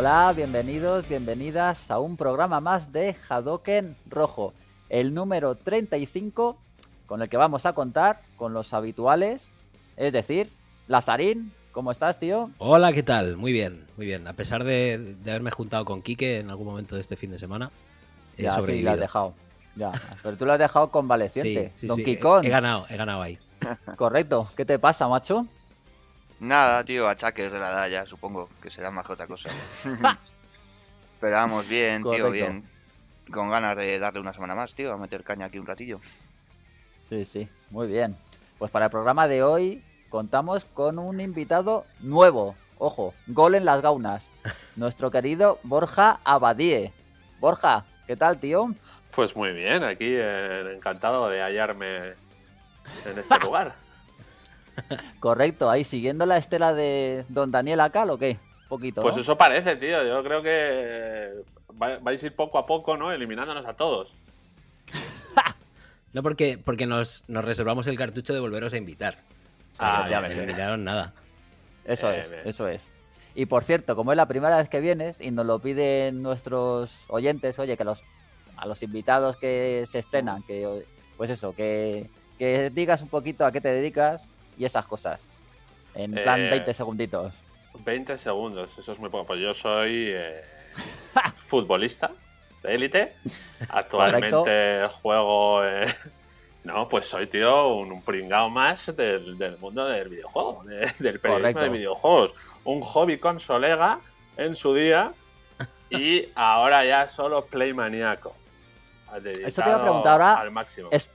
Hola, bienvenidos, bienvenidas a un programa más de Hadoken Rojo, el número 35 con el que vamos a contar con los habituales, es decir, Lazarín, ¿cómo estás, tío? Hola, ¿qué tal? Muy bien, muy bien. A pesar de, de haberme juntado con Quique en algún momento de este fin de semana, he Ya, sí, lo has dejado. Ya, pero tú lo has dejado convaleciente. Sí, sí, Don sí, He, ganado, he ganado ahí. correcto. ¿Qué te pasa, macho? Nada, tío, achaques de la edad ya, supongo, que será más que otra cosa. Pero vamos, bien, Correcto. tío, bien. Con ganas de darle una semana más, tío, a meter caña aquí un ratillo. Sí, sí, muy bien. Pues para el programa de hoy contamos con un invitado nuevo. Ojo, gol en las gaunas. Nuestro querido Borja Abadie. Borja, ¿qué tal, tío? Pues muy bien, aquí eh, encantado de hallarme en este lugar. Correcto, ahí siguiendo la estela de Don Daniel Acal o qué? Poquito. Pues ¿no? eso parece, tío. Yo creo que va- vais a ir poco a poco, ¿no? Eliminándonos a todos. No porque, porque nos, nos reservamos el cartucho de volveros a invitar. O sea, Ah, no efectivamente. me invitaron nada. Eso Bien, es, bien. eso es. Y por cierto, como es la primera vez que vienes y nos lo piden nuestros oyentes, oye, que los a los invitados que se estrenan, que pues eso, que, que digas un poquito a qué te dedicas y esas cosas. En plan Eh, 20 segunditos. 20 segundos, eso es muy poco. Pues yo soy eh, futbolista de élite. Actualmente juego. eh, No, pues soy, tío, un, un pringao más del, del mundo del videojuego, de- del periodismo Correcto. de videojuegos. Un hobby consolega en su día y ahora ya solo playmaniaco. Eso te iba a preguntar ahora, Al máximo. Es,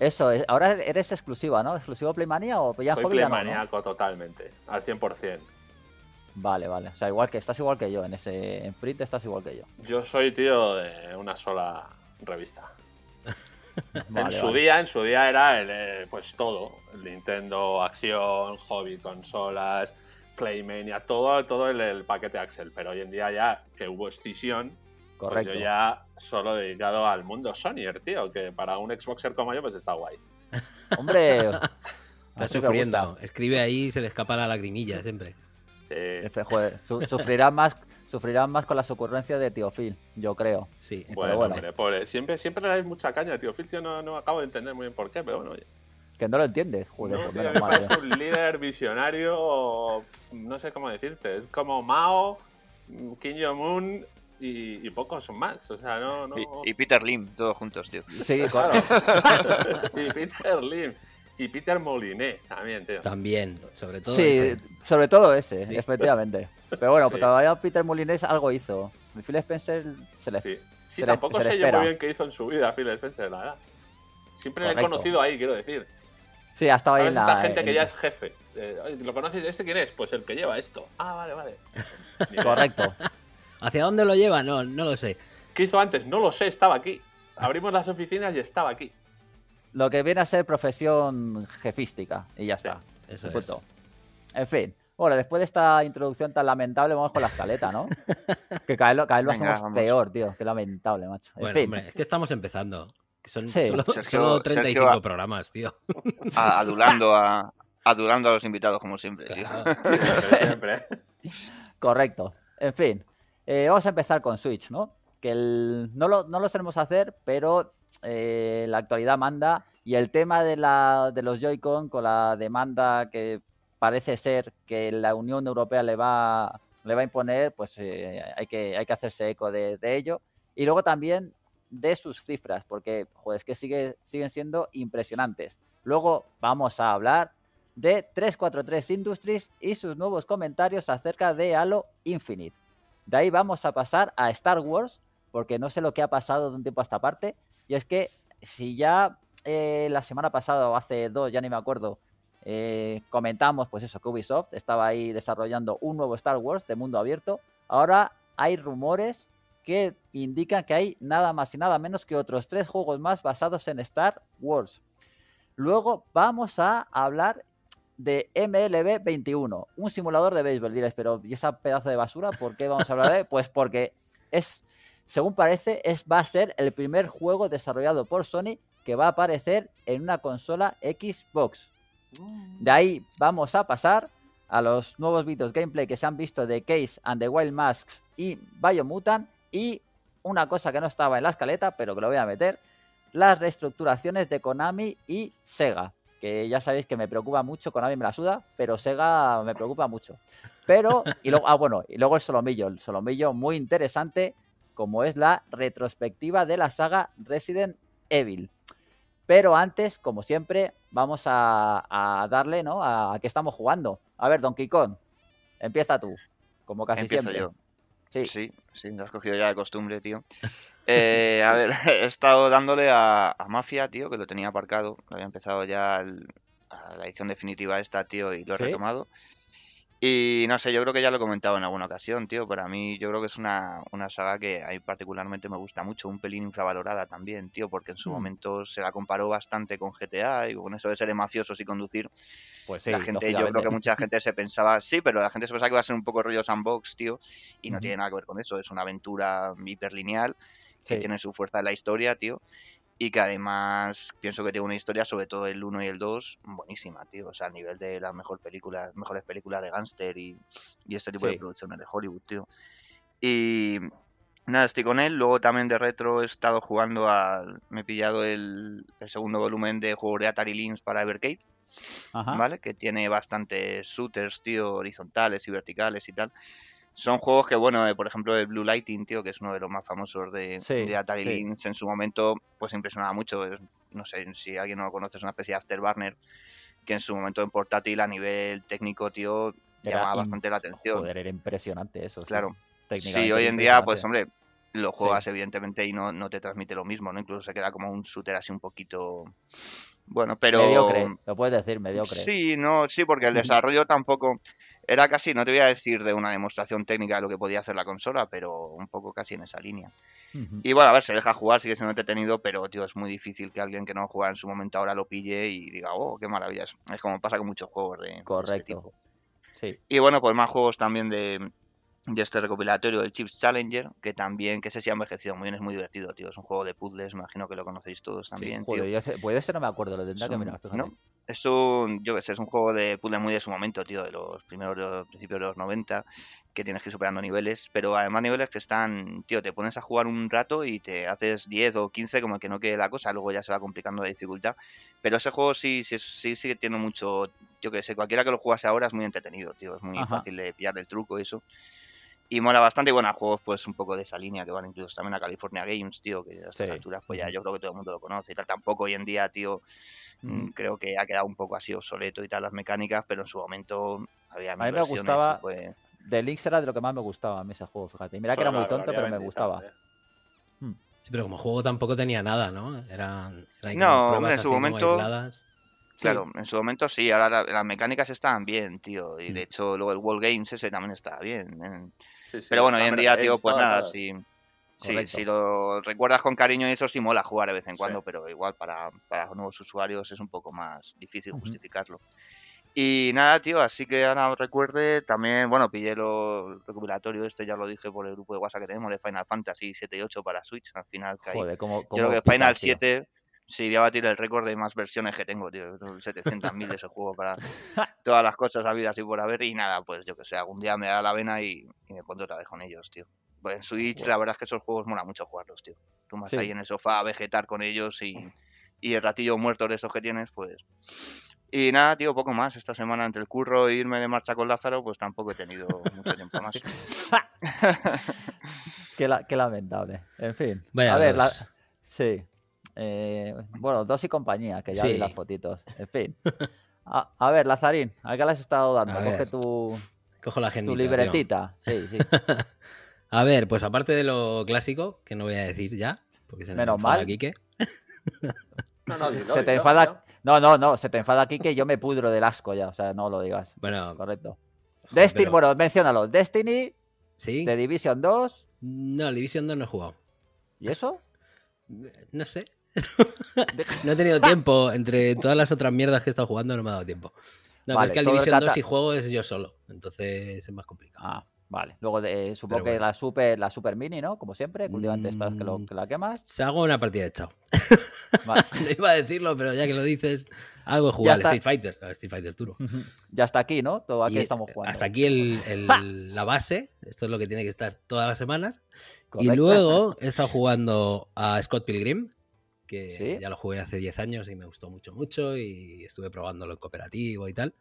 eso, es, ahora eres exclusiva, ¿no? ¿Exclusivo Playmanía o ya Soy ya no, no? totalmente, al 100%. Vale, vale. O sea, igual que estás igual que yo. En ese en print estás igual que yo. Yo soy, tío, de una sola revista. Vale, en su vale. día, en su día era el, eh, pues todo, Nintendo, acción, hobby, consolas, Playmania, todo, todo el, el paquete Axel. Pero hoy en día ya que hubo escisión, pues yo ya solo dedicado al mundo Sonyer, tío, que para un Xboxer como yo pues está guay. Hombre, Está sufriendo. Escribe ahí y se le escapa la lagrimilla siempre. Sí. Joder, su- sufrirán más, sufrirán más con las ocurrencias de Tío Phil, yo creo. Sí. Bueno, bueno. hombre, pobre. Siempre, siempre le dais mucha caña, tío. Phil, tío, no, no acabo de entender muy bien por qué, pero bueno, oye. Que no lo entiendes, joder, No, pues tío, mal, tío. un líder visionario, no sé cómo decirte, es como Mao, Kim Jong-un y, y pocos más, o sea, no... no... Y, y Peter Lim, todos juntos, tío. Sí, co- y Peter Lim, y Peter Moliné también, tío. También, sobre todo. sí, ese. sobre todo ese, Sí. efectivamente. Pero bueno, Sí. todavía Peter Molinés algo hizo. Phil Spencer se le... Sí, Sí, se le- tampoco se sé yo muy bien qué hizo en su vida Phil Spencer, la verdad. Siempre le he conocido ahí, quiero decir. Sí, ha estado ahí ¿Sabes en esta la... gente en- que ya es jefe? Eh, ¿Lo conoces? ¿Este quién es? Pues el que lleva esto. Ah, vale, vale. Correcto. ¿Hacia dónde lo lleva? No, no lo sé. ¿Qué hizo antes? No lo sé, estaba aquí. Abrimos las oficinas y estaba aquí. Lo que viene a ser profesión jefística. Y ya está. Eso es. En fin. Bueno, después de esta introducción tan lamentable, vamos con la escaleta, ¿no? que cada vez lo, cada vez lo Venga, hacemos vamos. peor, tío. Qué lamentable, macho. En Bueno, fin. hombre, es que estamos empezando. Que son Sí. solo, Sergio- solo 35 Sergio- programas, tío. A- adulando a, adulando a los invitados, como siempre, tío. Claro. Siempre, siempre. Correcto. En fin, eh, vamos a empezar con Switch, ¿no? Que no, lo, no lo solemos hacer, pero eh, la actualidad manda. Y el tema de, la, de los Joy-Con con la demanda que parece ser que la Unión Europea le va, le va a imponer, pues eh, hay, que, hay que hacerse eco de, de ello. Y luego también de sus cifras, porque joder, es que sigue, siguen siendo impresionantes. Luego vamos a hablar de 343 Industries y sus nuevos comentarios acerca de Halo Infinite. De ahí vamos a pasar a Star Wars, porque no sé lo que ha pasado de un tiempo a esta parte, y es que si ya eh, la semana pasada o hace dos, ya ni me acuerdo, eh, comentamos pues eso, que Ubisoft estaba ahí desarrollando un nuevo Star Wars de mundo abierto, ahora hay rumores que indican que hay nada más y nada menos que otros tres juegos más basados en Star Wars. Luego vamos a hablar de MLB 21, un simulador de béisbol. Diréis, pero ¿y esa pedazo de basura? ¿Por qué vamos a hablar de? Pues porque es, según parece, es, va a ser el primer juego desarrollado por Sony que va a aparecer en una consola Xbox. De ahí vamos a pasar a los nuevos vídeos gameplay que se han visto de Case and the Wild Masks y Biomutant y una cosa que no estaba en la escaleta, pero que lo voy a meter, las reestructuraciones de Konami y Sega, que ya sabéis que me preocupa mucho, Konami me la suda, pero Sega me preocupa mucho. Pero, y luego, ah, bueno, y luego el solomillo, el solomillo muy interesante, como es la retrospectiva de la saga Resident Evil. Pero antes, como siempre, vamos a, darle, ¿no? A, qué estamos jugando. A ver, Donkey Kong, empieza tú, como casi Empiezo siempre. Yo. Sí. sí, sí, lo has cogido ya de costumbre, tío. Eh, a ver, he estado dándole a, Mafia, tío, que lo tenía aparcado. Lo había empezado ya a la edición definitiva esta, tío, y lo he retomado. Y no sé, yo creo que ya lo he comentado en alguna ocasión, tío. Para mí, yo creo que es una, saga que a mí particularmente me gusta mucho, un pelín infravalorada también, tío, porque en su mm. momento se la comparó bastante con GTA y con eso de ser mafiosos y conducir. Pues sí, la gente, yo creo que mucha gente se pensaba, sí, pero la gente se pensaba que iba a ser un poco rollo sandbox, tío, y no tiene nada que ver con eso. Es una aventura hiperlineal que tiene su fuerza en la historia, tío y que además pienso que tiene una historia, sobre todo el 1 y el 2, buenísima, tío. O sea, a nivel de las mejor películas, mejores películas de gángster y, este tipo de producciones de Hollywood, tío. Y nada, estoy con él. Luego también de retro he estado jugando a. Me he pillado el, segundo volumen de juego de Atari Lynx para Evercade. ¿Vale? Que tiene bastantes shooters, tío, horizontales y verticales y tal son juegos que, bueno, eh, por ejemplo, el Blue Lighting, tío, que es uno de los más famosos de, Atari Lynx, en su momento, pues impresionaba mucho. No sé si alguien no lo conoce, es una especie de Afterburner que en su momento en portátil a nivel técnico, tío, llamaba bastante la atención. Joder, era impresionante eso. Claro. Sí, hoy en día, pues hombre, lo juegas evidentemente y no, no te transmite lo mismo, ¿no? Incluso se queda como un shooter así un poquito... Bueno, pero... Mediocre, lo puedes decir, mediocre. Sí, no, sí, porque el desarrollo tampoco era casi, no te voy a decir de una demostración técnica de lo que podía hacer la consola, pero un poco casi en esa línea. Y bueno, a ver, se deja jugar, sigue siendo entretenido, pero tío, es muy difícil que alguien que no juega en su momento ahora lo pille y diga, oh, qué maravilla. Es como pasa con muchos juegos de, este Correcto. Sí. Y bueno, pues más juegos también de, de este recopilatorio del Chips Challenger, que también, que ese se ha envejecido muy bien, es muy divertido, tío. Es un juego de puzzles, imagino que lo conocéis todos también. puede ser, no me acuerdo, lo tendrá que mirar. ¿no? Es un, yo que sé, es un juego de puzzle muy de su momento, tío, de los primeros los principios de los 90, que tienes que ir superando niveles, pero además niveles que están, tío, te pones a jugar un rato y te haces 10 o 15 como que no quede la cosa, luego ya se va complicando la dificultad. Pero ese juego sí, sí, sí, sí tiene mucho, yo que sé, cualquiera que lo jugase ahora es muy entretenido, tío, es muy fácil de pillar el truco y eso. Y mola bastante, y bueno, juegos pues un poco de esa línea que van incluso también a California Games, tío, que a estas alturas pues ya yo creo que todo el mundo lo conoce y tal. Tampoco hoy en día, tío, mm, creo que ha quedado un poco así obsoleto y tal las mecánicas, pero en su momento había A mí me gustaba, de Links era de lo que más me gustaba a mí ese juego, fíjate. Mira que era muy tonto, pero me gustaba. Hmm. Sí, pero como juego tampoco tenía nada, ¿no? Era, no, en su momento... Claro, en su momento sí, ahora las mecánicas estaban bien, tío. Y de hmm. hecho, luego el World Games ese también estaba bien. Pero bueno, hoy en día, tío, pues nada, si, si, lo recuerdas con cariño y eso sí mola jugar de vez en cuando, pero igual para, para nuevos usuarios es un poco más difícil justificarlo. Y nada, tío, así que ahora os recuerde, también, bueno, pillé lo recopilatorio este, ya lo dije por el grupo de WhatsApp que tenemos, de Final Fantasy 7 y 8 para Switch, al final que Joder, Yo creo que Final 7 sí voy a batir el récord de más versiones que tengo, tío, 700.000 de ese juego para todas las cosas habidas y por haber, y nada, pues yo que sé, algún día me da la vena y, me pongo otra vez con ellos, tío. Pues en Switch la verdad es que esos juegos mola mucho jugarlos, tío. Tú más ahí en el sofá a vegetar con ellos y, y el ratillo muerto de esos que tienes, pues y nada, tío, poco más. Esta semana entre el curro e irme de marcha con Lázaro, pues tampoco he tenido mucho tiempo más. qué, lamentable. En fin. a ver, sí. Eh, bueno, dos y compañía, que ya vi las fotitos. En fin. A, ver, Lazarín, ¿a qué le has estado dando? Coge tu, Cojo la tu libretita. Sí, sí. a ver, pues aparte de lo clásico, que no voy a decir ya, porque se me Menos mal. Quique. No, no, se te enfada. No, no, no, se te enfada aquí que yo me pudro del asco ya, o sea, no lo digas. Bueno, correcto. Destiny, bueno, menciónalo. Destiny, ¿Sí? de Division 2. No, Division 2 no he jugado. ¿Y eso? No sé. no he tenido tiempo. Entre todas las otras mierdas que he estado jugando, no me ha dado tiempo. No, es que el Division 2 si juego es yo solo. Entonces es más complicado. Ah, Vale. Luego de, supongo que la super, la super mini, ¿no? Como siempre, últimamente estás que, lo, mm, que la quemas. Se hago una partida de chao. no iba a decirlo, pero ya que lo dices. Algo he jugado Street Fighter, Street Fighter Turbo. Ya está aquí, ¿no? Todo aquí estamos jugando. Hasta aquí el, la base. Esto es lo que tiene que estar todas las semanas. Y luego he estado jugando a Scott Pilgrim, que ya lo jugué hace 10 años y me gustó mucho, mucho. Y estuve probándolo en cooperativo y tal.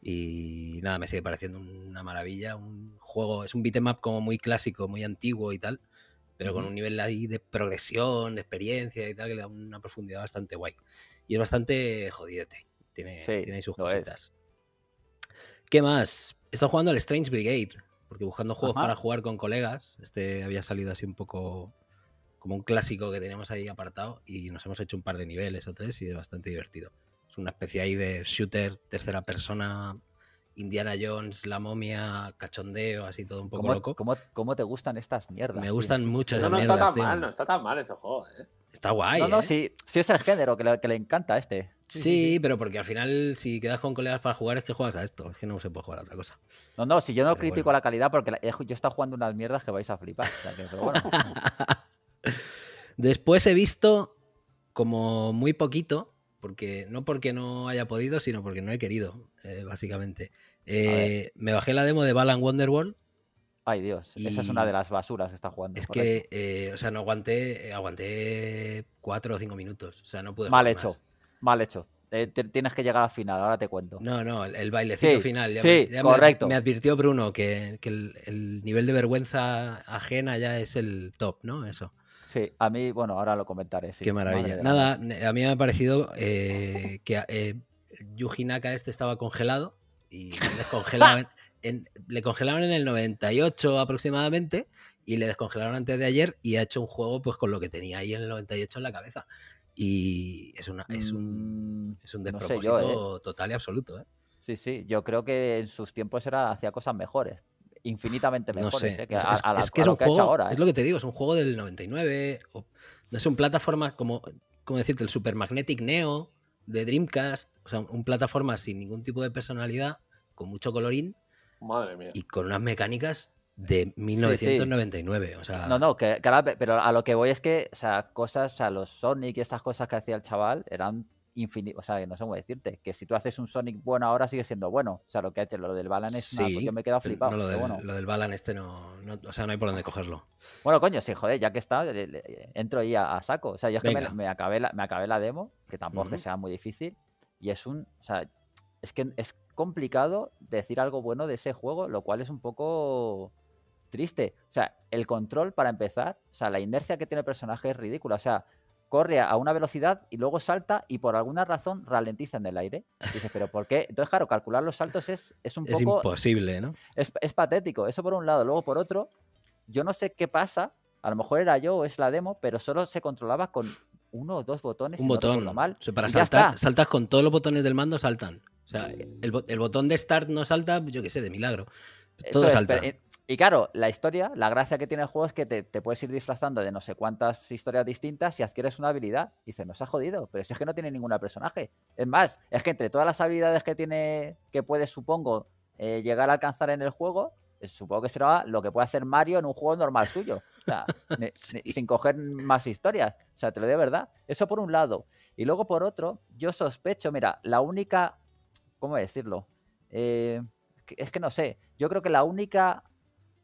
Y nada, me sigue pareciendo una maravilla. Un juego, es un beatmap como muy clásico, muy antiguo y tal pero con un nivel ahí de progresión, de experiencia y tal, que le da una profundidad bastante guay. Y es bastante jodidete. Tiene, tiene ahí sus cositas. ¿Qué más? He estado jugando al Strange Brigade, porque buscando juegos para jugar con colegas. Este había salido así un poco como un clásico que teníamos ahí apartado y nos hemos hecho un par de niveles o tres y es bastante divertido. Es una especie ahí de shooter tercera persona Indiana Jones, la momia, cachondeo, así todo un poco loco. ¿cómo, te gustan estas mierdas? Me gustan mucho esas no, no mierdas. No está tan mal, no está tan mal ese juego, ¿eh? Está guay. No, no, ¿eh? sí, sí es el género que le, que le encanta a este. Sí, pero porque al final, si quedas con colegas para jugar, es que juegas a esto. Es que no se puede jugar a otra cosa. No, no, si yo no critico la calidad, porque yo he estado jugando unas mierdas que vais a flipar. Después he visto como muy poquito, porque no porque no haya podido, sino porque no he querido, eh, básicamente. Eh, me bajé la demo de Balan Wonderworld. Ay, Dios, esa es una de las basuras que está jugando. Es que, eh, o sea, no aguanté, aguanté cuatro o cinco minutos. O sea, no pude Mal hecho, mal hecho. tienes que llegar al final, ahora te cuento. No, no, el, bailecito final. sí, correcto. Me, advirtió Bruno que, el, nivel de vergüenza ajena ya es el top, ¿no? Eso. Sí, a mí, bueno, ahora lo comentaré. Qué maravilla. Nada, a mí me ha parecido eh, que eh, Yuji Naka este estaba congelado y le descongelaban, en, le congelaron en el 98 aproximadamente y le descongelaron antes de ayer y ha hecho un juego pues con lo que tenía ahí en el 98 en la cabeza. Y es, una, es, un, mm, es un despropósito ¿eh? total y absoluto. ¿eh? Sí, sí, yo creo que en sus tiempos era hacía cosas mejores infinitamente mejores. ¿eh? que es, que es un juego, ahora. Es lo que te digo, es un juego del 99. O, no sé, un plataforma como, como decirte, el Super Magnetic Neo de Dreamcast, o sea, un plataforma sin ningún tipo de personalidad, con mucho colorín. Madre mía. Y con unas mecánicas de 1999. O sea... No, no, que, pero a lo que voy es que, o sea, cosas, o sea, los Sonic y estas cosas que hacía el chaval eran infinito, o sea, no sé cómo decirte, que si tú haces un Sonic bueno ahora sigue siendo bueno. O sea, lo que ha hecho lo del Balan es sí, yo me he quedado flipado. lo, del, Balan este no, o sea, no hay por dónde cogerlo. Bueno, coño, sí, joder, ya que está, entro ahí a, saco. O sea, yo es que me, acabé la, me acabé la demo, que tampoco es que sea muy difícil, y es un, o sea, es que es complicado decir algo bueno de ese juego, lo cual es un poco triste. O sea, el control para empezar, o sea, la inercia que tiene el personaje es ridícula. O sea, corre a una velocidad y luego salta y por alguna razón ralentiza en el aire. dices, ¿pero por qué? Entonces, claro, calcular los saltos es, es un poco. Es imposible, ¿no? Es, patético. Eso por un lado. Luego, por otro, yo no sé qué pasa. A lo mejor era yo o es la demo, pero solo se controlaba con uno o dos botones. Un botón. No mal. para saltar, saltas con todos los botones del mando, saltan. O sea, el, el botón de start no salta, yo qué sé, de milagro. Todo salta. Eh, y claro, la historia, la gracia que tiene el juego es que te, puedes ir disfrazando de no sé cuántas historias distintas y adquieres una habilidad. Y dices, nos ha jodido, pero si es que no tiene ningún personaje. Es más, es que entre todas las habilidades que tiene, que puedes, supongo, eh, llegar a alcanzar en el juego, eh, supongo que será lo que puede hacer Mario en un juego normal suyo. O sea, sin coger más historias. O sea, te lo digo de verdad. Eso por un lado. Y luego por otro, yo sospecho, mira, la única, ¿cómo decirlo? Eh, es que no sé. Yo creo que la única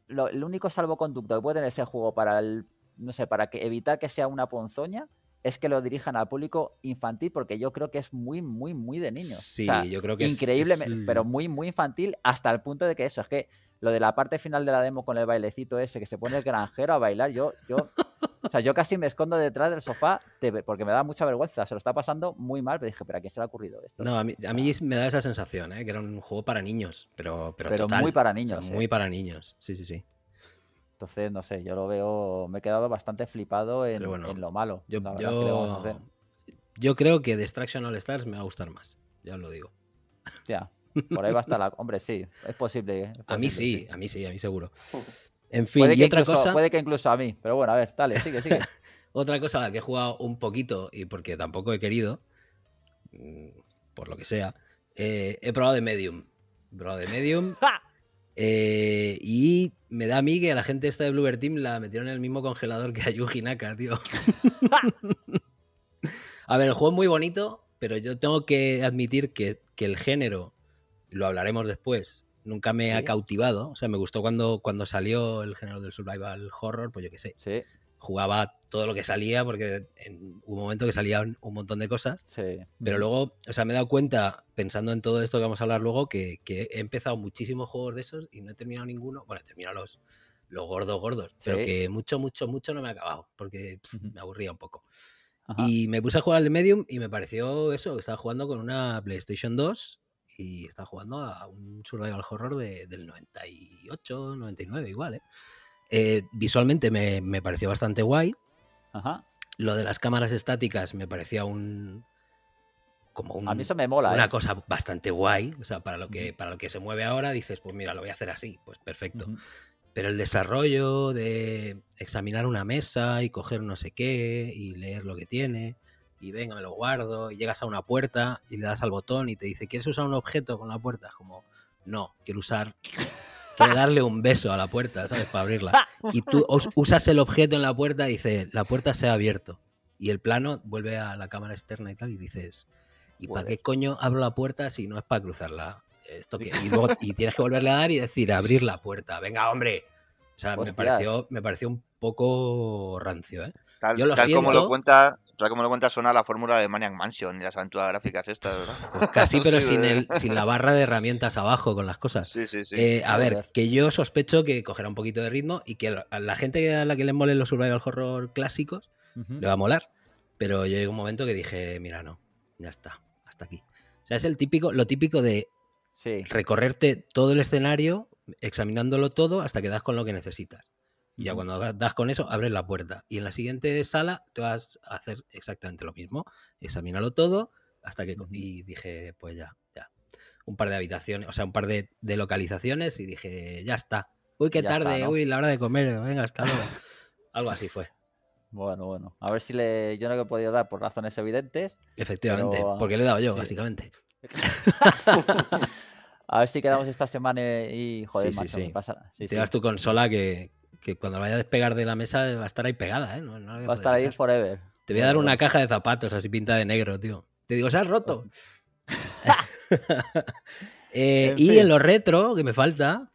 el único salvoconducto que puede tener ese juego para el, no sé, para que evitar que sea una ponzoña es que lo dirijan al público infantil, porque yo creo que es muy, muy, muy de niños. Sí, yo creo que increíble, es, pero muy, muy infantil, hasta el punto de que eso, es que lo de la parte final de la demo con el bailecito ese, que se pone el granjero a bailar, yo, yo, o sea, yo casi me escondo detrás del sofá porque me da mucha vergüenza, se lo está pasando muy mal, pero dije, ¿pero a quién se le ha ocurrido esto? No, a mí, a mí me da esa sensación, ¿eh? que era un juego para niños, pero, pero, pero muy para niños. muy ¿eh? para niños, sí, sí, sí. Entonces, no sé, yo lo veo, me he quedado bastante flipado en, lo malo. Yo, yo, creo que Destruction All Stars me va a gustar más, ya os lo digo. Ya, por ahí va a estar la... Hombre, sí, es posible. a mí sí, a mí sí, a mí seguro. En fin, y otra cosa... Puede que incluso a mí, pero bueno, a ver, dale, sigue, sigue. otra cosa a la que he jugado un poquito y porque tampoco he querido, mm, por lo que sea, eh, he probado de Medium. He probado de Medium. Eh, y me da a mí que a la gente esta de Bluebird Team la metieron en el mismo congelador que a Yuji Naka, tío. a ver, el juego es muy bonito, pero yo tengo que admitir que, el género, lo hablaremos después, nunca me ha cautivado. O sea, me gustó cuando, cuando salió el género del survival horror, pues yo qué sé. Sí jugaba todo lo que salía, porque en un momento que salían un montón de cosas. Pero luego, o sea, me he dado cuenta, pensando en todo esto que vamos a hablar luego, que, he empezado muchísimos juegos de esos y no he terminado ninguno. Bueno, he terminado los, los gordos, gordos, pero que mucho, mucho, mucho no me ha acabado, porque me aburría un poco. Y me puse a jugar al Medium y me pareció eso, estaba jugando con una PlayStation 2 y estaba jugando a un survival horror de, del 98, 99 igual, ¿eh? Eh, visualmente me, pareció bastante guay. Lo de las cámaras estáticas me parecía un. Como un, a mí eso me mola. Una ¿eh? cosa bastante guay. O sea, para lo, que, para lo que se mueve ahora dices, pues mira, lo voy a hacer así. Pues perfecto. Pero el desarrollo de examinar una mesa y coger no sé qué y leer lo que tiene y venga, me lo guardo y llegas a una puerta y le das al botón y te dice, ¿quieres usar un objeto con la puerta? Como, no, quiero usar quiere darle un beso a la puerta, ¿sabes? Para abrirla. Y tú usas el objeto en la puerta y dice, la puerta se ha abierto. Y el plano vuelve a la cámara externa y tal, y dices, ¿y para qué coño abro la puerta si no es para cruzarla? Esto que, y, luego, y tienes que volverle a dar y decir, abrir la puerta. Venga, hombre. O sea, me pareció, me pareció un poco rancio, ¿eh? Yo lo siento. Como lo cuenta, Tal como lo cuenta, suena la fórmula de Maniac Mansion y las aventuras gráficas estas, ¿verdad? Pues casi, pero sin, el, sin la barra de herramientas abajo con las cosas. Sí, sí, sí. Eh, a ver, que yo sospecho que cogerá un poquito de ritmo y que a la gente a la que le molen los survival horror clásicos le va a molar. Pero yo llegó un momento que dije, mira, no, ya está, hasta aquí. O sea, es el típico, lo típico de recorrerte todo el escenario, examinándolo todo hasta que das con lo que necesitas. Y ya cuando das con eso, abres la puerta. Y en la siguiente sala te vas a hacer exactamente lo mismo. Examínalo todo hasta que... Y dije, pues ya, ya. Un par de habitaciones, o sea, un par de, localizaciones y dije, ya está. Uy, qué tarde, uy, la hora de comer, venga, hasta luego. Algo así fue. Bueno, bueno. A ver si le... yo no lo he podido dar por razones evidentes. Efectivamente, porque le he dado yo, básicamente. a ver si quedamos esta semana y joder, sí, sí, sí. Te tu consola que, que cuando vaya a despegar de la mesa va a estar ahí pegada, ¿eh? va a estar ahí forever. Te voy a dar una caja de zapatos así pinta de negro, tío. Te digo, se ha roto. Eh, y en lo retro, que me falta.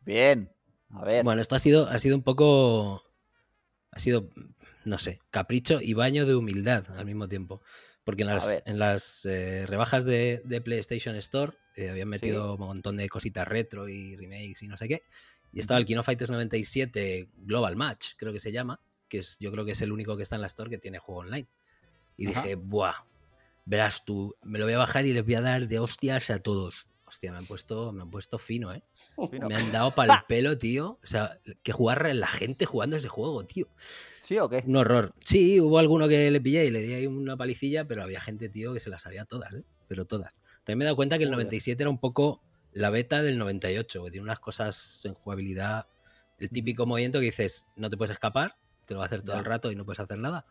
Bien. A ver. Bueno, esto ha sido, ha sido un poco. Ha sido, no sé, capricho y baño de humildad al mismo tiempo. Porque en las, en las eh, rebajas de, PlayStation Store habían metido un montón de cositas retro y remakes y no sé qué. Y estaba el Kino Fighters 97 Global Match, creo que se llama, que es, yo creo que es el único que está en la store que tiene juego online. Y dije, buah, verás tú, me lo voy a bajar y les voy a dar de hostias a todos. Hostia, me han puesto, me han puesto fino, ¿eh? Me han dado para el pelo, tío. O sea, que jugar la gente jugando ese juego, tío. ¿Sí o qué? Un horror. Sí, hubo alguno que le pillé y le di ahí una palicilla, pero había gente, tío, que se las sabía todas, ¿eh? Pero todas. También me he dado cuenta que el 97 era un poco la beta del 98, que tiene unas cosas en jugabilidad. El típico movimiento que dices, no te puedes escapar, te lo va a hacer todo el rato y no puedes hacer nada.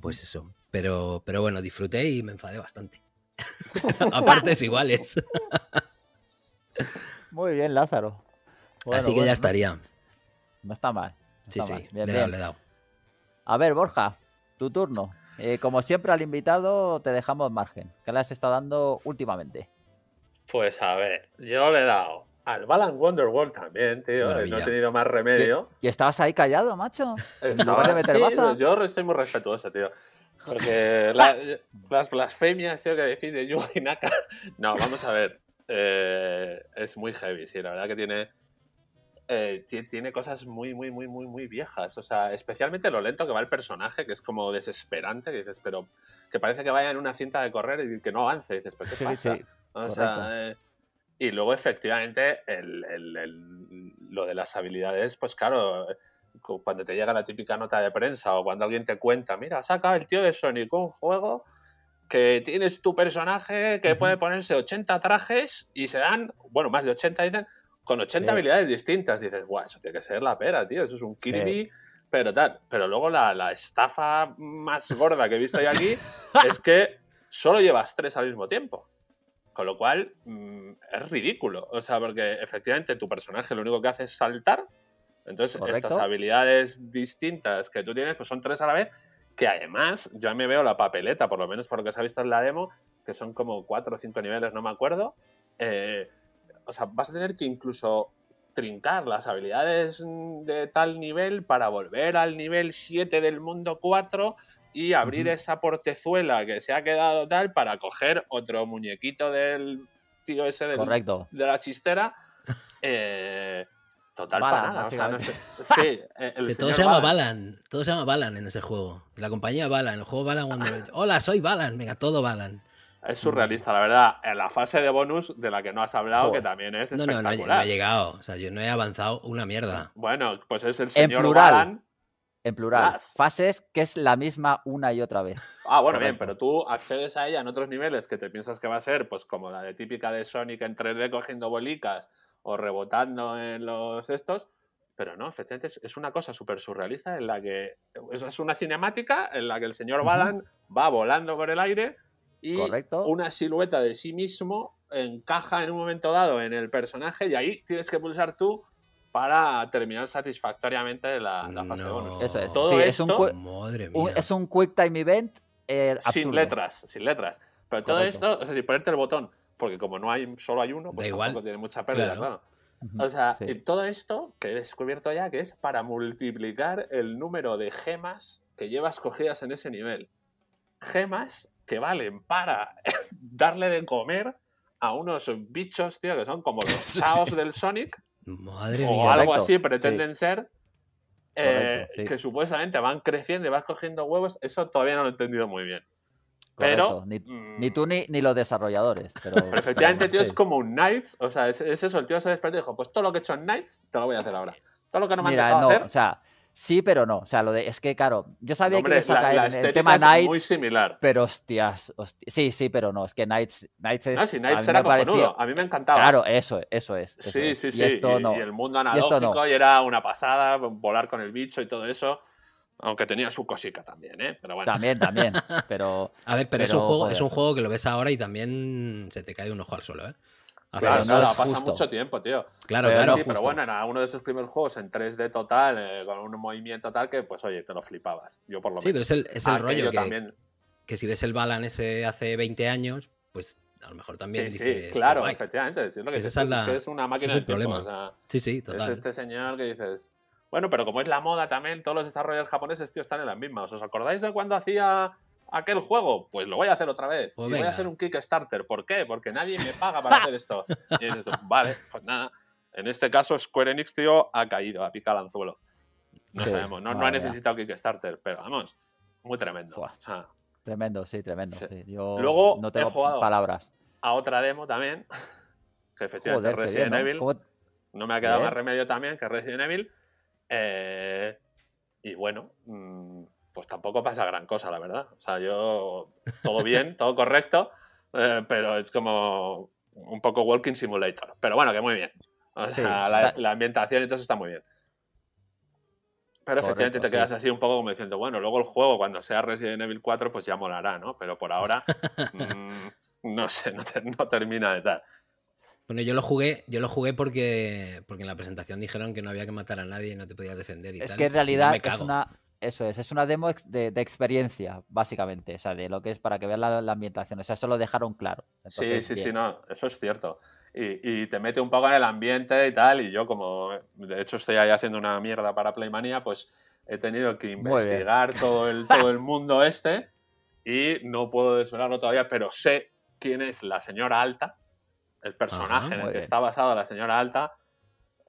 Pues eso. Pero, pero bueno, disfruté y me enfadé bastante. a partes iguales. Muy bien, Lázaro. Así que ya estaría. No, está mal. sí, sí, le, he dado, A ver, Borja, tu turno. Eh, como siempre al invitado te dejamos margen. ¿Qué le has estado dando últimamente? Pues a ver, yo le he dado al Balan Wonderworld también, tío. No he tenido más remedio. ¿Y, estabas ahí callado, macho? En lugar de meter sí, Yo soy muy respetuoso, tío. Porque las blasfemias, tío, que decide Yuji Naka. No, vamos a ver. Eh, es muy heavy, sí. La verdad que tiene. Eh, tiene cosas muy, muy, muy, muy, muy viejas. O sea, especialmente lo lento que va el personaje, que es como desesperante, que dices, pero que parece que vaya en una cinta de correr y que no avance. Y dices, ¿pero qué pasa? Eh, y luego, efectivamente, lo de las habilidades, pues claro, cuando te llega la típica nota de prensa o cuando alguien te cuenta, mira, saca el tío de Sonic un juego que tienes tu personaje que puede ponerse 80 trajes y serán, bueno, más de 80 dicen, con 80 habilidades distintas. dices, guau, eso tiene que ser la pera, tío, eso es un Kirby. Pero tal, pero luego la, la, estafa más gorda que he visto yo aquí es que solo llevas tres al mismo tiempo. Con lo cual, mm, es ridículo. O sea, porque efectivamente tu personaje lo único que hace es saltar. Entonces, estas habilidades distintas que tú tienes, pues son tres a la vez. Que además, ya me veo la papeleta, por lo menos por lo que se ha visto en la demo, que son como cuatro o cinco niveles, no me acuerdo. Eh, o sea, vas a tener que incluso trincar las habilidades de tal nivel para volver al nivel 7 del mundo 4 y abrir esa portezuela que se ha quedado tal para coger otro muñequito del tío ese del, de la chistera. Eh, total para nada. sí, todo se llama Balan. Todo se llama Balan en ese juego. La compañía Balan, el juego Balan Hola, soy Balan. Venga, todo Balan. Es surrealista, la verdad. En la fase de bonus de la que no has hablado, que también es no, espectacular. No, no, no, he llegado. O sea, yo no he avanzado una mierda. Bueno, pues es el señor en plural, En plural. Fases que es la misma una y otra vez. Ah, bueno, bien, pero tú accedes a ella en otros niveles que te piensas que va a ser, pues como la de típica de Sonic en 3D cogiendo bolicas o rebotando en los estos. Pero no, efectivamente es una cosa súper surrealista en la que es una cinemática en la que el señor Balan va volando por el aire y una silueta de sí mismo encaja en un momento dado en el personaje y ahí tienes que pulsar tú para terminar satisfactoriamente la, fase bonus. Eso es. Todo es, un, es un quick time event eh, sin letras, sin letras. Pero todo esto, o sea, si ponerte el botón, porque como no hay solo hay uno, pues tampoco tiene mucha pérdida, claro. O sea, todo esto que he descubierto ya que es para multiplicar el número de gemas que llevas cogidas en ese nivel. Gemas que valen para darle de comer a unos bichos, tío, que son como los chaos del Sonic. Madre o algo así pretenden ser. Eh, que supuestamente van creciendo y vas cogiendo huevos. Eso todavía no lo he entendido muy bien. Pero. Ni, mm, tú ni, los desarrolladores. Pero, efectivamente, tío, es como un Knights. O sea, es, eso. El tío se despertó y dijo: Pues todo lo que he hecho en Knights, te lo voy a hacer ahora. Todo lo que no me han dejado hacer. O sea, Sí, pero no. O sea, lo de. Es que, claro, yo sabía que ibas a caer en el tema Knights. muy similar. Pero hostias, Sí, sí, pero no. Es que Knights, Knights es. No, si Knights era cojonudo. A mí me encantaba. Claro, eso, eso es. sí, sí, sí. Y, esto no. y, el mundo analógico y, era una pasada, volar con el bicho y todo eso. Aunque tenía su cosica también, ¿eh? Pero bueno. También, también. Pero. A ver, pero, es, un juego, es un juego que lo ves ahora y también se te cae un ojo al suelo, ¿eh? Claro, no pasa mucho tiempo, tío. Claro, claro. pero bueno, era uno de esos primeros juegos en 3D total, eh, con un movimiento tal que, pues oye, te lo flipabas. Yo por lo menos. Sí, pero es el, es el rollo que, también... que si ves el Balan ese hace 20 años, pues a lo mejor también sí, Sí, claro, efectivamente. Es, que, es, una máquina de problema. sí, sí, total. Es este señor que dices... Bueno, pero como es la moda también, todos los desarrolladores japoneses, tío, están en las mismas. ¿Os acordáis de cuando hacía aquel juego, pues lo voy a hacer otra vez. Pues y voy a hacer un Kickstarter. ¿Por qué? Porque nadie me paga para hacer esto. Y dices, vale, pues nada. En este caso, Square Enix, tío, ha caído, a picar al anzuelo. No sabemos, no, no, ha necesitado Kickstarter, pero vamos, muy tremendo. tremendo, sí, tremendo. Yo Luego no tengo he jugado palabras. A otra demo también, que efectivamente Resident Evil. ¿no? me ha quedado más remedio también que Resident Evil. Eh, y bueno, mmm, pues tampoco pasa gran cosa, la verdad. O sea, yo, todo bien, todo correcto, eh, pero es como un poco Walking Simulator. Pero bueno, que muy bien. O sea, la, ambientación y todo eso está muy bien. Pero efectivamente te quedas así un poco como diciendo, bueno, luego el juego cuando sea Resident Evil 4 pues ya molará, ¿no? Pero por ahora mm, no sé, no, termina de tal. Bueno, yo lo jugué, yo lo jugué porque, porque en la presentación dijeron que no había que matar a nadie y no te podías defender y es que en realidad es una eso es, es una demo de, experiencia, básicamente, o sea, de lo que es para que veas la, ambientación, o sea, eso lo dejaron claro. sí, sí, sí, no, eso es cierto. Y, te mete un poco en el ambiente y tal, y yo como, de hecho estoy ahí haciendo una mierda para Playmania, pues he tenido que investigar todo el, todo el mundo este y no puedo desvelarlo todavía, pero sé quién es la señora Alta, el personaje en el que está basado la señora Alta,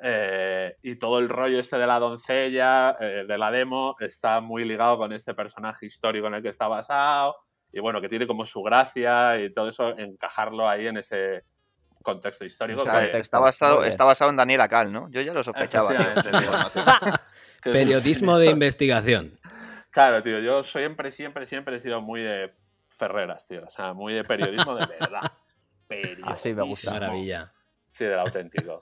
eh, y todo el rollo este de la doncella, eh, de la demo, está muy ligado con este personaje histórico en el que está basado. Y bueno, que tiene como su gracia y todo eso, encajarlo ahí en ese contexto histórico. está, basado, está basado en Daniel Acal, ¿no? Yo ya lo sospechaba. Periodismo de investigación. Claro, tío, yo siempre, siempre, siempre he sido muy de Ferreras, tío. O sea, muy de periodismo de verdad. Así me gusta. Maravilla. Sí, del auténtico.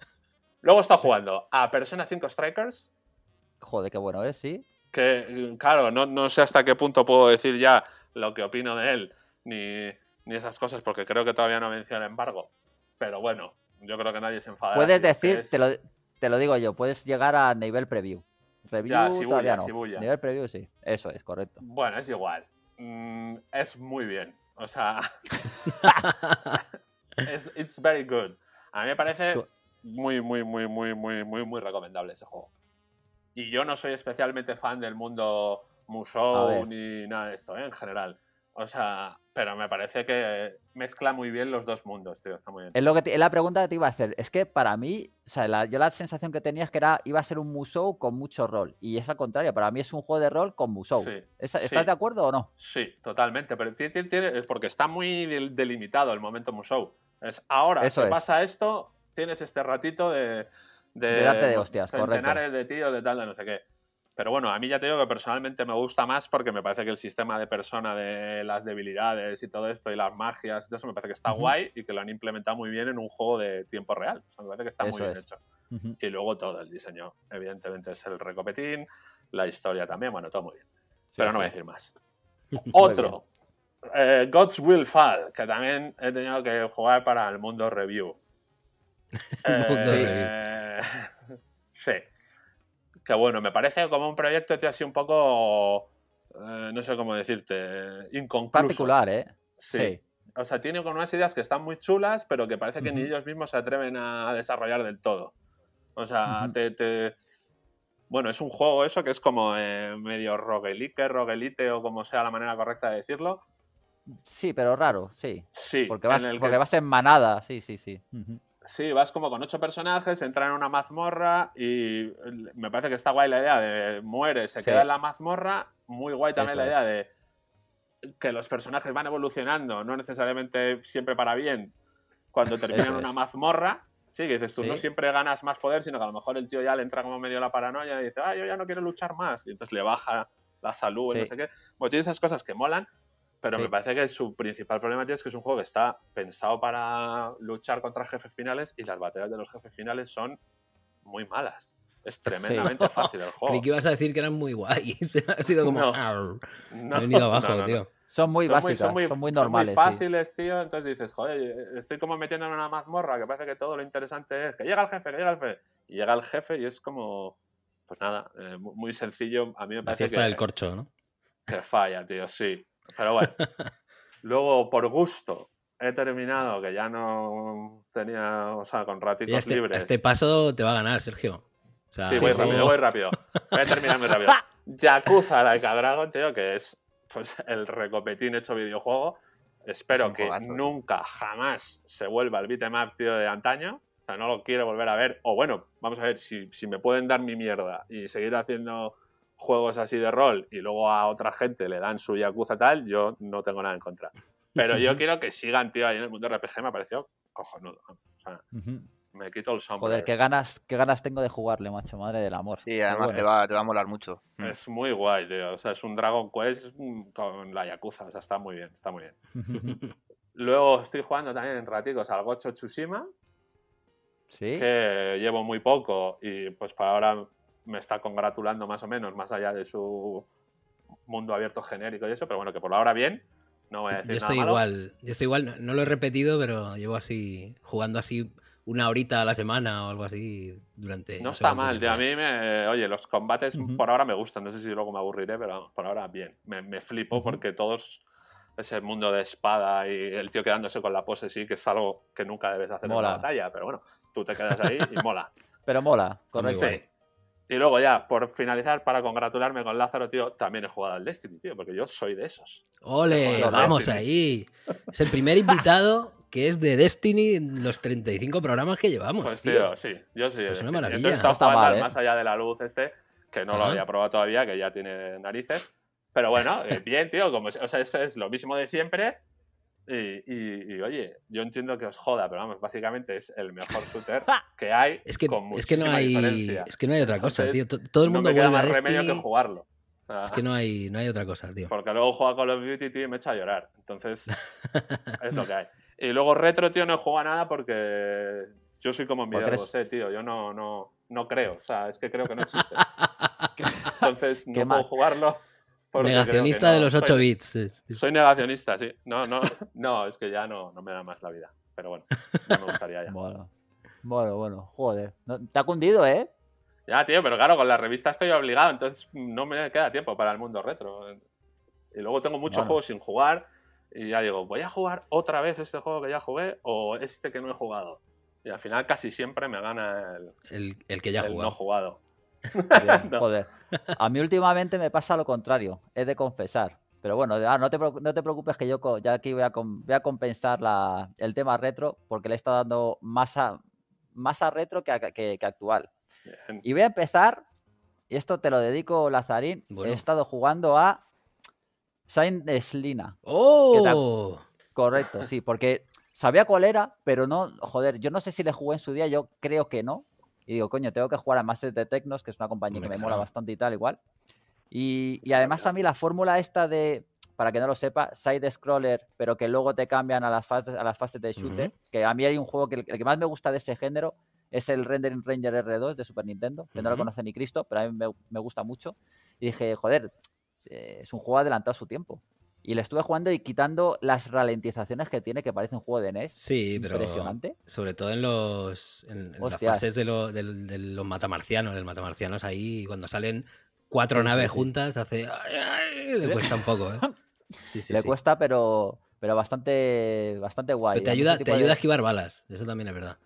Luego está jugando a Persona 5 Strikers. Joder, qué bueno es, sí. Que, claro, no, sé hasta qué punto puedo decir ya lo que opino de él, ni, esas cosas, porque creo que todavía no menciona embargo. Pero bueno, yo creo que nadie se enfada. Puedes decir, te, lo, te, lo, digo yo, puedes llegar a nivel preview. Review todavía no. Nivel preview sí, eso es, correcto. Bueno, es igual. Mm, es muy bien. O sea, es it's very good. A mí me parece muy, muy, muy, muy, muy, muy, muy recomendable ese juego. Y yo no soy especialmente fan del mundo Musou ni nada de esto, ¿eh? en general. O sea, pero me parece que mezcla muy bien los dos mundos, tío. Está muy bien. Es, lo que la pregunta que te iba a hacer. Es que para mí, o sea, yo la sensación que tenía es que era, iba a ser un Musou con mucho rol. Y es al contrario, para mí es un juego de rol con Musou. ¿Estás de acuerdo o no? Sí, totalmente. Pero tiene, tiene, porque está muy delimitado el momento Musou. Es ahora Eso pasa esto, tienes este ratito de. De, de darte de hostias, centenares de tíos, de tal, de no sé qué. Pero bueno, a mí ya te digo que personalmente me gusta más porque me parece que el sistema de persona de las debilidades y todo esto y las magias y todo eso me parece que está guay y que lo han implementado muy bien en un juego de tiempo real. O sea, me parece que está muy bien hecho. Y luego todo el diseño, evidentemente, es el recopetín, la historia también, bueno, todo muy bien. Pero no voy a decir más. Otro, eh, God's Will Fall, que también he tenido que jugar para el mundo review. Eh, sí que bueno, me parece como un proyecto tío, así un poco, eh, no sé cómo decirte, inconcluso. Particular, ¿eh? Sí. O sea, tiene con unas ideas que están muy chulas, pero que parece que ni ellos mismos se atreven a desarrollar del todo. O sea, te, Bueno, es un juego eso que es como eh, medio roguelike, roguelite o como sea la manera correcta de decirlo. Sí, pero raro, sí. Sí. Porque vas, en, porque vas en manada, sí, sí, sí. Sí, vas como con ocho personajes, entran en una mazmorra y me parece que está guay la idea de muere, se queda en la mazmorra. Muy guay también la idea de que los personajes van evolucionando, no necesariamente siempre para bien, cuando terminan una mazmorra. Sí, que dices tú, no siempre ganas más poder, sino que a lo mejor el tío ya le entra como medio la paranoia y dice, ah, yo ya no quiero luchar más. Y entonces le baja la salud y no sé qué. Bueno, tiene esas cosas que molan, pero me parece que su principal problema es que es un juego que está pensado para luchar contra jefes finales y las batallas de los jefes finales son muy malas. Es tremendamente fácil el juego. Creí que ibas a decir que eran muy guays. ha sido como. No, venido abajo, tío. Son muy básicas, son muy, normales. Son muy fáciles, tío. Entonces dices, joder, estoy como metiendo en una mazmorra que parece que todo lo interesante es que llega el jefe, que llega el jefe. Y llega el jefe y es como. Pues nada, eh, muy sencillo. A mí me parece. La fiesta del corcho, ¿no? Que falla, tío, sí. Pero bueno. Luego, por gusto, he terminado, que ya no tenía, o sea, con ratitos este, libres. Este paso te va a ganar, Sergio. sí, voy rápido, voy rápido. Voy a terminar muy rápido. Yakuza Laika Dragon, tío, que es pues, el recopetín hecho videojuego. Espero que nunca, jamás se vuelva el beatmap, tío, de antaño. O sea, no lo quiero volver a ver. O bueno, vamos a ver si, si me pueden dar mi mierda y seguir haciendo juegos así de rol y luego a otra gente le dan su Yakuza tal, yo no tengo nada en contra. Pero yo quiero que sigan, tío, ahí en el mundo RPG me ha parecido cojonudo. O sea, me quito el sombrero. Joder, qué ganas, qué ganas tengo de jugarle, macho, madre del amor. Sí, además te, va, te va a molar mucho. Mm. Es muy guay, tío. O sea, es un Dragon Quest con la Yakuza. O sea, está muy bien, está muy bien. Luego estoy jugando también en raticos al Gocho Tsushima. Sí. Que llevo muy poco y pues para ahora me está congratulando más o menos, más allá de su mundo abierto genérico y eso, pero bueno, que por ahora bien. No voy a decir yo estoy igual, yo estoy igual, no, lo he repetido, pero llevo así, jugando así una horita a la semana o algo así durante. No, está mal, a mí me. Oye, los combates por ahora me gustan, no sé si luego me aburriré, pero por ahora bien. Me, me flipo porque todos. Ese mundo de espada y el tío quedándose con la pose, sí, que es algo que nunca debes hacer en una batalla, pero bueno, tú te quedas ahí y mola. Pero mola, correcto. Sí. Y luego ya, por finalizar, para congratularme con Lázaro, tío, también he jugado al Destiny, tío, porque yo soy de esos. ¡Ole! Vamos ahí. Es el primer invitado que es de Destiny en los 35 programas que llevamos. Pues tío, sí, yo sí. es una maravilla. Entonces, está mal, ¿eh? más allá de la luz este, que no lo había probado todavía, que ya tiene narices. Pero bueno, eh, bien, tío, como, o sea, es lo mismo de siempre, y, oye, yo entiendo que os joda, pero vamos, básicamente es el mejor shooter que hay. Es que, con es que no hay, es que no hay otra cosa, tío. Todo el mundo no me queda más remedio que jugarlo. es que no hay, no hay otra cosa, tío. Porque luego juega Call of Duty, tío, y me echa a llorar. Entonces, es lo que hay. Y luego retro, tío, no juega nada porque yo soy como mi sé, tío. Yo no, no, no creo. O sea, es que creo que no existe. Entonces, no puedo jugarlo. Negacionista de los 8 bits. Soy negacionista, sí. No, no, no, es que ya no, no me da más la vida. Pero bueno, no me gustaría ya. bueno, bueno, bueno, joder. te ha cundido, ¿eh? Ya, tío, pero claro, con la revista estoy obligado, entonces no me queda tiempo para el mundo retro. Y luego tengo muchos juegos sin jugar Y ya digo, ¿voy a jugar otra vez este juego que ya jugué o este que no he jugado? Y al final casi siempre me gana el, el, que ya el no jugado. Joder. A mí últimamente me pasa lo contrario, he de confesar. Pero bueno, ah, no, te, no te preocupes que yo ya aquí voy a, voy a compensar la, el tema retro porque le está dando más a, más a retro que, que, actual. Y voy a empezar, y esto te lo dedico, Lazarín. He estado jugando a Saint Slina. ¡Oh! Correcto, sí, porque sabía cuál era, pero no, joder, yo no sé si le jugué en su día, yo creo que no. Y digo, coño, tengo que jugar a Masters de Tecnos, que es una compañía que me mola bastante y tal, igual. Y, además a mí la fórmula esta de, para que no lo sepa, side scroller, pero que luego te cambian a las fases, a las fases de shooter, que a mí hay un juego que el, que más me gusta de ese género es el Rendering Ranger R2 de Super Nintendo, que no lo conoce ni Cristo, pero a mí me, gusta mucho. Y dije, joder, es un juego adelantado a su tiempo. Y le estuve jugando y quitando las ralentizaciones que tiene, que parece un juego de NES. Sí, pero impresionante. Sobre todo en los en, las fases de, de, los matamarcianos. Los matamarcianos ahí, cuando salen cuatro naves juntas, hace. le cuesta un poco, ¿eh? Sí, sí, le cuesta, pero, pero bastante, bastante guay. te ayuda, te ayuda a esquivar balas, eso también es verdad.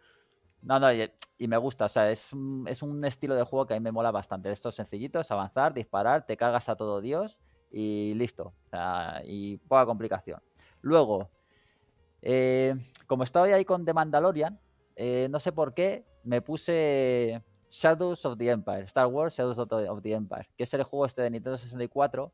No, no, y, me gusta, o sea, es un, es un, estilo de juego que a mí me mola bastante. Estos sencillitos, avanzar, disparar, te cargas a todo Dios y listo. Y poca complicación. Luego, eh, como estaba ahí con The Mandalorian, eh, no sé por qué, me puse Shadows of the Empire, Star Wars Shadows of the Empire, que es el juego este de Nintendo 64,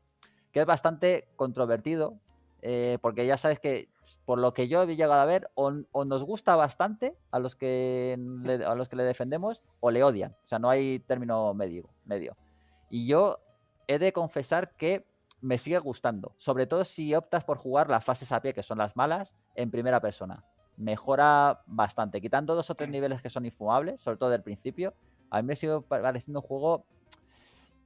que es bastante controvertido, eh, porque ya sabes que por lo que yo he llegado a ver, o, nos gusta bastante a los, que le, a los que le defendemos, o le odian. O sea, no hay término medio. medio. Y yo he de confesar que me sigue gustando, sobre todo si optas por jugar las fases a pie, que son las malas, en primera persona. Mejora bastante, quitando dos o tres niveles que son infumables, sobre todo del principio, a mí me sigue pareciendo un juego,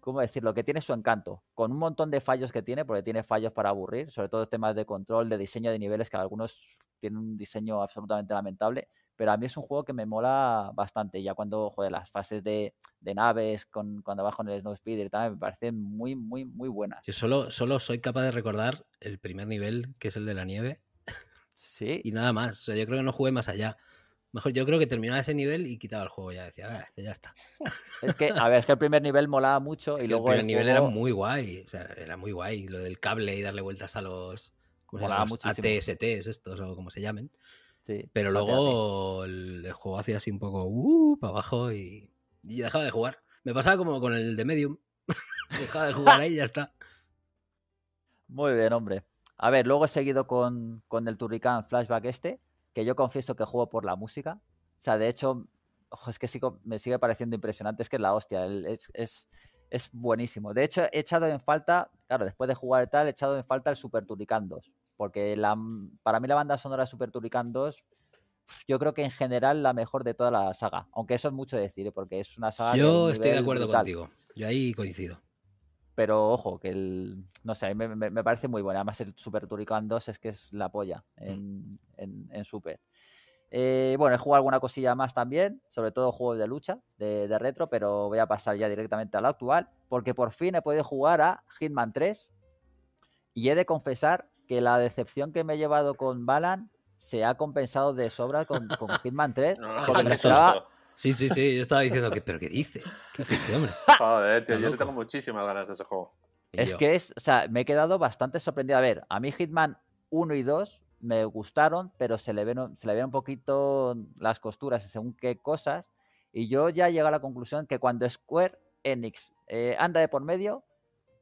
¿cómo decirlo? Que tiene su encanto, con un montón de fallos que tiene, porque tiene fallos para aburrir, sobre todo temas de control, de diseño de niveles, que algunos tienen un diseño absolutamente lamentable, pero a mí es un juego que me mola bastante. Ya cuando, joder, las fases de, naves, con, cuando bajo en el Snow Speeder y tal, me parecen muy, muy, muy buenas. Yo solo, solo soy capaz de recordar el primer nivel, que es el de la nieve. Sí. y nada más. O sea, yo creo que no jugué más allá. Mejor yo creo que terminaba ese nivel y quitaba el juego. Ya decía, ah, ya está. Es que, a ver, es que el primer nivel molaba mucho y luego. El primer nivel era muy guay. O sea, era muy guay. Lo del cable y darle vueltas a los. Molaba los ATSTs, estos o como se llamen. Sí, Pero luego el, juego hacía así un poco uh, para abajo y, y dejaba de jugar. Me pasaba como con el de Medium. dejaba de jugar ahí y ya está. Muy bien, hombre. A ver, luego he seguido con, con el Turrican Flashback este que yo confieso que juego por la música. O sea, de hecho, es que me sigue pareciendo impresionante, es que es la hostia, es, es, buenísimo. De hecho, he echado en falta, claro, después de jugar tal, he echado en falta el Super Turrican 2, porque la, para mí la banda sonora de Super Turrican 2 yo creo que en general la mejor de toda la saga. Aunque eso es mucho decir, ¿eh? porque es una saga. Yo estoy de acuerdo contigo. Yo ahí coincido. Pero ojo, que el. No sé, me, me, parece muy bueno. Además, el Super Turrican 2 es que es la polla mm. en, en, Super. Eh, bueno, he jugado alguna cosilla más también, sobre todo juegos de lucha, de, retro, pero voy a pasar ya directamente a lo actual, porque por fin he podido jugar a Hitman 3 y he de confesar que la decepción que me he llevado con Balan se ha compensado de sobra con, con Hitman 3, porque me esperaba, Sí, sí, sí. Yo estaba diciendo que, ¿pero qué dice? ¿Qué dice, hombre? Joder, tío, yo tengo muchísimas ganas de ese juego. Es que es, o sea, me he quedado bastante sorprendido. A ver, a mí Hitman 1 y 2 me gustaron, pero se le ven, se le un poquito las costuras según qué cosas. Y yo ya llego a la conclusión que cuando Square Enix eh, anda de por medio,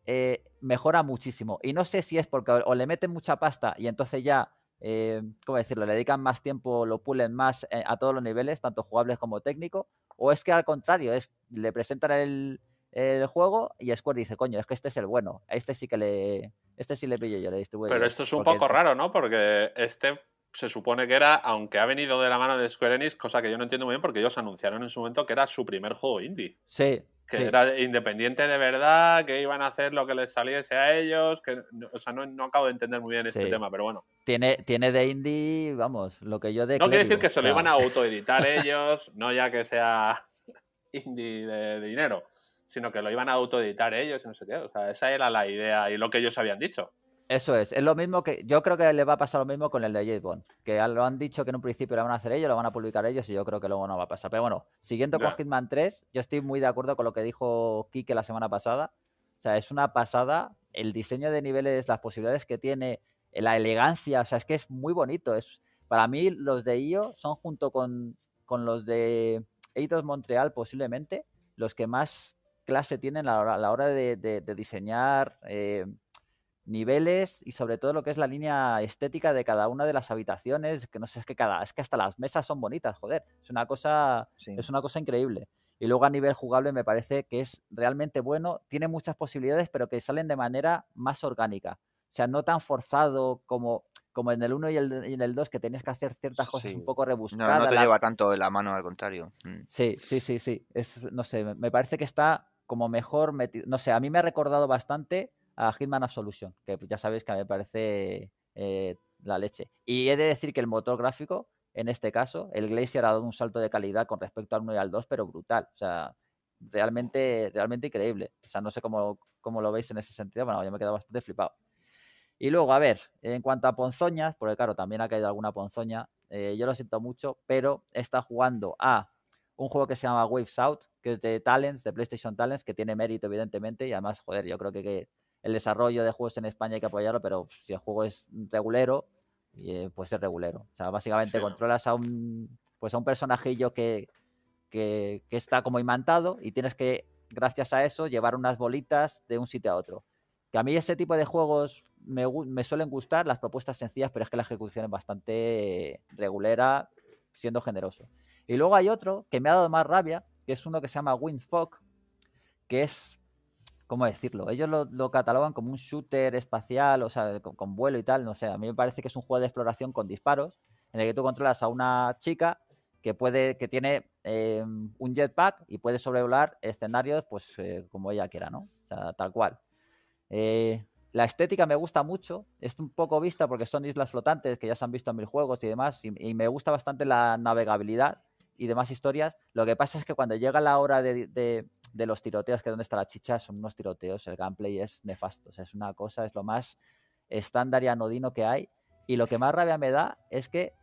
eh, mejora muchísimo. Y no sé si es porque o le meten mucha pasta y entonces ya eh, ¿cómo decirlo? Le dedican más tiempo, lo pulen más eh, a todos los niveles, tanto jugables como técnico, o es que al contrario, es le presentan el, juego y Square dice, coño, es que este es el bueno, este sí que le, este sí le pillo yo, le distribuyo. Pero esto es un poco raro, ¿no? Porque este se supone que era, aunque ha venido de la mano de Square Enix, cosa que yo no entiendo muy bien porque ellos anunciaron en su momento que era su primer juego indie. Sí, que era independiente de verdad, que iban a hacer lo que les saliese a ellos, que, o sea, no, acabo de entender muy bien este tema, pero bueno. Tiene, tiene de indie, vamos, lo que yo de... No quiere decir que se lo iban a autoeditar ellos, no ya que sea indie de, dinero, sino que lo iban a autoeditar ellos y no sé qué, o sea, esa era la idea y lo que ellos habían dicho. Eso es, es lo mismo que yo creo que le va a pasar lo mismo con el de James Bond, que lo han dicho que en un principio lo van a hacer ellos, lo van a publicar ellos y yo creo que luego no va a pasar. Pero bueno, siguiendo con Hitman 3, yo estoy muy de acuerdo con lo que dijo Kike la semana pasada. O sea, es una pasada el diseño de niveles, las posibilidades que tiene, la elegancia, o sea, es que es muy bonito. Es, para mí los de IO son junto con, con los de Eidos Montreal posiblemente los que más clase tienen a la hora, de, diseñar eh, niveles y sobre todo lo que es la línea estética de cada una de las habitaciones, que no sé, es que cada, es que hasta las mesas son bonitas, joder, es una cosa, es una cosa increíble. Y luego a nivel jugable me parece que es realmente bueno, tiene muchas posibilidades, pero que salen de manera más orgánica. O sea, no tan forzado como, como en el 1 y, en el 2, que tenías que hacer ciertas cosas un poco rebuscadas. No, no te lleva tanto de la mano, al contrario. Mm. Sí, sí, sí, sí. Es, no sé, me parece que está como mejor metido. No sé, a mí me ha recordado bastante a Hitman Absolution, que ya sabéis que me parece eh, la leche. Y he de decir que el motor gráfico, en este caso, el Glacier ha dado un salto de calidad con respecto al 1 y al 2, pero brutal. O sea, realmente, realmente increíble. O sea, no sé cómo, cómo lo veis en ese sentido. Bueno, yo me he quedado bastante flipado. Y luego, a ver, en cuanto a ponzoñas, porque claro, también ha caído alguna ponzoña, eh, yo lo siento mucho, pero está jugando a un juego que se llama Waves Out, que es de Talents, de PlayStation Talents, que tiene mérito, evidentemente, y además, joder, yo creo que, el desarrollo de juegos en España hay que apoyarlo, pero si el juego es regulero, eh, pues es regulero. O sea, básicamente controlas a un, pues a un personajillo que, que, está como imantado y tienes que, gracias a eso, llevar unas bolitas de un sitio a otro. Que a mí ese tipo de juegos me, me, suelen gustar, las propuestas sencillas, pero es que la ejecución es bastante regulera, siendo generoso. Y luego hay otro que me ha dado más rabia, que es uno que se llama Windfog, que es, ¿cómo decirlo? Ellos lo, catalogan como un shooter espacial, o sea, con, vuelo y tal, no sé, a mí me parece que es un juego de exploración con disparos, en el que tú controlas a una chica que puede, que tiene em, un jetpack y puede sobrevolar escenarios, pues eh, como ella quiera, ¿no? O sea, tal cual. Eh, la estética me gusta mucho, es un poco vista porque son islas flotantes que ya se han visto en mil juegos y demás, y me gusta bastante la navegabilidad y demás historias. Lo que pasa es que cuando llega la hora de, los tiroteos, que es donde está la chicha, son unos tiroteos, el gameplay es nefasto, es una cosa, es lo más estándar y anodino que hay. Y lo que más rabia me da es que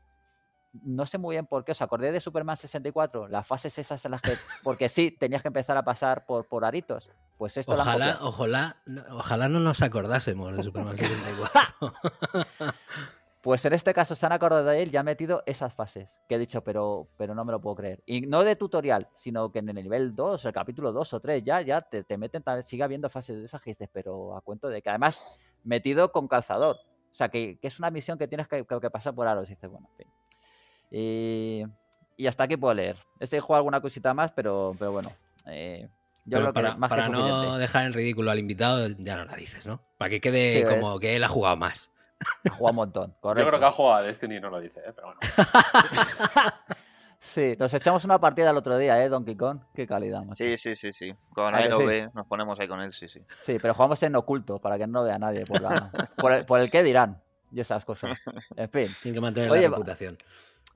no sé muy bien por qué, os acordé de Superman 64, las fases esas en las que, porque sí, tenías que empezar a pasar por, por aritos. Pues esto ojalá, ojalá, ojalá no nos acordásemos de Superman 64. Pues en este caso se han acordado de él y ha metido esas fases que he dicho, pero, pero no me lo puedo creer. Y no de tutorial, sino que en el nivel 2, el capítulo 2 o 3, ya, ya te, te meten, sigue habiendo fases de esas que dices, pero a cuento de que además metido con calzador. O sea, que, es una misión que tienes que, pasar por aros. Y dices, bueno, en fin. Y, hasta aquí puedo leer. Este juego alguna cosita más, pero, pero bueno. Eh, yo creo para, que más para no dejar en ridículo al invitado, ya no la dices, ¿no? Para que quede como que él ha jugado más. Ha jugado un montón, correcto. Yo creo que ha jugado a Destiny y no lo dice, ¿eh? pero bueno. sí, nos echamos una partida el otro día, ¿eh, Donkey Kong? Qué calidad, macho. Sí, sí, sí, sí. Con AeroB nos ponemos ahí con él, sí, sí. Sí, pero jugamos en oculto, para que no vea nadie, por, el, por el que dirán y esas cosas. En fin. Tiene que mantener la reputación.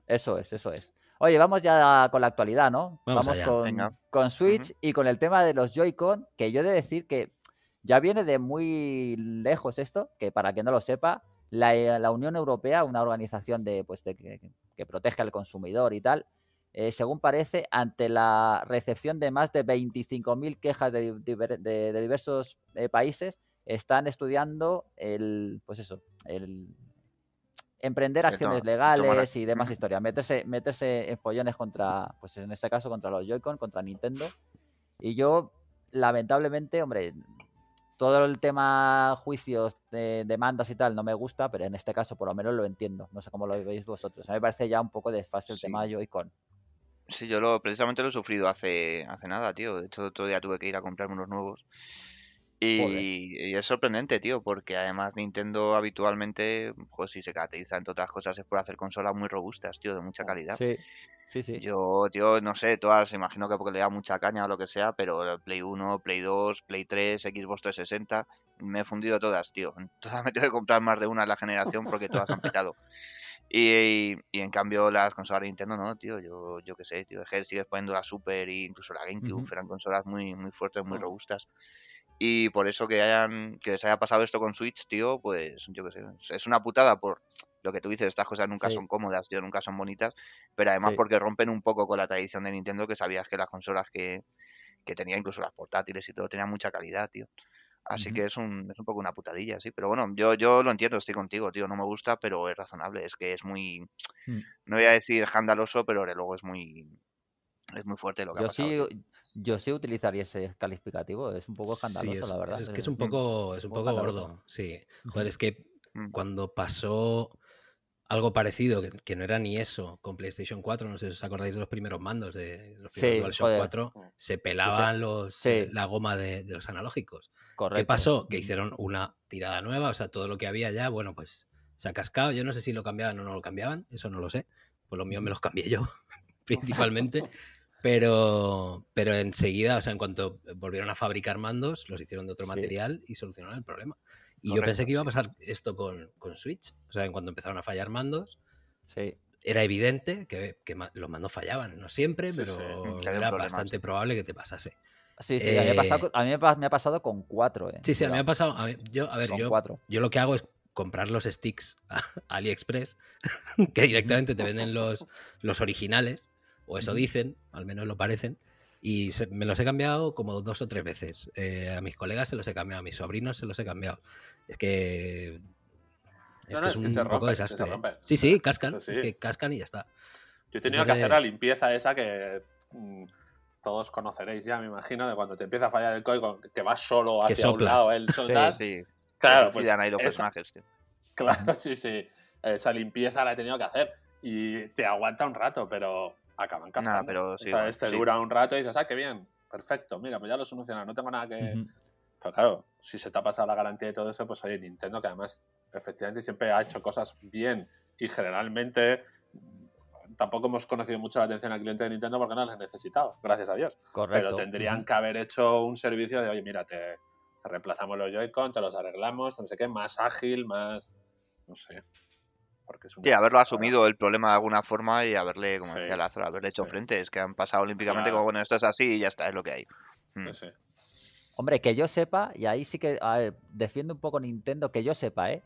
Eso es, eso es. Oye, vamos ya con la actualidad, ¿no? Vamos, con, con, Switch y con el tema de los Joy-Con, que yo he de decir que ya viene de muy lejos esto, que para quien no lo sepa, eh, la, Unión Europea, una organización de, pues, que, protege al consumidor y tal, eh, según parece, ante la recepción de más de 25.000 quejas de, diversos eh, países, están estudiando el, pues eso, el emprender acciones legales y demás historias, meterse, meterse en follones contra, pues en este caso contra los Joy-Con, contra Nintendo. Y yo, lamentablemente, hombre, todo el tema juicios, de demandas y tal no me gusta, pero en este caso por lo menos lo entiendo. No sé cómo lo veis vosotros. A mí me parece ya un poco de fase el tema Joy-Con. Sí, yo lo, precisamente lo he sufrido hace, hace nada, tío. De hecho, otro día tuve que ir a comprarme unos nuevos. Y, es sorprendente, tío, porque además Nintendo habitualmente, pues si se caracteriza entre otras cosas es por hacer consolas muy robustas, tío, de mucha calidad. Sí. Sí, sí. Yo, tío, no sé, todas, imagino que porque le da mucha caña o lo que sea, pero Play 1, Play 2, Play 3, Xbox 360, me he fundido todas, tío. Todas me tengo que comprar más de una en la generación porque todas han petado. Y, y, en cambio las consolas de Nintendo no, tío, yo, yo qué sé, tío, es que sigues poniendo la Super e incluso la GameCube, eran consolas muy, muy fuertes, muy robustas. Y por eso que hayan que se haya pasado esto con Switch, tío, pues yo qué sé, es una putada por lo que tú dices, estas cosas nunca son cómodas, tío, nunca son bonitas, pero además porque rompen un poco con la tradición de Nintendo, que sabías que las consolas que, que tenía, incluso las portátiles y todo, tenían mucha calidad, tío. Así que es un, es un poco una putadilla, sí. Pero bueno, yo, yo lo entiendo, estoy contigo, tío. No me gusta, pero es razonable. Es que es muy. Mm. No voy a decir escandaloso, pero luego es muy. Es muy fuerte lo que yo ha pasado. Yo sí utilizaría ese calificativo. Es un poco escandaloso, la verdad. Es, que es un poco, es un poco gordo. Sí. Joder, es que mm. cuando pasó algo parecido, que, no era ni eso, con PlayStation 4, no sé si os acordáis de los primeros mandos de los primeros DualShock 4, se pelaban los, la goma de, los analógicos. ¿Qué pasó? Que hicieron una tirada nueva, o sea, todo lo que había ya, bueno, pues se ha cascado. Yo no sé si lo cambiaban o no lo cambiaban, eso no lo sé. Pues lo mío me los cambié yo, principalmente. Pero, pero enseguida, o sea, en cuanto volvieron a fabricar mandos, los hicieron de otro material y solucionaron el problema. Y yo pensé que iba a pasar esto con, Switch. O sea, en cuando empezaron a fallar mandos, era evidente que, los mandos fallaban. No siempre, pero era bastante probable que te pasase. Sí, sí, a, mí me, ha pasado con cuatro. Eh, sí, sí, a mí me ha pasado. A yo, a ver, yo, yo lo que hago es comprar los sticks a AliExpress, que directamente te venden los, los originales, o eso dicen, al menos lo parecen. Y me los he cambiado como dos o tres veces. Eh, a mis colegas se los he cambiado, a mis sobrinos se los he cambiado. Es que. Esto es, un poco desastre. ¿eh? Sí, sí, cascan. Es que cascan y ya está. Yo he tenido que hacer la limpieza esa que mm, todos conoceréis ya, me imagino, de cuando te empieza a fallar el código, que vas solo hacia un lado el soldado. Sí, Claro, pues. ahí los personajes, Claro, sí, sí. Esa limpieza la he tenido que hacer. Y te aguanta un rato, pero acaban cascando. pero o sea, este dura un rato y dices, ah, qué bien, perfecto, mira, pues ya lo solucionado, no tengo nada que... Pero claro, si se te ha pasado la garantía y todo eso, pues oye, Nintendo, que además efectivamente siempre ha hecho cosas bien y generalmente tampoco hemos conocido mucho la atención al cliente de Nintendo porque no las he necesitado, gracias a Dios. Correcto. Pero tendrían que haber hecho un servicio de, oye, mira, te, te reemplazamos los Joy-Con, te los arreglamos, no sé qué, más ágil, más, no sé, sí, haberlo asumido el problema de alguna forma y haberle, como decía Lázaro, haberle hecho frente. Es que han pasado olímpicamente como, bueno, esto es así y ya está, es lo que hay. Mm. Hombre, que yo sepa, y ahí sí que, a ver, defiendo un poco Nintendo, que yo sepa, ¿eh?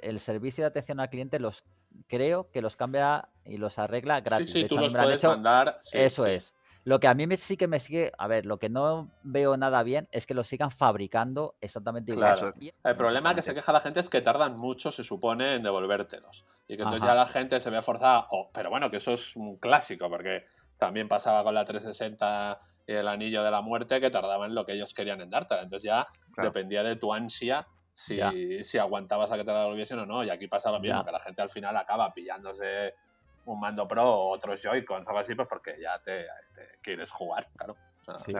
el servicio de atención al cliente los creo que los cambia y los arregla gratis. Sí, sí, tú los puedes mandar. eso es. Lo que a mí me, sí que me sigue, a ver, lo que no veo nada bien es que lo sigan fabricando exactamente igual. Claro. El problema que se queja la gente es que tardan mucho, se supone, en devolvértelos. Y que entonces ya la gente se ve forzada, pero bueno, que eso es un clásico, porque también pasaba con la 360 y el anillo de la muerte, que tardaban lo que ellos querían en dártela. Entonces ya dependía de tu ansia si, si, aguantabas a que te la devolviesen o no. Y aquí pasa lo mismo, que la gente al final acaba pillándose un mando pro o otros Joy-Cons, algo así, pues porque ya te, quieres jugar, claro.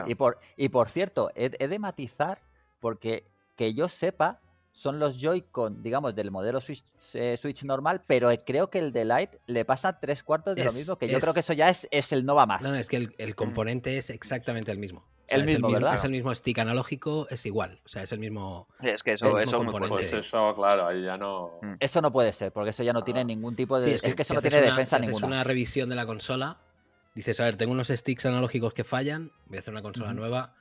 Y, por, y por cierto, he, de matizar, porque que yo sepa, son los Joy-Con, digamos, del modelo Switch, eh, Switch, normal, pero creo que el de Lite le pasa tres cuartos de lo mismo, que yo creo que eso ya es, es el Nova más. No, es que el, el componente es exactamente el mismo el, mismo, ¿verdad? Es el mismo stick analógico, es igual. O sea, es el mismo. es que eso, eso pues eso, claro, ahí ya no. Mm. Eso no puede ser, porque eso ya no tiene ah. ningún tipo de. es, que, eso no tiene defensa si ninguna. una revisión de la consola, dices, a ver, tengo unos sticks analógicos que fallan, voy a hacer una consola nueva,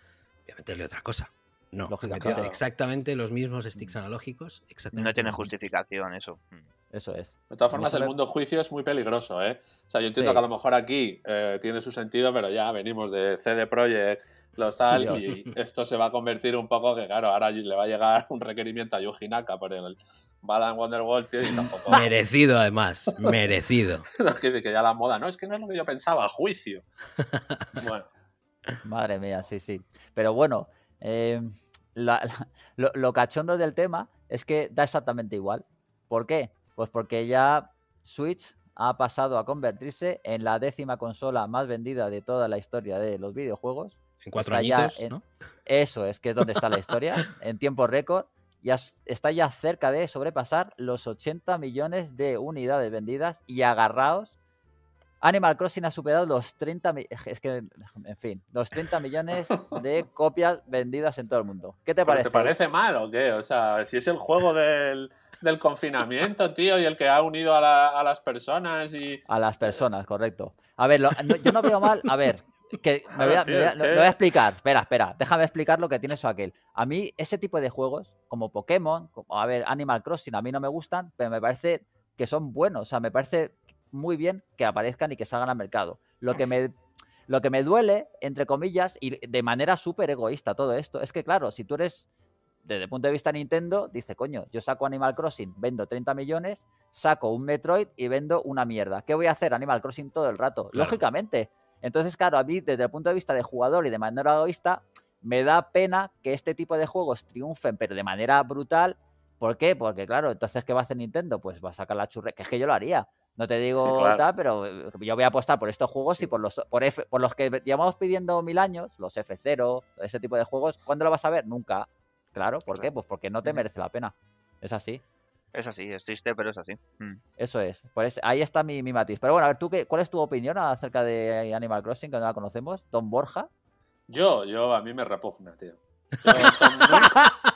voy a meterle otra cosa. No, lógicamente. Exactamente los mismos sticks analógicos. Exactamente no tiene justificación eso. Mm. Eso es. De todas formas, el mundo juicio es muy peligroso, ¿eh? O sea, yo entiendo que a lo mejor aquí eh, tiene su sentido, pero ya venimos de CD Projekt los tal, y esto se va a convertir un poco que, claro, ahora le va a llegar un requerimiento a Yuji Naka por el Balan Wonderworld, tío, y tampoco. Merecido, además, merecido. que, que ya la moda, no, es que no es lo que yo pensaba, juicio. bueno. Madre mía, sí, sí. Pero bueno, eh, lo, lo cachondo del tema es que da exactamente igual. ¿Por qué? Pues porque ya Switch ha pasado a convertirse en la décima consola más vendida de toda la historia de los videojuegos en cuatro años, ¿no? Eso es que es donde está la historia, en tiempo récord. Ya está ya cerca de sobrepasar los 80 millones de unidades vendidas y agarrados. Animal Crossing ha superado los 30 es que en fin, los 30 millones de copias vendidas en todo el mundo. ¿Qué te parece? ¿Te parece mal o qué? O sea, si es el juego del, confinamiento, tío, y el que ha unido a, las personas y... A las personas, correcto. A ver, yo no veo mal, a ver, que me voy, a, explicar. Espera, espera. Déjame explicar lo que tiene eso aquel. A mí, ese tipo de juegos, como Pokémon, como, a ver, Animal Crossing, a mí no me gustan, pero me parece que son buenos. O sea, me parece muy bien que aparezcan y que salgan al mercado. Lo que me, lo que me duele, entre comillas, y de manera súper egoísta todo esto, es que, claro, si tú eres, desde el punto de vista Nintendo, dice, coño, yo saco Animal Crossing, vendo 30 millones, saco un Metroid y vendo una mierda. ¿Qué voy a hacer Animal Crossing todo el rato? Lógicamente. Entonces, claro, a mí, desde el punto de vista de jugador y de manera egoísta, me da pena que este tipo de juegos triunfen, pero de manera brutal. ¿Por qué? Porque, claro, entonces, ¿qué va a hacer Nintendo? Pues va a sacar la churre. Que es que yo lo haría. No te digo tal, pero eh, yo voy a apostar por estos juegos y por los, por, por los que llevamos pidiendo mil años, los F0, ese tipo de juegos. ¿Cuándo lo vas a ver? Nunca. Claro, ¿por qué? Pues porque no te merece la pena. Es así. Es así, es triste, pero es así. Mm. Eso es. ahí está mi, matiz. Pero bueno, a ver, ¿tú qué, ¿cuál es tu opinión acerca de Animal Crossing, que no la conocemos? ¿Don Borja? Yo, yo, a mí me repugna, tío.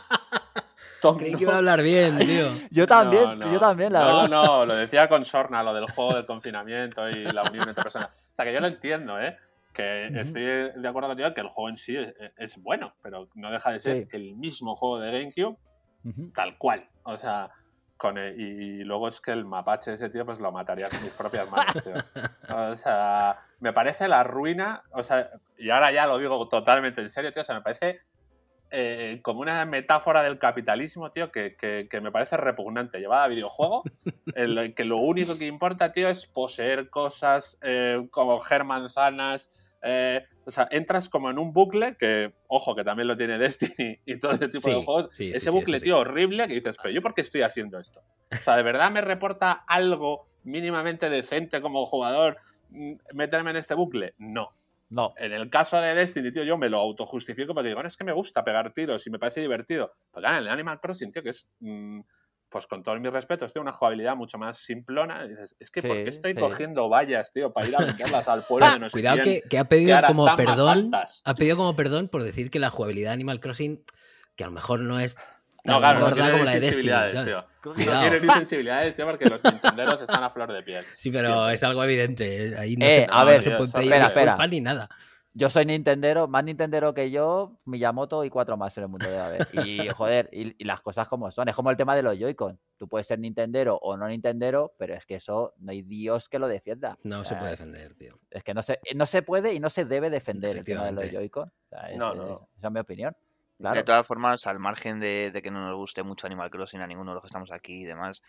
Creí que iba a hablar bien, tío. yo también, yo también, la verdad. No, no, lo decía con Sorna, lo del juego del confinamiento y la unión entre personas. O sea, que yo lo entiendo, ¿eh? Que estoy de acuerdo contigo que el juego en sí es, bueno, pero no deja de ser el mismo juego de GameCube, tal cual. O sea, y luego es que el mapache ese tío pues lo mataría con mis propias manos, tío. O sea, me parece la ruina, o sea, y ahora ya lo digo totalmente en serio, tío, o sea, me parece eh, como una metáfora del capitalismo, tío, que, que, me parece repugnante. Llevada a videojuego, el, que lo único que importa, tío, es poseer cosas, eh, como coger manzanas, eh, o sea, entras como en un bucle que, ojo, que también lo tiene Destiny y todo ese tipo de juegos. ese bucle, tío, horrible que dices, pero ¿yo por qué estoy haciendo esto? O sea, ¿de verdad me reporta algo mínimamente decente como jugador mm, meterme en este bucle? No. No. En el caso de Destiny, tío, yo me lo autojustifico porque digo, bueno, es que me gusta pegar tiros y me parece divertido. Pues en el Animal Crossing, tío, que es. Mm, pues con todos mis respetos, tiene una jugabilidad mucho más simplona. es que ¿por qué estoy cogiendo vallas, tío, para ir a venderlas al pueblo de no sé Cuidado que, que, ha pedido como perdón. Ha pedido como perdón por decir que la jugabilidad de Animal Crossing, que a lo mejor no es no, claro, no como la de Destiny. Tío. No tiene ni sensibilidades, tío, porque los nintenderos están a flor de piel. Sí, pero es algo evidente. Ahí no eh, se, a ver, se puede pedir espera, espera. ni nada. Yo soy Nintendero, más Nintendero que yo, Miyamoto y cuatro más en el mundo de haber. Y joder, y, las cosas como son. Es como el tema de los Joy-Con. Tú puedes ser Nintendero o no Nintendero, pero es que eso no hay Dios que lo defienda. No se puede defender, tío. Es que no se, no se puede y no se debe defender el tema de los Joy-Con. no, no. esa es mi opinión. De todas formas, al margen de, que no nos guste mucho Animal Crossing a ninguno de los que estamos aquí y demás,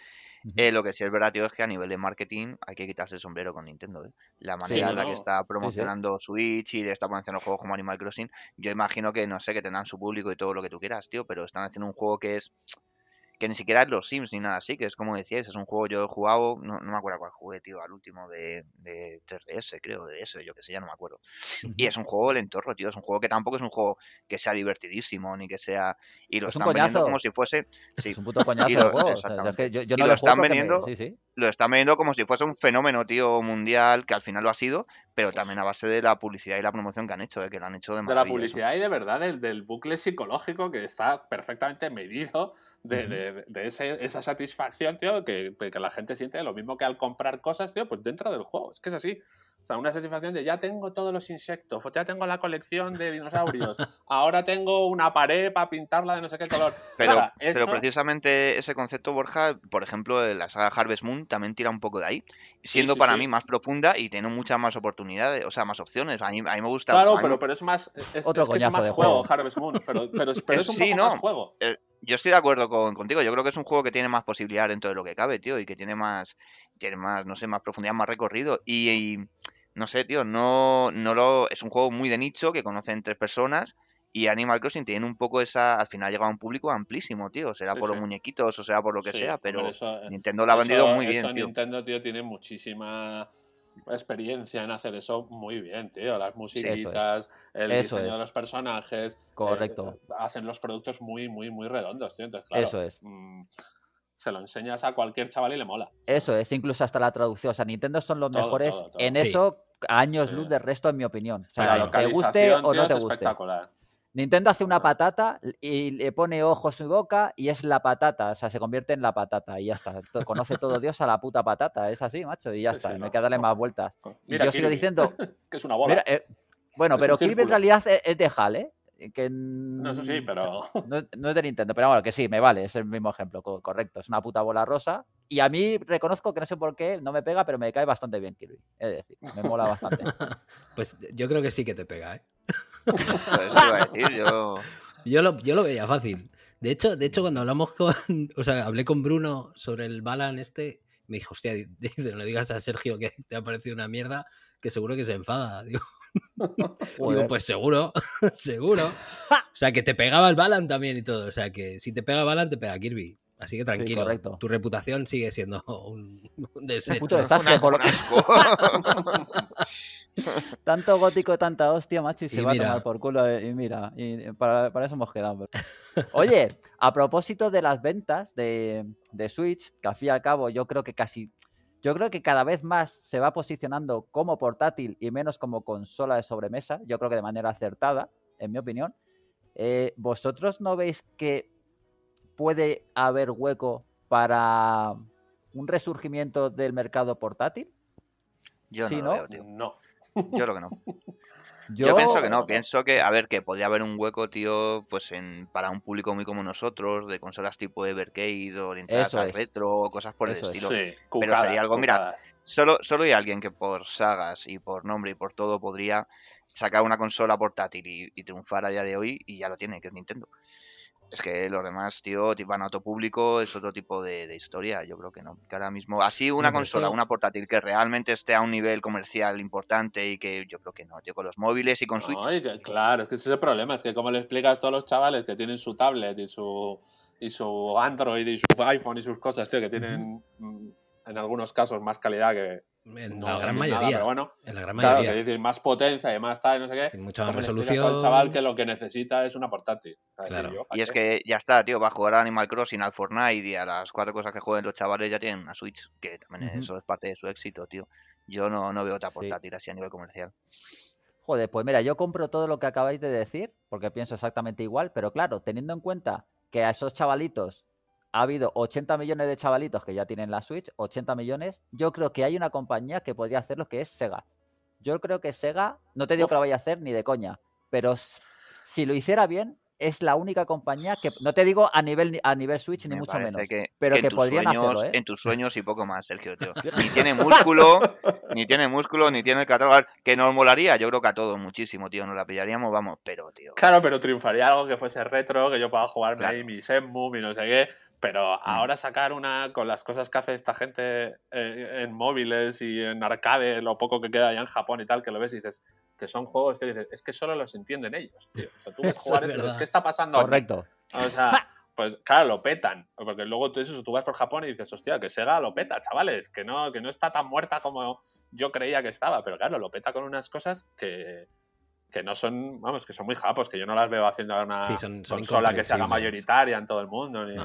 eh, lo que sí es verdad, tío, es que a nivel de marketing hay que quitarse el sombrero con Nintendo. ¿eh? La manera en la que está promocionando Switch y de está promocionando juegos como Animal Crossing, yo imagino que, no sé, que tendrán su público y todo lo que tú quieras, tío, pero están haciendo un juego que es que ni siquiera es los Sims ni nada así, que es como decíais, es un juego yo he jugado, no, me acuerdo cuál jugué, tío, al último de, de 3DS, creo, de eso, yo que sé, ya no me acuerdo. Y es un juego lentorro, tío, es un juego que tampoco es un juego que sea divertidísimo, ni que sea... Y lo están vendiendo como si fuese... Sí. Es un puto coñazo y lo, yo, no lo, están vendiendo... Lo están vendiendo como si fuese un fenómeno, tío, mundial, que al final lo ha sido, pero también a base de la publicidad y la promoción que han hecho, de que lo han hecho de De la publicidad y de verdad del, del, bucle psicológico que está perfectamente medido de, de, ese, esa satisfacción, tío, que, que, la gente siente lo mismo que al comprar cosas, tío, pues dentro del juego. Es que es así. O sea, una satisfacción de ya tengo todos los insectos, pues ya tengo la colección de dinosaurios, ahora tengo una pared para pintarla de no sé qué color. Pero, pero precisamente ese concepto, Borja, por ejemplo, la saga Harvest Moon también tira un poco de ahí, siendo para mí más profunda y tiene muchas más oportunidades, o sea, más opciones. A mí, a mí me gusta. Claro, pero, pero es más. Es, Otro es, es más juego, Harvest Moon, pero, pero, pero es un poco más juego. Eh, yo estoy de acuerdo con, contigo. Yo creo que es un juego que tiene más posibilidad dentro de lo que cabe, tío, y que tiene más, tiene más, no sé, más profundidad, más recorrido. y no sé, tío, no, no lo, es un juego muy de nicho que conocen tres personas y Animal Crossing tiene un poco esa, al final llega a un público amplísimo, tío, será por los muñequitos o sea por lo que sea, pero eh, Nintendo lo ha vendido muy bien. Tío. Nintendo, tío, tiene muchísima experiencia en hacer eso muy bien, tío. Las musiquitas, el diseño de los personajes. Correcto. Eh, hacen los productos muy, muy, muy redondos, tío. Entonces, claro, eso es. Mm, se lo enseñas a cualquier chaval y le mola. Eso es, incluso hasta la traducción. O sea, Nintendo son los mejores en eso, años luz del resto, en mi opinión. O sea, te guste o no te guste. Espectacular. Nintendo hace una patata y le pone ojos en su boca y es la patata, o sea, se convierte en la patata y ya está. Conoce todo Dios a la puta patata, es así, macho, y ya está. no hay que darle más vueltas. y yo sigo diciendo. que es una bola. Eh, Bueno, pero Kirby en realidad es de HAL, ¿eh? Que no, eso sí, pero. No, es de Nintendo, pero bueno, que sí, me vale, es el mismo ejemplo, correcto. Es una puta bola rosa. Y a mí reconozco que no sé por qué no me pega, pero me cae bastante bien Kirby. Es decir, me mola bastante. pues yo creo que sí que te pega, ¿eh? Pues yo... Yo, lo, yo lo veía fácil. De hecho, de hecho, cuando hablamos con. O sea, hablé con Bruno sobre el Balan este, me dijo, hostia, no le digas a Sergio que te ha parecido una mierda, que seguro que se enfada. Digo, Digo, pues seguro, seguro. O sea, que te pegaba el Balan también y todo. O sea, que si te pega Balan, te pega Kirby. Así que tranquilo. tu reputación sigue siendo un, desecho. Tanto gótico, tanta hostia, macho, y se va a tomar por culo. Eh, y mira, y para, eso hemos quedado. Oye, a propósito de las ventas de, de Switch, que al fin y al cabo yo creo que casi yo creo que cada vez más se va posicionando como portátil y menos como consola de sobremesa. Yo creo que de manera acertada, en mi opinión. Eh, ¿Vosotros no veis que puede haber hueco para un resurgimiento del mercado portátil? Yo no, no? Veo, no. Yo creo que no. Yo... pienso que no, pienso que, a ver, que podría haber un hueco, tío, pues en, para un público muy como nosotros, de consolas tipo Evercade, orientadas al retro, o cosas por el estilo. Sí, Pero sería algo, mira, solo, solo hay alguien que por sagas y por nombre y por todo podría sacar una consola portátil y, y triunfar a día de hoy, y ya lo tiene, que es Nintendo. Es que los demás, tío, van a auto público, es otro tipo de, historia. Yo creo que no. Que ahora mismo, así una consola, una portátil que realmente esté a un nivel comercial importante y que yo creo que no, tío, con los móviles y con Switch. claro, es que ese es el problema. Es que como le explicas a todos los chavales que tienen su tablet y su, y su Android y su iPhone y sus cosas, tío, que tienen en algunos casos más calidad que, en la gran mayoría. bueno, en la gran mayoría. decir, más potencia y más tal, no sé qué. mucha más resolución. El chaval que lo que necesita es una portátil. Claro. y es que ya está, tío, va a jugar a Animal Crossing, al Fortnite y a las cuatro cosas que jueguen los chavales ya tienen una Switch, que también eso es parte de su éxito, tío. Yo no, no veo otra portátil así a nivel comercial. Joder, pues mira, yo compro todo lo que acabáis de decir, porque pienso exactamente igual, pero claro, teniendo en cuenta que a esos chavalitos ha habido 80 millones de chavalitos que ya tienen la Switch, 80 millones. Yo creo que hay una compañía que podría hacerlo que es Sega. Yo creo que Sega, no te digo que lo vaya a hacer ni de coña, pero si lo hiciera bien, es la única compañía que, no te digo a nivel, a nivel Switch ni mucho menos, pero que, podrían hacerlo, ¿eh? En tus sueños y poco más, Sergio, tío. Ni tiene músculo, ni tiene músculo, ni tiene el catálogo. Que nos molaría, yo creo que a todos muchísimo, tío. Nos la pillaríamos, vamos, pero, tío. Claro, pero triunfaría algo que fuese retro, que yo pueda jugarme ahí mi Senmu, mi no sé qué. Pero mm. ahora sacar una con las cosas que hace esta gente eh, en móviles y en arcade, lo poco que queda allá en Japón y tal, que lo ves y dices que son juegos, tío, dices, es que solo los entienden ellos, tío. O sea, tú ves jugar esto, es ¿qué está pasando Correcto. O sea, pues claro, lo petan. Porque luego tú, eso, tú vas por Japón y dices, hostia, que Sega lo peta, chavales, que no, que no está tan muerta como yo creía que estaba. Pero claro, lo peta con unas cosas que, que no son, vamos, que son muy japos, que yo no las veo haciendo una consola que se haga mayoritaria en todo el mundo. Ni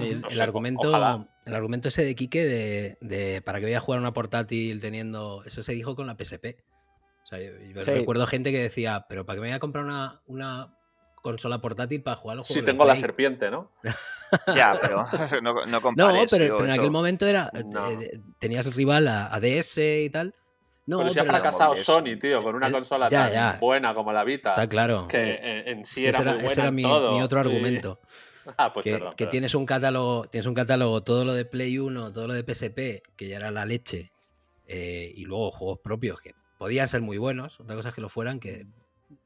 el, argumento, el argumento ese de Quique de, para que voy a jugar una portátil teniendo. Eso se dijo con la PSP. O sea, yo, recuerdo gente que decía, pero ¿para qué me voy a comprar una, una consola portátil para jugar los juegos? Si tengo la serpiente, ¿no? ya, pero no, no No, pero, en aquel momento era. Eh, eh, tenías rival a, DS y tal. No, pero si ha fracasado Sony, tío, con una consola tan buena como la Vita. Está claro. Que en, sí era, muy buena ese era mi, mi, otro argumento. Ah, pues que, tienes un catálogo, tienes un catálogo, todo lo de Play 1, todo lo de PSP, que ya era la leche, eh, y luego juegos propios que podían ser muy buenos, otra cosa es que lo fueran, que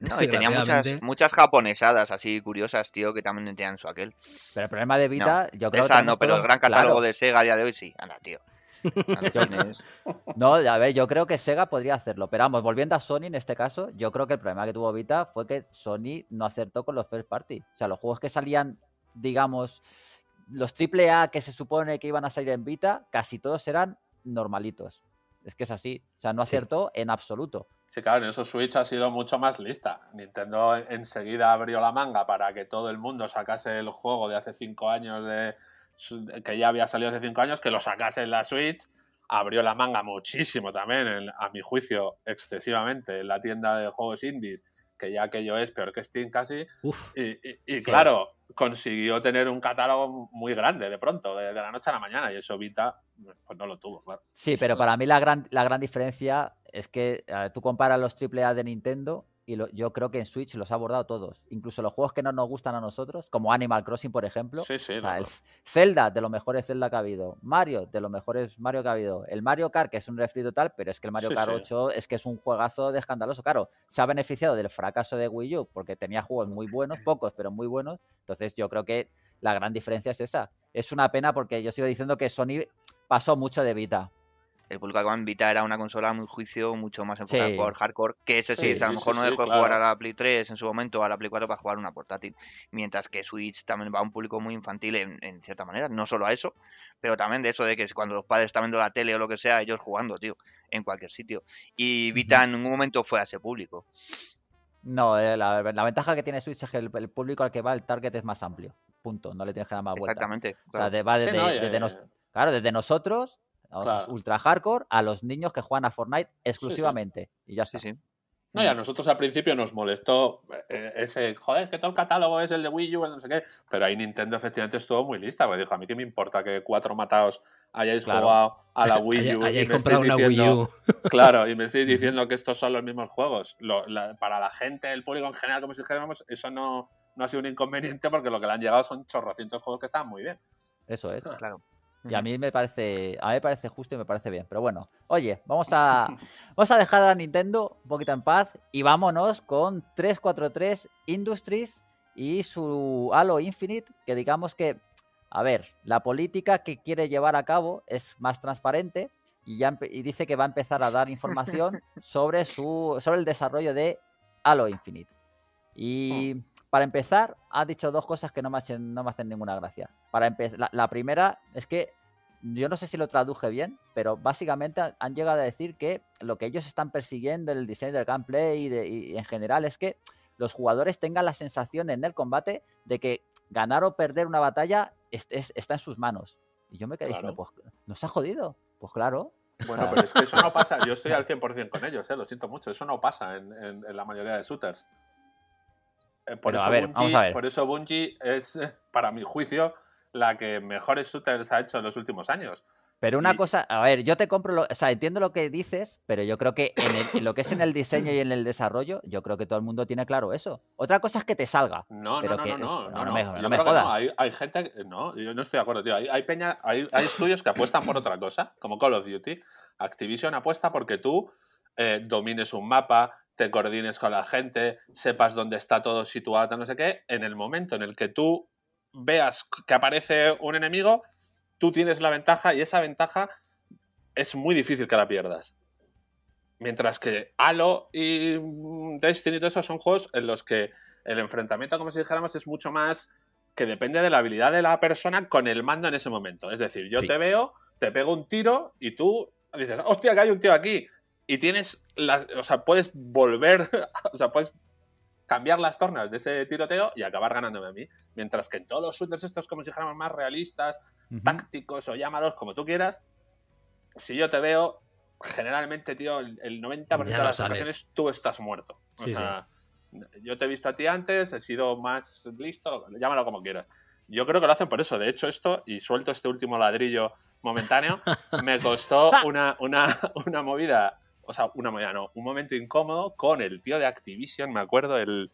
no, y tenía muchas, muchas japonesadas así curiosas, tío, que también tenían su aquel. Pero el problema de Vita, yo creo que. no, pero el gran catálogo de Sega a día de hoy sí. Anda, tío. no, a ver, yo creo que Sega podría hacerlo. Pero vamos, volviendo a Sony en este caso, yo creo que el problema que tuvo Vita fue que Sony no acertó con los first party. O sea, los juegos que salían digamos, los AAA que se supone que iban a salir en Vita, casi todos eran normalitos. Es que es así. O sea, no acertó en absoluto. Sí, claro, en eso Switch ha sido mucho más lista. Nintendo enseguida abrió la manga para que todo el mundo sacase el juego de hace cinco años, de, que ya había salido hace cinco años, que lo sacase en la Switch. Abrió la manga muchísimo también, a mi juicio, excesivamente, en la tienda de juegos indies que ya aquello es peor que Steam casi. y, claro, consiguió tener un catálogo muy grande de pronto, de, la noche a la mañana, y eso Vita pues no lo tuvo, Sí, pero para mí la gran, la gran diferencia es que tú comparas los AAA de Nintendo y yo creo que en Switch los ha abordado todos. Incluso los juegos que no nos gustan a nosotros, como Animal Crossing, por ejemplo. Sí, sí. Zelda, de los mejores Zelda que ha habido. Mario, de los mejores Mario que ha habido. El Mario Kart, que es un refri total, pero es que el Mario Kart 8 es que es un juegazo de escandaloso. Claro, se ha beneficiado del fracaso de Wii U porque tenía juegos muy buenos, pocos, pero muy buenos. Entonces yo creo que la gran diferencia es esa. Es una pena porque yo sigo diciendo que Sony pasó mucho de Vita el público que Vita era una consola muy juicio, mucho más enfocada por hardcore, que ese sí, a lo mejor no dejó jugar a la Play 3 en su momento, a la Play 4 para jugar una portátil. Mientras que Switch también va a un público muy infantil en, cierta manera, no solo a eso, pero también de eso de que cuando los padres están viendo la tele o lo que sea, ellos jugando, tío, en cualquier sitio. Y Vita en ningún momento fue a ese público. No, eh, la, ventaja que tiene Switch es que el, público al que va el target es más amplio. Punto. No le tienes que dar más vuelta. Exactamente. O sea, va desde, claro, desde nosotros ultra hardcore a los niños que juegan a Fortnite exclusivamente. Y ya está. Sí, no, y a nosotros al principio nos molestó eh, ese, joder, que todo el catálogo es el de Wii U, no sé qué. Pero ahí Nintendo efectivamente estuvo muy lista, porque dijo, a mí qué me importa que cuatro matados hayáis jugado a la Wii U. hayáis comprado una Wii U. Claro, y me estáis diciendo que estos son los mismos juegos. para la gente, el público en general, como si dijéramos, eso no, no ha sido un inconveniente porque lo que le han llegado son chorrocientos juegos que estaban muy bien. Eso es, claro. Y a mí me parece, a mí me parece justo y me parece bien. Pero bueno, oye, vamos a, vamos a dejar a Nintendo un poquito en paz y vámonos con 343 Industries y su Halo Infinite, que digamos que, a ver, la política que quiere llevar a cabo es más transparente y, ya y dice que va a empezar a dar información sobre, su, sobre el desarrollo de Halo Infinite. Y oh. Para empezar, ha dicho dos cosas que no me hacen, no me hacen ninguna gracia. Para empezar, la, primera es que yo no sé si lo traduje bien, pero básicamente han llegado a decir que lo que ellos están persiguiendo en el diseño del gameplay y, en general es que los jugadores tengan la sensación en el combate de que ganar o perder una batalla está en sus manos. Y yo me quedé diciendo, pues, ¿nos ha jodido? Pues claro. Bueno, pero es que eso no pasa. Yo estoy al 100% con ellos, ¿eh? lo siento mucho. Eso no pasa en la mayoría de shooters. Eh, por, eso Bungie, por eso Bungie es, para mi juicio, la que mejores shooters ha hecho en los últimos años. Pero una cosa, a ver, yo te compro, o sea, entiendo lo que dices, pero yo creo que en, lo que es en el diseño y en el desarrollo, yo creo que todo el mundo tiene claro eso. Otra cosa es que te salga. No, no, no, no, no, no, me, jodas. Hay, gente, no, yo no estoy de acuerdo, tío. Hay, hay, peña, hay, hay estudios que apuestan por otra cosa, como Call of Duty. Activision apuesta porque tú eh, domines un mapa, te coordines con la gente, sepas dónde está todo situado, no sé qué, en el momento en el que tú veas que aparece un enemigo, tú tienes la ventaja y esa ventaja es muy difícil que la pierdas. Mientras que Halo y Destiny y todo eso son juegos en los que el enfrentamiento, como si dijéramos, es mucho más que depende de la habilidad de la persona con el mando en ese momento. Es decir, yo te veo, te pego un tiro y tú dices, hostia, que hay un tío aquí y tienes, la, o sea, puedes volver, o sea, puedes cambiar las tornas de ese tiroteo y acabar ganándome a mí. Mientras que en todos los shooters estos, como si dijéramos más realistas, tácticos o llámalos como tú quieras, si yo te veo, generalmente, tío, el, 90% de las ocasiones tú estás muerto. O sea, yo te he visto a ti antes, he sido más listo, llámalo como quieras. Yo creo que lo hacen por eso. De hecho, esto, y suelto este último ladrillo momentáneo, me costó una, una, una movida o sea, una no, un momento incómodo con el tío de Activision, me acuerdo, el,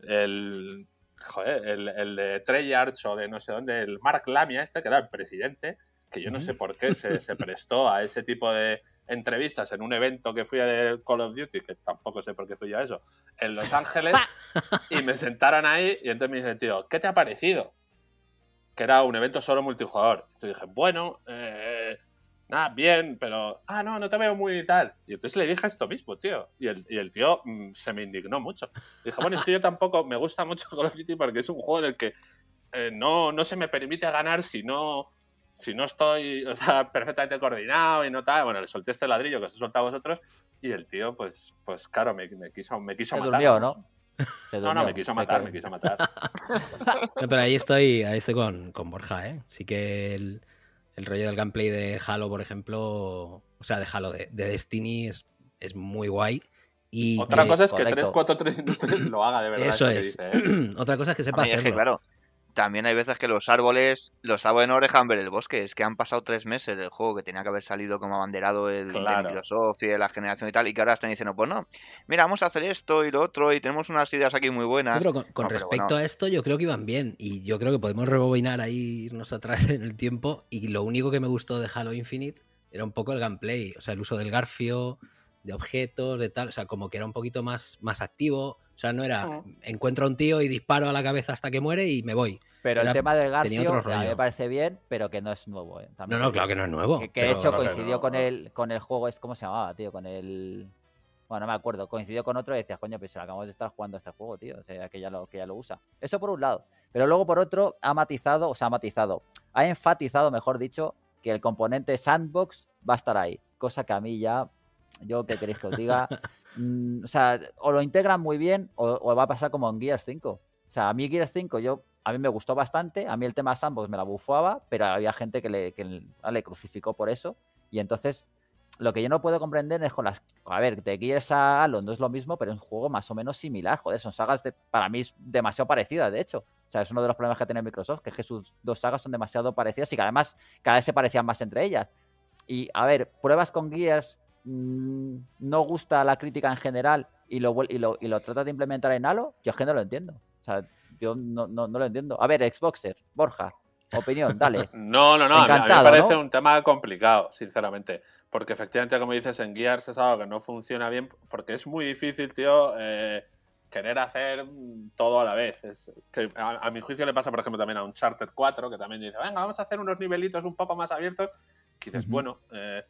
el, joder, el, de Treyarch o de no sé dónde, el Mark Lamia este, que era el presidente, que yo no sé por qué se, se, prestó a ese tipo de entrevistas en un evento que fui a de Call of Duty, que tampoco sé por qué fui a eso, en Los Ángeles, y me sentaron ahí y entonces me dicen, tío, ¿qué te ha parecido? Que era un evento solo multijugador. Entonces dije, bueno, eh, ah, bien, pero, ah, no, no te veo muy tal. Y entonces le dije esto mismo, tío. Y el, y el tío mm, se me indignó mucho. Dije, bueno, es que yo tampoco me gusta mucho Call of Duty porque es un juego en el que eh, no, no se me permite ganar si no, si no estoy o sea, perfectamente coordinado y no tal. Bueno, le solté este ladrillo que os he soltado a vosotros y el tío, pues, pues claro, me, me quiso, me quiso se matar. Durmió, ¿no? no, no, me quiso matar, me quiso matar. pero ahí estoy, ahí estoy con, con Borja, ¿eh? Sí que el el rollo del gameplay de Halo, por ejemplo, o sea, de Halo, de, Destiny, es, es, muy guay. Y Otra cosa es que 343 Industries lo haga de verdad. Eso es. ¿eh? Otra cosa es que sepa hacerlo. claro, también hay veces que los árboles, los árboles no dejan ver el bosque. Es que han pasado tres meses del juego que tenía que haber salido como abanderado el, Claro. Microsoft y de la generación y tal, y que ahora están diciendo, pues no, mira, vamos a hacer esto y lo otro, y tenemos unas ideas aquí muy Sí, buenas. pero con, con No, pero respecto bueno. a esto, yo creo que iban bien. Y yo creo que podemos rebobinar ahí, irnos atrás en el tiempo. Y lo único que me gustó de Halo Infinite era un poco el gameplay. O sea, el uso del garfio, de objetos, de tal. O sea, como que era un poquito más, más activo. O sea, no era Ujú. encuentro a un tío y disparo a la cabeza hasta que muere y me voy. Pero Era- el tema del otro a mí me parece bien, pero que no es nuevo. ¿eh? No, También no, claro que no es nuevo. Que, que de hecho coincidió no, con no. el con el juego, es ¿cómo se llamaba, tío? Con el. Bueno, no me acuerdo. Coincidió con otro y decías, coño, pues acabamos de estar jugando este juego, tío. O sea, que ya lo, que ya lo usa. Eso por un lado. Pero luego por otro, ha matizado, o sea, ha matizado, ha enfatizado, mejor dicho, que el componente sandbox va a estar ahí. Cosa que a mí ya, yo que queréis que os diga, mm, o sea, o lo integran muy bien o, o va a pasar como en Gears 5. O sea, a mí Gears 5 yo, a mí me gustó bastante, a mí el tema sandbox me la bufaba, pero había gente que le, que le crucificó por eso. Y entonces, lo que yo no puedo comprender es con las... A ver, de Gears a Halo no es lo mismo, pero es un juego más o menos similar. Joder, son sagas de, para mí demasiado parecidas, de hecho. O sea, es uno de los problemas que tiene Microsoft, que es que sus dos sagas son demasiado parecidas y que además cada vez se parecían más entre ellas. Y a ver, pruebas con Gears, mm, no gusta la crítica en general y lo, y, lo, y lo trata de implementar en Halo, yo es que no lo entiendo. O sea, yo no, no, no lo entiendo. A ver, Xboxer, Borja, opinión, dale. No, no, no. a mí- a mí Encantado, me parece ¿no? un tema complicado, sinceramente. Porque efectivamente, como dices, en Gears es algo que no funciona bien. Porque es muy difícil, tío, eh, querer hacer todo a la vez. Es que a, a mi juicio le pasa, por ejemplo, también a Uncharted 4, que también dice, venga, vamos a hacer unos nivelitos un poco más abiertos. Que dices, bueno, eh,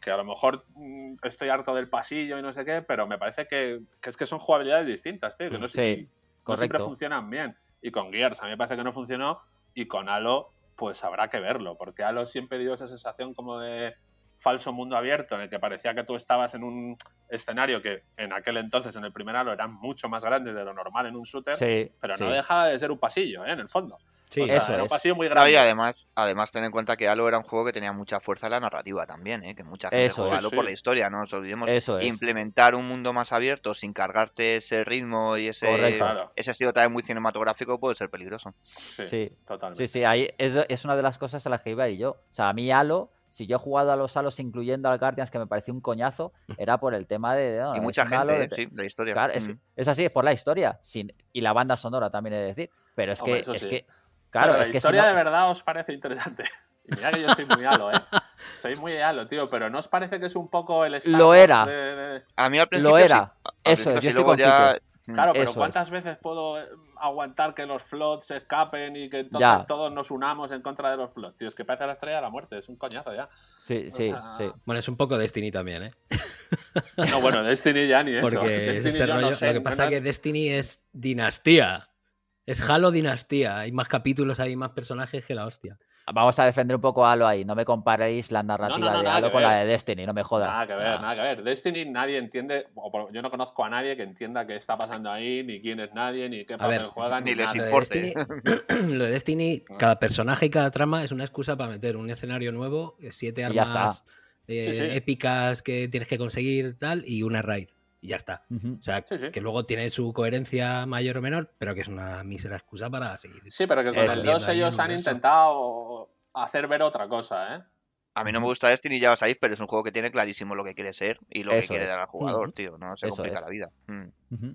que a lo mejor mm, estoy harto del pasillo y no sé qué, pero me parece que, que es que son jugabilidades distintas, tío. Que no, sé- Sí, no siempre funcionan bien. Y con Gears a mí me parece que no funcionó. Y con Halo, pues habrá que verlo. Porque Halo siempre dio esa sensación como de falso mundo abierto en el que parecía que tú estabas en un escenario que en aquel entonces, en el primer Halo, era mucho más grande de lo normal en un shooter. Sí, pero sí. no dejaba de ser un pasillo, ¿eh? En el fondo. Sí, O sea, eso era un pasillo muy No, grande. y además, además ten en cuenta que Halo era un juego que tenía mucha fuerza en la narrativa también, ¿eh? que mucha gente Eso juega es. Halo Sí, por la historia, no nos olvidemos. Eso es. Implementar un mundo más abierto sin cargarte ese ritmo y ese, Correcto. Ese estilo también muy cinematográfico puede ser peligroso. Sí, Sí. totalmente. Sí, sí, ahí es, es una de las cosas a las que iba y yo. O sea, a mí Halo, si yo he jugado a los Halos incluyendo al Guardians, que me pareció un coñazo, era por el tema de... no, y mucha Halo gente, de- ¿eh? sí, de historia. Claro, es, Mm. es así, es por la historia. Sin, y la banda sonora también he de decir. Pero es Hombre, que, eso es sí. que claro, Pero es la que si historia no- de verdad os parece interesante. Y mira que yo soy muy halo, ¿eh? Soy muy halo, tío, pero ¿no os parece que es un poco el Star Lo era. de- de- A mí al principio Lo era. Eso yo estoy luego con ya- Quique. Mm. Claro, pero Eso es. ¿cuántas veces puedo eh, aguantar que los flots se escapen y que entonces Ya. todos nos unamos en contra de los flots? Tío, es que parece la estrella de la muerte, es un coñazo ya. Sí, O sí, sea, sí. Bueno, es un poco Destiny también, ¿eh? No, bueno, Destiny ya ni eso. Porque es Destiny ese yo no rollo- sé, lo que pasa no- es que Destiny es dinastía. Es Halo dinastía. Hay más capítulos, hay más personajes que la hostia. Vamos a defender un poco a Halo ahí. No me comparéis la narrativa no, de Halo con la de Destiny, no me jodas. Nada que ver, Ah. nada que ver. Destiny nadie entiende, o por- yo no conozco a nadie que entienda qué está pasando ahí, ni quién es nadie, ni qué papel juegan, ni ni les nada. Lo de, importe. Destiny, lo de Destiny, cada personaje y cada trama es una excusa para meter un escenario nuevo, eh, siete armas eh, Sí, sí. épicas que tienes que conseguir tal y una raid. Y ya está. O sea, Sí, sí. que luego tiene su coherencia mayor o menor, pero que es una mísera excusa para seguir. Sí, pero que con el lindo 2 ahí el ellos han intentado hacer ver otra cosa, ¿eh? A mí no me gusta Destiny, ya lo sabéis, pero es un juego que tiene clarísimo lo que quiere ser y lo que quiere es. dar al jugador, tío. No se Eso complica es. la vida. Mm.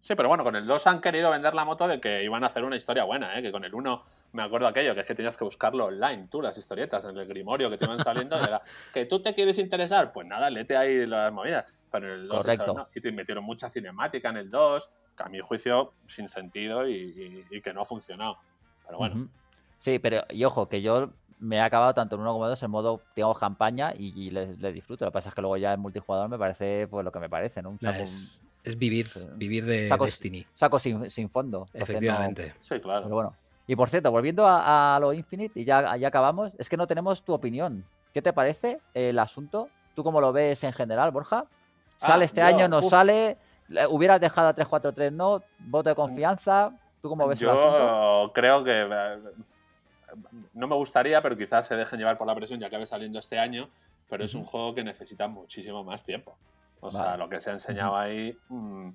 Sí, pero bueno, con el 2 han querido vender la moto de que iban a hacer una historia buena, ¿eh? Que con el 1 me acuerdo aquello, que es que tenías que buscarlo online, tú, las historietas en el grimorio que te iban saliendo. era, ¿Que tú te quieres interesar? Pues nada, lete ahí las movidas. Pero en el 2 Correcto. "No". y te metieron mucha cinemática en el 2, que a mi juicio sin sentido y, y- y que no ha funcionado. Pero bueno, Ujú. Sí, pero y ojo, que yo me he acabado tanto en uno como en dos en modo, digamos, campaña y, y le, le disfruto. Lo que pasa es que luego ya en multijugador me parece pues lo que me parece, ¿no? Un saco, es, es vivir, vivir de Saco- Destiny. saco sin, sin fondo. No- Efectivamente. sí, claro. Pero bueno. Y por cierto, volviendo a, a lo Infinite, y ya, ya acabamos, es que no tenemos tu opinión. ¿Qué te parece el asunto? ¿Tú cómo lo ves en general, Borja? ¿Sale Ah, este yo, año? ¿No uf. sale? ¿Le- ¿Hubieras dejado a 343 no? ¿Voto de confianza? ¿Tú cómo ves el asunto? Yo creo que eh, no me gustaría, pero quizás se dejen llevar por la presión ya que acabe saliendo este año, pero es un juego que necesita muchísimo más tiempo. O sea, lo que se ha enseñado ahí mm,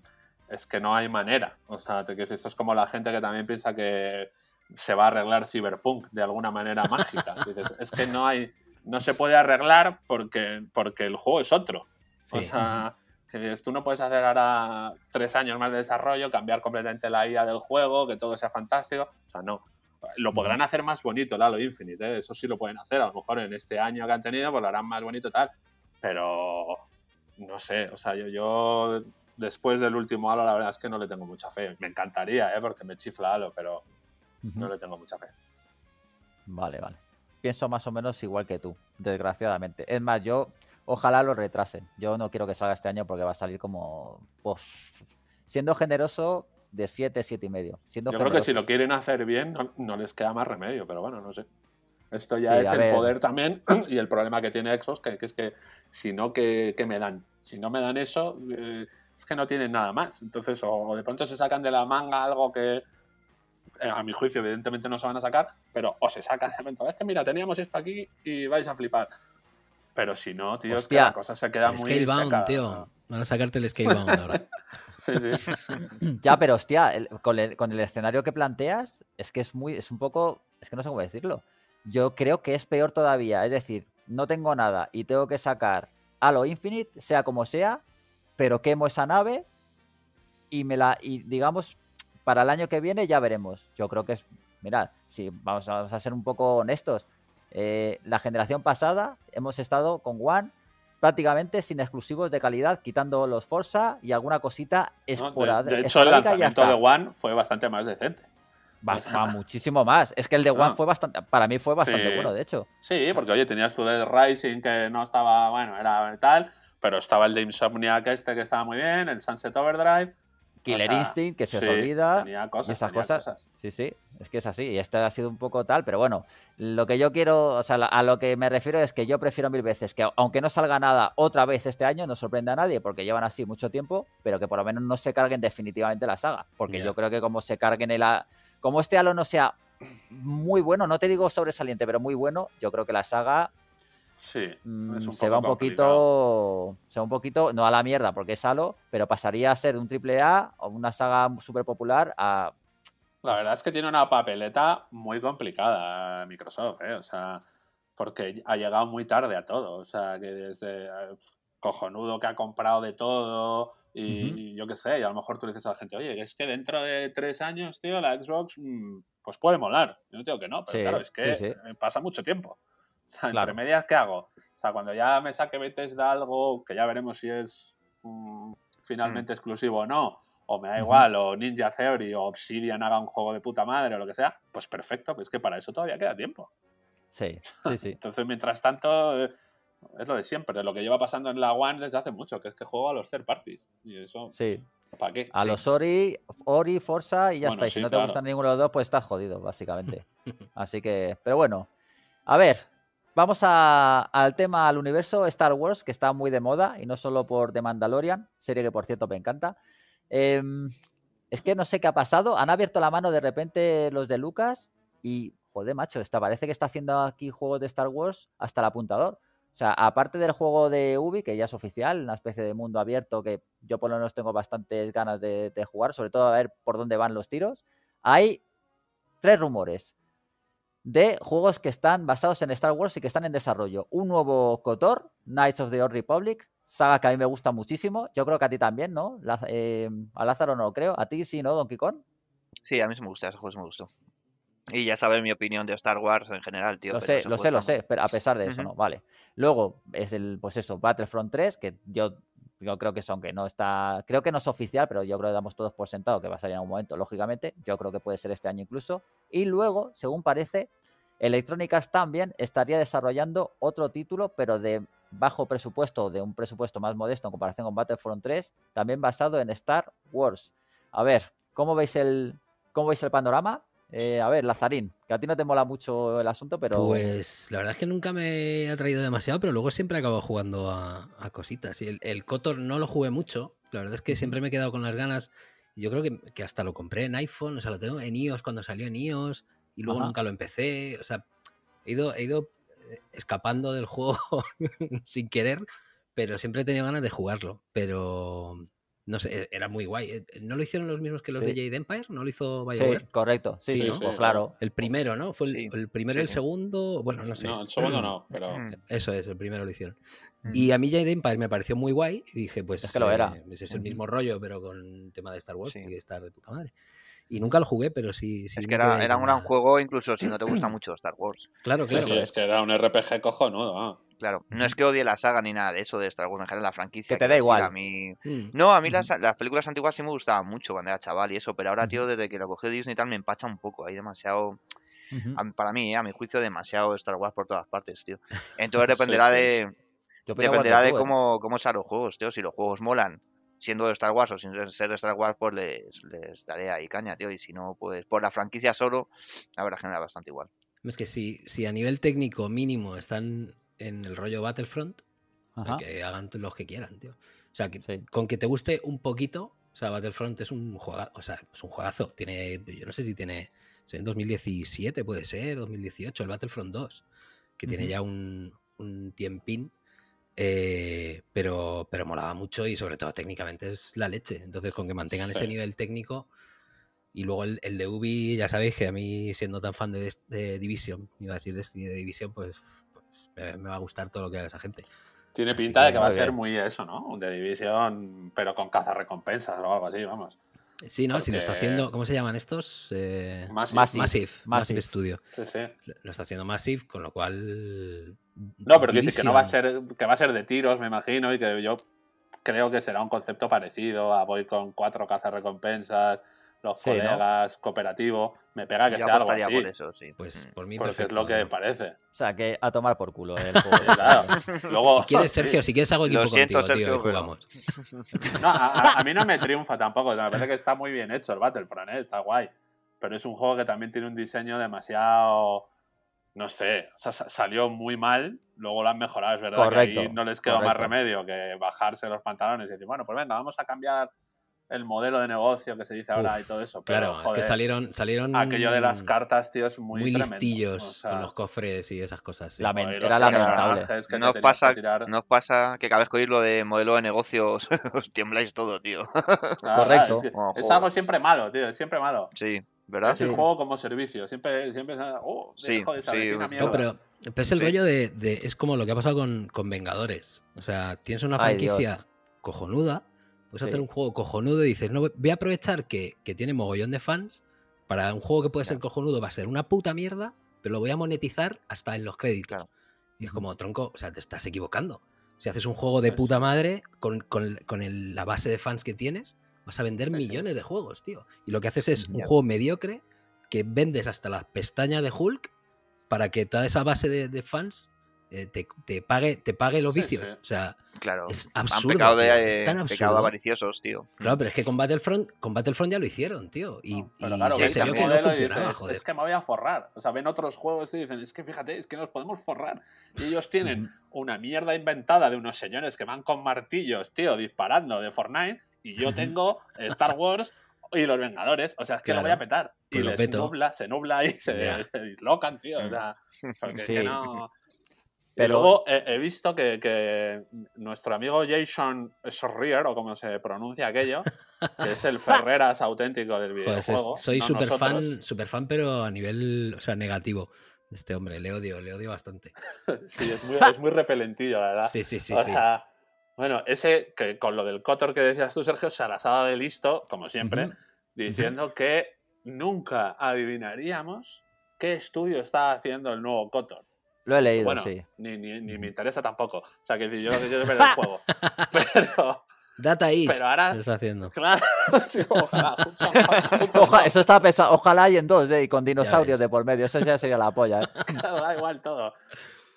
es que no hay manera. O sea, te, esto es como la gente que también piensa que se va a arreglar Cyberpunk de alguna manera mágica. es que no hay, no se puede arreglar porque, porque el juego es otro. O sea, que tú no puedes hacer ahora tres años más de desarrollo, cambiar completamente la IA del juego, que todo sea fantástico. O sea, no. Lo podrán hacer más bonito, Halo Infinite, ¿eh? eso sí lo pueden hacer. A lo mejor en este año que han tenido, pues lo harán más bonito tal. Pero no sé, o sea, yo, yo después del último Halo, la verdad es que no le tengo mucha fe. Me encantaría, ¿eh? porque me chifla Halo, pero no le tengo mucha fe. Vale, vale. Pienso más o menos igual que tú, desgraciadamente. Es más, yo ojalá lo retrasen. Yo no quiero que salga este año porque va a salir como. Pues, siendo generoso, de 7, 7 y medio. Siendo yo creo que si lo quieren hacer bien, no, les queda más remedio, pero bueno, no sé. Esto ya es el poder también y el problema que tiene Xbox, que, es que si no, ¿qué, me dan? Si no me dan eso, eh, es que no tienen nada más. Entonces, o, de pronto se sacan de la manga algo que, eh, a mi juicio, evidentemente no se van a sacar, pero o se sacan de momento, es que mira, teníamos esto aquí y vais a flipar. Pero si no, tío, es que la cosa se queda muy. Scalebound, tío. Van a sacarte el Scalebound ahora. sí, sí. ya, pero hostia, con, el, con, el, escenario que planteas, es que es muy. Es un poco. Es que no sé cómo decirlo. Yo creo que es peor todavía. Es decir, no tengo nada y tengo que sacar Halo Infinite, sea como sea, pero quemo esa nave y me la. Y digamos, para el año que viene ya veremos. Yo creo que es. Mirad, si vamos a ser un poco honestos eh, la generación pasada hemos estado con One prácticamente sin exclusivos de calidad, quitando los Forza y alguna cosita esporádica. de, hecho, el lanzamiento de One fue bastante más decente. Va, muchísimo más. Es que el de One fue bastante, para mí fue bastante bueno, de hecho. Sí, porque oye, tenías tú de Rising que no estaba, bueno, era tal, pero estaba el de Insomniac este que estaba muy bien, el Sunset Overdrive, Killer Instinct, que se os olvida. esas cosas. Sí, sí, es que es así. Y este ha sido un poco tal, pero bueno, lo que yo quiero, o sea, a lo que me refiero es que yo prefiero mil veces que, aunque no salga nada otra vez este año, no sorprenda a nadie, porque llevan así mucho tiempo, pero que por lo menos no se carguen definitivamente la saga. Porque yo creo que como se carguen el. Como este Halo no sea muy bueno, no te digo sobresaliente, pero muy bueno, yo creo que la saga Sí, mm, se va un poquito, se va un poquito, no a la mierda porque es Halo, pero pasaría a ser de un triple A o una saga súper popular a... La verdad es que tiene una papeleta muy complicada Microsoft, ¿eh? o sea, porque ha llegado muy tarde a todo, o sea, que desde cojonudo que ha comprado de todo y, yo qué sé, y a lo mejor tú le dices a la gente, oye, es que dentro de tres años, tío, la Xbox, mm, pues puede molar. Yo no digo que no, pero claro, es que pasa mucho tiempo. O sea, entre medias, ¿qué hago? O sea, cuando ya me saque Bethesda algo, que ya veremos si es mm, finalmente mm. exclusivo o no, o me da igual, o Ninja Theory o Obsidian haga un juego de puta madre o lo que sea, pues perfecto, pues que para eso todavía queda tiempo. Sí, sí, sí. Entonces, mientras tanto, eh, es lo de siempre, lo que lleva pasando en la One desde hace mucho, que es que juego a los third parties. Y eso. Sí. ¿Para qué? A los Ori, Ori, Forza y ya está. Y si no te gustan ninguno de los dos, pues estás jodido, básicamente. Así que, pero bueno. A ver, Vamos al tema, al universo Star Wars, que está muy de moda, y no solo por The Mandalorian, serie que por cierto me encanta. Em, es que no sé qué ha pasado. Han abierto la mano de repente los de Lucas y, joder, macho, esta, parece que está haciendo aquí juegos de Star Wars hasta el apuntador. O sea, aparte del juego de Ubi, que ya es oficial, una especie de mundo abierto que yo por lo menos tengo bastantes ganas de, jugar, sobre todo a ver por dónde van los tiros, hay tres rumores de juegos que están basados en Star Wars y que están en desarrollo. Un nuevo KOTOR, Knights of the Old Republic, saga que a mí me gusta muchísimo. Yo creo que a ti también, ¿no? Eh, a Lázaro no lo creo. A ti sí, ¿no, Donkey Kong? Sí, a mí me gusta, ese juego me gustó. Y ya sabes mi opinión de Star Wars en general, tío. Lo sé, lo sé, lo sé, pero a pesar de eso, ¿no? Vale. Luego es el, pues eso, Battlefront 3, que yo, yo creo que son, que no está, creo que no es oficial, pero yo creo que damos todos por sentado que va a salir en algún momento, lógicamente. Yo creo que puede ser este año incluso. Y luego, según parece, Electronic Arts también estaría desarrollando otro título, pero de bajo presupuesto, de un presupuesto más modesto en comparación con Battlefront 3, también basado en Star Wars. A ver, ¿cómo veis el, cómo veis el panorama? Eh, a ver, Lazarín, que a ti no te mola mucho el asunto, pero. Pues la verdad es que nunca me ha traído demasiado, pero luego siempre acabo jugando a, cositas. Y el, el, Kotor no lo jugué mucho. La verdad es que siempre me he quedado con las ganas. Yo creo que, que, hasta lo compré en iPhone, o sea, lo tengo en iOS cuando salió en iOS y luego nunca lo empecé. O sea, he ido, he ido eh, escapando del juego sin querer, pero siempre he tenido ganas de jugarlo. Pero no sé, era muy guay. Eh, ¿No lo hicieron los mismos que los de Jade Empire? ¿No lo hizo BioWare? Sí, correcto. Sí, sí, pues claro. El primero, ¿no? Fue el, primero y el segundo. Bueno, no sé. No, el segundo no, pero. Eso es, el primero lo hicieron. Y a mí Jade Empire me pareció muy guay y dije, pues. Es que lo era. Eh, es el mismo rollo, pero con tema de Star Wars, y estar de puta madre. Y nunca lo jugué, pero sí. sí es que era, era un gran juego, incluso si no te gusta mucho Star Wars. Claro, claro. Sí, es que era un RPG cojonudo. ¿no? Claro, no es que odie la saga ni nada de eso de Star Wars en general, la franquicia. Que te da igual. A mí... Mm. No, a mí las, las, películas antiguas sí me gustaban mucho cuando era chaval y eso, pero ahora, tío, desde que lo cogió Disney y tal, me empacha un poco. Hay demasiado. Para mí, eh, a mi juicio, demasiado Star Wars por todas partes, tío. Entonces dependerá de. dependerá de cómo, cómo sean los juegos, tío. Si los juegos molan, siendo de Star Wars o sin ser de Star Wars, pues les, les daré ahí caña, tío. Y si no, pues por la franquicia solo, la verdad genera bastante igual. Es que si, si a nivel técnico mínimo están en el rollo Battlefront, que hagan los que quieran, tío. O sea, que, con que te guste un poquito, o sea, Battlefront es un juegazo, o sea, es un juegazo. Tiene, yo no sé si tiene, en 2017 puede ser, 2018, el Battlefront 2, que tiene ya un, un tiempín. Eh, pero, pero molaba mucho y sobre todo técnicamente es la leche. Entonces, con que mantengan ese nivel técnico, y luego el, de Ubi, ya sabéis que a mí, siendo tan fan de, de Division, iba a decir Destiny de Division, pues me, va a gustar todo lo que haga esa gente. Tiene pinta de que va a ser muy eso, ¿no? De división, pero con recompensas o algo así, vamos. Sí, ¿no? Si lo está haciendo, ¿cómo se llaman estos? Eh, Massive. Massive. Studio. Sí, sí. Lo está haciendo Massive, con lo cual. No, pero dice que no va a ser, que va a ser de tiros, me imagino, y que yo creo que será un concepto parecido a voy con cuatro recompensas los colegas, cooperativo, me pega que sea algo así. Por eso, sí. Pues mm. por mí Porque es lo que parece. O sea, que a tomar por culo el claro. Luego, si quieres, Sergio, si quieres hago equipo contigo, tío, y jugamos. No, a, mí no me triunfa tampoco. Me parece que está muy bien hecho el Battlefront, ¿eh? está guay. Pero es un juego que también tiene un diseño demasiado... No sé, o sea, salió muy mal, luego lo han mejorado, es verdad correcto, que ahí no les quedó más remedio que bajarse los pantalones y decir, bueno, pues venga, vamos a cambiar el modelo de negocio que se dice ahora y todo eso. claro, es que salieron, salieron. Aquello de las cartas, tío, es muy. Muy listillos con los cofres y esas cosas. era lamentable. Que no, os pasa, no pasa que cada vez que oís lo de modelo de negocios os tiembláis todo, tío. Correcto. Es, algo siempre malo, tío, es siempre malo. Sí. ¿Verdad? Es el juego como servicio. Siempre, siempre oh, sí, sí. No, pero, es el rollo de, Es como lo que ha pasado con, con Vengadores. O sea, tienes una franquicia cojonuda Puedes hacer un juego cojonudo y dices, no, voy a aprovechar que, tiene mogollón de fans. Para un juego que puede ser cojonudo va a ser una puta mierda, pero lo voy a monetizar hasta en los créditos. Y es como, tronco, o sea, te estás equivocando. Si haces un juego de puta madre con, la base de fans que tienes, vas a vender millones de juegos, tío. Y lo que haces es un juego mediocre que vendes hasta las pestañas de Hulk para que toda esa base de fans eh, te, pague, te pague los vicios. O sea, claro. es absurdo. Pecado de, es tan absurdo. avariciosos, tío. Claro, pero es que con Battlefront, con Battlefront ya lo hicieron, tío. Y, ya se vio que no funcionaba, joder. Es que me voy a forrar. O sea, ven otros juegos y dicen, es que fíjate, es que nos podemos forrar. Y ellos tienen una mierda inventada de unos señores que van con martillos, tío, disparando de Fortnite. Y yo tengo Star Wars y los Vengadores. O sea, es que lo voy a petar. y pues les nubla, se nubla y se, se dislocan, tío. O sea, porque es que no. Pero... luego he, visto que, nuestro amigo Jason Schreier, o como se pronuncia aquello, que es el Ferreras auténtico del videojuego. soy súper fan, super fan, pero a nivel, o sea, negativo. Este hombre, le odio, le odio bastante. sí, es muy, es muy repelentillo, la verdad. Sí, sí, sí. sí. Bueno, ese que con lo del Cotor que decías tú, Sergio, se ha dado de listo, como siempre, diciendo que nunca adivinaríamos qué estudio está haciendo el nuevo Cotor. Lo he leído, sí. Ni, ni, ni, me interesa tampoco. O sea, que yo, yo ver el juego. Pero. Data East. Pero ahora. está haciendo. Claro. ojalá. eso estaba pensado. Ojalá y en 2D y con dinosaurios de por medio. Eso ya sería la polla. ¿eh? Claro, da igual todo.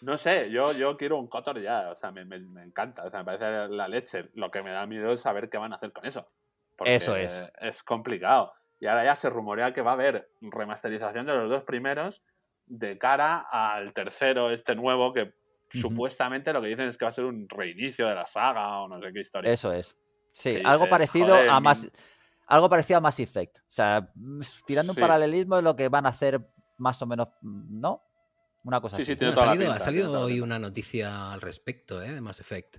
No sé, yo, yo quiero un Cotor ya. O sea, me, me, me, encanta. O sea, me parece la leche. Lo que me da miedo es saber qué van a hacer con eso. eso es. Es complicado. Y ahora ya se rumorea que va a haber remasterización de los dos primeros de cara al tercero, este nuevo, que supuestamente lo que dicen es que va a ser un reinicio de la saga o no sé qué historia. Eso es. Sí, algo parecido a más. Algo parecido a Mass Effect. O sea, tirando un paralelismo de lo que van a hacer más o menos, ¿no? Una cosa así. ha salido, ha salido hoy una noticia al respecto, ¿eh? De Mass Effect.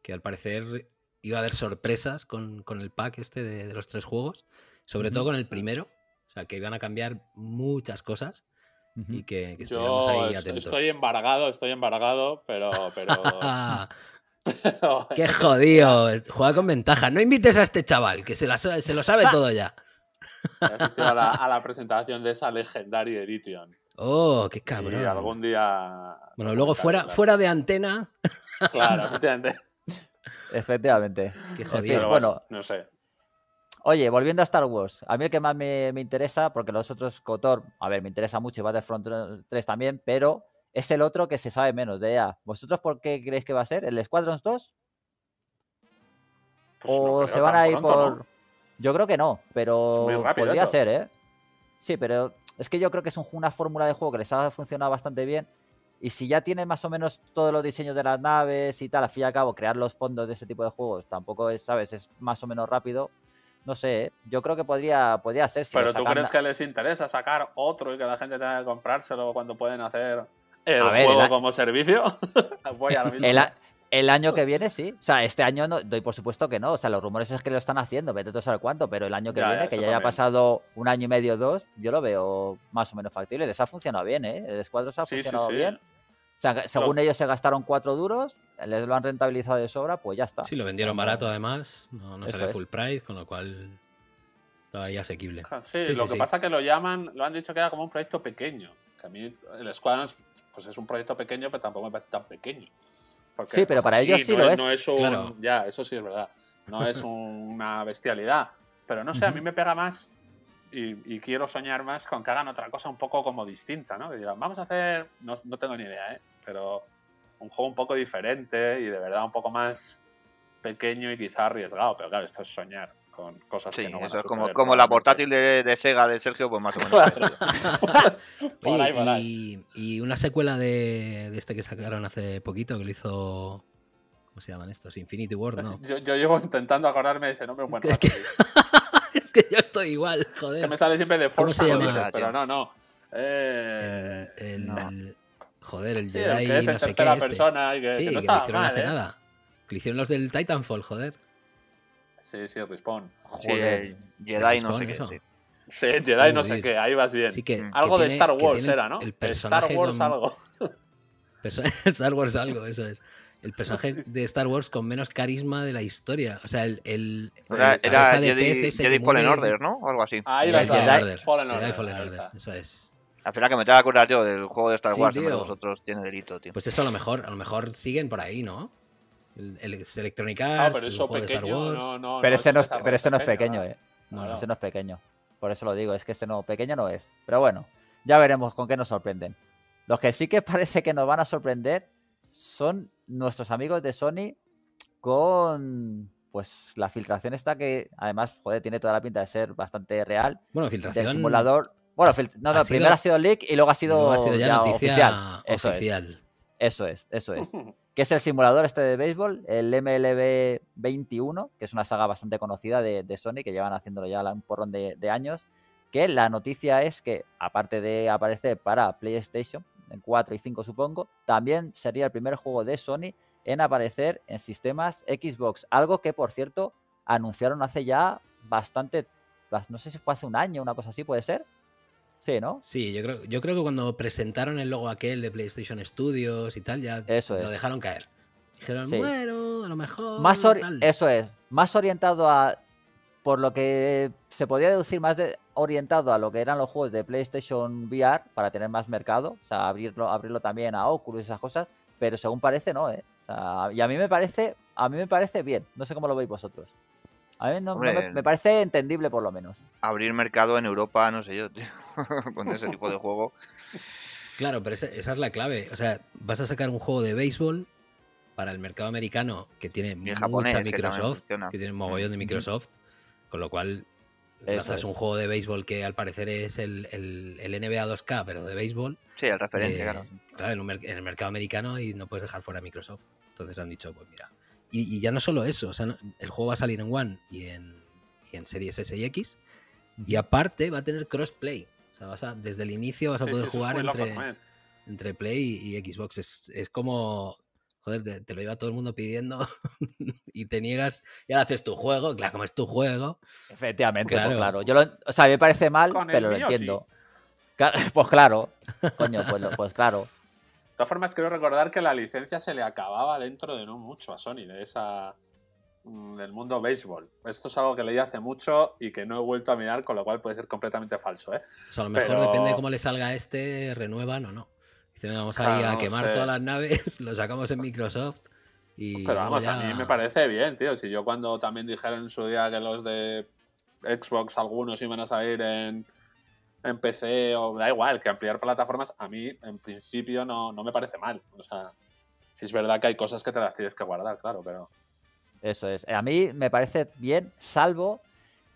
Que al parecer iba a haber sorpresas con, el pack este de, los tres juegos, sobre todo con el primero, o sea, que iban a cambiar muchas cosas y que, que estuviéramos ahí atentos. Estoy embargado, estoy embargado, pero... pero... Qué jodido, juega con ventaja. No invites a este chaval, que se, se lo sabe todo ya. He asistido a la, a la presentación de esa legendaria Edition. Oh, qué cabrón. Y algún día. Bueno, luego fuera, fuera de antena. Claro, efectivamente. efectivamente. Qué jodido. bueno, no sé. Oye, volviendo a Star Wars, a mí el que más me, interesa, porque los otros KOTOR, a ver, me interesa mucho y Battlefront 3 también, pero es el otro que se sabe menos de EA. ¿Vosotros por qué creéis que va a ser? ¿El Squadrons 2? Pues ¿O se van a ir por.? Yo creo que no, pero podría ser, ¿eh? Sí, pero es que yo creo que es una fórmula de juego que les ha funcionado bastante bien. Y si ya tiene más o menos todos los diseños de las naves y tal, al fin y al cabo, crear los fondos de ese tipo de juegos tampoco es, ¿sabes? Es más o menos rápido. No sé, ¿eh? yo creo que podría, podría ser. Pero tú crees que les interesa sacar otro y que la gente tenga que comprárselo cuando pueden hacer el juego como servicio? Voy a lo mismo. El año que viene sí. O sea, este año no, doy por supuesto que no. O sea, los rumores es que lo están haciendo, vete tú a saber cuánto, pero el año que viene, que ya haya pasado un año y medio o dos, yo lo veo más o menos factible. Les ha funcionado bien, ¿eh? El escuadro se ha funcionado bien. O sea, según ellos se gastaron cuatro duros, les lo han rentabilizado de sobra, pues ya está. Sí, lo vendieron barato además, no, no sale full price, con lo cual estaba ahí asequible. Sí, lo que pasa es que lo llaman, lo han dicho que era como un proyecto pequeño. Que a mí el Squadron pues es un proyecto pequeño, pero tampoco me parece tan pequeño sí, pero para ellos sí, lo es. No es un, Ya, eso sí es verdad. No es una bestialidad. Pero no sé, a mí me pega más y, quiero soñar más con que hagan otra cosa un poco como distinta, ¿no? Que digan, vamos a hacer, no, no tengo ni idea, ¿eh? Pero un juego un poco diferente y de verdad un poco más pequeño y quizá arriesgado. Pero claro, esto es soñar con cosas que no van eso es como, como la portátil de, Sega de Sergio, pues más o menos. y, una secuela de, este que sacaron hace poquito, que lo hizo. ¿Cómo se llaman estos? Infinity World, ¿no? Yo, llevo intentando acordarme de ese nombre un buen es, que, es que yo estoy igual, joder. Que me sale siempre de Forza Horizon, pero no, no. Eh, el, Joder, el Jedi, que es no sé qué. Este. Persona y que, sí, que no que hicieron mal, hace ¿eh? nada. Que lo hicieron los del Titanfall, joder. Sí, sí, Respawn. Joder, Jedi no sé qué. Sí, Jedi no sé qué, ahí vas bien. algo de Star Wars era, ¿no? El personaje Star Wars algo. Star Wars algo, eso es. El personaje de Star Wars con menos carisma de la historia. O sea, el. el era, era Jedi, Jedi Fallen Order, ¿no? O algo así. Ahí va, Jedi Order. Fallen Order. Jedi Fallen Order. Eso es. Al final que me tengo que acordar yo del juego de Star Wars, sí, vosotros tiene delito, tío. Pues eso a lo mejor, a lo mejor siguen por ahí, ¿no? El, el Electronic Arts, pero eso el de Star Wars. No, no, pero ese no, es, pero ese no es pequeño, eh. No, ese no es pequeño. Por eso lo digo, es que ese no, pequeño no es. Pero bueno, ya veremos con qué nos sorprenden. Los que sí que parece que nos van a sorprender son nuestros amigos de Sony con pues la filtración esta que además, joder, tiene toda la pinta de ser bastante real. Bueno, filtración. Del simulador. Bueno, no, no, primero ha sido leak y luego ha sido, ha sido ya, noticia oficial. Eso Es. Eso es, eso es. que es el simulador este de béisbol, el MLB 21, que es una saga bastante conocida de, Sony, que llevan haciéndolo ya un porrón de, años. Que la noticia es que, aparte de aparecer para PlayStation, en 4 y 5 supongo, también sería el primer juego de Sony en aparecer en sistemas Xbox. Algo que, por cierto, anunciaron hace ya bastante, no sé si fue hace un año, una cosa así, puede ser. Sí, ¿no? Sí, yo creo, yo creo que cuando presentaron el logo aquel de PlayStation Studios y tal, ya lo dejaron caer. Dijeron, bueno, a lo mejor. Más Eso es. Más orientado a. Por lo que se podía deducir, más de, orientado a lo que eran los juegos de PlayStation VR para tener más mercado. O sea, abrirlo, abrirlo también a Oculus y esas cosas. Pero según parece, no, ¿eh? O sea, y a mí me parece. A mí me parece bien. No sé cómo lo veis vosotros. A mí no, me, parece entendible por lo menos. Abrir mercado en Europa, no sé yo, tío, con ese tipo de juego. Claro, pero esa, es la clave. O sea, vas a sacar un juego de béisbol para el mercado americano que tiene mucha Microsoft, que, tiene un mogollón de Microsoft, con lo cual lanzas un juego de béisbol que al parecer es el, NBA 2K, pero de béisbol. Sí, el referente, eh, claro. Claro, en, en, el mercado americano y no puedes dejar fuera a Microsoft. Entonces han dicho, pues mira, y, ya no solo eso, o sea, el juego va a salir en One y en, y en Series S y X. Y aparte va a tener crossplay. O sea, vas a, desde el inicio vas a poder jugar entre, entre Play y, Xbox. Es, es, como. joder, te, lo iba todo el mundo pidiendo y te niegas y ahora haces tu juego, claro, como es tu juego. Efectivamente, pues claro. claro. Yo lo, o sea, me parece mal, pero lo entiendo. Pues claro, coño, pues, pues claro. De todas formas, quiero recordar que la licencia se le acababa dentro de no mucho a Sony, de esa mm, del mundo béisbol. Esto es algo que leí hace mucho y que no he vuelto a mirar, con lo cual puede ser completamente falso. ¿eh? O sea, a lo mejor depende de cómo le salga a este, renuevan o no. Dice, vamos a ir a quemar todas las naves, lo sacamos en Microsoft. Y Pero vamos, a mí me parece bien, tío. Si yo cuando también dijeron en su día que los de Xbox algunos iban a salir en, en PC o da igual, que ampliar plataformas, a mí en principio no, no me parece mal. O sea, si es verdad que hay cosas que te las tienes que guardar, claro, pero... Eso es. A mí me parece bien, salvo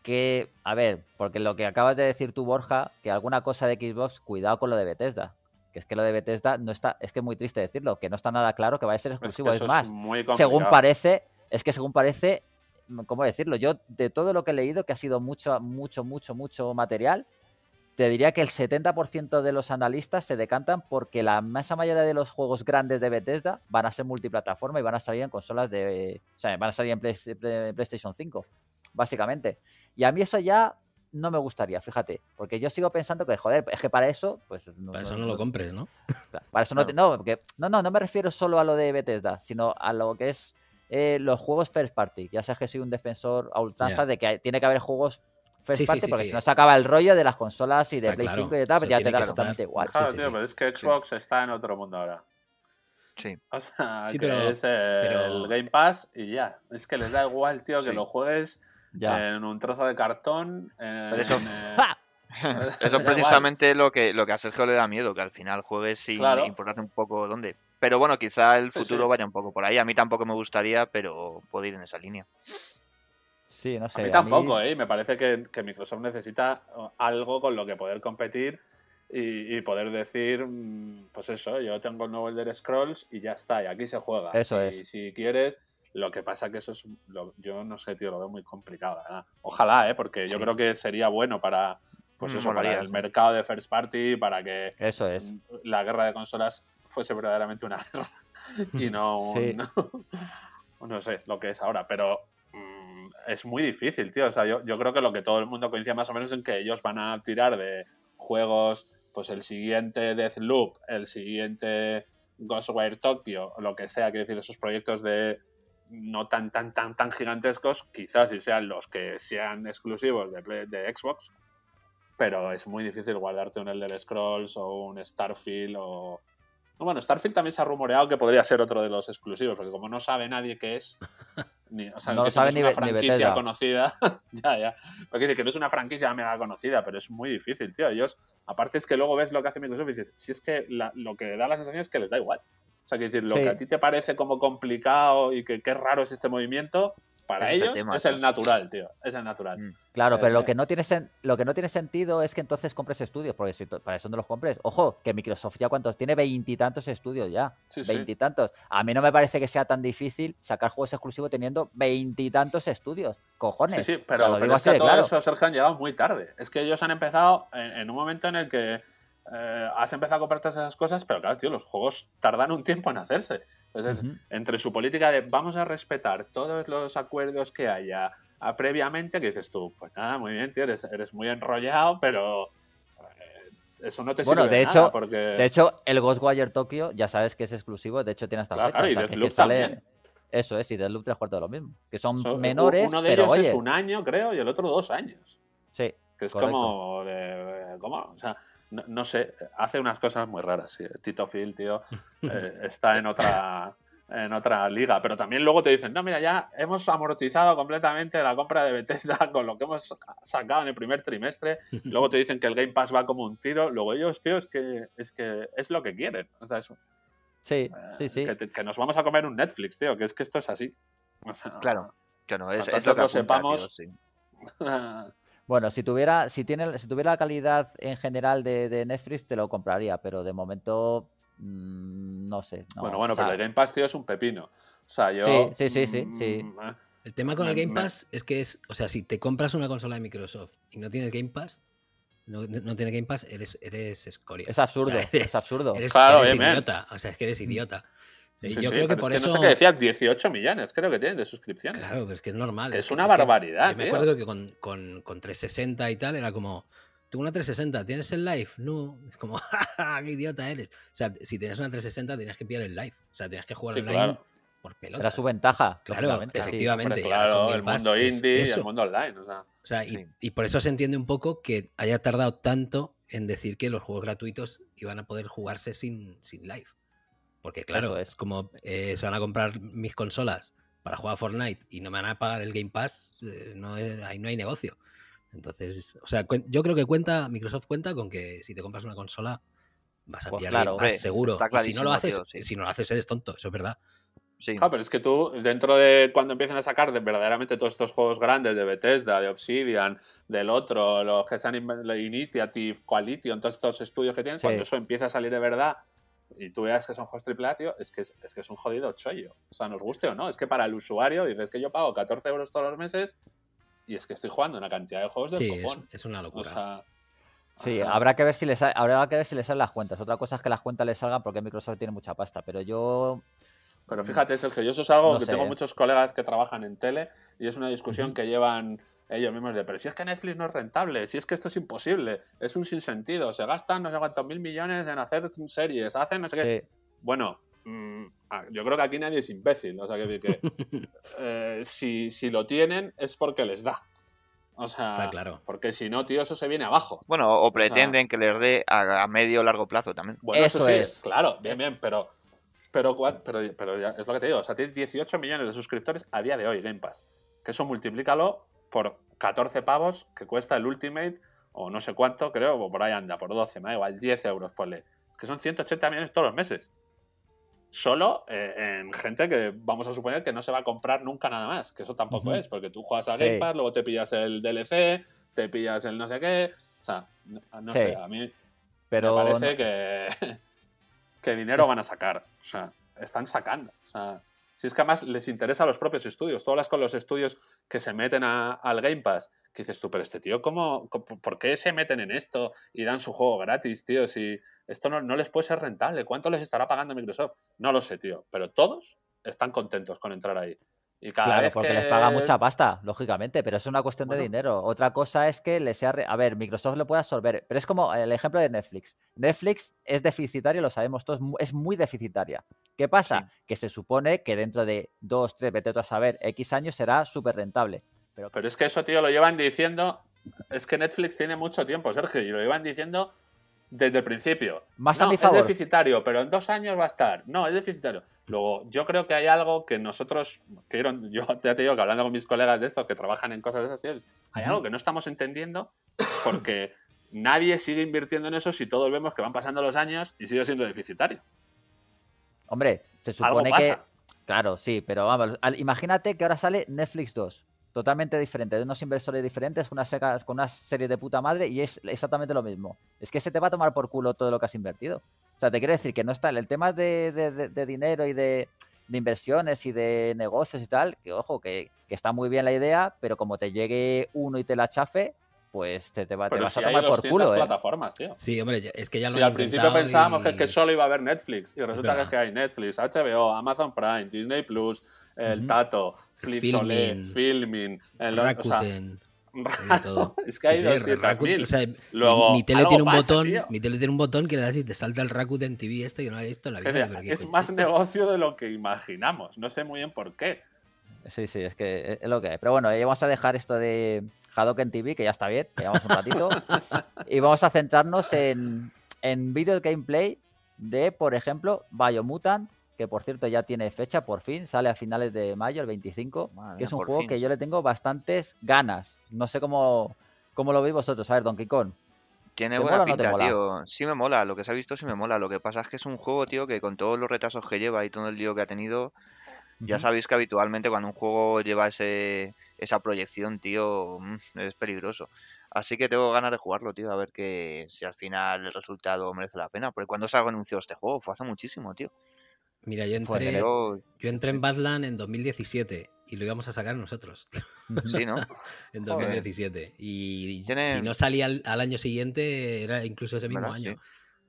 que, a ver, porque lo que acabas de decir tú, Borja, que alguna cosa de Xbox, cuidado con lo de Bethesda. Que es que lo de Bethesda no está, es que es muy triste decirlo, que no está nada claro que vaya a ser exclusivo. Es, más, según parece, es que según parece, ¿cómo decirlo? Yo, de todo lo que he leído, que ha sido mucho, mucho, mucho, mucho material, te diría que el 70% de los analistas se decantan porque la masa mayoría de los juegos grandes de Bethesda van a ser multiplataforma y van a salir en consolas de. O sea, van a salir en, PlayStation 5, básicamente. Y a mí eso ya no me gustaría, fíjate. Porque yo sigo pensando que, joder, es que para eso. Pues, para eso no, lo compres, ¿no? Para eso no. No, porque, no, no, no me refiero solo a lo de Bethesda, sino a lo que es. Eh, los juegos first party. Ya sabes que soy un defensor a ultranza de que tiene que haber juegos first party, porque si no se acaba el rollo de las consolas y de Play 5 y tal, pues ya te da exactamente igual. Claro, tío, pero es que Xbox está en otro mundo ahora. Sí. O sea, que pero, es el Game Pass y ya. Es que les da igual, tío, que lo juegues en un trozo de cartón. En, eso, eso es precisamente lo que, lo que a Sergio le da miedo, que al final juegues sin claro. importarte un poco dónde. Pero bueno, quizá el futuro vaya un poco por ahí. A mí tampoco me gustaría, pero puedo ir en esa línea. Sí, no sé. A mí tampoco, ¿eh? Me parece que, Microsoft necesita algo con lo que poder competir y, poder decir, mm, pues eso, yo tengo el nuevo Elder Scrolls y ya está, y aquí se juega. Eso y, es. si quieres, lo que pasa que eso es, yo no sé, tío, lo veo muy complicado. Ojalá, ¿eh? Porque yo creo que sería bueno para, pues mm, eso, para el mercado de first party, para que eso es. la guerra de consolas fuese verdaderamente una guerra y no, no, sé lo que es ahora, pero es muy difícil, tío. O sea, yo, yo creo que lo que todo el mundo coincide más o menos en que ellos van a tirar de juegos, pues el siguiente Deathloop, el siguiente Ghostwire Tokyo, lo que sea, quiero decir, esos proyectos de no tan, tan, tan, tan gigantescos, quizás si sean los que sean exclusivos de, Xbox, pero es muy difícil guardarte un Elder Scrolls o un Starfield o... Bueno, Starfield también se ha rumoreado que podría ser otro de los exclusivos, porque como no sabe nadie qué es, ni, o sea, no sabe es una franquicia conocida, ya, ya, porque dice que no es una franquicia mega conocida, pero es muy difícil, tío. Ellos, aparte es que luego ves lo que hace Microsoft y dices, si es que lo que da la sensación es que les da igual. O sea, que decir, lo que a ti te parece como complicado y que qué raro es este movimiento, para ellos es el natural, tío. Es el natural. Mm. Claro, pero lo eh, que, no tiene lo que no tiene sentido es que entonces compres estudios, porque si para eso no los compres. Ojo, que Microsoft ya cuántos tiene veintitantos estudios ya. Veintitantos. A mí no me parece que sea tan difícil sacar juegos exclusivos teniendo veintitantos estudios. Cojones. Sí, sí, pero, es que todo eso, Sergio, han llegado muy tarde. Es que ellos han empezado en un momento en el que eh, has empezado a comprar todas esas cosas, pero claro, tío, los juegos tardan un tiempo en hacerse. Entonces, entre su política de vamos a respetar todos los acuerdos que haya ah, previamente, que dices tú, pues nada, muy bien, tío, eres, muy enrollado, pero eh, eso no te bueno, sirve de, hecho, porque... de hecho, el Ghostwire Tokyo, ya sabes que es exclusivo, de hecho tiene hasta claro, fecha. que, sale... Eso es, y Deathloop tres cuartos de lo mismo. Que son menores. Uno de ellos es un año, creo, y el otro dos años. Sí. Que es como de. ¿Cómo? O sea, no, sé, hace unas cosas muy raras. Tito Phil, tío, eh, está en otra, en otra liga. Pero también luego te dicen, no, mira, ya hemos amortizado completamente la compra de Bethesda con lo que hemos sacado en el primer trimestre. Luego te dicen que el Game Pass va como un tiro. Luego ellos, tío, es que es, que es lo que quieren. O sea, sí, sí, eh, sí. Que, nos vamos a comer un Netflix, tío, que es que esto es así. claro, que no, es, es lo que, sepamos. Bueno, si tuviera, si tiene, si tuviera la calidad en general de, Netflix, te lo compraría, pero de momento mm, no sé. bueno, bueno, pero el Game Pass, tío, es un pepino. O sea, yo. Sí, sí, sí, sí. Mm, eh, el tema con el Game Pass es que es, o sea, si te compras una consola de Microsoft y no tienes Game Pass, no, no tiene Game Pass, eres, eres escoria. Es absurdo, es absurdo. Eres, claro, idiota, o sea, es que eres mm. idiota. Sí, yo creo que por eso. no sé qué decía, 18 millones creo que tienen de suscripciones. Claro, pero es que es normal. Es, una barbaridad. me acuerdo que con, con, con 360 y tal era como. Tengo una 360, ¿tienes el live? No. Es como, ¡qué idiota eres! O sea, si tienes una 360 tenías que pillar el live. O sea, tenías que jugar online por pelota. Era su ventaja. Claro, efectivamente. claro, el, mundo indie y el mundo online. O sea, y, y, por eso se entiende un poco que haya tardado tanto en decir que los juegos gratuitos iban a poder jugarse sin, sin live. Porque claro, es. como eh, se van a comprar mis consolas para jugar a Fortnite y no me van a pagar el Game Pass, eh, no ahí no hay negocio. Entonces, o sea, yo creo que cuenta, Microsoft cuenta con que si te compras una consola vas a pues pillar Game Pass, seguro. Y si no lo haces, si no lo haces eres tonto, eso es verdad. Sí. pero es que tú, dentro de cuando empiecen a sacar de verdaderamente todos estos juegos grandes de Bethesda, de Obsidian, del otro, los que sean Initiative, Coalition, todos estos estudios que tienen, cuando eso empieza a salir de verdad y tú veas que son juegos triple tío, es que es, que es un jodido chollo. O sea, nos guste o no. Es que para el usuario dices que yo pago 14 euros todos los meses y es que estoy jugando una cantidad de juegos de sí, Es, una locura. sí, habrá que ver si les habrá que ver si les salen las cuentas. Otra cosa es que las cuentas les salgan porque Microsoft tiene mucha pasta, pero yo pero fíjate, Sergio, yo eso es algo que tengo ¿eh? muchos colegas que trabajan en tele y es una discusión que llevan ellos mismos de, pero si es que Netflix no es rentable, si es que esto es imposible, es un sinsentido, se gastan no sé cuántos mil millones en hacer series, hacen no sé qué. Bueno, mm, yo creo que aquí nadie es imbécil, o sea, que, que eh, si, si lo tienen es porque les da. O sea, claro. porque si no, tío, eso se viene abajo. Bueno, o pretenden que les dé a, medio o largo plazo también. Bueno, eso, es. Claro, bien, bien, pero, pero, pero, pero ya, es lo que te digo, o sea, tienes 18 millones de suscriptores a día de hoy, Game Pass. Que eso multiplícalo por 14 pavos que cuesta el Ultimate, o no sé cuánto, creo, o por ahí anda, por 12, me da igual, 10 euros, ponle. Es que son 180 millones todos los meses. Solo eh, en gente que vamos a suponer que no se va a comprar nunca nada más, que eso tampoco es, porque tú juegas a Game Pass, luego te pillas el DLC, te pillas el no sé qué. O sea, no, sé, a mí Pero me parece que, que dinero van a sacar. O sea, están sacando. O sea, si es que además les interesa a los propios estudios. Tú hablas con los estudios que se meten al Game Pass, que dices tú, pero este tío, ¿cómo, ¿por qué se meten en esto y dan su juego gratis, tío? Si esto no les puede ser rentable, ¿cuánto les estará pagando Microsoft? No lo sé, tío, pero todos están contentos con entrar ahí claro, porque les paga mucha pasta, lógicamente, pero es una cuestión de dinero. Otra cosa es que les sea. A ver, Microsoft lo puede absorber, pero es como el ejemplo de Netflix. Netflix es deficitario, lo sabemos todos, es muy deficitaria. ¿Qué pasa? Que se supone que dentro de dos, tres, vete a saber, X años será súper rentable. Pero... pero es que eso, tío, lo llevan diciendo. Es que Netflix tiene mucho tiempo, Sergio, y lo llevan diciendo desde el principio. Más no, a mi favor. Es deficitario, pero en dos años va a estar. No, es deficitario. Luego, yo creo que hay algo que nosotros, que yo te digo que hablando con mis colegas de esto, que trabajan en cosas de esas, hay algo que no estamos entendiendo porque nadie sigue invirtiendo en eso si todos vemos que van pasando los años y sigue siendo deficitario. Hombre, se supone que. Claro, sí, pero vamos, imagínate que ahora sale Netflix 2 totalmente diferente, de unos inversores diferentes, con una, con una serie de puta madre y es exactamente lo mismo. Es que se te va a tomar por culo todo lo que has invertido. O sea, te quiero decir que no está el tema de, dinero y de, inversiones y de negocios y tal, que ojo, que, está muy bien la idea, pero como te llegue uno y te la chafe, pues se te, va, te vas a tomar por culo. ¿eh? plataformas, tío. Sí, hombre, es que ya lo Si al principio pensábamos que, que, solo iba a haber Netflix y resulta que hay Netflix, HBO, Amazon Prime, Disney Plus, el Tato, Flixolé, Filming, el Rakuten. todo. es que hay sí, o sea, Luego, mi tele tiene un botón, mi tele tiene un botón que le das y te salta el Rakuten TV este que no he visto en la vida. es más negocio de lo que imaginamos. No sé muy bien por qué. Sí, sí, es que es lo que hay. Pero bueno, vamos a dejar esto de Hadoken TV, que ya está bien, llevamos un ratito. y vamos a centrarnos en, en video gameplay de, por ejemplo, Biomutant, que por cierto ya tiene fecha, por fin, sale a finales de mayo, el 25, que es un juego que yo le tengo bastantes ganas. No sé cómo, cómo lo veis vosotros. A ver, Donkey Kong. Tiene buena pinta, tío. Sí me mola, lo que se ha visto sí me mola. Lo que pasa es que es un juego, tío, que con todos los retrasos que lleva y todo el lío que ha tenido, ya sabéis que habitualmente cuando un juego lleva ese, esa proyección, tío, mm, es peligroso. Así que tengo ganas de jugarlo, tío, a ver que si al final el resultado merece la pena. Porque cuando se ha anunciado este juego, fue hace muchísimo, tío. Mira, yo entré, yo entré en Badland en 2017 y lo íbamos a sacar nosotros. Sí, ¿no? en 2017. Y si no salía al, año siguiente, era incluso ese mismo año.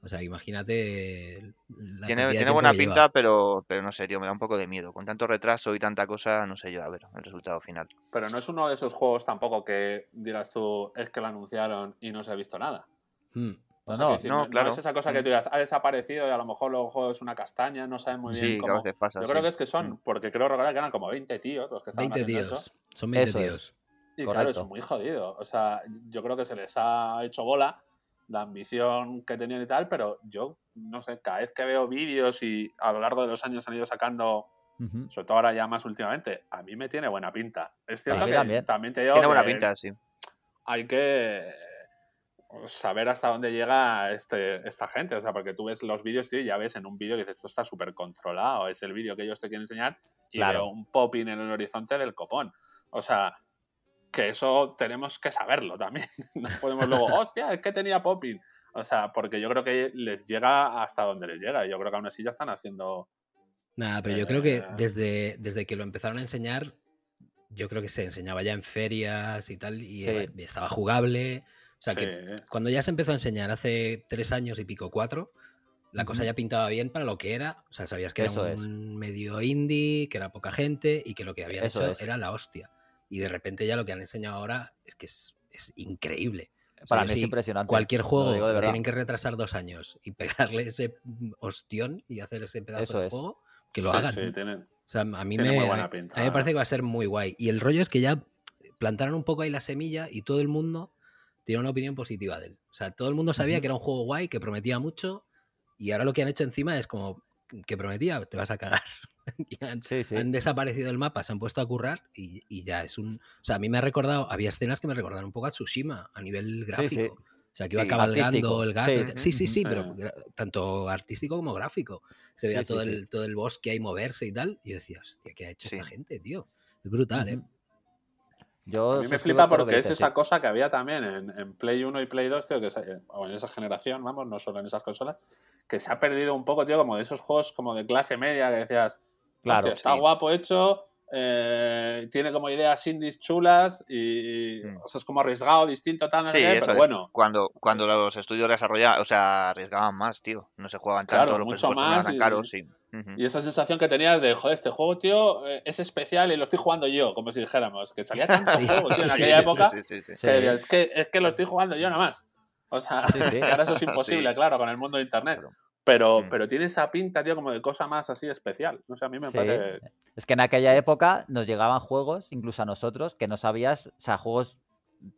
O sea, imagínate. tiene, buena pinta, pero, pero no sé, tío, me da un poco de miedo. Con tanto retraso y tanta cosa, no sé yo, a ver, el resultado final. Pero no es uno de esos juegos tampoco que digas tú, es que lo anunciaron y no se ha visto nada. Hmm. No, no, claro. es esa cosa que tú digas, ha desaparecido y a lo mejor luego es una castaña, no sabes muy bien cómo. yo creo que es que son, mm. porque creo recordar que eran como 20 tíos los que estaban 20 tíos. Son 20 tíos. Y claro, es muy jodido. O sea, yo creo que se les ha hecho bola la ambición que tenían y tal, pero yo, no sé, cada vez que veo vídeos y a lo largo de los años han ido sacando, sobre todo ahora ya más últimamente, a mí me tiene buena pinta. Es cierto que también. te digo Tiene buena pinta, sí. Hay que saber hasta dónde llega este, esta gente, o sea, porque tú ves los vídeos, tío, y ya ves en un vídeo que dices, esto está súper controlado, es el vídeo que ellos te quieren enseñar y veo un popping en el horizonte del copón. O sea, que eso tenemos que saberlo también. No podemos luego, hostia, es que tenía popping. O sea, porque yo creo que les llega hasta donde les llega. Yo creo que aún así ya están haciendo. Nada, pero yo creo que eh, desde, desde que lo empezaron a enseñar, yo creo que se enseñaba ya en ferias y tal, y, estaba jugable. O sea, que cuando ya se empezó a enseñar hace tres años y pico, cuatro, la cosa ya pintaba bien para lo que era. O sea, sabías que era un medio indie, que era poca gente y que lo que habían hecho era la hostia. Y de repente ya lo que han enseñado ahora es que es, increíble. Para mí es impresionante. Cualquier juego lo tienen que retrasar dos años y pegarle ese ostión y hacer ese pedazo de juego, que lo hagan. o sea, a mí, me, a mí me parece que va a ser muy guay. Y el rollo es que ya plantaron un poco ahí la semilla y todo el mundo tiene una opinión positiva de él. O sea, todo el mundo sabía que era un juego guay, que prometía mucho, y ahora lo que han hecho encima es como que prometía, te vas a cagar. han, desaparecido del mapa, se han puesto a currar y, ya es un. O sea, a mí me ha recordado, había escenas que me recordaron un poco a Tsushima a nivel gráfico. O sea, que iba cabalgando el gato. Sí, sí, sí, pero tanto artístico como gráfico. Se veía todo, el, todo el bosque ahí moverse y tal. Y yo decía, hostia, ¿qué ha hecho esta gente, tío? Es brutal, ¿eh? Yo a mí me flipa porque es esa cosa que había también en, Play 1 y Play 2, tío, que o en esa generación, vamos, no solo en esas consolas, que se ha perdido un poco, tío, como de esos juegos como de clase media que decías, Claro. está guapo hecho, eh, tiene como ideas indies chulas y, mm. o sea, es como arriesgado, distinto, tal, pero bueno. Cuando, cuando los estudios desarrollaban, o sea, arriesgaban más, tío. No se jugaban tanto, los mucho más. Y, caros, y esa sensación que tenías de, joder, este juego, tío, eh, es especial y lo estoy jugando yo, como si dijéramos, que salía tanto juego, tío, en aquella época, que es, que, es que lo estoy jugando yo nada más. O sea, ahora eso es imposible, claro, con el mundo de Internet. Pero, mm. pero tiene esa pinta, tío, como de cosa más así especial. No sé, a mí me parece. Es que en aquella época nos llegaban juegos, incluso a nosotros, que no sabías, o sea, juegos,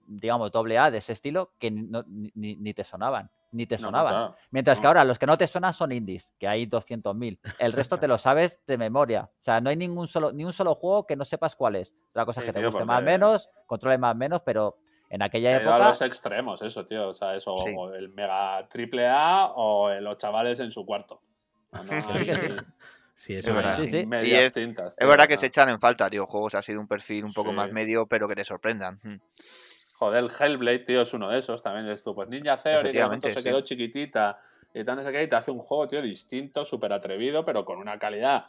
digamos, doble A de ese estilo, que ni, te sonaban. Ni te sonaban. Mientras que ahora los que no te suenan son indies, que hay 200.000. El resto te lo sabes de memoria. O sea, no hay ningún solo, ni un solo juego que no sepas cuál es. Otra cosa es que te guste más o menos, controle más o menos, pero en aquella época. A los extremos, eso, tío. O sea, eso, o el mega triple A o los chavales en su cuarto. sí, es verdad. Sí, sí. Medias tintas. es verdad que te echan en falta, tío, juegos así de un perfil un poco más medio, pero que te sorprendan. Joder, el Hellblade, tío, es uno de esos también. De tú. Pues Ninja Theory, que de momento se quedó chiquitita y tal, no sé qué, y te hace un juego, tío, distinto, súper atrevido, pero con una calidad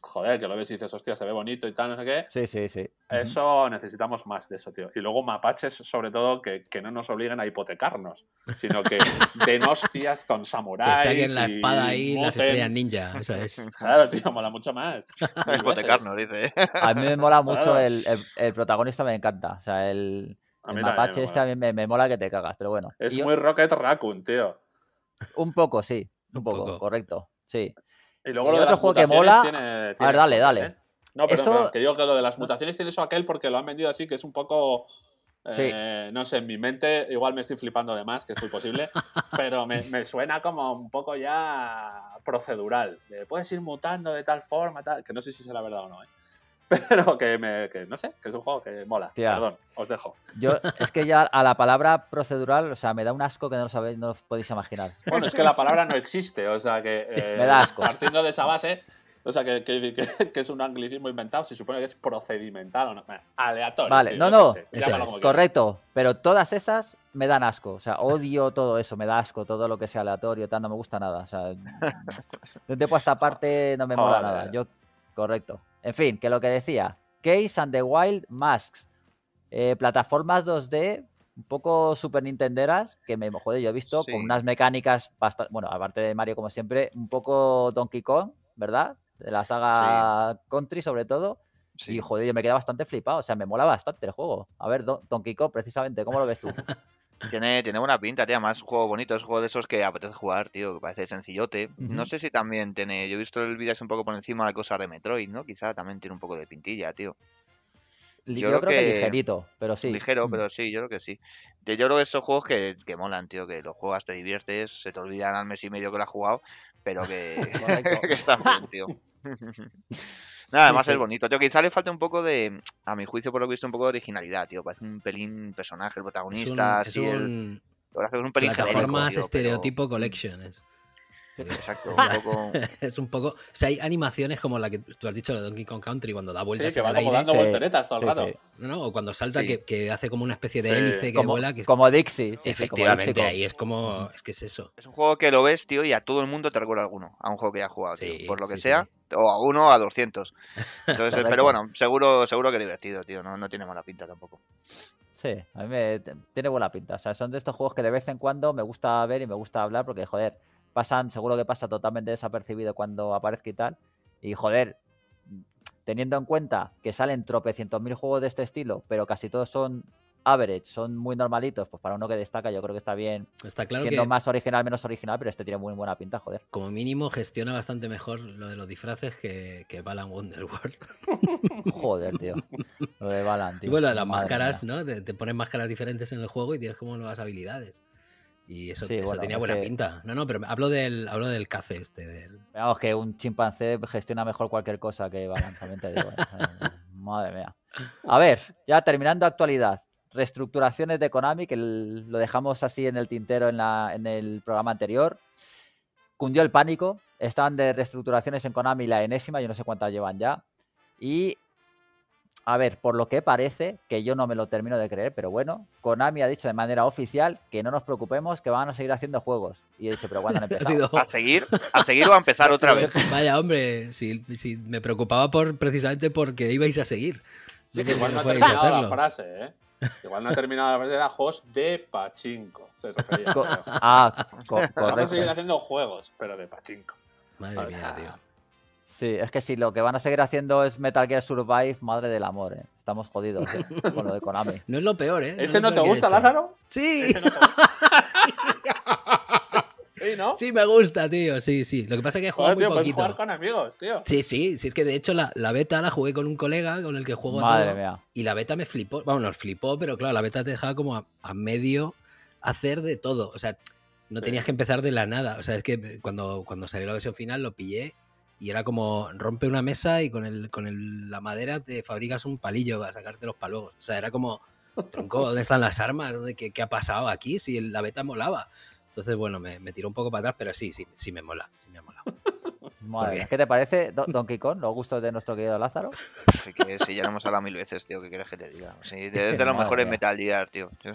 joder, que lo ves y dices, hostia, se ve bonito y tal, no sé qué. Sí, sí, sí. Eso necesitamos más de eso, tío. Y luego mapaches, sobre todo, que, que no nos obliguen a hipotecarnos, sino que den hostias con samuráis. Que saquen la espada ahí y las estrellas ninja, eso es. Claro, tío, mola mucho más. hipotecarnos, dice. A mí me mola mucho el, el, protagonista, me encanta. O sea, el, el mapache este a mí me, mola que te cagas, pero bueno. Es muy Rocket Raccoon, tío. Un poco, sí. Un, poco, correcto. Sí. Y luego lo otro juego que mola. a ver, dale, dale. ¿eh? No, pero, que digo que lo de las mutaciones tiene eso aquel porque lo han vendido así, que es un poco. Eh, no sé, en mi mente, igual me estoy flipando de más, que es muy posible, pero me, me, suena como un poco ya procedural. De, puedes ir mutando de tal forma, tal, que no sé si es la verdad o no. ¿eh? pero que, me, que no sé, que es un juego que mola. Perdón, os dejo. Yo, es que ya a la palabra procedural, o sea, me da un asco que no lo sabéis, no os podéis imaginar. Bueno, es que la palabra no existe, o sea que. me da asco. Partiendo de esa base, o sea, que, que, que, es un anglicismo inventado, se supone que es procedimental o no. Aleatorio. Vale, no, no, correcto. Pero todas esas me dan asco. O sea, odio todo eso, me da asco todo lo que sea aleatorio, tal, no me gusta nada. O sea, de un tiempo a esta parte no me mola nada. Yo, correcto. En fin, que lo que decía, Case and the Wild Masks. Eh, plataformas 2D un poco Super Nintenderas, que me, joder, yo he visto con unas mecánicas bastante, bueno, aparte de Mario como siempre, un poco Donkey Kong, ¿verdad? De la saga Country sobre todo. Y joder, yo me quedé bastante flipado, o sea, me mola bastante el juego. A ver, Donkey Kong, precisamente, ¿cómo lo ves tú? Tiene, tiene buena pinta, tío. Además, un juego bonito, es un juego de esos que apetece jugar, tío, que parece sencillote. No sé si también tiene. Yo he visto el vídeo es un poco por encima de cosas de Metroid, ¿no? Quizá también tiene un poco de pintilla, tío. Yo, creo, que, ligerito, pero sí. Ligero, pero sí, yo creo que sí. Yo creo que esos juegos que, que molan, tío, que los juegas, te diviertes, se te olvidan al mes y medio que lo has jugado, pero que, que están bien, tío. Nada, además es bonito. Tío, quizá le falta un poco de, a mi juicio, por lo que he visto, un poco de originalidad, tío. Parece un pelín personaje, el protagonista, es un, es un... es un pelín Plataformas estereotipo collections. Exacto, un poco... es un poco. O sea, hay animaciones como la que tú has dicho de Donkey Kong Country cuando da vueltas. Sí, que va como dando volteretas todo el rato. No, o cuando salta que, que, hace como una especie de hélice que vuela. Que... Como Dixie. Efectivamente, ahí es como. Es que es eso. Es un juego que lo ves, tío, y a todo el mundo te recuerda alguno. A un juego que ya has jugado, tío. Por lo que sea. O a uno a 200. Entonces, pero bueno, seguro, seguro que divertido, tío. No, no tiene mala pinta tampoco. Sí, a mí me tiene buena pinta. O sea, son de estos juegos que de vez en cuando me gusta ver y me gusta hablar porque, joder, pasan, seguro que pasa totalmente desapercibido cuando aparezca y tal. Y joder, teniendo en cuenta que salen tropecientos mil juegos de este estilo, pero casi todos son average, son muy normalitos, pues para uno que destca yo creo que está bien. Está claro siendo más original, menos original, pero este tiene muy buena pinta, joder. Como mínimo gestiona bastante mejor lo de los disfraces que, que Balan Wonderworld. joder, tío. Lo de Balan, tío. Sí, bueno, las máscaras, ¿no? Te, te, ponen máscaras diferentes en el juego y tienes como nuevas habilidades. Y eso, tenía buena pinta. No, no, pero hablo del, hablo del cace este. Del... Vamos, que un chimpancé gestiona mejor cualquier cosa que balanzamiento digo. ¿eh? Madre mía. A ver, ya terminando actualidad. Reestructuraciones de Konami, que lo dejamos así en el tintero en, la, en el programa anterior. Cundió el pánico. Estaban de reestructuraciones en Konami la enésima, yo no sé cuántas llevan ya. Y a ver, por lo que parece, que yo no me lo termino de creer, pero bueno, Konami ha dicho de manera oficial que no nos preocupemos, que van a seguir haciendo juegos. Y he dicho, pero ¿cuándo han empezado? ¿A seguir? ¿A seguir o a empezar otra vez? Vaya, hombre, si, me preocupaba por precisamente porque ibais a seguir. Sí, que igual no, ha terminado la frase, ¿eh? Igual no ha terminado la frase, era juegos de pachinko, se refería. ah, correcto. Vamos a seguir haciendo juegos, pero de pachinko. Madre mía, tío. Sí, es que si lo que van a seguir haciendo es Metal Gear Survive, madre del amor, ¿eh? Estamos jodidos ¿eh? con lo de Konami. No es lo peor, ¿eh? ¿Ese no, te gusta, Lázaro? Sí. sí, ¿no? Sí, me gusta, tío. Sí, sí. Lo que pasa es que he jugado muy poquito. jugar con amigos, tío. Sí, sí. Sí, es que de hecho la, la, beta la jugué con un colega con el que juego Madre mía. Y la beta me flipó. Bueno, nos flipó, pero claro, la beta te dejaba como a, medio hacer de todo. O sea, no tenías que empezar de la nada. O sea, es que cuando, cuando salió la versión final lo pillé y era como rompe una mesa y con, el, con el, la madera te fabricas un palillo para sacarte los palos. O sea, era como, tronco, ¿dónde están las armas? ¿Qué, ¿Qué, ha pasado aquí? Si la beta molaba. Entonces, bueno, me, me tiró un poco para atrás, pero sí, sí, sí me mola, sí me mola. Madre ¿Qué te parece, Donkey Kong? ¿Los gustos de nuestro querido Lázaro? Sí, que, sí, ya lo hemos hablado mil veces, tío. ¿Qué quieres que te diga? Sí, es de los mejores Metal Gear, tío.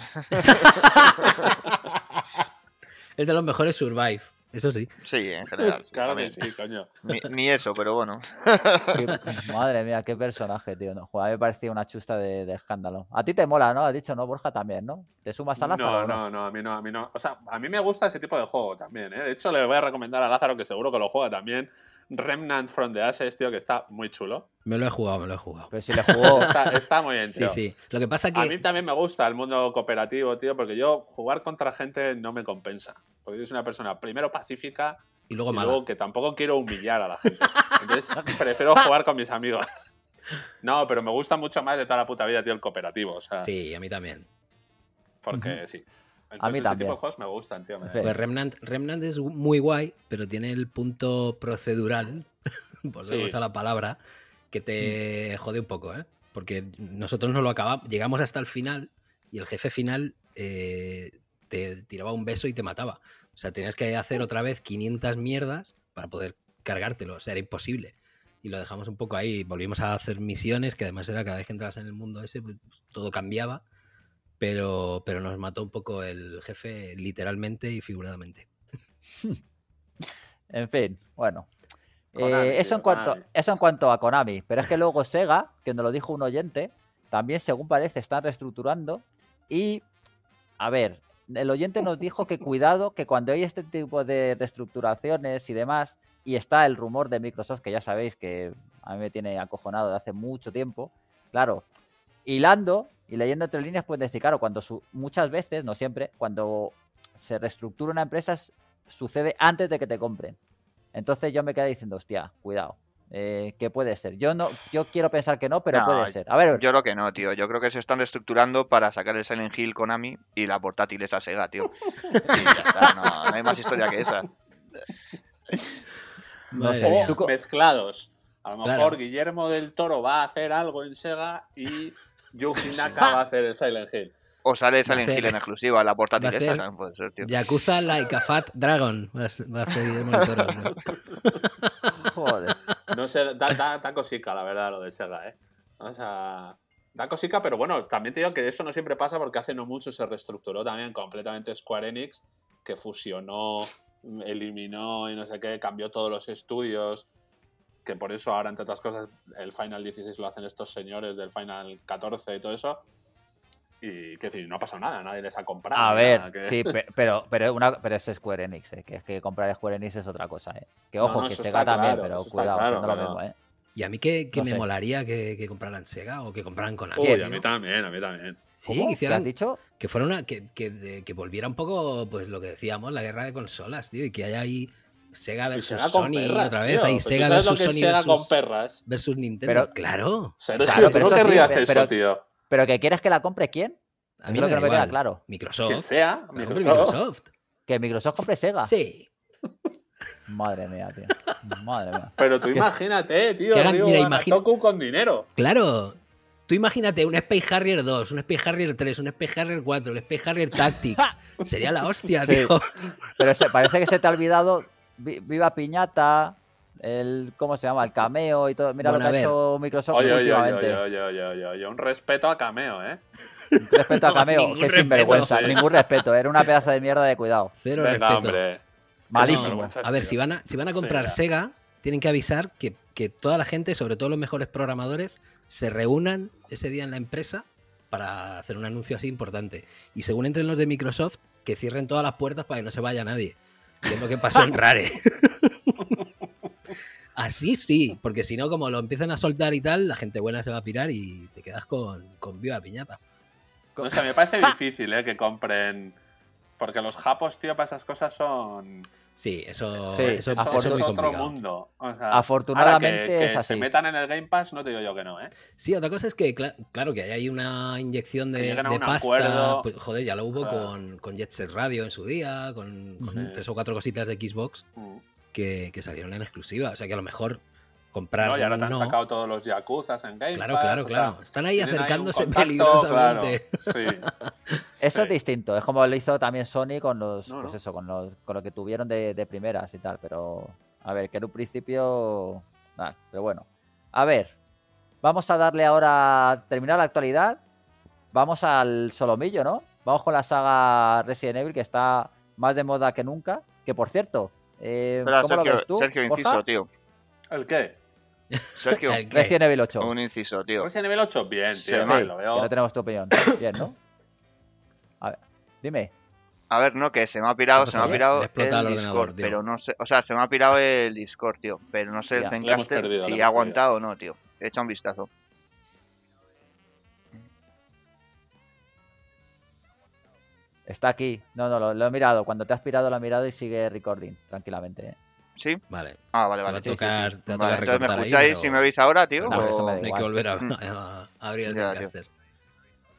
es de los mejores Survive. Eso sí. Sí, en general. claro que sí, coño. Ni, eso, pero bueno. madre mía, qué personaje, tío. No, a mí me parecía una chusta de, escándalo. A ti te mola, ¿no? Has dicho, ¿no, Borja? También, ¿no? ¿Te sumas a Lázaro? No, no, no, a mí no, a mí no. O sea, a mí me gusta ese tipo de juego también, ¿eh? De hecho, le voy a recomendar a Lázaro, que seguro que lo juega también, Remnant from the Ashes, tío, que está muy chulo. Me lo he jugado, me lo he jugado. Pero si le jugó. está, muy bien, tío. Sí, sí. Lo que pasa que. A mí también me gusta el mundo cooperativo, tío, porque yo jugar contra gente no me compensa. Porque yo soy una persona primero pacífica y luego, y que tampoco quiero humillar a la gente. Entonces prefiero jugar con mis amigos. No, pero me gusta mucho más de toda la puta vida, tío, el cooperativo. O sea, sí, a mí también. Porque sí. a mí también. Ese tipo de juegos me gustan, tío. Pues Remnant, Remnant, es muy guay, pero tiene el punto procedural, volvemos a la palabra, que te jode un poco, ¿eh? Porque nosotros no lo acabamos, llegamos hasta el final y el jefe final eh, te tiraba un beso y te mataba. O sea, tenías que hacer otra vez 500 mierdas para poder cargártelo. O sea, era imposible. Y lo dejamos un poco ahí. Volvimos a hacer misiones, que además era cada vez que entras en el mundo ese, pues, todo cambiaba. Pero, pero nos mató un poco el jefe literalmente y figuradamente. en fin, bueno. Eh, eso, en cuanto, eso en cuanto a Konami. Pero es que luego Sega, que nos lo dijo un oyente, también según parece están reestructurando y a ver, el oyente nos dijo que cuidado, que cuando hay este tipo de reestructuraciones y demás, y está el rumor de Microsoft, que ya sabéis que a mí me tiene acojonado de hace mucho tiempo, claro, hilando y leyendo entre líneas pueden decir, claro, cuando muchas veces, no siempre, cuando se reestructura una empresa sucede antes de que te compren. Entonces yo me quedé diciendo, hostia, cuidado. Eh, ¿Qué puede ser? Yo no, yo quiero pensar que no, pero puede ser. A ver. Yo creo que no, tío. Yo creo que se están reestructurando para sacar el Silent Hill Konami y la portátil esa Sega, tío. no, no, hay más historia que esa. No sé. mezclados. A lo mejor Guillermo del Toro va a hacer algo en Sega y Yuji Naka va a hacer el Silent Hill. O sale Silent Hill en exclusiva, la portátil esa también puede ser, tío. Yakuza Like a Fat Dragon. Va a hacer Guillermo del Toro. Joder. No sé, da, da, cosica, la verdad, lo de Sega, ¿eh? O sea, da cosica, pero bueno, también te digo que eso no siempre pasa porque hace no mucho se reestructuró también completamente Square Enix, que fusionó, eliminó y no sé qué, cambió todos los estudios, que por eso ahora, entre otras cosas, el Final 16 lo hacen estos señores del Final 14 y todo eso. Y que decir, no ha pasado nada, nadie les ha comprado. A ver, sí, pero, pero, una, pero es Square Enix, ¿eh? que es que comprar Square Enix es otra cosa. ¿eh? Que ojo, que Sega también, pero cuidado, que no lo mismo. ¿eh? Y a mí que, me molaría que, que, compraran Sega o que compraran con Uy, a mí también, a mí también. Sí, que hicieran, dicho? Que fuera una, que, que, que, volviera un poco, pues lo que decíamos, la guerra de consolas, tío, y que haya ahí Sega versus Sony otra vez, ahí Sega versus Sony Sega con perras. versus Nintendo. Pero, claro. claro pero no querrías eso, tío. Pero que quieres que la compre quién? A mí no me queda claro. Microsoft. Que sea, Microsoft. Que Microsoft compre Sega. Sí. Madre mía, tío. Madre mía. Pero tú imagínate, tío. Que hagan, mira, con dinero. Claro. Tú imagínate un Space Harrier 2, un Space Harrier 3, un Space Harrier 4, el Space Harrier Tactics. Sería la hostia, tío. Pero parece que se te ha olvidado Viva Piñata, el ¿cómo se llama? El cameo y todo. Mira lo que ha hecho Microsoft oye, últimamente. Oye, oye, oye, oye, un respeto a cameo, ¿eh? Un respeto a cameo, que sinvergüenza. Ningún respeto, era una pedazo de mierda de cuidado. Cero respeto. Malísimo. a ver, si van a, si van a comprar Sega, tienen que avisar que, que toda la gente, sobre todo los mejores programadores, se reúnan ese día en la empresa para hacer un anuncio así importante. Y según entren los de Microsoft, que cierren todas las puertas para que no se vaya nadie. Que es lo que pasó en Rare. Así sí, porque si no, como lo empiezan a soltar y tal, la gente buena se va a pirar y te quedas con, con viva piñata. O sea, me parece difícil ¿eh? que compren. Porque los japos, tío, para esas cosas son. Sí, eso, eso, es otro mundo. Afortunadamente que, es así. se metan en el Game Pass, no te digo yo que no, ¿eh? Sí, otra cosa es que, claro, que hay una inyección de, pasta. Pues, joder, ya lo hubo con, con Jet Set Radio en su día, con, tres o cuatro cositas de Xbox mm. Que, que, salieron en exclusiva. O sea que a lo mejor comprar. No, y ahora te han sacado todos los Yakuzas en Game Claro, claro, claro. Están ahí acercándose peligrosamente. Sí. Eso es distinto. Es como lo hizo también Sony con los. pues eso, con, los, con lo que tuvieron de, de, primeras y tal. Pero. A ver, que en un principio. Pero bueno. A ver. Vamos a darle ahora. Terminar la actualidad. Vamos al solomillo, ¿no? Vamos con la saga Resident Evil, que está más de moda que nunca. Que por cierto. Eh, ¿Cómo lo ves tú? Sergio, inciso, tío. ¿El qué? Sergio. Resident Evil 8. Un inciso, tío. Resident Evil 8, bien, tío. Sí, lo veo. Que no tenemos tu opinión. Bien, ¿no? A ver, dime. A ver, no, que se me ha pirado, se me ha pirado el, Discord, pero no sé, o sea, se me ha pirado el Discord, tío, pero no sé el Zencaster si ha aguantado o no, tío. He hecho un vistazo. Está aquí. No, no, lo, lo, he mirado. Cuando te has pirado lo he mirado y sigue recording tranquilamente. ¿eh? ¿Sí? Vale. Ah, vale, vale. Te va a tocar, Te vale, entonces me escucháis si me veis ahora, tío. No, eso me da hay que volver a, a abrir el Zencaster.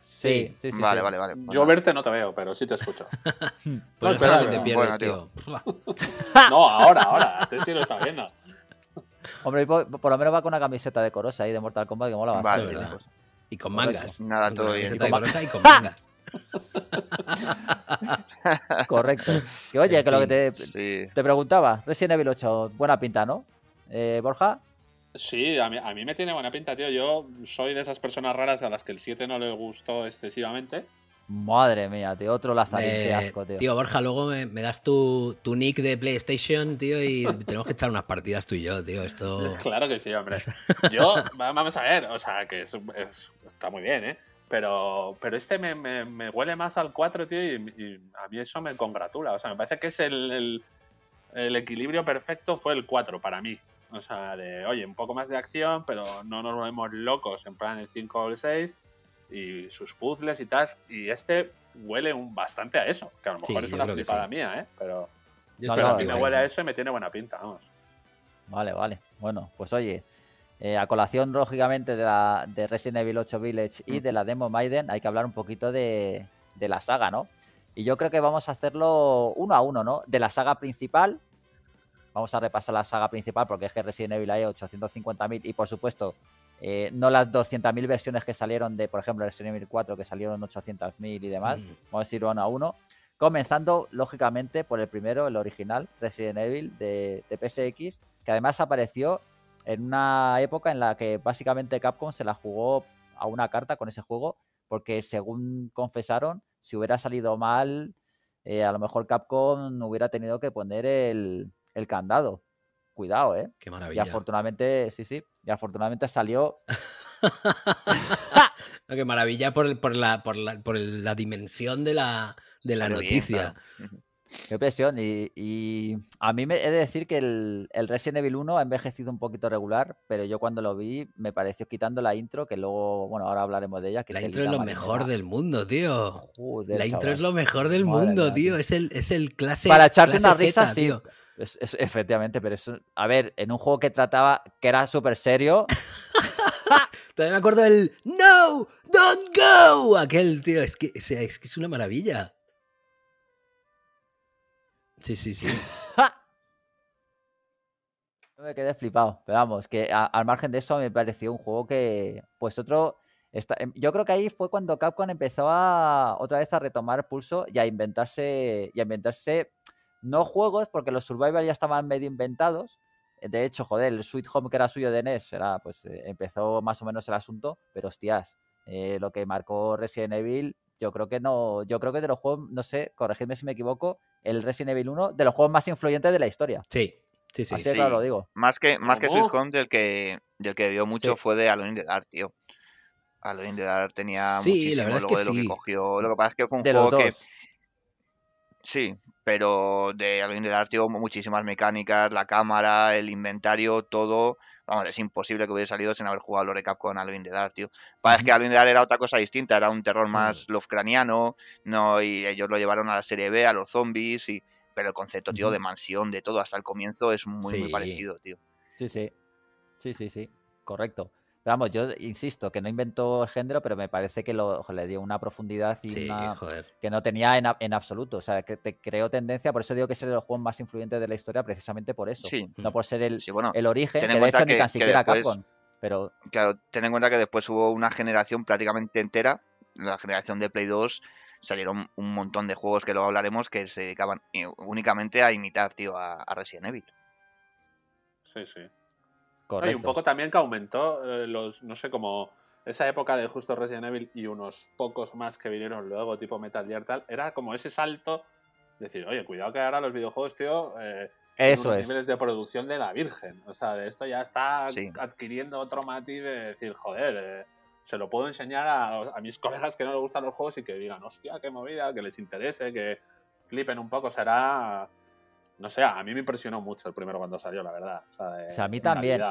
Sí, sí, sí. Vale, vale, vale. Yo verte no te veo, pero sí te escucho. pues no, espera, te pierdes, tío. no, ahora, ahora. Este sí lo está viendo. Hombre, por, por, lo menos va con una camiseta decorosa ahí de Mortal Kombat que mola bastante. Vale, y con mangas. Nada, todo bien. Y con, y con mangas. Correcto. Que oye, que lo que te, te preguntaba, Resident Evil 8, buena pinta, ¿no? Eh, Borja. Sí, a mí, a mí me tiene buena pinta, tío. Yo soy de esas personas raras a las que el 7 no le gustó excesivamente. Madre mía, tío, otro lazarín, qué asco, tío. Tío, Borja, luego me, das tu, tu, nick de PlayStation, tío, y tenemos que echar unas partidas tú y yo, tío. Esto... Claro que sí, hombre. Yo, vamos a ver, o sea, que es, está muy bien, ¿eh? Pero, pero este me, me, huele más al 4, tío, y, a mí eso me congratula. O sea, me parece que es el, el, equilibrio perfecto fue el 4 para mí. O sea, de, oye, un poco más de acción, pero no nos volvemos locos en plan el 5 o el 6 y sus puzzles y tal. Y este huele un, bastante a eso, que a lo mejor es una flipada mía, ¿eh? Pero, a mí me huele a eso y me tiene buena pinta, vamos. Vale, vale. Bueno, pues oye, eh, a colación, lógicamente, de, la, de Resident Evil 8 Village y de la demo Maiden, hay que hablar un poquito de, de la saga, ¿no? Y yo creo que vamos a hacerlo uno a uno, ¿no? De la saga principal. Vamos a repasar la saga principal porque es que Resident Evil hay 850.000 y por supuesto eh, no las 200.000 versiones que salieron de, por ejemplo, Resident Evil 4 que salieron 800.000 y demás. Mm. Vamos a ir uno a uno. Comenzando, lógicamente, por el primero, el original, Resident Evil de, de PSX, que además apareció en una época en la que básicamente Capcom se la jugó a una carta con ese juego, porque según confesaron, si hubiera salido mal, eh, a lo mejor Capcom hubiera tenido que poner el, candado. Cuidado, ¿eh? Qué maravilla. Y afortunadamente, sí, sí, y afortunadamente salió. qué maravilla por, por, la, por, la, por la dimensión de la, de la noticia. Qué presión. Y, a mí me he de decir que el, Resident Evil 1 ha envejecido un poquito regular, pero yo cuando lo vi me pareció quitando la intro, que luego, bueno, ahora hablaremos de ella. Que la intro es lo mejor del mundo, tío. la intro es lo mejor del mundo, tío. Es el, es el clase. Para echarte una risa, sí. efectivamente, pero eso, a ver, en un juego que trataba, que era súper serio. Todavía me acuerdo del No, don't go. Aquel, tío, es que, es que es una maravilla. Sí, sí, sí. no me quedé flipado. Pero vamos, que al margen de eso me pareció un juego que, pues otro... Em, yo creo que ahí fue cuando Capcom empezó a, otra vez a retomar pulso y a inventarse, y a inventarse no juegos, porque los Survivor ya estaban medio inventados. De hecho, joder, el Sweet Home que era suyo de NES, era, pues eh, empezó más o menos el asunto, pero hostias, eh, lo que marcó Resident Evil yo creo que no, yo creo que de los juegos, no sé, corregidme si me equivoco, el Resident Evil 1, de los juegos más influyentes de la historia. Sí, sí, sí. Así sí. lo digo. Más que, más que Sweet Home, del que, del que vio mucho fue de Alone in the Dark, tío. Alone in the Dark tenía sí, muchísimo la verdad es que de lo que cogió. Lo que pasa es que fue un juego que... Sí, pero de the Dark, tío, muchísimas mecánicas, la cámara, el inventario, todo Vamos, es imposible que hubiera salido sin haber jugado Lore Cap con Halloween de Dark, tío. Para que Halloween de Dark era otra cosa distinta, era un terror más Lovecraniano, no, y ellos lo llevaron a la serie B, a los zombies, y pero el concepto, tío, de mansión, de todo hasta el comienzo es muy, muy parecido, tío. Sí, sí. Sí, sí, sí. Correcto vamos, yo insisto que no inventó el género, pero me parece que lo, le dio una profundidad y una, que no tenía en, absoluto. O sea, que te creó tendencia, por eso digo que es el de los juegos más influyentes de la historia, precisamente por eso. No por ser el, el origen, que de hecho ni tan siquiera Capcom. Pero... Claro, ten en cuenta que después hubo una generación prácticamente entera, la generación de Play 2, salieron un montón de juegos que luego hablaremos que se dedicaban únicamente a imitar, tío, a Resident Evil. Sí, sí. Y un poco también que aumentó eh, los, no sé, como esa época de justo Resident Evil y unos pocos más que vinieron luego, tipo Metal Gear tal, era como ese salto, decir, oye, cuidado que ahora los videojuegos, tío, eh, Eso niveles de producción de la Virgen. O sea, de esto ya está adquiriendo otro matiz de decir, joder, eh, se lo puedo enseñar a, a, mis colegas que no les gustan los juegos y que digan, hostia, qué movida, que les interese, que flipen un poco, será no sé, a mí me impresionó mucho el primero cuando salió, la verdad. O sea, a mí también.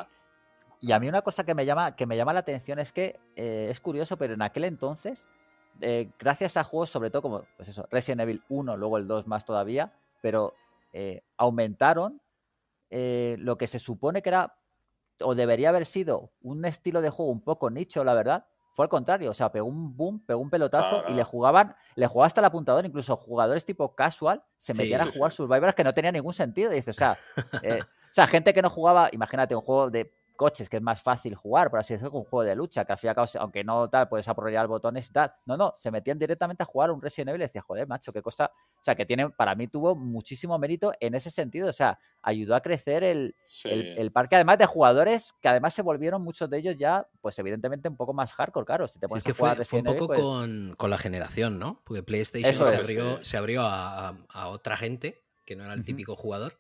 Y a mí una cosa que me llama, que me llama la atención es que eh, es curioso, pero en aquel entonces, eh, gracias a juegos, sobre todo como pues eso, Resident Evil 1, luego el 2 más todavía, pero eh, aumentaron lo que se supone que era o debería haber sido un estilo de juego un poco nicho, la verdad, fue al contrario, o sea, pegó un boom, pegó un pelotazo y le jugaban, le jugaba hasta el apuntador, incluso jugadores tipo casual se metían a jugar Survivors que no tenía ningún sentido. dice, o sea, eh, o sea, gente que no jugaba, imagínate, un juego de coches, que es más fácil jugar, por así decirlo, que un juego de lucha, que al fin y al cabo, aunque no tal, puedes apoyar botones y tal. No, no, se metían directamente a jugar un Resident Evil y decía, joder, macho, qué cosa. O sea, que tiene, para mí tuvo muchísimo mérito en ese sentido. O sea, ayudó a crecer el, el, parque, además de jugadores que además se volvieron muchos de ellos ya, pues evidentemente un poco más hardcore, claro. Si te pones que fue, un poco pues con, con, la generación, ¿no? Porque PlayStation se, abrió, se abrió a, a, otra gente que no era el típico jugador.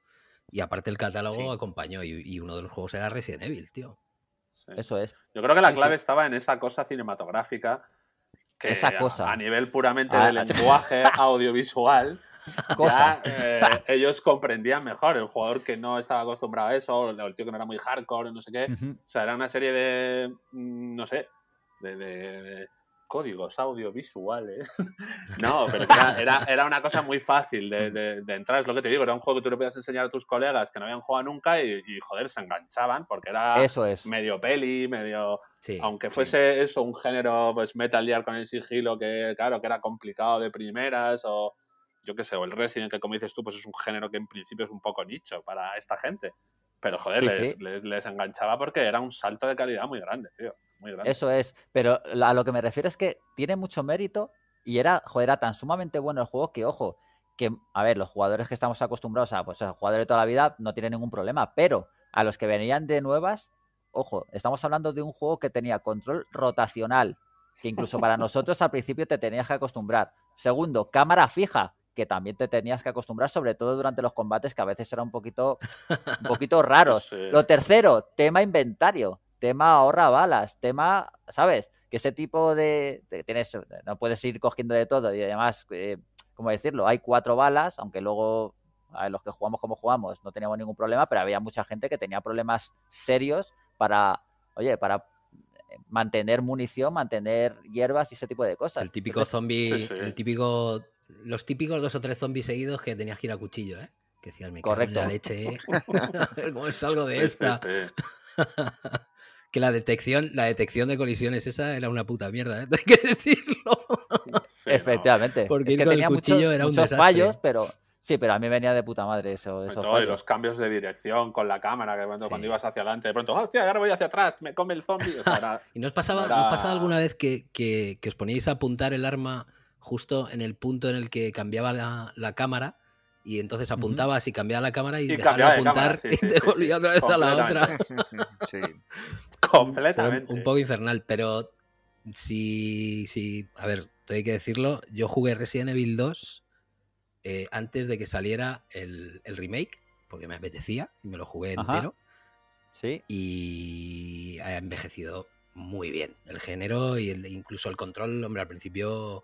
Y aparte el catálogo acompañó y, uno de los juegos era Resident Evil, tío. Eso es. Yo creo que la clave estaba en esa cosa cinematográfica esa cosa. A, nivel puramente ah, de lenguaje audiovisual, ya, eh, ellos comprendían mejor. El jugador que no estaba acostumbrado a eso, el tío que no era muy hardcore, no sé qué. O sea, era una serie de, mm, no sé, de códigos audiovisuales. no, pero era, era, una cosa muy fácil de, entrar, es lo que te digo, era un juego que tú le podías enseñar a tus colegas que no habían jugado nunca y, joder, se enganchaban porque era eso es. medio peli, medio... aunque fuese eso, un género, pues Metal Gear con el sigilo, que claro, que era complicado de primeras, o yo qué sé, o el Resident, que como dices tú, pues es un género que en principio es un poco nicho para esta gente. Pero joder, les, enganchaba porque era un salto de calidad muy grande, tío. Muy grande. Eso es. Pero a lo que me refiero es que tiene mucho mérito y era, joder, era tan sumamente bueno el juego que, ojo, que, a ver, los jugadores que estamos acostumbrados a, pues, jugadores de toda la vida no tienen ningún problema, pero a los que venían de nuevas, ojo, estamos hablando de un juego que tenía control rotacional, que incluso para nosotros al principio te tenías que acostumbrar. Segundo, cámara fija, que también te tenías que acostumbrar, sobre todo durante los combates, que a veces eran un poquito, un poquito raros. Lo tercero, tema inventario, tema ahorra balas, tema, ¿sabes? Que ese tipo de, tienes, no puedes ir cogiendo de todo y además, eh, ¿cómo decirlo? Hay cuatro balas, aunque luego a los que jugamos como jugamos no teníamos ningún problema, pero había mucha gente que tenía problemas serios para, oye, para mantener munición, mantener hierbas y ese tipo de cosas. El típico zombie, el típico los típicos dos o tres zombies seguidos que tenías que ir a cuchillo, ¿eh? Que decías, me Correcto. la leche, ¿eh? a ver cómo salgo de esta. que la detección, la detección de colisiones esa era una puta mierda, ¿eh? hay que decirlo. Efectivamente. Porque es que tenía muchos, era muchos fallos, pero sí, pero a mí venía de puta madre eso. y los cambios de dirección con la cámara, que cuando, ibas hacia adelante, de pronto, hostia, ahora voy hacia atrás, me come el zombie. ¿Y nos pasaba, pasaba alguna vez que, que, que os poníais a apuntar el arma justo en el punto en el que cambiaba la, cámara y entonces apuntabas y cambiaba la cámara y, dejaba de apuntar y te volvía otra vez a la otra. Completamente. Un, poco infernal, pero si, si, a ver, tengo que decirlo, yo jugué Resident Evil 2 eh, antes de que saliera el, remake, porque me apetecía y me lo jugué entero. Sí. Y ha envejecido muy bien el género y incluso el control, hombre, al principio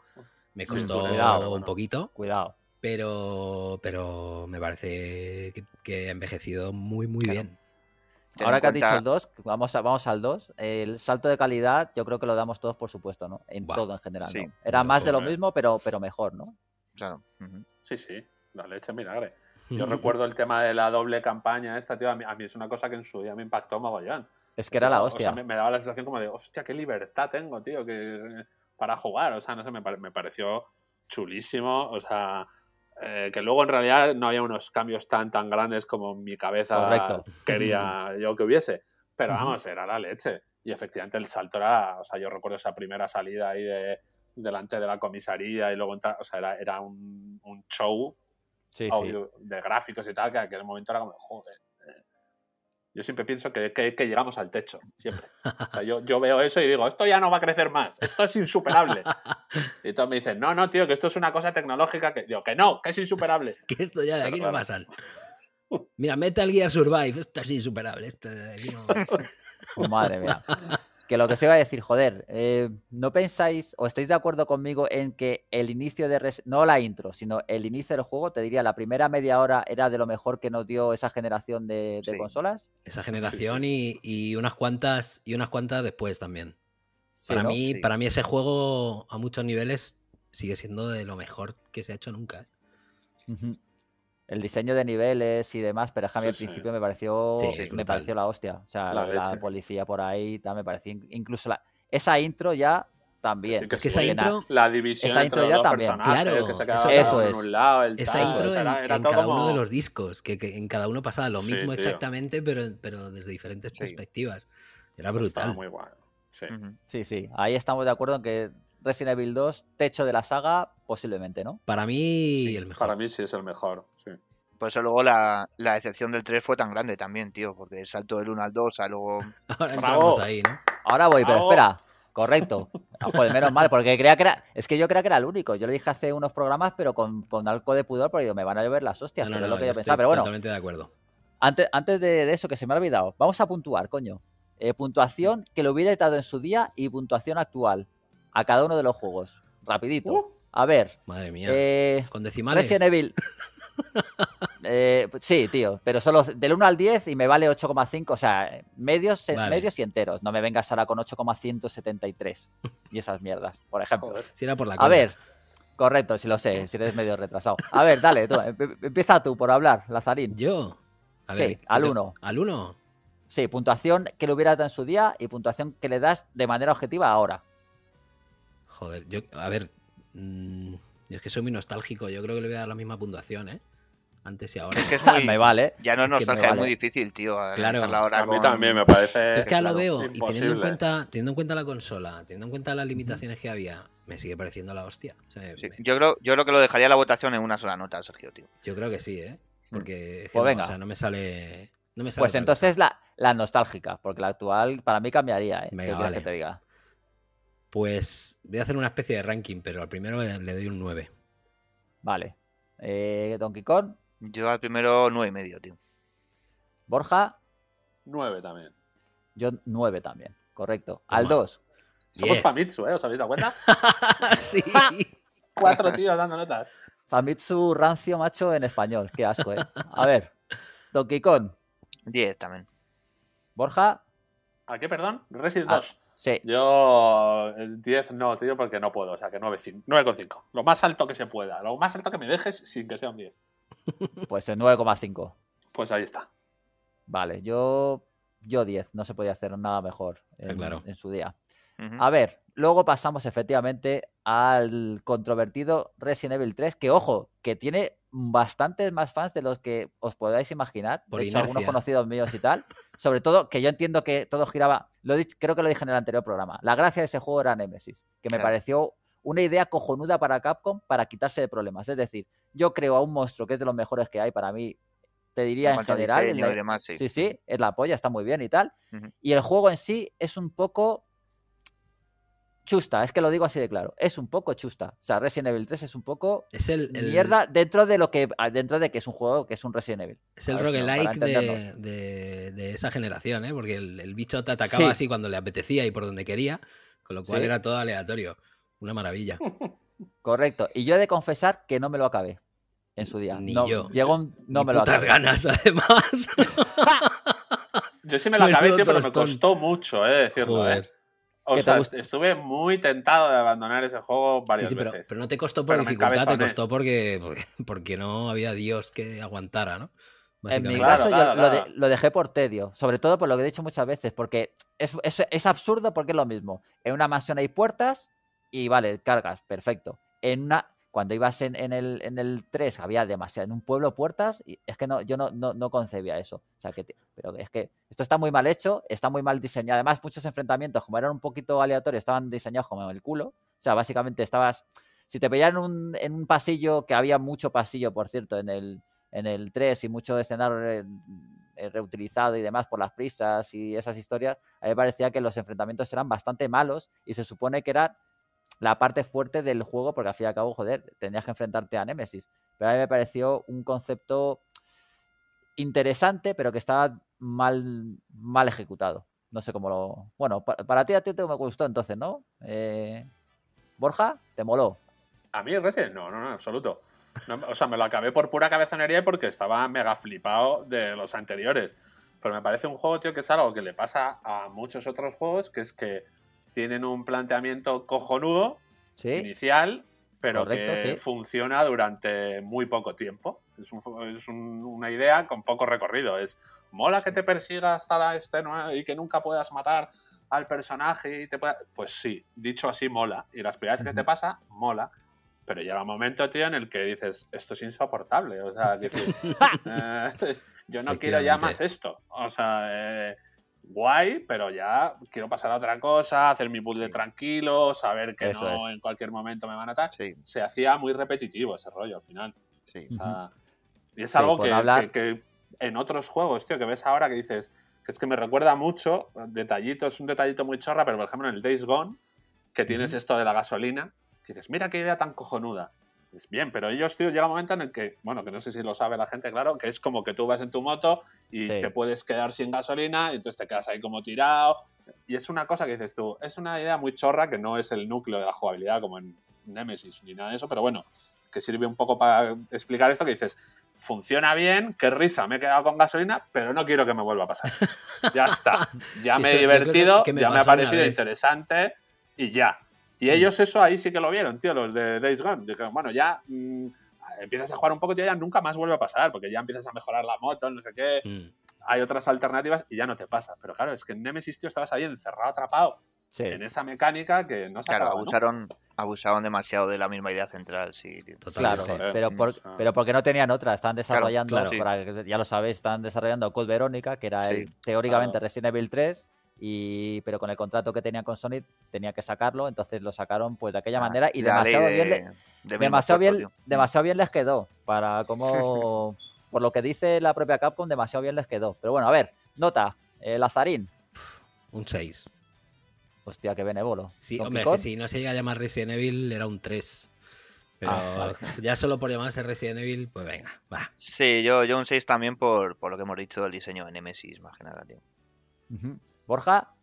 me costó un poquito. Cuidado. Pero, pero me parece que, ha envejecido muy, muy bien. Ahora que has dicho el 2, vamos, vamos al 2. El salto de calidad, yo creo que lo damos todos, por supuesto, ¿no? En todo en general. Era más de lo mismo, pero, pero mejor, ¿no? Claro. Sí, sí, la leche milagre. Yo recuerdo el tema de la doble campaña esta, tío. A mí, es una cosa que en su día me impactó mogollón. Es que era la hostia. me, me, daba la sensación como de, hostia, qué libertad tengo, tío. Que para jugar. O sea, no sé, me, me pareció chulísimo. O sea, eh, que luego en realidad no había unos cambios tan tan grandes como mi cabeza quería yo que hubiese. Pero vamos, era la leche. Y efectivamente el salto era, o sea, yo recuerdo esa primera salida ahí de, delante de la comisaría y luego o sea, era, era un, un show de gráficos y tal, que en aquel momento era como, joder, yo siempre pienso que, llegamos al techo, siempre. O sea, yo, yo, veo eso y digo, esto ya no va a crecer más, esto es insuperable. Y todos me dicen, no, no, tío, que esto es una cosa tecnológica que digo, que no, que es insuperable. Que esto ya de aquí no pasa. Mira, Metal Gear Survive, esto es insuperable. Esto de aquí no... madre mía. Que lo que se iba a decir, joder, eh, ¿no pensáis o estáis de acuerdo conmigo en que el inicio de, no la intro, sino el inicio del juego, te diría, la primera media hora era de lo mejor que nos dio esa generación de, consolas? Esa generación y, unas cuantas y unas cuantas después también. para, mí, para mí ese juego a muchos niveles sigue siendo de lo mejor que se ha hecho nunca. ¿eh? El diseño de niveles y demás, pero a mí al principio me pareció me pareció la hostia. O sea, la, policía por ahí me pareció incluso la, esa intro ya también. es que esa intro, la división esa intro ya también. Claro, que se eso es. Un lado, el esa intro en, cada uno de los discos, que, en cada uno pasaba lo mismo exactamente, pero, pero desde diferentes perspectivas. Era brutal. muy guay. Sí. sí, Ahí estamos de acuerdo en que Resident Evil 2, techo de la saga, posiblemente, ¿no? Para mí, el mejor. Para mí sí es el mejor, sí. Por eso luego la, la decepción del 3 fue tan grande también, tío, porque el salto del 1 al 2 a luego... Ahora ahí, ¿no? Ahora voy, pero espera. Correcto. Ah, joder, menos mal, porque creía que era. Es que yo creía que era el único. Yo le dije hace unos programas, pero con, con algo de pudor, porque digo, me van a llover las hostias. No, no, es lo que yo pensaba. Pero bueno. Totalmente de acuerdo. Antes, antes de, eso, que se me ha olvidado, vamos a puntuar, coño. Eh, puntuación que lo hubierais dado en su día y puntuación actual a cada uno de los juegos. Rapidito. Uh. a ver. Madre mía. Eh, Con decimales. Resident Evil. Eh, sí, tío, pero solo del 1 al 10 y me vale 8,5, o sea, medios, medios y enteros. No me vengas ahora con 8,173 y esas mierdas, por ejemplo. Si era por la a ver, correcto, si lo sé, si eres medio retrasado. A ver, dale, tú, empieza tú por hablar, Lazarín. ¿Yo? A ver, sí, al 1. ¿Al 1? Sí, puntuación que le hubieras dado en su día y puntuación que le das de manera objetiva ahora. Joder, yo, a ver, mm, es que soy muy nostálgico, yo creo que le voy a dar la misma puntuación, ¿eh? antes y ahora. Es que es muy, me vale. Ya no es nostalgia, es muy difícil, tío. Claro. a mí también me parece. Es que ahora lo veo y teniendo en, cuenta, teniendo en cuenta la consola, teniendo en cuenta las limitaciones que había, me sigue pareciendo la hostia. yo, creo, yo creo que lo dejaría la votación en una sola nota, Sergio, tío. Yo creo que sí, ¿eh? Porque pues venga. o sea, no me sale. No me sale pues entonces la, la, nostálgica, porque la actual para mí cambiaría, ¿eh? Venga, vale. que te diga? Pues voy a hacer una especie de ranking, pero al primero le doy un 9. Vale. Eh, Donkey Kong. Yo al primero nueve y medio, tío. Borja. Nueve también. Yo nueve también, correcto. Al dos. Somos Famitsu, ¿eh? ¿Os habéis dado cuenta? sí. Cuatro tíos dando notas. Famitsu rancio macho en español. Qué asco, ¿eh? A ver. Donkey Kong. Diez también. Borja. ¿A qué, perdón? Resident 2. Sí. Yo el 10 no, tío, porque no puedo. O sea, que 9,5. Lo más alto que se pueda. Lo más alto que me dejes sin que sea un 10. Pues el 9,5. Pues ahí está. Vale, yo, yo 10. No se podía hacer nada mejor en, claro. en su día. A ver, luego pasamos efectivamente al controvertido Resident Evil 3, que ojo, que tiene bastantes más fans de los que os podáis imaginar. de hecho, algunos conocidos míos y tal. Sobre todo, que yo entiendo que todo giraba. Lo creo que lo dije en el anterior programa. La gracia de ese juego era Nemesis, que me pareció una idea cojonuda para Capcom para quitarse de problemas. Es decir, yo creo a un monstruo que es de los mejores que hay para mí, te diría en general. sí. sí. es la polla, está muy bien y tal. Y el juego en sí es un poco chusta, es que lo digo así de claro, es un poco chusta. O sea, Resident Evil 3 es un poco es el, mierda dentro de lo que dentro de que es un juego que es un Resident Evil. Es el roguelike de, de, esa generación, ¿eh? porque el, bicho te atacaba así cuando le apetecía y por donde quería, con lo cual era todo aleatorio. Una maravilla. Correcto. Y yo he de confesar que no me lo acabé en su día. Ni no, yo. Llegó no me lo acabé. ganas, además. yo sí me lo acabé, tío, pero me costó mucho, eh, decirlo, eh. O sea, estuve muy tentado de abandonar ese juego varias pero, veces. Pero no te costó por dificultad, te costó porque, porque, no había Dios que aguantara, ¿no? En mi caso, yo lo, dejé por tedio, sobre todo por lo que he dicho muchas veces, porque es, es, es absurdo porque es lo mismo. En una mansión hay puertas y vale, cargas, perfecto. En una, cuando ibas en, el, en el 3 había demasiado, en un pueblo puertas, y es que no, yo no, no, concebía eso. O sea, que, pero es que esto está muy mal hecho, está muy mal diseñado. Además, muchos enfrentamientos, como eran un poquito aleatorios, estaban diseñados como el culo. O sea, básicamente estabas, si te en un, en un pasillo, que había mucho pasillo, por cierto, en el, en el 3 y mucho escenario reutilizado y demás por las prisas y esas historias, a mí me parecía que los enfrentamientos eran bastante malos y se supone que eran la parte fuerte del juego, porque al fin y al cabo, joder, tendrías que enfrentarte a Nemesis. Pero a mí me pareció un concepto interesante, pero que estaba mal, mal ejecutado. No sé cómo lo. Bueno, para, ti a ti te me gustó entonces, ¿no? Eh, Borja, ¿te moló? A mí Resident, no, no, no, en absoluto. o sea, me lo acabé por pura cabezonería porque estaba mega flipado de los anteriores. Pero me parece un juego, tío, que es algo que le pasa a muchos otros juegos, que es que tienen un planteamiento cojonudo inicial, pero que funciona durante muy poco tiempo. Es, una idea con poco recorrido. Es mola que te persiga hasta la este y que nunca puedas matar al personaje y te Pues sí, dicho así, mola. Y las primeras que te pasa, mola. Pero llega un momento, tío, en el que dices, esto es insoportable. O sea, dices, eh, yo no quiero ya más esto. O sea, eh, guay, pero ya quiero pasar a otra cosa, hacer mi puzzle tranquilo, saber que no en cualquier momento me van a atar. Se hacía muy repetitivo ese rollo al final. y es algo que, en otros juegos, tío, que ves ahora que dices que es que me recuerda mucho, detallitos, un detallito muy chorra, pero por ejemplo en el Days Gone, que tienes esto de la gasolina, que dices, mira qué idea tan cojonuda. Es bien, pero ellos, tío, llega un momento en el que, bueno, que no sé si lo sabe la gente, claro, que es como que tú vas en tu moto y te puedes quedar sin gasolina y entonces te quedas ahí como tirado. Y es una cosa que dices tú, es una idea muy chorra que no es el núcleo de la jugabilidad como en Nemesis ni nada de eso, pero bueno, que sirve un poco para explicar esto que dices, funciona bien, qué risa, me he quedado con gasolina, pero no quiero que me vuelva a pasar. ya está, ya me he divertido, ya me ha parecido interesante y ya. Y mm. ellos eso ahí sí que lo vieron, tío, los de Days Gone. Dijeron, bueno, ya mm, empiezas a jugar un poco, tío, ya nunca más vuelve a pasar, porque ya empiezas a mejorar la moto, no sé qué. Mm. Hay otras alternativas y ya no te pasa. Pero claro, es que en Nemesis, tío, estabas ahí encerrado, atrapado en esa mecánica que no se Claro, abusaron, abusaron demasiado de la misma idea central, sí. Claro, pero, pero porque no tenían otra, estaban desarrollando, ya lo sabéis, estaban desarrollando Code Verónica, que era teóricamente Resident Evil 3, y pero con el contrato que tenían con Sony tenía que sacarlo, entonces lo sacaron pues de aquella ah, manera y demasiado bien, demasiado bien, demasiado bien les quedó para como por lo que dice la propia Capcom demasiado bien les quedó. Pero bueno, a ver, nota, el Lazarín. Un 6. Hostia, qué benévolo. Sí, hombre, que si no se llega a llamar Resident Evil era un 3. Pero ah, ya solo por llamarse Resident Evil, pues venga, va. Sí, yo, yo un 6 también por, por, lo que hemos dicho del diseño de Nemesis, más que nada, tío. Borja.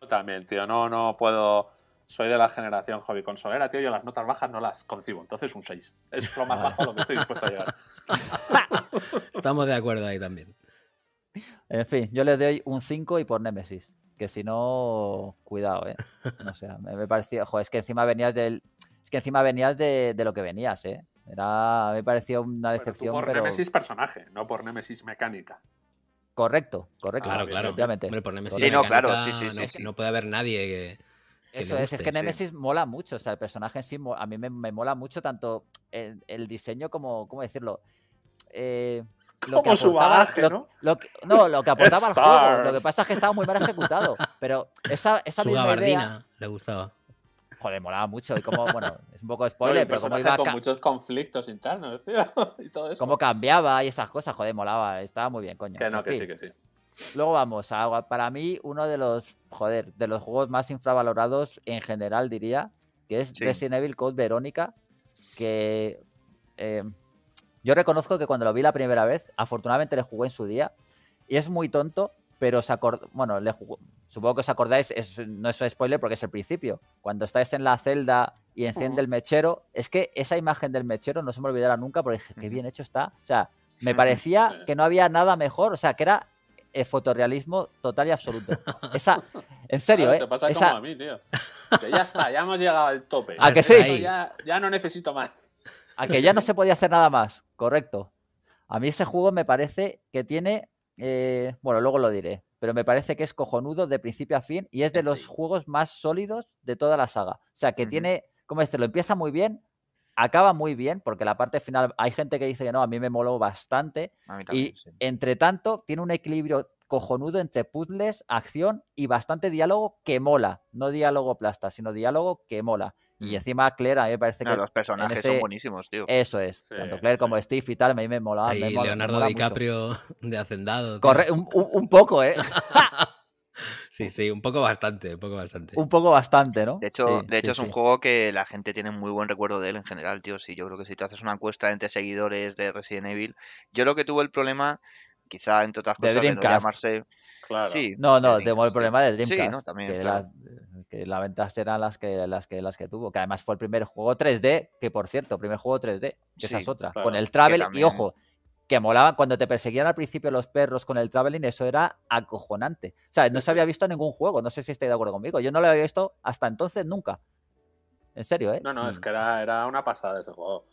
Yo también, tío. No, no puedo. Soy de la generación hobby consolera, tío. Yo las notas bajas no las concibo. Entonces un 6. Es lo más bajo a lo que estoy dispuesto a llegar. Estamos de acuerdo ahí también. En fin, yo le doy un 5 y por Nemesis. Que si no, cuidado, ¿eh? No sé, me, me parecía. Joder, es que encima venías del. Es que encima venías de, lo que venías, ¿eh? Era, me pareció una decepción. por Nemesis personaje, no por Nemesis mecánica. Correcto, correcto. Claro, claro. Obviamente. sí, no, claro. no, puede haber nadie que. Eso es, es que Nemesis mola mucho. O sea, el personaje en sí a mí me, mola mucho tanto el, diseño como, ¿cómo decirlo? Eh, lo como que su bagaje, ¿no? no, lo que aportaba al juego. Lo que pasa es que estaba muy mal ejecutado. Pero esa, esa su misma idea, le gustaba joder, molaba mucho. Y como, bueno, es un poco spoiler, pero como iba. Con muchos conflictos internos, tío, y todo eso. Cómo cambiaba y esas cosas, joder, molaba. Estaba muy bien, coño. Que no, que sí, que sí. Luego vamos a, para mí, uno de los, joder, de los juegos más infravalorados en general, diría, que es Resident Evil Code Verónica, que eh, yo reconozco que cuando lo vi la primera vez, afortunadamente le jugué en su día, y es muy tonto, pero se bueno, le supongo que os acordáis, no es un spoiler porque es el principio. Cuando estáis en la celda y enciende el mechero, es que esa imagen del mechero no se me olvidará nunca porque dije, qué bien hecho está. O sea, me parecía que no había nada mejor, o sea, que era el fotorrealismo total y absoluto. Esa, en serio, ¿eh? Te pasa como a mí, tío. Que ya está, ya hemos llegado al tope. ¿A que sí? Ya, ya no necesito más. A que ya no se podía hacer nada más, correcto. A mí ese juego me parece que tiene eh, bueno, luego lo diré, pero me parece que es cojonudo de principio a fin y es de los juegos más sólidos de toda la saga. O sea, que tiene, ¿cómo decirlo? Empieza muy bien, acaba muy bien, porque la parte final hay gente que dice que no, a mí me moló bastante. y entre tanto, tiene un equilibrio cojonudo entre puzzles, acción y bastante diálogo que mola. No diálogo plasta, sino diálogo que mola. Y encima Claire, a mí me parece que. Los personajes son buenísimos, tío. Eso es. Tanto Claire como Steve y tal, a mí me mola. Leonardo DiCaprio de Hacendado. Corre, un, poco, ¿eh? sí, sí, un poco bastante, un poco bastante. Un poco bastante, ¿no? De hecho, de hecho es un juego que la gente tiene muy buen recuerdo de él en general, tío. Sí, yo creo que si te haces una encuesta entre seguidores de Resident Evil, yo lo que tuve el problema, quizá entre otras cosas, de llamarse. Claro. Sí, no, no, tengo el problema de Dreamcast. Sí, ¿no? También, que las ventas eran las que, las que las que tuvo, que además fue el primer juego 3D, que por cierto, primer juego 3D, que esa es otra, con el travel y ojo, que molaba cuando te perseguían al principio los perros con el traveling, eso era acojonante. O sea, no se había visto en ningún juego, no sé si estáis de acuerdo conmigo, yo no lo había visto hasta entonces nunca. En serio, ¿eh? No, no, es que era, era una pasada ese juego.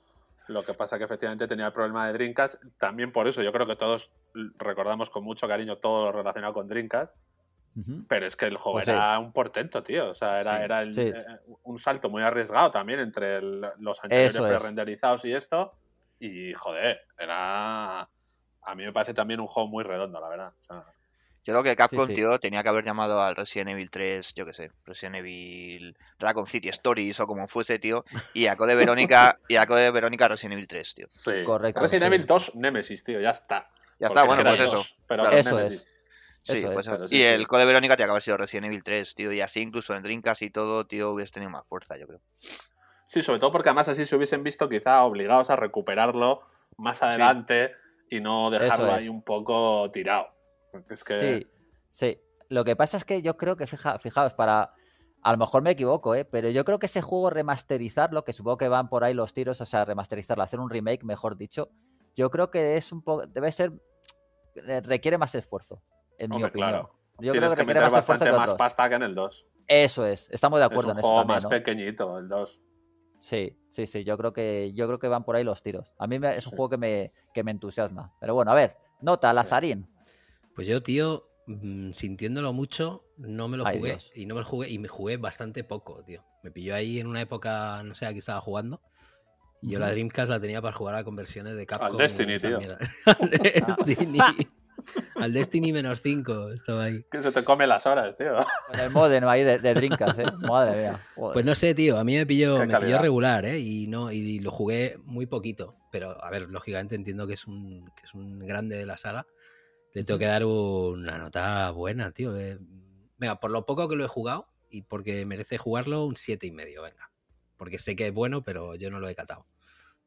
Lo que pasa que efectivamente tenía el problema de Dreamcast, también por eso yo creo que todos recordamos con mucho cariño todo lo relacionado con Pero es que el juego pues era un portento, tío. O sea, era, era eh, un salto muy arriesgado también entre los anteriores pre-renderizados y esto. Y joder, era. A mí me parece también un juego muy redondo, la verdad. yo creo que Capcom, tío, tenía que haber llamado al Resident Evil 3, yo qué sé, Resident Evil Dragon City Stories o como fuese, tío, y a Code Verónica, y a Code Verónica Resident Evil 3, tío. Sí, correcto. Resident Evil 2 Nemesis, tío, ya está. Ya está, bueno, pues eso. pero eso es. Sí, pues, y el Code Verónica tiene que haber sido Resident Evil 3, tío. Y así incluso en Dreamcast y todo, tío, hubiese tenido más fuerza, yo creo. Sí, sobre todo porque además así se hubiesen visto quizá obligados a recuperarlo más adelante y no dejarlo ahí un poco tirado. Es que... Sí, sí. Lo que pasa es que yo creo que, fija, fijaos, para... A lo mejor me equivoco, ¿eh? pero yo creo que ese juego remasterizarlo, que supongo que van por ahí los tiros, o sea, remasterizarlo, hacer un remake, mejor dicho, yo creo que es un poco, debe ser, eh, requiere más esfuerzo, en mi opinión. Claro. Yo creo que, requiere más bastante más pasta que en el 2. Eso es, estamos de acuerdo es un en juego más pequeñito, el 2. Sí, sí, sí, yo creo que yo creo que van por ahí los tiros. A mí es un juego que me, que me entusiasma. Pero bueno, a ver, nota, Lazarín. Pues yo, tío, mm, sintiéndolo mucho, no me lo jugué. Y no me lo jugué, y me jugué bastante poco, tío. Me pilló ahí en una época, no sé, aquí estaba jugando. Y yo la Dreamcast la tenía para jugar a conversiones de Capcom. Al Destiny, tío. Al Destiny. Al Destiny menos 5 estaba ahí. Que se te come las horas, tío. En el modem ahí de, de Drinkas, ¿eh? Madre mía. Pues no sé, tío. A mí me pilló, me pilló regular, ¿eh? Y, no, y lo jugué muy poquito. Pero, a ver, lógicamente entiendo que es un, que es un grande de la saga. Le tengo que dar una nota buena, tío. Eh, venga, por lo poco que lo he jugado y porque merece jugarlo, un 7,5, y medio, venga. Porque sé que es bueno, pero yo no lo he catado.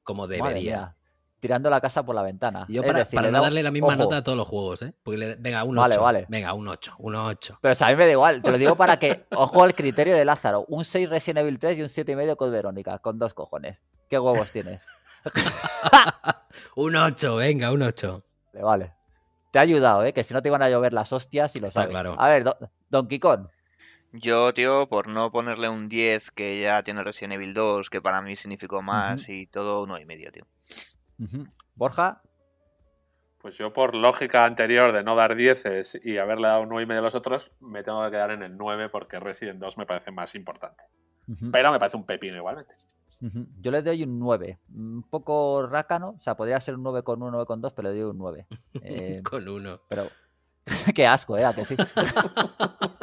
Como debería tirando la casa por la ventana. Yo para, no darle la misma nota a todos los juegos, ¿eh? Porque le, venga, un 8. Vale, vale. Venga, un 8, un 8. Pero a mí me da igual, te lo digo para que, ojo al criterio de Lázaro, un 6 Resident Evil 3 y un 7,5 con Verónica, con dos cojones. ¿Qué huevos tienes? un 8, venga, un 8. Vale, vale. Te ha ayudado, ¿eh? Que si no te iban a llover las hostias y lo Está claro. A ver, Don Kikón. Yo, tío, por no ponerle un 10 que ya tiene Resident Evil 2, que para mí significó más y todo, uno y medio, tío. Borja. Pues yo por lógica anterior de no dar 10 y haberle dado un 9 y medio a los otros, me tengo que quedar en el 9 porque Resident 2 me parece más importante. Pero me parece un pepino igualmente. Yo le doy un 9. Un poco rácano, o sea, podría ser un 9 con 1, 9 con 2, pero le doy un 9. Eh, con 1. Pero qué asco, ¿eh? que sí?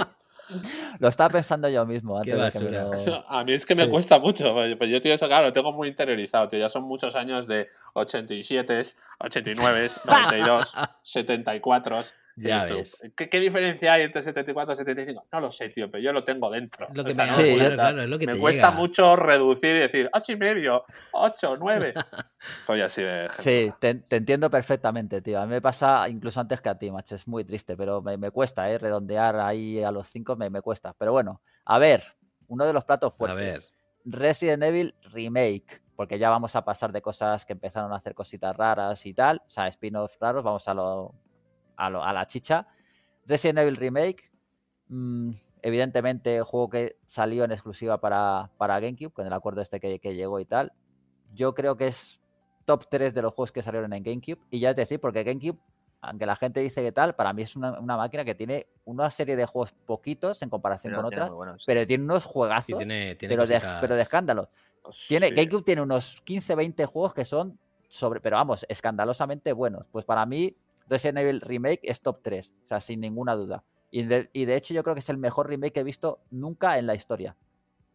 Lo estaba pensando yo mismo antes de que A mí es que me cuesta mucho. Pues, pues yo, tío, eso, claro, lo tengo muy interiorizado. Tío. Ya son muchos años de 87, 89, 92, 74. Ya ves. ¿Qué, diferencia hay entre 74 y 75? No lo sé, tío, pero yo lo tengo dentro. Lo que me, claro, es lo que me cuesta mucho reducir y decir 8 y medio, 8, 9. Soy así de. Sí, te, entiendo perfectamente, tío. A mí me pasa incluso antes que a ti, macho. Es muy triste, pero me, cuesta, ¿eh? Redondear ahí a los 5 me, me, cuesta. Pero bueno, a ver, uno de los platos fuertes. A ver. Resident Evil Remake. Porque ya vamos a pasar de cosas que empezaron a hacer cositas raras y tal. O sea, spin-offs raros. Vamos a lo a, la chicha. Resident Evil Remake, mm, evidentemente, juego que salió en exclusiva para, para GameCube, con el acuerdo este que, llegó y tal. Yo creo que es top 3 de los juegos que salieron en GameCube. Y ya es decir, porque GameCube, aunque la gente dice que tal, para mí es una, máquina que tiene una serie de juegos poquitos en comparación con otras, pero tiene unos juegazos, pero, de, pero, de, escándalos. Tiene, GameCube tiene unos 15, 20 juegos que son sobre, pero vamos, escandalosamente buenos. Pues para mí, Resident Evil Remake es top 3, o sea, sin ninguna duda. Y de, hecho yo creo que es el mejor remake que he visto nunca en la historia.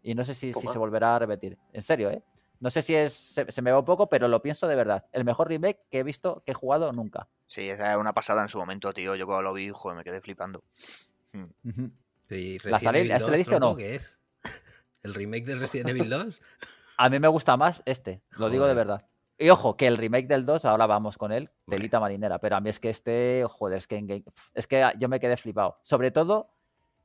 Y no sé si, se volverá a repetir. En serio, ¿eh? No sé si es, se, me va un poco, pero lo pienso de verdad. El mejor remake que he visto, que he jugado nunca. Sí, esa era una pasada en su momento, tío. Yo cuando lo vi, joder, me quedé flipando. Hmm. ¿La ¿Este le diste o no? ¿Qué es? ¿El remake de Resident Evil 2? A mí me gusta más este, lo digo de verdad. Y ojo, que el remake del 2, ahora vamos con él, Delita Marinera, pero a mí es que este, joder, es que, es que yo me quedé flipado. Sobre todo,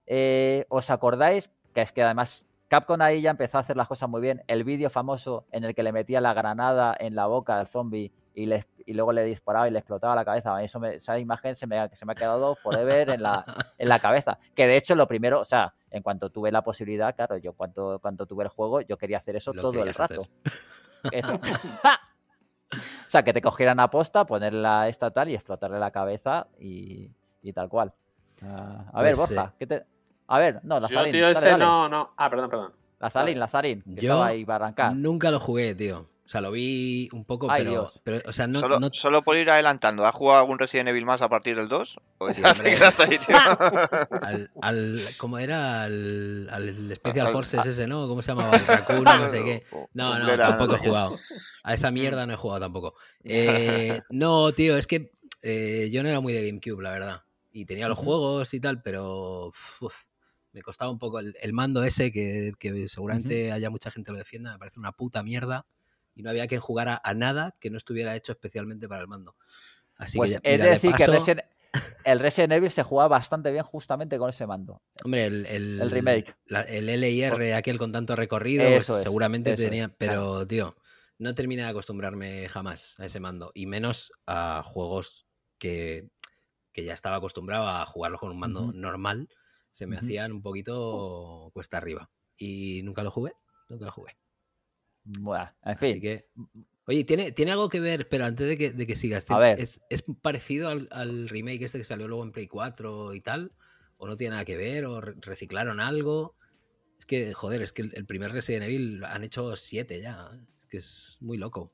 eh, ¿os acordáis? Que es que además Capcom ahí ya empezó a hacer las cosas muy bien. El vídeo famoso en el que le metía la granada en la boca al zombie y, y luego le disparaba y le explotaba la cabeza. Eso esa imagen se me, se me ha quedado forever en la, en la cabeza. Que de hecho lo primero, o sea, en cuanto tuve la posibilidad, claro, yo cuando, cuando tuve el juego, yo quería hacer eso todo el rato. Eso. O sea, que te cogieran a posta, ponerla esta tal y explotarle la cabeza y, tal cual. Ah, a ver, pues, Borja, ¿qué te... A ver, no, Lazarín. Yo, tío, ese no, no. Ah, perdón, perdón. Lazarín, Lazarín, que Yo estaba ahí para arrancar. Nunca lo jugué, tío. O sea, lo vi un poco, pero, pero, o sea, no solo, no... solo, por ir adelantando, ¿has jugado algún Resident Evil más a partir del 2? Sí, al, al, ¿Cómo era? Al, al Special Forces ese, ¿no? ¿Cómo se llamaba? El Raccoon, no sé qué. No, no, tampoco he jugado. A esa mierda no he jugado tampoco. Eh, no, tío, es que eh, yo no era muy de GameCube, la verdad. Y tenía los juegos y tal, pero Me costaba un poco el, mando ese, que, seguramente haya mucha gente lo defienda, me parece una puta mierda. Y no había quien jugara a nada que no estuviera hecho especialmente para el mando. Así pues que decir que el Resident Evil se jugaba bastante bien justamente con ese mando. Hombre, el, remake. el LIR, aquel con tanto recorrido, pues seguramente tenía. Pero, tío, no terminé de acostumbrarme jamás a ese mando. Y menos a juegos que, ya estaba acostumbrado a jugarlos con un mando normal. Se me hacían un poquito cuesta arriba. Y nunca lo jugué. Nunca lo jugué. Bueno, en fin. Así que Oye, ¿tiene, ¿tiene algo que ver, pero antes de que, de que sigas, a ver. ¿es, parecido al, remake este que salió luego en Play 4 y tal? ¿O no tiene nada que ver? ¿O reciclaron algo? Es que, joder, es que el, primer Resident Evil han hecho siete ya. Es que es muy loco.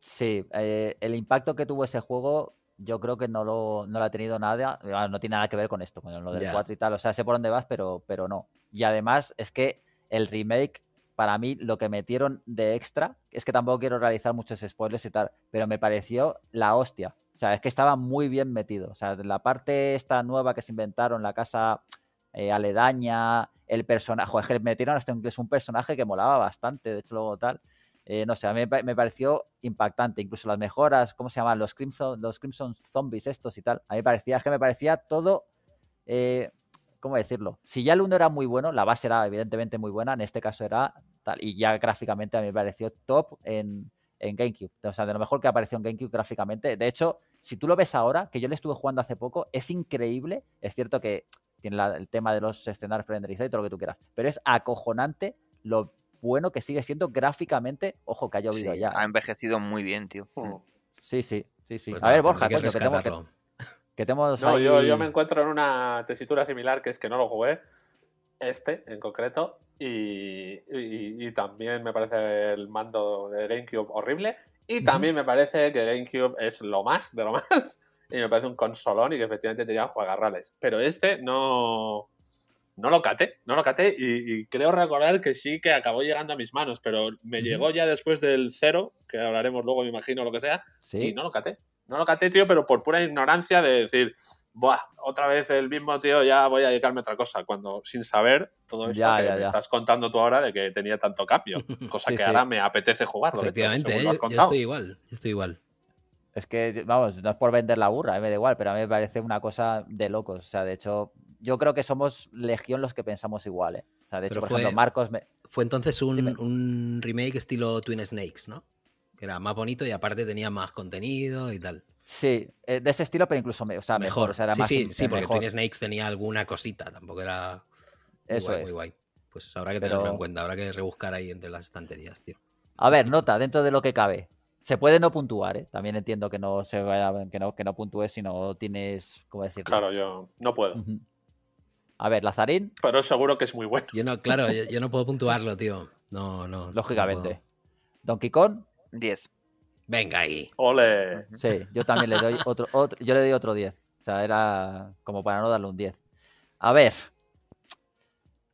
Sí, eh, el impacto que tuvo ese juego yo creo que no lo, no lo ha tenido nada, ah, no tiene nada que ver con esto, con lo del 4 y tal, o sea, sé por dónde vas, pero, pero no. Y además es que el remake para mí lo que metieron de extra, es que tampoco quiero realizar muchos spoilers y tal, pero me pareció la hostia. O sea, es que estaba muy bien metido. O sea, la parte esta nueva que se inventaron, la casa eh, aledaña, el personaje, joder, metieron hasta incluso un personaje que molaba bastante, de hecho luego tal. Eh, no sé, a mí me pareció impactante, incluso las mejoras, ¿cómo se llaman? Los Crimson, los Crimson Zombies estos y tal. A mí parecía, es que me parecía todo eh, ¿cómo decirlo? Si ya el 1 era muy bueno, la base era evidentemente muy buena, en este caso era tal, y ya gráficamente a mí me pareció top en, GameCube. O sea, de lo mejor que apareció en GameCube gráficamente. De hecho, si tú lo ves ahora, que yo le estuve jugando hace poco, es increíble. Es cierto que tiene el tema de los escenarios renderizados y todo lo que tú quieras, pero es acojonante lo bueno que sigue siendo gráficamente. Ojo, que ha llovido ya. Ha envejecido muy bien, tío. Sí, sí, sí, sí. Pues a ver, Borja, coño, que tengo que, no, yo, me encuentro en una tesitura similar, que es que no lo jugué, este en concreto, y, también me parece el mando de GameCube horrible, y también me parece que GameCube es lo más de lo más, y me parece un consolón y que efectivamente tenía juegarrales. Pero este no, no lo caté, no lo caté, y, creo recordar que sí que acabó llegando a mis manos, pero me llegó ya después del cero, que hablaremos luego, me imagino, lo que sea, y no lo caté. No lo caté, tío, pero por pura ignorancia de decir, Buah, otra vez el mismo tío, ya voy a dedicarme a otra cosa. Cuando sin saber todo esto que me estás contando tú ahora de que tenía tanto cambio. Cosa que ahora me apetece jugarlo. Efectivamente, yo estoy igual, estoy igual. Es que, vamos, no es por vender la burra, me da igual, pero a mí me parece una cosa de locos. O sea, de hecho, yo creo que somos legión los que pensamos igual, ¿eh? O sea, de hecho, por ejemplo, Marcos... Fue entonces un, un remake estilo Twin Snakes, ¿no? que era más bonito y aparte tenía más contenido y tal. Sí, eh, de ese estilo, pero incluso o sea, mejor. O sea, era sí, más, sí, sí, porque mejor. Snakes tenía alguna cosita, tampoco era muy Eso guay, es. muy guay. Pues habrá que tenerlo en cuenta, habrá que rebuscar ahí entre las estanterías, tío. A ver, nota, dentro de lo que cabe. Se puede no puntuar, ¿eh? También entiendo que no se vaya, que no, que no puntúes si no tienes, ¿cómo decirlo? Claro, yo no puedo. A ver, Lazarín. Pero seguro que es muy bueno. Yo no, claro, yo, no puedo puntuarlo, tío. No, no. Lógicamente. Donkey Kong. 10. Venga ahí. Ole. Sí, yo también le doy otro, otro, yo le doy otro 10. O sea, era como para no darle un 10. A ver.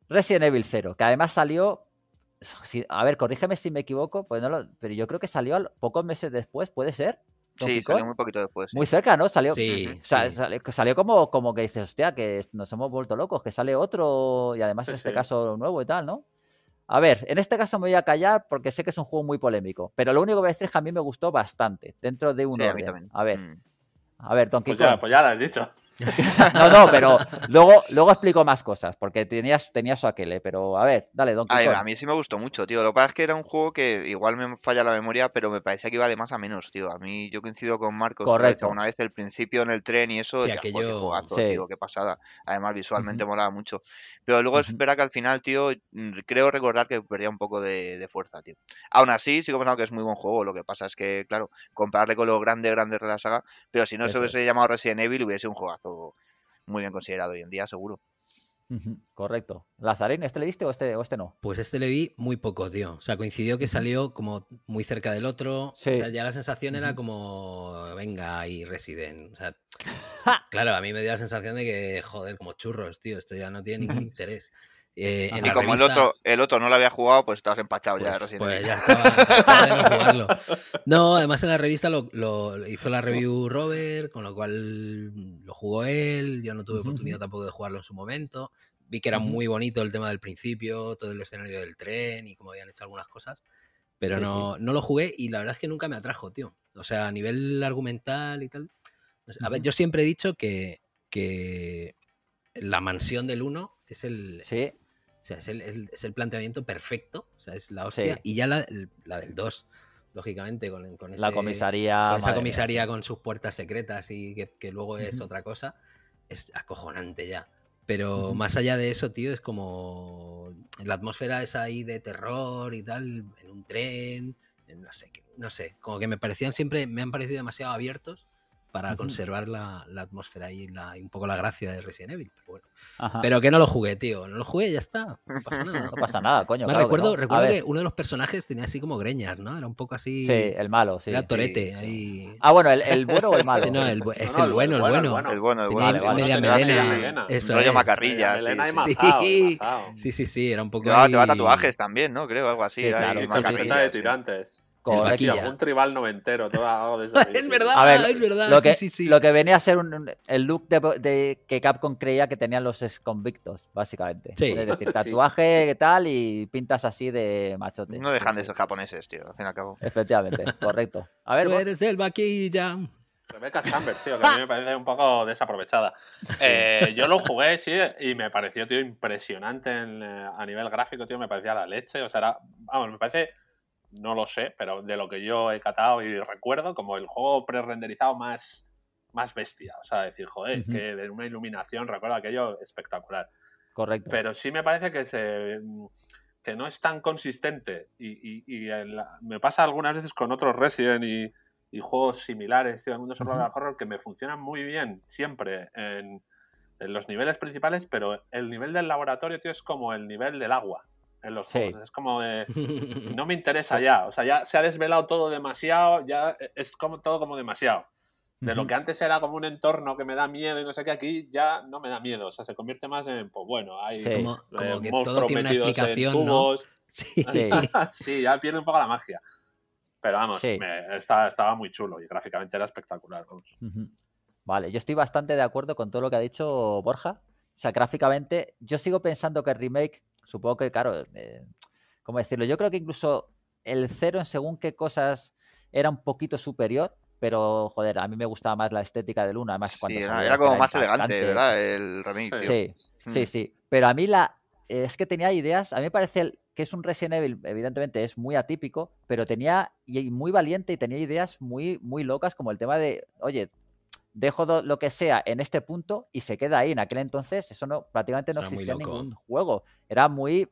Resident Evil 0, que además salió. a ver, corrígeme si me equivoco, pues no pero yo creo que salió pocos meses después, ¿puede ser? Sí, salió muy poquito después. Muy cerca, ¿no? Salió, sí, o sea, salió, como, como que dices, hostia, que nos hemos vuelto locos, que sale otro, y además en este caso nuevo y tal, ¿no? A ver, en este caso me voy a callar porque sé que es un juego muy polémico, pero lo único que voy a decir es que a mí me gustó bastante, dentro de un orden. A, ver, mm. a ver, Donkey pues ya, Pues ya lo has dicho. no, no, pero luego, luego explico más cosas, porque tenías, tenías su aquel, pero a ver, dale, Don Kong. A mí sí me gustó mucho, tío. Lo que pasa es que era un juego que igual me falla la memoria, pero me parecía que iba de más a menos, tío. A mí yo coincido con Marcos. Correcto. Una vez el principio en el tren y eso, ya, aquello... qué qué pasada. Además, visualmente molaba mucho. Pero luego es verdad que al final, tío, mm, creo recordar que perdía un poco de, fuerza, tío. Aún así, sigo pensando que es muy buen juego. Lo que pasa es que, claro, compararle con lo grande, grande de la saga, pero si no se hubiese llamado Resident Evil, hubiese un muy bien considerado hoy en día, seguro. Correcto. Lazarín, ¿este le diste o este, o este no? Pues este le vi muy poco, tío. O sea, coincidió que salió como muy cerca del otro. O sea, ya la sensación era como, venga, y residen. O sea, claro, a mí me dio la sensación de que, joder, como churros, tío, esto ya no tiene ningún interés. Eh, y como el, otro, el otro no lo había jugado, pues estabas empachado ya. Pues, pues ya estaba, de no jugarlo. No, además en la revista lo, hizo la review Robert, con lo cual lo jugó él. Yo no tuve oportunidad tampoco de jugarlo en su momento. Vi que era muy bonito el tema del principio, todo el escenario del tren y cómo habían hecho algunas cosas. Pero no, no lo jugué y la verdad es que nunca me atrajo, tío. O sea, a nivel argumental y tal. A ver, yo siempre he dicho que, que la mansión del 1 es el. Sí. O sea, es el, es el, planteamiento perfecto. O sea, es la hostia. Y ya la, la del 2 lógicamente, con, con la comisaría, esa comisaría con sus puertas secretas y que, luego es otra cosa, es acojonante ya. Pero más allá de eso, tío, es como la atmósfera es ahí de terror y tal, en un tren, no sé, no sé, como que me parecían siempre, me han parecido demasiado abiertos para conservar la, atmósfera y, la, un poco la gracia de Resident Evil. Pero, bueno. pero que no lo jugué, tío. No lo jugué y ya está. No pasa nada. no pasa nada, coño. recuerdo, que, recuerdo que, uno de los personajes tenía así como greñas, ¿no? Era un poco así. Sí, el malo, sí. Era Torete. Ahí... Ah, bueno, ¿el, bueno o el malo? no, el, bueno, el bueno. El bueno, el bueno. Tenía media melena. Eso rollo macarrilla. Melena y mazao, sí. sí, sí, era un poco. Llevaba tatuajes también, ¿no? Creo, algo así. claro, de tirantes. Correcto. Un tribal noventero, todo de eso. es verdad, es verdad. Lo que, lo que venía a ser el look de, que Capcom creía que tenían los convictos, básicamente. Es decir, tatuaje y tal y pintas así de machote. No dejan de ser japoneses, tío, al fin y al cabo. Efectivamente, correcto. A ver, Tú eres el vaquilla. Rebecca Chambers, tío, que a mí me parece un poco desaprovechada. Eh, yo lo jugué, sí, y me pareció, tío, impresionante eh, a nivel gráfico, tío, me parecía la leche. O sea, era, vamos, me parece no lo sé, pero de lo que yo he catado y recuerdo, como el juego pre-renderizado más, más bestia. O sea, decir, joder, que de una iluminación, recuerdo aquello espectacular. Correcto. Pero sí me parece que se que no es tan consistente y, me pasa algunas veces con otros Resident y, juegos similares, tío, el mundo survival horror que me funcionan muy bien siempre en, en, los niveles principales, pero el nivel del laboratorio, tío, es como el nivel del agua en los juegos. Es como de. No me interesa ya. O sea, ya se ha desvelado todo demasiado. Ya es como todo como demasiado. De lo que antes era como un entorno que me da miedo y no sé qué, aquí ya no me da miedo. O sea, se convierte más en, pues bueno, hay como, que todo tiene una explicación, ¿no? Sí, sí. ya pierde un poco la magia. Pero vamos, estaba, muy chulo y gráficamente era espectacular. Vale, yo estoy bastante de acuerdo con todo lo que ha dicho Borja. O sea, gráficamente, yo sigo pensando que el remake supongo que, claro, eh, ¿cómo decirlo? Yo creo que incluso el cero en según qué cosas era un poquito superior, pero joder, a mí me gustaba más la estética del 1, además cuando sí, era, como más elegante, ¿verdad? El remake. Sí, sí, mm. sí, pero a mí la es que tenía ideas, a mí me parece que es un Resident Evil, evidentemente es muy atípico, pero tenía y muy valiente y tenía ideas muy muy locas como el tema de, oye, dejo lo que sea en este punto y se queda ahí. En aquel entonces eso no prácticamente no existía en ningún juego. Era muy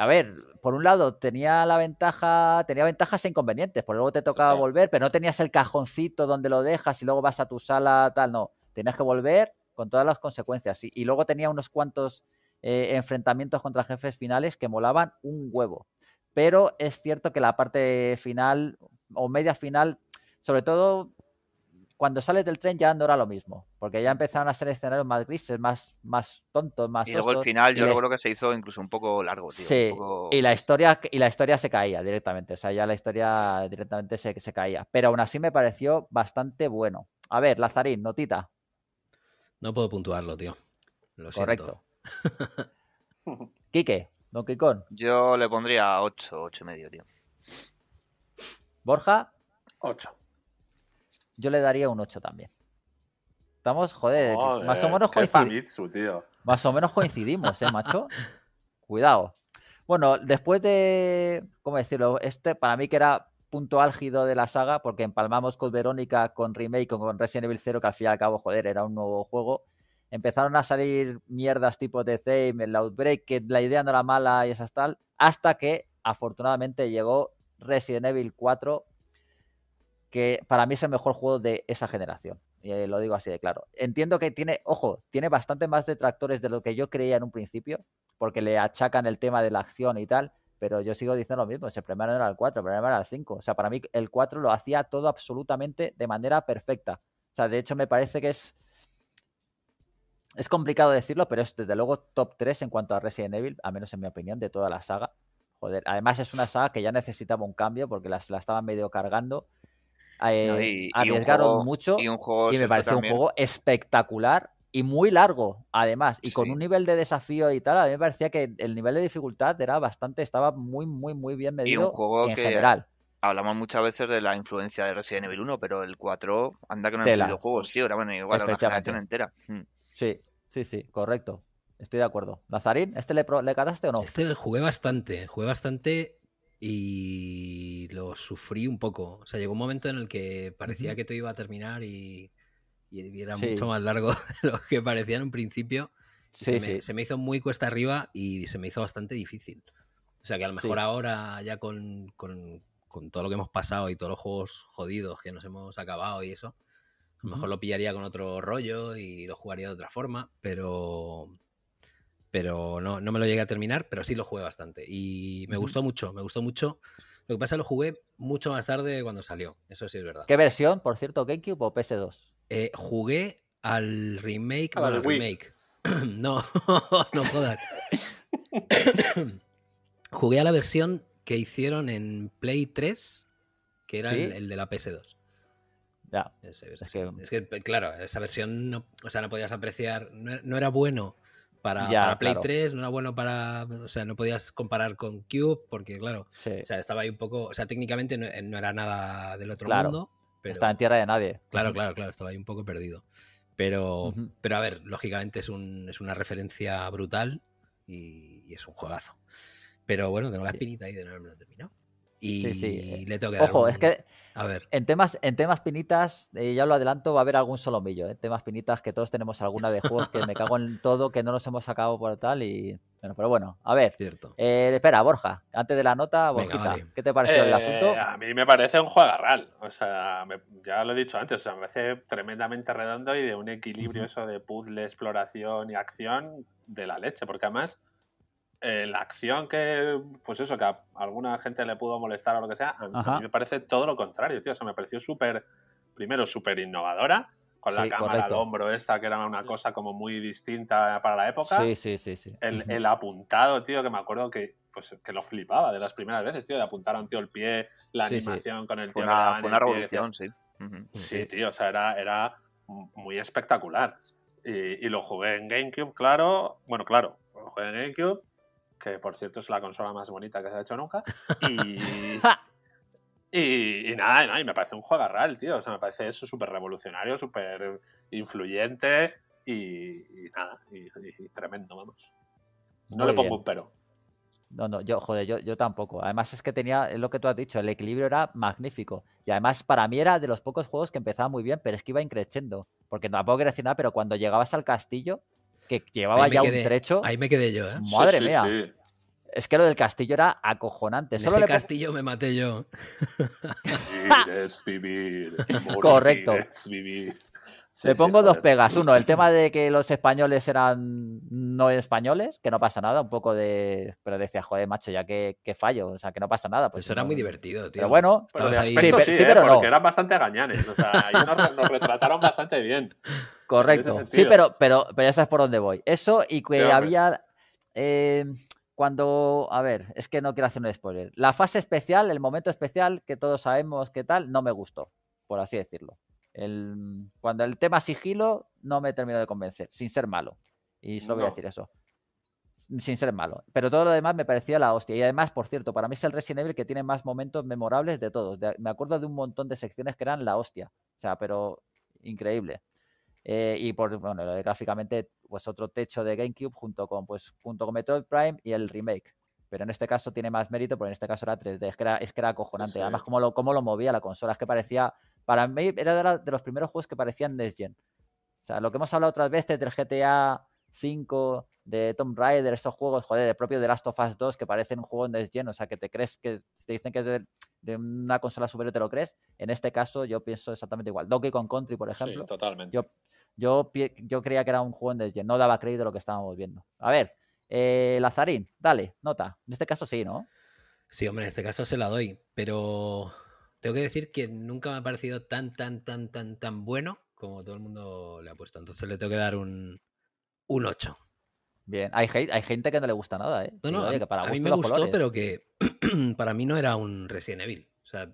a ver, por un lado tenía la ventaja, tenía ventajas e inconvenientes, por luego te tocaba volver, pero no tenías el cajoncito donde lo dejas y luego vas a tu sala, tal, no. Tenías que volver con todas las consecuencias. Y, luego tenía unos cuantos eh, enfrentamientos contra jefes finales que molaban un huevo. Pero es cierto que la parte final o media final, sobre todo cuando sales del tren ya no era lo mismo, porque ya empezaron a ser escenarios más grises, más, más tontos, más Y luego el final yo creo que se hizo incluso un poco largo, tío. Sí, y la historia y la historia se caía directamente, o sea, ya la historia directamente se, se caía, pero aún así me pareció bastante bueno. A ver, Lazarín, notita. No puedo puntuarlo, tío. Lo Correcto. Quique, Don Kikón. Yo le pondría 8, 8 y medio, tío. Borja. 8 yo le daría un 8 también. Estamos, joder, más o menos coincidimos. Más o menos coincidimos, ¿eh, macho? Cuidado. Bueno, después de, ¿cómo decirlo? Este para mí que era punto álgido de la saga, porque empalmamos con Verónica, con Remake, con Resident Evil 0, que al fin y al cabo, joder, era un nuevo juego. Empezaron a salir mierdas tipo The Theme, el Outbreak, que la idea no era mala y esas tal, hasta que afortunadamente llegó Resident Evil 4 que para mí es el mejor juego de esa generación. Y eh, lo digo así de claro. Entiendo que tiene, ojo, tiene bastante más detractores de lo que yo creía en un principio, porque le achacan el tema de la acción y tal, pero yo sigo diciendo lo mismo, ese primero no era el 4, el primero era el 5. O sea, para mí el 4 lo hacía todo absolutamente de manera perfecta. O sea, de hecho me parece que es... Es complicado decirlo, pero es desde luego top 3 en cuanto a Resident Evil, al menos en mi opinión, de toda la saga. Joder, además es una saga que ya necesitaba un cambio porque la, la estaban medio cargando eh, arriesgaron mucho y, me pareció un juego espectacular y muy largo, además, y con un nivel de desafío y tal, a mí me parecía que el nivel de dificultad era bastante, estaba muy, muy, muy bien medido en general. Hablamos muchas veces de la influencia de Resident Evil 1, pero el 4 anda que no los juegos, tío, era bueno, igual una generación entera. Hmm. Sí, sí, sí, correcto. Estoy de acuerdo. Lazarín, ¿este le, le cataste o no? Este jugué bastante, jugué bastante y lo sufrí un poco. O sea, llegó un momento en el que parecía que todo iba a terminar y, era mucho más largo de lo que parecía en un principio. se, me, hizo muy cuesta arriba y se me hizo bastante difícil. O sea que a lo mejor ahora, ya con, todo lo que hemos pasado y todos los juegos jodidos que nos hemos acabado y eso, a lo mejor lo pillaría con otro rollo y lo jugaría de otra forma, pero pero no, no me lo llegué a terminar, pero sí lo jugué bastante. Y me gustó mucho, me gustó mucho. Lo que pasa es que lo jugué mucho más tarde cuando salió, eso sí es verdad. ¿Qué versión, por cierto, GameCube o PS2? Eh, jugué al remake, al remake. no, no jodas. jugué a la versión que hicieron en Play 3, que era el, de la PS2. Ya. es, que... claro, esa versión no, o sea, no podías apreciar, no era bueno para, Play 3, no era bueno para. O sea, no podías comparar con Cube, porque, claro, o sea, estaba ahí un poco. O sea, técnicamente no, era nada del otro mundo. Pero, estaba en tierra de nadie. Claro, claro, claro, estaba ahí un poco perdido. Pero, pero a ver, lógicamente es, un, es una referencia brutal y, es un juegazo. Pero bueno, tengo la espinita ahí de no haberme lo terminado. Y sí, le tengo que dar Ojo, es que a ver. En temas, en temas pinitas, eh, ya lo adelanto, va a haber algún solomillo. En ¿eh? temas pinitas que todos tenemos alguna de juegos que me cago en todo, que no nos hemos sacado por tal. y bueno, Pero bueno, a ver. Cierto. Eh, espera, Borja, antes de la nota, Borjita, ¿qué te pareció el asunto? A mí me parece un juego agarral. O sea, ya lo he dicho antes, o sea, me parece tremendamente redondo y de un equilibrio eso de puzzle, exploración y acción de la leche, porque además eh, la acción que, pues eso, que a alguna gente le pudo molestar o lo que sea, a, mí me parece todo lo contrario, tío. O sea, me pareció súper, primero, súper innovadora, con la cámara al hombro esta, que era una cosa como muy distinta para la época. Sí, sí, sí. sí. El, apuntado, tío, que me acuerdo que, pues, que lo flipaba de las primeras veces, tío, de apuntar a un tío el pie, la animación con el tío. Fue una, fue una revolución, sí. Sí, tío, o sea, era, era muy espectacular. Y, y, lo jugué en GameCube, claro. Bueno, claro, lo jugué en GameCube que por cierto es la consola más bonita que se ha hecho nunca. Y, y, nada, y me parece un juego real, tío. O sea, me parece eso súper revolucionario, súper influyente y, nada, y, tremendo, vamos. No le pongo un pero. No, no, yo, joder, yo, yo tampoco. Además es que tenía, es lo que tú has dicho, el equilibrio era magnífico. Y además para mí era de los pocos juegos que empezaba muy bien, pero es que iba increciendo. Porque tampoco quiero decir nada, pero cuando llegabas al castillo, que llevaba ya un trecho. Ahí me quedé yo, ¿eh? Madre mía. Es que lo del castillo era acojonante. En ese castillo me maté yo. vivir Correcto. Le pongo dos pegas. Uno, el tema de que los españoles eran no españoles, que no pasa nada, un poco de. Pero decía, joder, macho, ya que, fallo, o sea, que no pasa nada. Pues Eso era muy divertido, tío. Pero bueno, sí, sí, ¿eh? pero no. Porque eran bastante gañanes, o sea, ahí nos, retrataron bastante bien. Correcto. Sí, pero, pero, pero ya sabes por dónde voy. Eso y que había. Eh, cuando, a ver, es que no quiero hacer un spoiler. La fase especial, el momento especial que todos sabemos qué tal, no me gustó, por así decirlo. El, cuando el tema sigilo no me terminó de convencer, sin ser malo. Y solo voy a decir eso. Sin ser malo. Pero todo lo demás me parecía la hostia. Y además, por cierto, para mí es el Resident Evil que tiene más momentos memorables de todos. me acuerdo de un montón de secciones que eran la hostia. O sea, pero increíble. Eh, y por, bueno, gráficamente, pues otro techo de GameCube junto con, pues, junto con Metroid Prime y el remake. Pero en este caso tiene más mérito, porque en este caso era 3D. Es que era, es que era acojonante. Además, cómo lo, cómo lo movía la consola. Es que parecía, para mí, era de, los primeros juegos que parecían Next Gen. O sea, lo que hemos hablado otras veces del GTA 5, de Tomb Raider, estos juegos, joder, de propio de Last of Us 2, que parecen un juego Next Gen. O sea, que te crees que te dicen que es de, una consola superior, te lo crees. En este caso, yo pienso exactamente igual. Donkey Kong Country, por ejemplo. totalmente. Yo, yo, yo creía que era un juego de no daba crédito a lo que estábamos viendo. A ver, eh, Lazarín, dale, nota. En este caso sí, ¿no? Sí, hombre, en este caso se la doy, pero tengo que decir que nunca me ha parecido tan, tan, tan, tan, tan bueno como todo el mundo le ha puesto. Entonces le tengo que dar un, un 8. Bien, hay, hay gente que no le gusta nada, ¿eh? No, no, a, mí me gustó, pero que para mí no era un Resident Evil. O sea,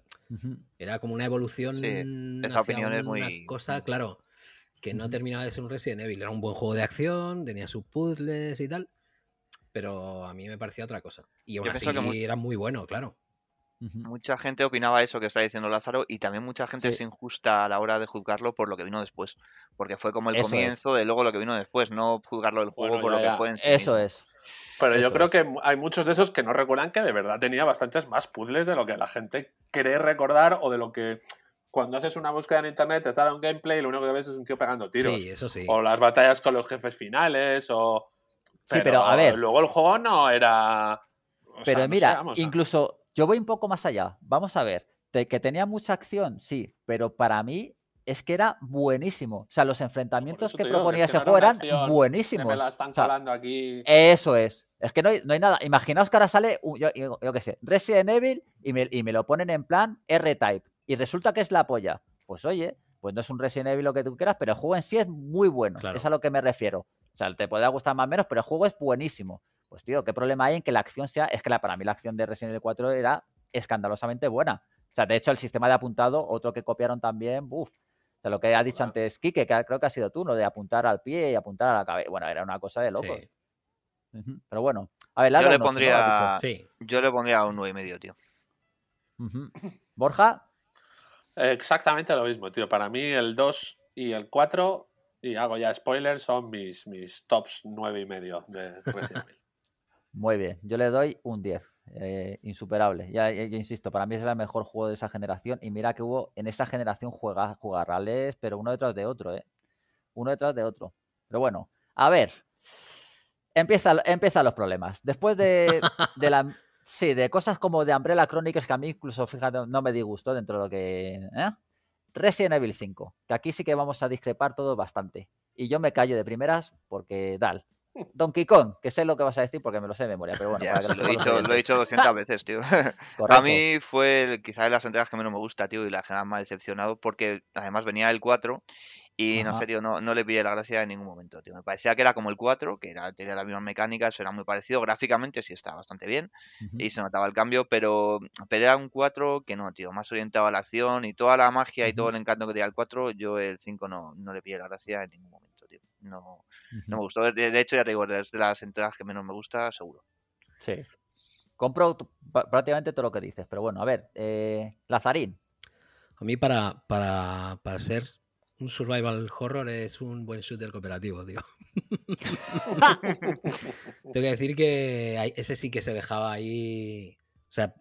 era como una evolución esa es muy... una cosa, claro, que no terminaba de ser un Resident Evil. Era un buen juego de acción, tenía sus puzzles y tal, pero a mí me parecía otra cosa. Y aún así era muy bueno, claro. Mucha gente opinaba eso que está diciendo Lázaro y también mucha gente es injusta a la hora de juzgarlo por lo que vino después. Porque fue como el comienzo de luego lo que vino después, no juzgarlo del juego por lo que fue Eso es. Pero yo creo que hay muchos de esos que no recuerdan que de verdad tenía bastantes más puzzles de lo que la gente cree recordar o de lo que cuando haces una búsqueda en internet te sale un gameplay y lo único que ves es un tío pegando tiros. Sí, eso sí. O las batallas con los jefes finales o... sí, pero a ver. Luego el juego no era... pero mira, incluso yo voy un poco más allá. Vamos a ver. que tenía mucha acción, sí, pero para mí es que era buenísimo. O sea, los enfrentamientos que proponía ese juego eran buenísimos. me la están colando aquí. Eso es. Es que no hay, nada. Imaginaos que ahora sale, yo, yo, qué sé, Resident Evil y me, y me lo ponen en plan R-Type. Y resulta que es la polla. Pues oye, pues no es un Resident Evil lo que tú quieras, pero el juego en sí es muy bueno. Es a lo que me refiero. O sea, te podrá gustar más o menos, pero el juego es buenísimo. Pues tío, ¿qué problema hay en que la acción sea? Es que la, para mí la acción de Resident Evil 4 era escandalosamente buena. O sea, de hecho, el sistema de apuntado, otro que copiaron también, uff. O sea, lo que ha dicho antes Kike, que creo que ha sido tú, ¿no? De apuntar al pie y apuntar a la cabeza. Bueno, era una cosa de loco. Pero bueno, a ver, yo le pondría, yo le pondría un 9 y medio, tío. Borja. Exactamente lo mismo, tío. Para mí el 2 y el 4, y hago ya spoilers, son mis, mis tops 9 y medio de Resident Evil. Muy bien, yo le doy un 10, eh, insuperable. Ya, insisto, para mí es el mejor juego de esa generación. Y mira que hubo en esa generación juega, jugarrales, pero uno detrás de otro, ¿eh? Uno detrás de otro. Pero bueno, a ver, empieza, empiezan los problemas. Después de, de la. Sí, de cosas como de Umbrella Chronicles que a mí incluso, fíjate, no me disgustó dentro de lo que. ¿eh? Resident Evil 5, que aquí sí que vamos a discrepar todo bastante. Y yo me callo de primeras porque, dal, Donkey Kong, que sé lo que vas a decir porque me lo sé de memoria, pero bueno. lo, he dicho, 200 veces, tío. a mí fue quizás de las entregas que menos me gusta, tío, y la que más decepcionado porque además venía el 4 y no sé, tío, no, no le pillé la gracia en ningún momento, tío. Me parecía que era como el 4, que era, tenía las mismas mecánicas, era muy parecido. Gráficamente sí estaba bastante bien y se notaba el cambio, pero, pero era un 4 que no, tío, más orientado a la acción y toda la magia y todo el encanto que tenía el 4, yo el 5 no, no le pillé la gracia en ningún momento, No, no me gustó. De, hecho, ya te digo, es de las entregas que menos me gusta, seguro. Sí. Compro prácticamente todo lo que dices, pero bueno, a ver, eh, Lazarín. A mí para, para, para ser un survival horror es un buen shooter cooperativo, tío. Tengo que decir que ese sí que se dejaba ahí. O sea,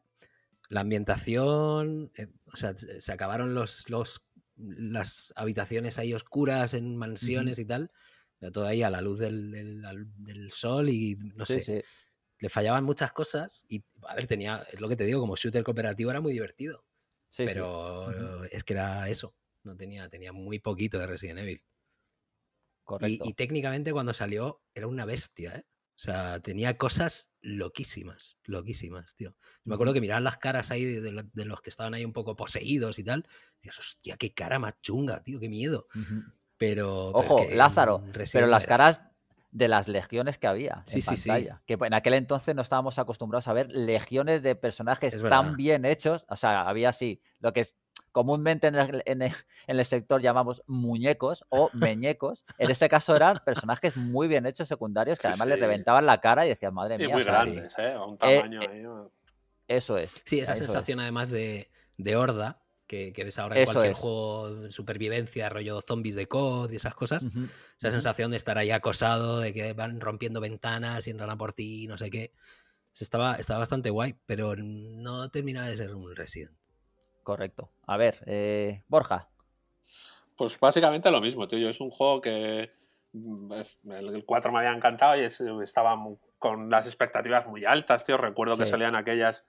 la ambientación. Eh, o sea, se acabaron los, los las habitaciones ahí oscuras en mansiones y tal. Todo ahí a la luz del, del, sol y no sé. Le fallaban muchas cosas y, a ver, tenía, es lo que te digo, como shooter cooperativo era muy divertido. pero es que era eso no tenía, tenía muy poquito de Resident Evil. Correcto. Y, técnicamente cuando salió era una bestia, ¿eh? O sea, tenía cosas loquísimas, loquísimas, tío. Me acuerdo que miraban las caras ahí de, los que estaban ahí un poco poseídos y tal. Dios, hostia, qué cara más chunga, tío, qué miedo. Pero. Ojo, Lázaro, pero las caras de las legiones que había sí, en sí, pantalla. Que en aquel entonces no estábamos acostumbrados a ver legiones de personajes tan bien hechos. O sea, había así, lo que es comúnmente en el, sector llamamos muñecos o meñecos. En este caso eran personajes muy bien hechos secundarios que además le reventaban la cara y decían, madre mía. muy grandes, ¿eh? un eh, tamaño eh, Eso es. Sí, esa sensación además de, horda que, ves ahora en cualquier juego de supervivencia, rollo zombies de COD y esas cosas. Esa sensación de estar ahí acosado, de que van rompiendo ventanas y entran a por ti, no sé qué. Estaba, estaba bastante guay, pero no termina de ser un Resident. Correcto. A ver, eh, Borja. Pues básicamente lo mismo, tío. Es un juego que mm, el 4 me había encantado y estaba con las expectativas muy altas, tío. Recuerdo que salían aquellas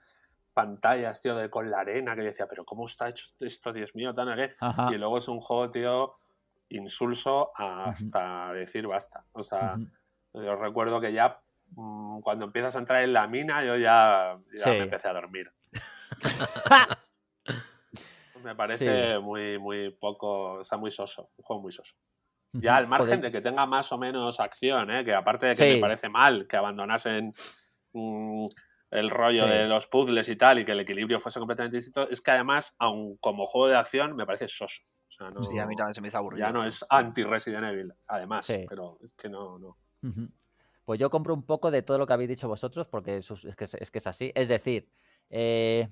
pantallas, tío, de con la arena que yo decía, pero ¿cómo está hecho esto, Dios mío, tan qué? Y luego es un juego, tío, insulso hasta decir basta. O sea, yo recuerdo que ya mm, cuando empiezas a entrar en la mina, yo ya, me empecé a dormir. Me parece muy, muy poco, o sea, muy soso, un juego muy soso. Ya al margen de que tenga más o menos acción, ¿eh? que aparte de que me parece mal que abandonasen el rollo de los puzzles y tal y que el equilibrio fuese completamente distinto, es que además, aun como juego de acción, me parece soso. O sea, no, Sí, a mí también se me hizo aburrido. ya no es anti-Resident Evil, además, Sí. pero es que no, no. Pues yo compro un poco de todo lo que habéis dicho vosotros, porque es, es que, es, es que es así. Es decir, eh,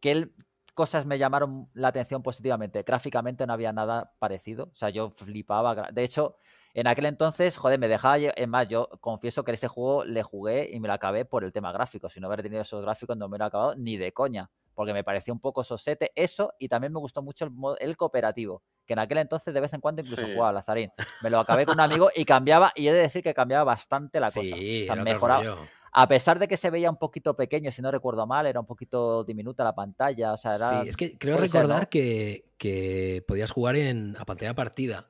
¿qué el- cosas me llamaron la atención positivamente? Gráficamente no había nada parecido. O sea, yo flipaba. De hecho, en aquel entonces, joder, me dejaba. Es más, yo confieso que ese juego le jugué y me lo acabé por el tema gráfico. Si no hubiera tenido esos gráficos, no me lo he acabado ni de coña. Porque me parecía un poco sosete eso y también me gustó mucho el, el cooperativo. Que en aquel entonces de vez en cuando incluso Sí. jugaba Lazarín. Me lo acabé con un amigo y cambiaba, y he de decir que cambiaba bastante la cosa. Sí, O sea, mejoraba. A pesar de que se veía un poquito pequeño, si no recuerdo mal, era un poquito diminuta la pantalla. O sea, era. Sí, es que creo ser, recordar ¿no? que, que podías jugar en a pantalla partida.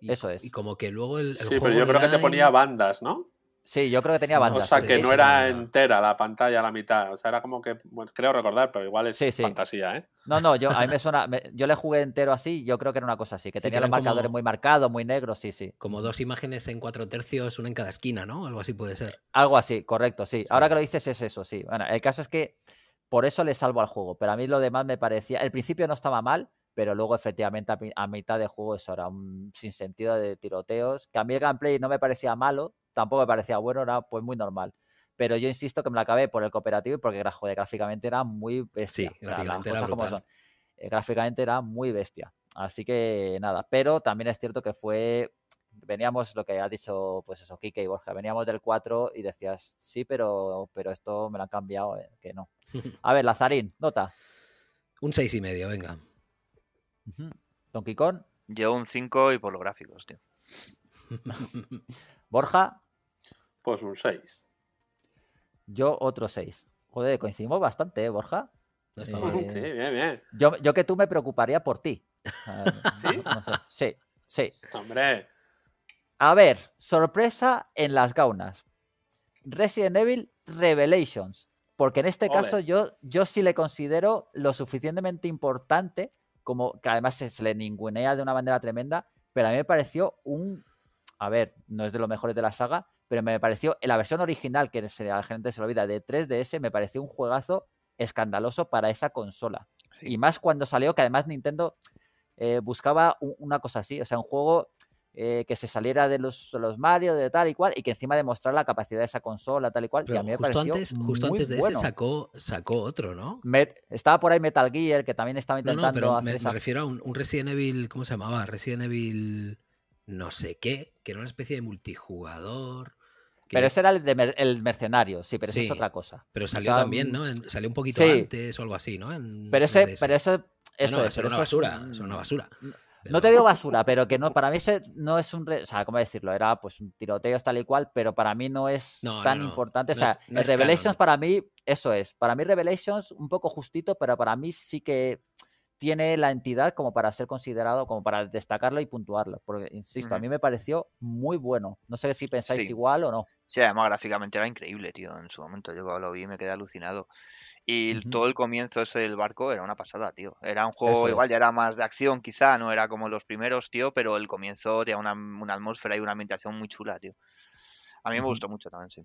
Y, Eso es. Y como que luego el, el Sí, juego pero yo creo que te ponía bandas, ¿no? Sí, yo creo que tenía bandas. o sea, que sí, no era sí, entera la pantalla a la mitad. O sea, era como que, bueno, creo recordar, pero igual es Sí, sí. fantasía, ¿eh? No, no, yo, a mí me suena. me- yo le jugué entero así, yo creo que era una cosa así, que Sí, tenía que los marcadores como- muy marcados, muy negros, sí, sí. Como dos imágenes en cuatro tercios, una en cada esquina, ¿no? Algo así puede ser. Algo así, correcto, sí. Sí. Ahora que lo dices es eso, sí. Bueno, el caso es que por eso le salvo al juego, pero a mí lo demás me parecía. El principio no estaba mal, pero luego efectivamente a, mitad de juego eso era un sinsentido de tiroteos. Que a mí el gameplay no me parecía malo, tampoco me parecía bueno, era pues muy normal. Pero yo insisto que me lo acabé por el cooperativo y porque joder, gráficamente era muy bestia. Sí, gráficamente era como son. Eh, gráficamente era muy bestia. Así que nada, pero también es cierto que fue veníamos lo que ha dicho, pues eso, Kike y Borja, veníamos del 4 y decías, sí, pero, pero esto me lo han cambiado, eh, que no. A ver, Lazarín, nota. Un seis y medio, venga. Ujú. Donkey Kong, Yo un 5 y por los gráficos, tío. Borja, Pues un 6. yo otro 6. Joder, coincidimos bastante, ¿eh, Borja? No está Eh, mal. Sí, bien, bien. Yo, yo que tú me preocuparía por ti. Ah, ¿Sí? no sé. Sí, sí. Hombre, A ver, sorpresa en las gaunas. Resident Evil Revelations. Porque en este Ole. caso yo, yo sí le considero lo suficientemente importante, como que además se, se le ningunea de una manera tremenda, pero a mí me pareció un. A ver, no es de los mejores de la saga, pero me pareció. En la versión original, que se- a la gente se lo olvida, de 3DS, me pareció un juegazo escandaloso para esa consola. Sí. Y más cuando salió, que además Nintendo eh, buscaba u- una cosa así, o sea, un juego eh, que se saliera de los, los Mario, de tal y cual, y que encima demostrar la capacidad de esa consola, tal y cual. y Pero a mí me justo pareció antes, justo muy antes de bueno. ese sacó, sacó otro, ¿no? Met- estaba por ahí Metal Gear, que también estaba No, intentando no, pero hacer me, me refiero a un, un Resident Evil, ¿cómo se llamaba? Resident Evil no sé qué, que era una especie de multijugador. que- Pero ese era el, de mer- el mercenario, sí, pero eso Sí, es otra cosa. pero o salió sea, también, mm, ¿no? En- salió un poquito sí. antes o algo así, ¿no? En Pero ese, 3DS. pero eso, eso Bueno, es, eso pero era una eso es basura, eso era una basura. No te digo basura, pero que no, para mí ese no es un, re- o sea, ¿cómo decirlo? Era pues un tiroteo tal y cual, pero para mí no es No, tan no, importante. O no sea, es- no el es Revelations para mí, eso es. Para mí Revelations un poco justito, pero para mí sí que tiene la entidad como para ser considerado, como para destacarlo y puntuarlo. Porque, insisto, a Ujú. mí me pareció muy bueno. No sé si pensáis Sí. igual o no. Sí, además gráficamente era increíble, tío, en su momento. Yo cuando lo vi me quedé alucinado. Y todo el comienzo ese del barco era una pasada, tío. Era un juego, Eso igual es. ya era más de acción, quizá, no era como los primeros, tío, pero el comienzo tenía una, una atmósfera y una ambientación muy chula, tío. A mí me gustó mucho también, sí.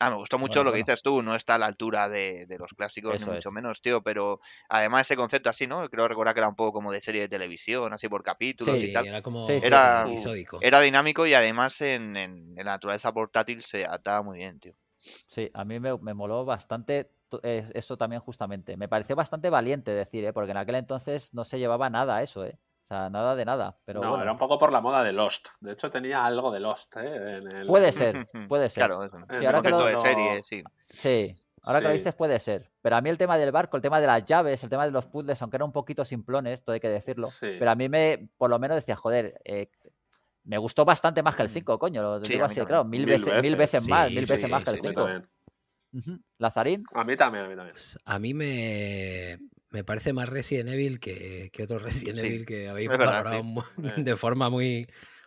Ah, me gustó mucho Bueno, lo que bueno. dices tú, no está a la altura de, de los clásicos, Eso ni mucho es. menos, tío, pero además ese concepto así, ¿no? Creo recordar que era un poco como de serie de televisión, así por capítulos Sí, y Sí, tal. era como Sí, sí, Era- episódico. Era dinámico y además en, en- en la naturaleza portátil se ataba muy bien, tío. Sí, a mí me, me moló bastante to- eh, eso también justamente. Me pareció bastante valiente decir, ¿eh? porque en aquel entonces no se llevaba nada a eso, ¿eh? O sea, nada de nada. Pero no, bueno, era un poco por la moda de Lost. De hecho, tenía algo de Lost, ¿eh? En el- puede ser, puede ser. Claro, eso. Sí, ahora que lo- de serie, sí. Sí, ahora que lo dices puede ser. Pero a mí el tema del barco, el tema de las llaves, el tema de los puzzles, aunque era un poquito simplones, todo hay que decirlo. Sí. Pero a mí me, por lo menos decía, joder, eh, me gustó bastante más que el 5, coño. Lo digo así, claro, mil, Mil veces, mil veces, más, mil sí, veces más que el a mí 5. Lazarín, A mí también, a mí también. Pues a mí me, me parece más Resident Evil que, que otros Resident Sí, Evil que habéis verdad, valorado sí. mu- Eh. de forma muy,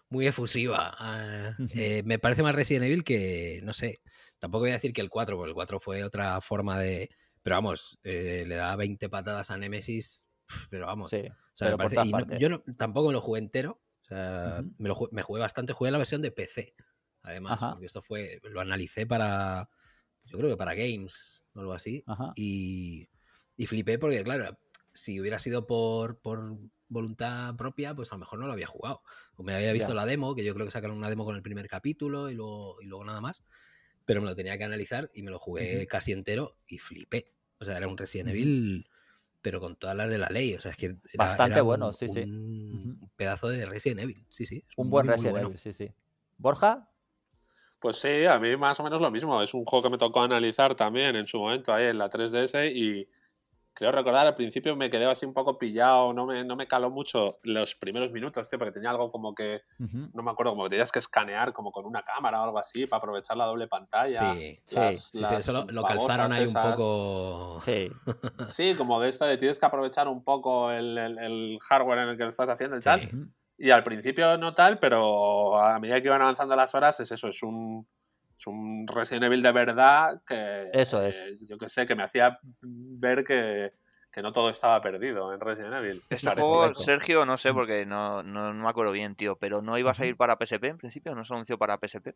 muy efusiva. Ah, eh, me parece más Resident Evil que, no sé, tampoco voy a decir que el 4, porque el 4 fue otra forma de... Pero vamos, eh, le da 20 patadas a Nemesis, pero vamos. sí. o sea, me pero por parece- todas y no- partes. yo no- tampoco me lo jugué entero. O sea, me, lo me jugué bastante, jugué la versión de PC. Además, Ajá. porque esto fue, lo analicé para, yo creo que para Games o algo así. Ajá. Y, y flipé porque, claro, si hubiera sido por, por voluntad propia, pues a lo mejor no lo había jugado. O me había visto la demo, que yo creo que sacaron una demo con el primer capítulo y luego, y luego nada más. Pero me lo tenía que analizar y me lo jugué casi entero y flipé. O sea, era un Resident Evil, pero con todas las de la ley. O sea, es que. Bastante bueno, sí, sí. Un pedazo de Resident Evil, sí, sí. Un buen Resident Evil, sí, sí. Borja. Pues sí, a mí más o menos lo mismo. Es un juego que me tocó analizar también en su momento ahí en la 3DS y creo recordar al principio me quedé así un poco pillado, no me, no me caló mucho los primeros minutos, tío, porque tenía algo como que, no me acuerdo, como que tenías que escanear como con una cámara o algo así para aprovechar la doble pantalla. Sí, sí, sí, eso lo, calzaron ahí un poco. Sí. sí, como de esto de tienes que aprovechar un poco el, el, hardware en el que lo estás haciendo y tal. Y al principio no tal, pero a medida que iban avanzando las horas es eso, es un, es un Resident Evil de verdad que... Eso es. yo que sé, que me hacía ver que, no todo estaba perdido en Resident Evil. Este juego, Sergio, no sé porque no, no, me acuerdo bien, tío, pero ¿no iba a salir para PSP en principio? ¿No se anunció para PSP?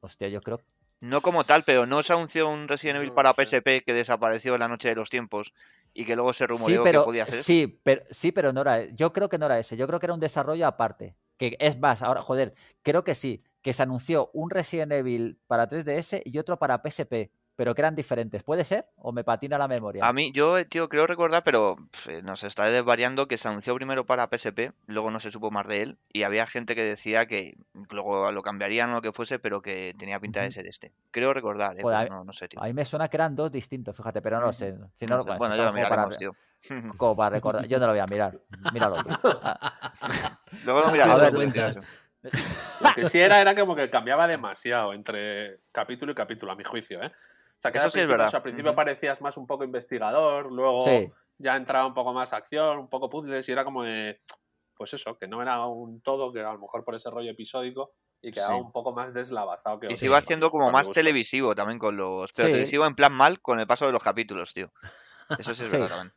Hostia, yo creo no como tal, pero no se anunció un Resident Evil para PSP que desapareció en la noche de los tiempos y que luego se rumoreó que podía ser. Sí, pero sí, pero no era. Yo creo que no era ese. Yo creo que era un desarrollo aparte. Que es más, ahora, joder, creo que sí, que se anunció un Resident Evil para 3DS y otro para PSP pero que eran diferentes. ¿Puede ser? ¿O me patina la memoria? A mí, yo, tío, creo recordar, pero eh, nos está desvariando que se anunció primero para PSP, luego no se supo más de él, y había gente que decía que luego lo cambiarían o lo que fuese, pero que tenía pinta de ser este. Creo recordar, ¿eh? no, sé, tío. A mí me suena que eran dos distintos, fíjate, pero no lo sé. Si no, bueno, yo lo miraremos, tío. Como para recordar. Yo no lo voy a mirar. Míralo. luego lo miraremos. Lo que sí era, era como que cambiaba demasiado entre capítulo y capítulo, a mi juicio, ¿eh? O sea, que al, principio, parecías más un poco investigador, luego ya entraba un poco más acción, un poco puzzles y era como de, pues eso, que no era un todo, que a lo mejor por ese rollo episódico y quedaba un poco más deslavazado. Que y se iba haciendo como más televisivo también con los... Pero televisivo en plan mal con el paso de los capítulos, tío. Eso sí es verdad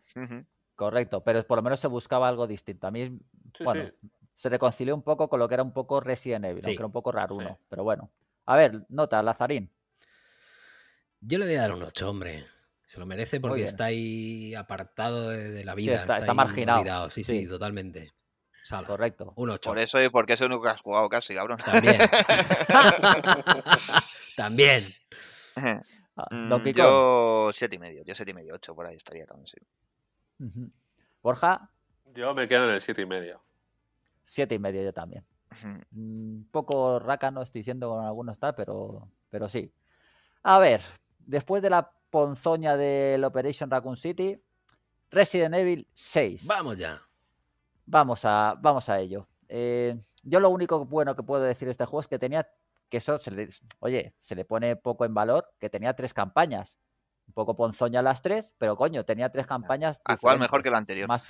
Correcto, pero por lo menos se buscaba algo distinto. A mí, bueno, se reconcilió un poco con lo que era un poco Resident Evil, aunque era un poco raro uno, pero bueno. A ver, nota, Lazarín. Yo le voy a dar un 8, hombre. Se lo merece porque está ahí apartado de, la vida. está, marginado. Sí, sí, totalmente. Correcto. Un 8. Por eso y porque es el único que has jugado casi, cabrón. También. También. Ah, mm, yo siete y medio, yo siete y medio, 8 por ahí estaría también, sí. Borja. Yo me quedo en el siete y medio. Siete y medio yo también. Un mm, poco raca no estoy diciendo con algunos tal, pero, pero sí. A ver, después de la ponzoña del Operation Raccoon City, Resident Evil 6. Vamos ya. Vamos a, vamos a ello. Eh, yo lo único bueno que puedo decir de este juego es que tenía, que eso, se le, oye, se le pone poco en valor, que tenía tres campañas. Un poco ponzoña las tres, pero coño, tenía tres campañas. ¿A cuál mejor que la anterior? Más,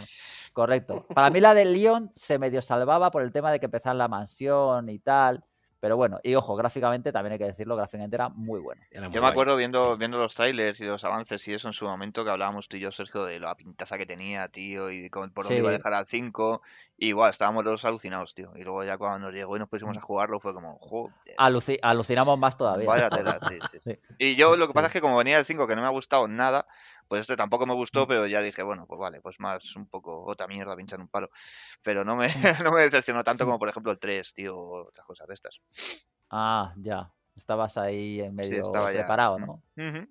correcto. Para mí la de Leon se medio salvaba por el tema de que empezaba la mansión y tal. Pero bueno, y ojo, gráficamente también hay que decirlo, gráficamente era muy bueno. yo me acuerdo viendo, viendo los trailers y los avances y eso en su momento que hablábamos tú y yo, Sergio, de la pintaza que tenía, tío, y por dónde iba a dejar al 5. Y igual, estábamos los alucinados, tío. Y luego ya cuando nos llegó y nos pusimos a jugarlo fue como, joder. alucinamos más todavía. Vaya tela, sí, sí, sí. Y yo lo que pasa es que como venía el 5 que no me ha gustado nada, pues este tampoco me gustó, mm. pero ya dije, bueno, pues vale, pues más un poco otra mierda pinchar un palo. Pero no me, no me decepcionó tanto como por ejemplo el 3, tío, o otras cosas de estas. Ah, ya. Estabas ahí en medio separado, ¿no?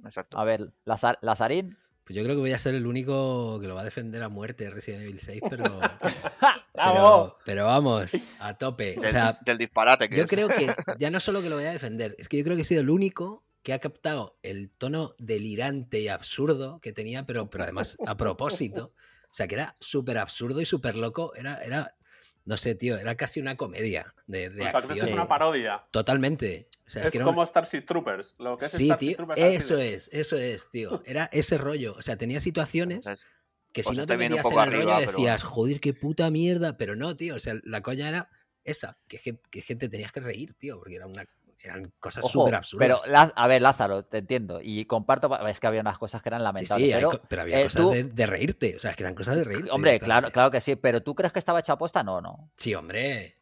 exacto. A ver, Lazarín. Pues yo creo que voy a ser el único que lo va a defender a muerte Resident Evil 6, pero. pero, vamos, a tope. o sea, del disparate que Yo creo que ya no solo que lo voy a defender, es que yo creo que he sido el único que ha captado el tono delirante y absurdo que tenía, pero, pero además a propósito. O sea, que era súper absurdo y súper loco. Era, era, no sé, tío, era casi una comedia de, de acción. es una parodia. Totalmente. es, como Starship Troopers. Lo que es sí, tío, eso es, eso es, tío. Era ese rollo. O sea, tenía situaciones que si pues no te metías en el rollo decías, joder, qué puta mierda. Pero no, tío. O sea, la coña era esa, que, que, que te tenías que reír, tío, porque era una eran cosas súper absurdas. Pero, a ver, Lázaro, te entiendo. Y comparto, es que había unas cosas que eran lamentables. Sí, pero, había eh, cosas de, reírte. O sea, es que eran cosas de reírte. Hombre, claro, claro que sí. Pero ¿tú crees que estaba hecha aposta? No, no. Sí, hombre.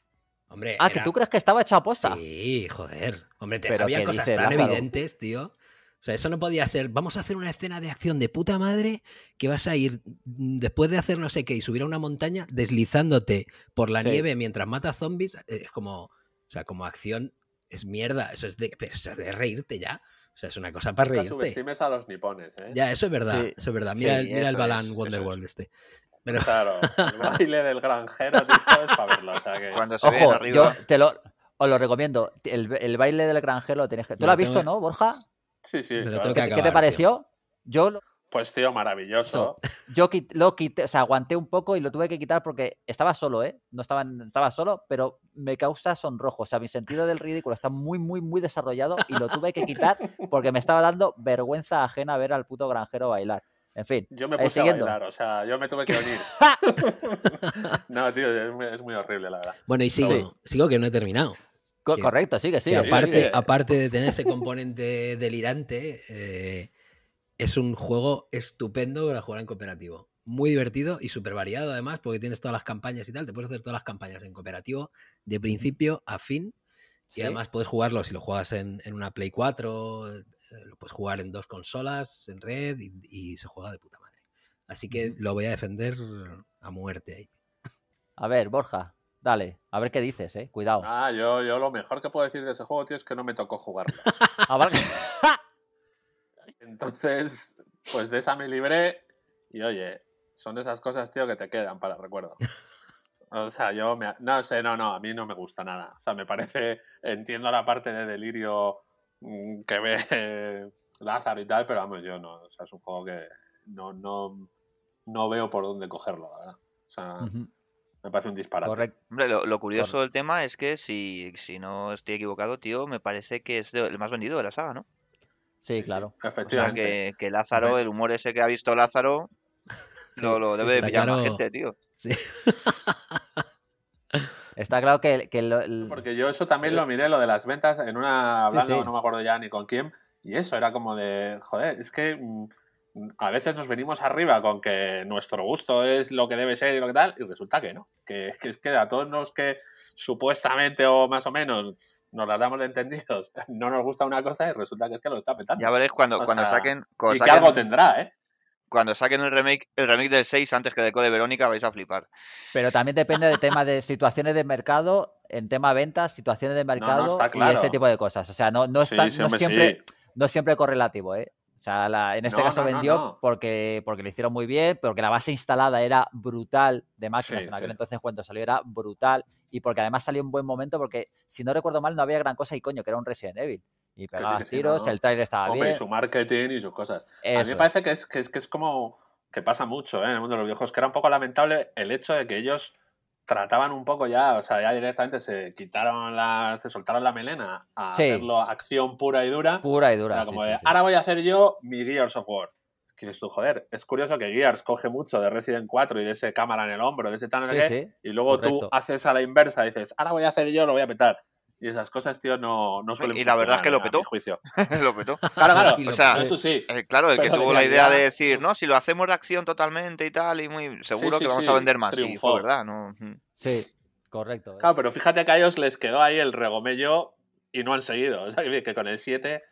Hombre, ah, que tú crees que estaba hecha aposta. Sí, joder. Hombre, te, había cosas tan evidentes, tío. O sea, eso no podía ser, vamos a hacer una escena de acción de puta madre que vas a ir, mm, después de hacer no sé qué y subir a una montaña, deslizándote por la nieve mientras matas zombies. Eh, es como, o sea, como acción es mierda. Eso es de, de reírte ya. O sea, es una cosa para reírte. subestimes a los nipones, ¿eh? Ya, eso es verdad, eso es verdad. Mira, mira el Balan Wonderworld este. Claro, el baile del granjero, tío, es para verlo. O sea que... Cuando se Ojo, arriba... yo te lo, os lo recomiendo. El, el baile del granjero lo tienes que. ¿Tú lo has visto, no, Borja? Sí, sí. ¿Qué, te pareció? Yo. Pues tío, maravilloso. Yo lo quité, o sea, aguanté un poco y lo tuve que quitar porque estaba solo, ¿eh? No estaba, estaba solo, pero me causa sonrojo. O sea, mi sentido del ridículo está muy, muy, muy desarrollado y lo tuve que quitar porque me estaba dando vergüenza ajena ver al puto granjero bailar. En fin. Yo me puse a bailar, o sea, yo me tuve que unir. no, tío, es muy, horrible, la verdad. Bueno, y sigo, sigo que no he terminado. Correcto, sigue, sigue. aparte, aparte de tener ese componente delirante, eh, es un juego estupendo para jugar en cooperativo. Muy divertido y súper variado además, porque tienes todas las campañas y tal. Te puedes hacer todas las campañas en cooperativo de principio a fin. Y además puedes jugarlo si lo juegas en, una Play 4, eh, lo puedes jugar en dos consolas, en red, y, se juega de puta madre. Así que lo voy a defender a muerte ahí. A ver, Borja, Dale, a ver qué dices, eh. Cuidado. Ah, yo, yo lo mejor que puedo decir de ese juego, tío, es que no me tocó jugarlo. Entonces, pues de esa me libré y oye, son esas cosas, tío, que te quedan para recuerdo. O sea, yo me... No sé, no, no, a mí no me gusta nada. O sea, me parece, entiendo la parte de delirio mm, que ve Lázaro y tal, pero vamos, yo no. O sea, es un juego que no, no, no veo por dónde cogerlo, la verdad. O sea, me parece un disparate. Hombre, lo, curioso del tema es que, si, si no estoy equivocado, tío, me parece que es el más vendido de la saga, ¿no? Sí, claro. efectivamente. que, Lázaro, el humor ese que ha visto Lázaro, lo, debe de pillar la gente, tío. Sí. Está claro que, que Porque yo eso también lo miré, lo de las ventas, en una hablando, no me acuerdo ya ni con quién, y eso era como de, joder, es que mm, a veces nos venimos arriba con que nuestro gusto es lo que debe ser y lo que tal, y resulta que no. Que, es que a todos los que supuestamente o más o menos nos las damos de entendidos, no nos gusta una cosa y resulta que es que lo está petando. Ya veréis cuando, cuando saquen. y que algo tendrá, ¿eh? Cuando saquen el remake, el remake del 6 antes que de Code Verónica vais a flipar. Pero también depende de tema de situaciones de mercado, en tema ventas, situaciones de mercado y ese tipo de cosas. O sea, no, no, está, no siempre, no siempre correlativo, ¿eh? O sea, en este caso vendió Porque, porque lo hicieron muy bien, porque la base instalada era brutal de máquinas en aquel entonces cuando salió era brutal y porque además salió en buen momento porque si no recuerdo mal no había gran cosa y coño, que era un Resident Evil. Y pegaba tiros, el trailer estaba bien. Y su marketing y sus cosas. A mí me parece que es, que es, que es como que pasa mucho ¿eh? en el mundo de los viejos, que era un poco lamentable el hecho de que ellos trataban un poco ya, o sea, ya directamente se quitaron la, se soltaron la melena a hacerlo acción pura y dura. Pura y dura. como ahora voy a hacer yo mi Gears of War. ¿Quieres tú, joder? Es curioso que Gears coge mucho de Resident 4 y de ese cámara en el hombro, de ese tan y luego tú haces a la inversa, dices, ahora voy a hacer yo, lo voy a petar. Y esas cosas, tío, no, no suelen Y la verdad es que lo petó. juicio. lo petó. Claro, claro. o sea, eso sí. Eh, claro, el que tuvo la idea de decir, no, si lo hacemos de acción totalmente y tal, y muy seguro que vamos a vender más. Sí, fue verdad, ¿no? Sí, correcto. ¿eh? Claro, pero fíjate que a ellos les quedó ahí el regomello y no han seguido. O sea, que con el 7 eh,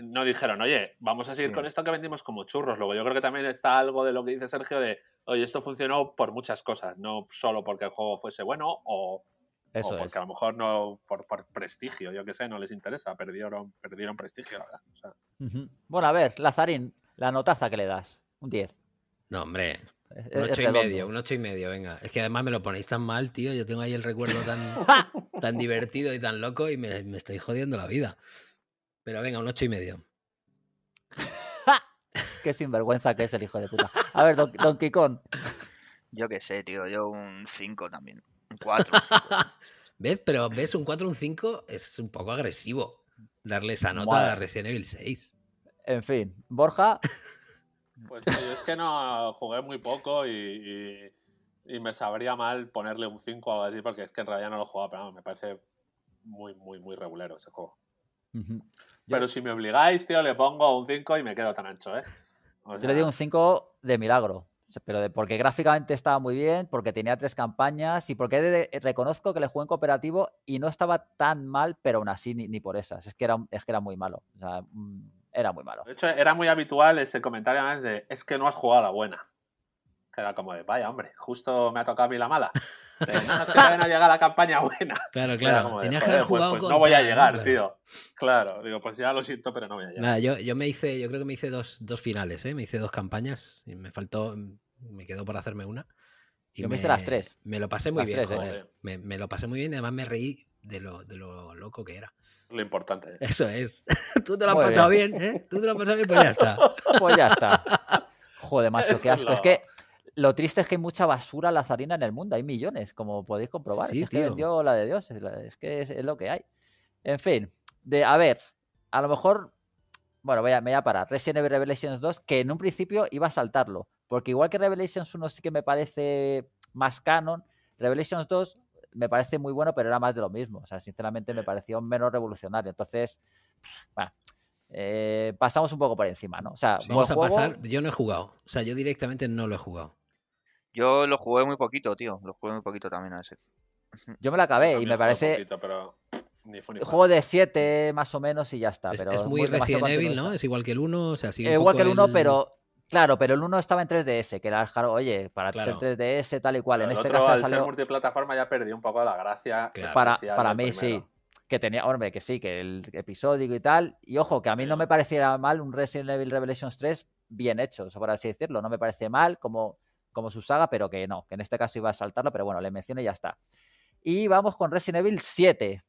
no dijeron, oye, vamos a seguir con esto que vendimos como churros. Luego yo creo que también está algo de lo que dice Sergio de, oye, esto funcionó por muchas cosas, no solo porque el juego fuese bueno o o porque a lo mejor no, por, prestigio, yo qué sé, no les interesa, perdieron, perdieron prestigio, la verdad. Bueno, a ver, Lazarín, la notaza que le das, un 10. No, hombre, un 8 y medio, un 8 y medio, venga. Es que además me lo ponéis tan mal, tío. Yo tengo ahí el recuerdo tan, tan divertido y tan loco y me, me estáis jodiendo la vida. Pero venga, un 8 y medio. Qué sinvergüenza que es el hijo de puta. A ver, Don, don Kikón. Yo qué sé, tío. Yo un 5 también. Un 4. ¿Ves? Pero ves, un 4 un 5 es un poco agresivo darle esa nota a Resident Evil 6. En fin, Borja. Pues yo es que no jugué muy poco y, me sabría mal ponerle un 5 o algo así, porque es que en realidad no lo jugaba, pero me parece muy, muy, muy regulero ese juego. Pero si me obligáis, tío, le pongo un 5 y me quedo tan ancho, ¿eh? yo le digo un 5 de milagro pero porque gráficamente estaba muy bien, porque tenía tres campañas y porque reconozco que le jugué en cooperativo y no estaba tan mal, pero aún así ni, por esas. Es que era, es que era muy malo. O sea, mm, Era muy malo. De hecho, era muy habitual ese comentario de es que no has jugado la buena. Que era como de, vaya, hombre, justo me ha tocado a mí la mala. no, es que todavía no llega la campaña buena. Claro, claro. Tenías que haber pues, pues no voy a llegar, tío. Claro, digo, pues ya lo siento, pero no voy a llegar. Nada, yo, yo me hice, yo creo que me hice dos, dos finales, ¿eh? Me hice dos campañas y me faltó, me quedó por hacerme una. Y yo me, hice las tres. Me lo pasé muy bien, ¿eh? joder. Me, me, lo pasé muy bien y además me reí de lo, de lo loco que era. Lo importante. Eso es. Tú te lo has pasado bien. ¿eh? Tú te lo has pasado bien, pues ya está. Pues ya está. Joder, macho, qué asco. Es que lo triste es que hay mucha basura lazarina en el mundo. Hay millones, como podéis comprobar. Sí, es que vendió la de Dios. Es que es, lo que hay. En fin, de, a ver, a lo mejor. Bueno, voy a, me voy a parar. Resident Evil Revelations 2, que en un principio iba a saltarlo. Porque igual que Revelations 1 sí que me parece más canon, Revelations 2 me parece muy bueno, pero era más de lo mismo. O sea, sinceramente me pareció menos revolucionario. Entonces, bueno, eh, pasamos un poco por encima, ¿no? O sea, vamos a pasar. Yo no he jugado. O sea, yo directamente no lo he jugado. Yo lo jugué muy poquito, tío. Lo jugué muy poquito también a ese. Yo me lo acabé y me parece. Juego de 7 más o menos y ya está. Es, pero es muy Resident Evil, ¿no? Es igual que el 1. O sea, igual que el 1, pero Claro, pero el 1 estaba en 3DS, que era el oye, para ser 3DS tal y cual. en este caso al ser multiplataforma ya perdió un poco la gracia. Para, para mí sí. Que tenía, hombre, que sí, que el episódico y tal. Y ojo, que a mí no me pareciera mal un Resident Evil Revelations 3 bien hecho, por así decirlo. No me parece mal como, como su saga, pero que no, que en este caso iba a saltarlo, pero bueno, le mencioné y ya está. Y vamos con Resident Evil 7.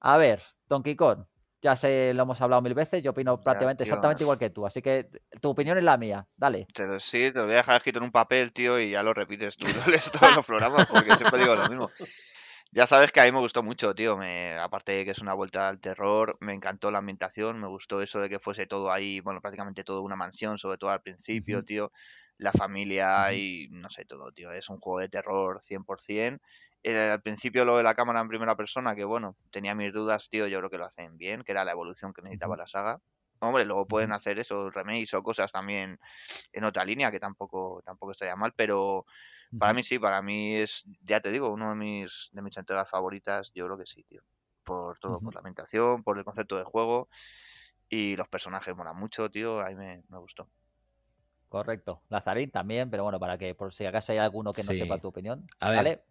A ver, Donkey Kong ya sé, lo hemos hablado mil veces, yo opino prácticamente exactamente igual que tú, así que tu opinión es la mía, dale. Te sí, te lo voy a dejar escrito en un papel, tío, y ya lo repites tú, lees todos los programas, porque siempre digo lo mismo. Ya sabes que a mí me gustó mucho, tío, me, aparte de que es una vuelta al terror, me encantó la ambientación, me gustó eso de que fuese todo ahí, bueno, prácticamente todo una mansión, sobre todo al principio, tío, la familia y no sé, todo, tío, es un juego de terror 100%. Eh, al principio lo de la cámara en primera persona, que bueno, tenía mis dudas, tío, yo creo que lo hacen bien, que era la evolución que necesitaba la saga. Hombre, luego pueden hacer eso, remakes o cosas también en otra línea, que tampoco, tampoco estaría mal, pero para mí sí, para mí es, ya te digo, uno de mis, de mis entregas favoritas, yo creo que sí, tío. Por todo, por la ambientación, por el concepto de juego y los personajes molan mucho, tío, a mí me, gustó. Correcto. Lazarín también, pero bueno, para que por si acaso hay alguno que no sepa tu opinión. A ver,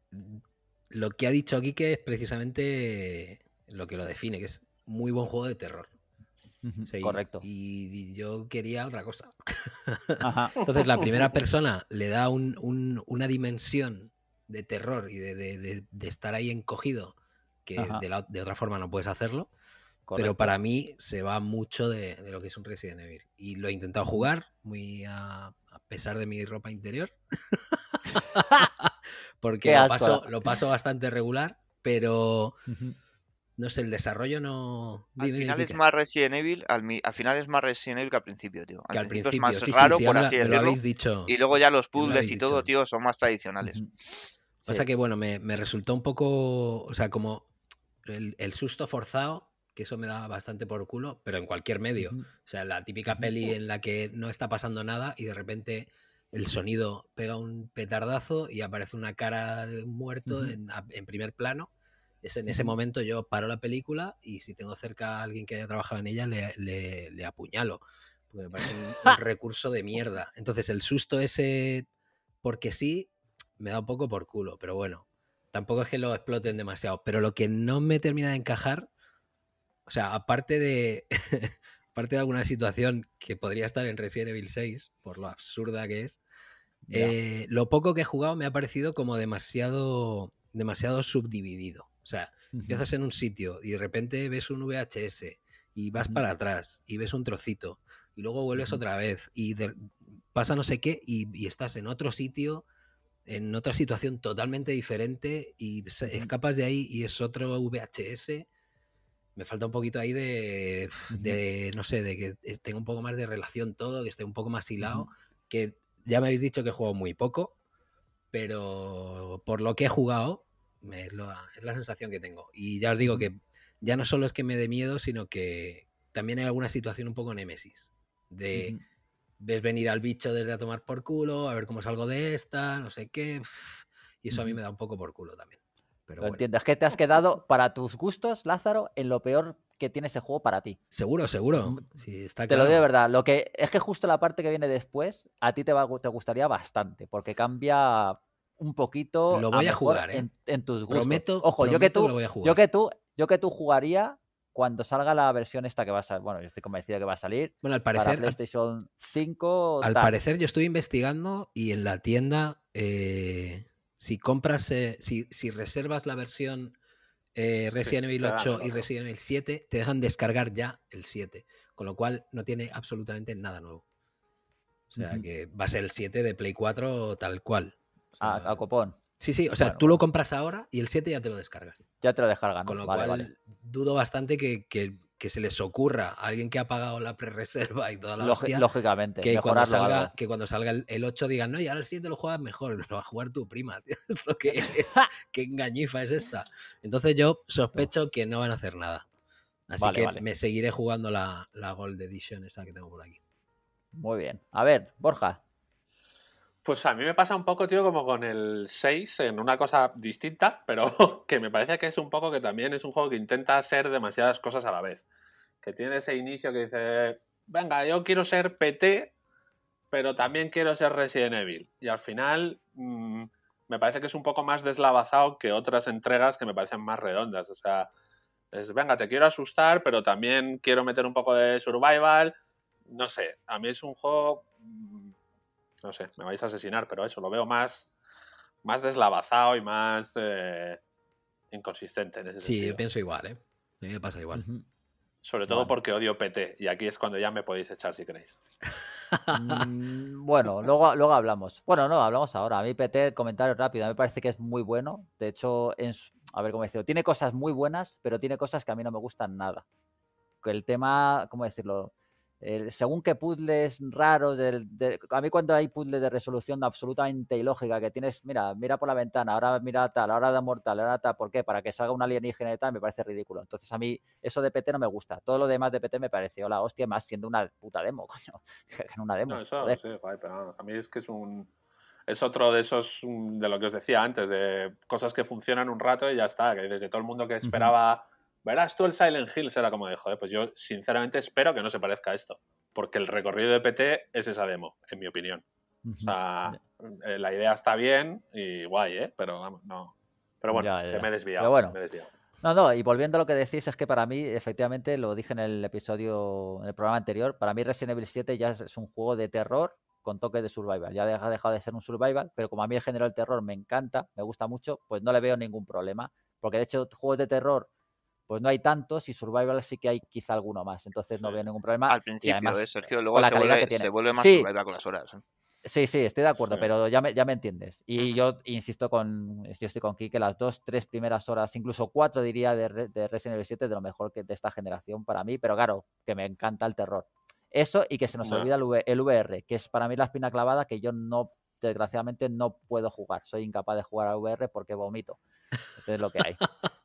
lo que ha dicho aquí que es precisamente lo que lo define, que es muy buen juego de terror. Correcto. Y, yo quería otra cosa. Entonces, la primera persona le da una dimensión de terror y de, estar ahí encogido que de, otra forma no puedes hacerlo. Pero para mí se va mucho de, lo que es un Resident Evil. Y lo he intentado jugar, muy a pesar de mi ropa interior. porque lo paso, lo paso, bastante regular, pero no sé, el desarrollo no. Al final es más Resident Evil, al, final es más Resident Evil que al principio, tío. que al principio, es más sí, raro, sí, por así lo habéis dicho. Y luego ya los puzzles y todo, tío, son más tradicionales. Pasa que, bueno, me, resultó un poco. O sea, como el, susto forzado, que eso me da bastante por culo, pero en cualquier medio. O sea, la típica peli en la que no está pasando nada y de repente el sonido pega un petardazo y aparece una cara de muerto en, primer plano. Es en ese momento yo paro la película y si tengo cerca a alguien que haya trabajado en ella, le, le, apuñalo. Porque me parece un, recurso de mierda. Entonces el susto ese, porque sí, me da un poco por culo, pero bueno, tampoco es que lo exploten demasiado. Pero lo que no me termina de encajar, o sea, aparte de, aparte de alguna situación que podría estar en Resident Evil 6, por lo absurda que es, eh, lo poco que he jugado me ha parecido como demasiado, demasiado subdividido. O sea, empiezas en un sitio y de repente ves un VHS y vas para atrás y ves un trocito y luego vuelves otra vez y pasa no sé qué y, estás en otro sitio, en otra situación totalmente diferente y escapas de ahí y es otro VHS me falta un poquito ahí de, no sé, de que tenga un poco más de relación todo, que esté un poco más hilado, que ya me habéis dicho que he jugado muy poco, pero por lo que he jugado, es, la sensación que tengo. Y ya os digo que ya no solo es que me dé miedo, sino que también hay alguna situación un poco némesis, de... Ves venir al bicho desde a tomar por culo, a ver cómo salgo de esta, no sé qué. Y eso a mí me da un poco por culo también. Pero entiendes, que te has quedado, para tus gustos, Lázaro, en lo peor que tiene ese juego para ti. Seguro, seguro. Mm, sí, está te lo digo de verdad. Lo que es que justo la parte que viene después, a ti te, va, te gustaría bastante, porque cambia un poquito. Lo voy a, jugar, ¿eh? en, tus gustos. Prometo, Ojo, yo que tú, yo que tú, yo que tú jugaría cuando salga la versión esta que va a salir, bueno, yo estoy convencido que va a salir. Bueno, al parecer. Para PlayStation 5. Al parecer, yo estoy investigando y en la tienda, eh, si compras, eh, si, si, reservas la versión eh, Resident Evil 8 y Resident Evil 7, te dejan descargar ya el 7. Con lo cual, no tiene absolutamente nada nuevo. O sea, que va a ser el 7 de Play 4 tal cual. a, copón. Sí, sí, o sea, tú lo compras ahora y el 7 ya te lo descargas. Ya te lo descargan. Con lo cual, dudo bastante que, se les ocurra a alguien que ha pagado la pre-reserva y toda la hostia, Lógicamente, que cuando, salga, que cuando salga el, 8 digan, no, y ahora el 7 lo juegas mejor, lo va a jugar tu prima. ¿Esto qué es? ¿Qué engañifa es esta? Entonces yo sospecho que no van a hacer nada. Así que me seguiré jugando la, la Gold Edition esa que tengo por aquí. Muy bien. A ver, Borja, pues a mí me pasa un poco, tío, como con el 6, en una cosa distinta, pero que me parece que es un poco que también es un juego que intenta ser demasiadas cosas a la vez. Que tiene ese inicio que dice, venga, yo quiero ser PT, pero también quiero ser Resident Evil. Y al final mm, me parece que es un poco más deslavazado que otras entregas que me parecen más redondas. O sea, es, venga, te quiero asustar, pero también quiero meter un poco de survival. No sé, a mí es un juego no sé, me vais a asesinar, pero eso, lo veo más, más deslavazado y más eh, inconsistente en ese sentido. Sí, pienso igual, ¿eh? A mí me pasa igual. Sobre todo porque odio PT, y aquí es cuando ya me podéis echar si queréis. Mm, bueno, luego, luego hablamos. Bueno, no, hablamos ahora. A mí PT, comentario rápido, me parece que es muy bueno. De hecho, en, a ver cómo decirlo, tiene cosas muy buenas, pero tiene cosas que a mí no me gustan nada. El tema, ¿cómo decirlo? Según qué puzzles raros, a mí cuando hay puzzles de resolución absolutamente ilógica, que tienes, mira, mira por la ventana, ahora mira tal, ahora da mortal, ahora tal, ¿por qué? Para que salga un alienígena y tal, me parece ridículo. Entonces a mí eso de PT no me gusta. Todo lo demás de PT me parece, hola, hostia, más siendo una puta demo, coño, en una demo. No, eso sí, pero a mí es que es un... Es otro de esos, mm, de lo que os decía antes, de cosas que funcionan un rato y ya está, que, que todo el mundo que esperaba verás tú el Silent Hill, será como de, joder, pues yo sinceramente espero que no se parezca a esto, porque el recorrido de PT es esa demo, en mi opinión. O sea, eh, la idea está bien y guay, ¿eh? Pero vamos, no. Pero bueno, me he desviado. bueno. Me he desviado. No, no, y volviendo a lo que decís, es que para mí, efectivamente, lo dije en el episodio, en el programa anterior, para mí Resident Evil 7 ya es un juego de terror con toque de survival. Ya ha dejado de ser un survival, pero como a mí el género del terror me encanta, me gusta mucho, pues no le veo ningún problema. Porque de hecho, juegos de terror pues no hay tantos y Survival sí que hay quizá alguno más. Entonces no veo ningún problema. Al principio, ¿eh, Sergio, luego la calidad que tiene. se vuelve más Survival con las horas. ¿eh? Sí, sí, estoy de acuerdo, pero ya me, ya me entiendes. Y yo insisto con, yo estoy con que las dos, tres primeras horas, incluso cuatro diría de, de Resident Evil 7, de lo mejor que de esta generación para mí, pero claro, que me encanta el terror. Eso y que se nos olvida el, el, VR, que es para mí la espina clavada que yo no, desgraciadamente, no puedo jugar. Soy incapaz de jugar a VR porque vomito. Esto es lo que hay.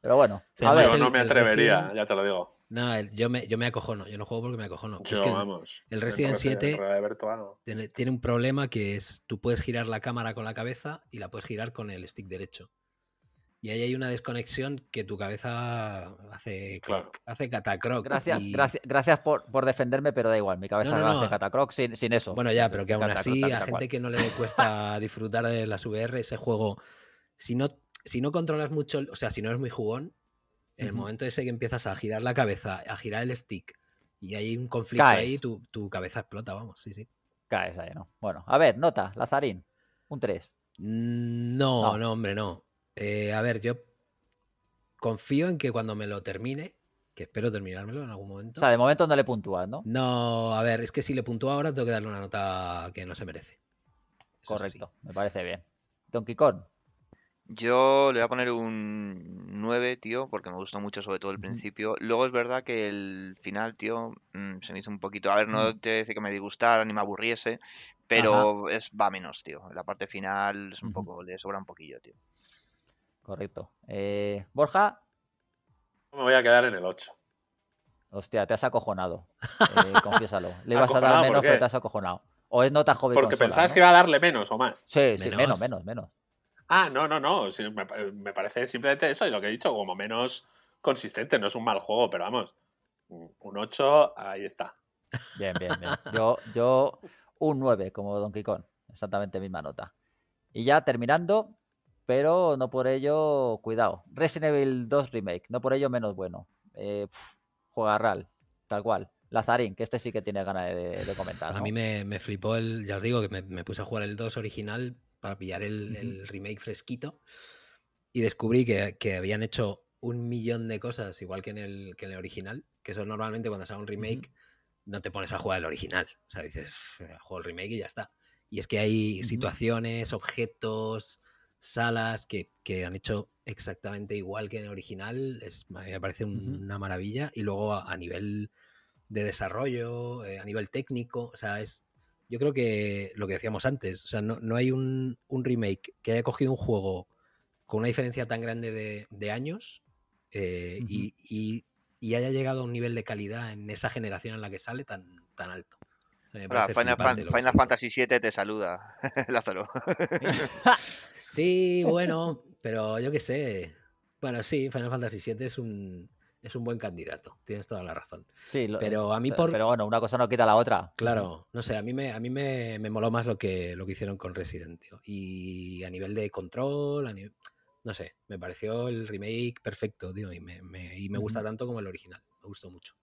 Pero bueno, a ver, yo no me atrevería, ya te lo digo. No, yo me, yo me acojono, yo no juego porque me acojono. Yo, que vamos, el Resident 7 tiene, tiene, un problema que es, tú puedes girar la cámara con la cabeza y la puedes girar con el stick derecho. Y ahí hay una desconexión que tu cabeza hace, hace catacroc. Gracias, gracias, gracias por, por, defenderme, pero da igual, mi cabeza no, hace catacroc sin, sin, eso. Bueno, ya, pero que aún así a gente que no le cuesta disfrutar de las VR, ese juego, si no si no controlas mucho, o sea, si no eres muy jugón, en el momento ese que empiezas a girar la cabeza, a girar el stick y hay un conflicto ahí, tu, cabeza explota, vamos, sí, sí. Caes ahí, ¿no? Bueno, a ver, nota, Lazarín, un 3. Mm, no, no, hombre, no. Eh, a ver, yo confío en que cuando me lo termine, que espero terminármelo en algún momento. O sea, de momento no le puntúas, ¿no? No, a ver, es que si le puntúo ahora tengo que darle una nota que no se merece. Correcto, me parece bien. Donkey Kong. Yo le voy a poner un 9, tío, porque me gustó mucho, sobre todo el principio. Luego es verdad que el final, tío, mm, se me hizo un poquito. A ver, no mm. te decir que me disgustara ni me aburriese, pero es va menos, tío. La parte final es un poco, le sobra un poquillo, tío. Correcto. Eh, Borja. Me voy a quedar en el 8. Hostia, te has acojonado. Eh, confiésalo. Le ibas a dar menos, pero te has acojonado. O es nota joven. Porque pensabas que iba a darle menos o más. Sí, sí, menos, menos, menos. Ah, no, no, no. me, parece simplemente eso y lo que he dicho, como menos consistente. No es un mal juego, pero vamos. Un 8, ahí está. Bien, bien, bien. Yo, yo un 9 como Donkey Kong. Exactamente misma nota. Y ya terminando, pero no por ello, cuidado. Resident Evil 2 Remake, no por ello menos bueno. Eh, juega RAL, tal cual. Lazarín, que este sí que tiene ganas de, comentar. A mí me, flipó el, ya os digo que me, puse a jugar el 2 original para pillar el, remake fresquito y descubrí que, habían hecho un millón de cosas igual que en el, que en el original, que eso normalmente cuando se hace un remake no te pones a jugar el original, o sea, dices, juego el remake y ya está. Y es que hay situaciones, objetos, salas que, han hecho exactamente igual que en el original, es, me parece una maravilla. Y luego a, nivel de desarrollo, eh, a nivel técnico, o sea, es, yo creo que lo que decíamos antes, o sea, no, hay un, remake que haya cogido un juego con una diferencia tan grande de, años eh, y, haya llegado a un nivel de calidad en esa generación en la que sale tan, tan alto. Final, Fantasy VII te saluda, Lázaro. sí, bueno, pero yo qué sé. Bueno, sí, Final Fantasy VII es un, es un buen candidato, tienes toda la razón. Sí, pero a mí por... Pero bueno, una cosa no quita la otra. Claro, no sé, a mí me, a mí me, moló más lo que, lo que hicieron con Resident, tío. Y a nivel de control, no sé, me pareció el remake perfecto, tío, y me, y me gusta tanto como el original, me gustó mucho.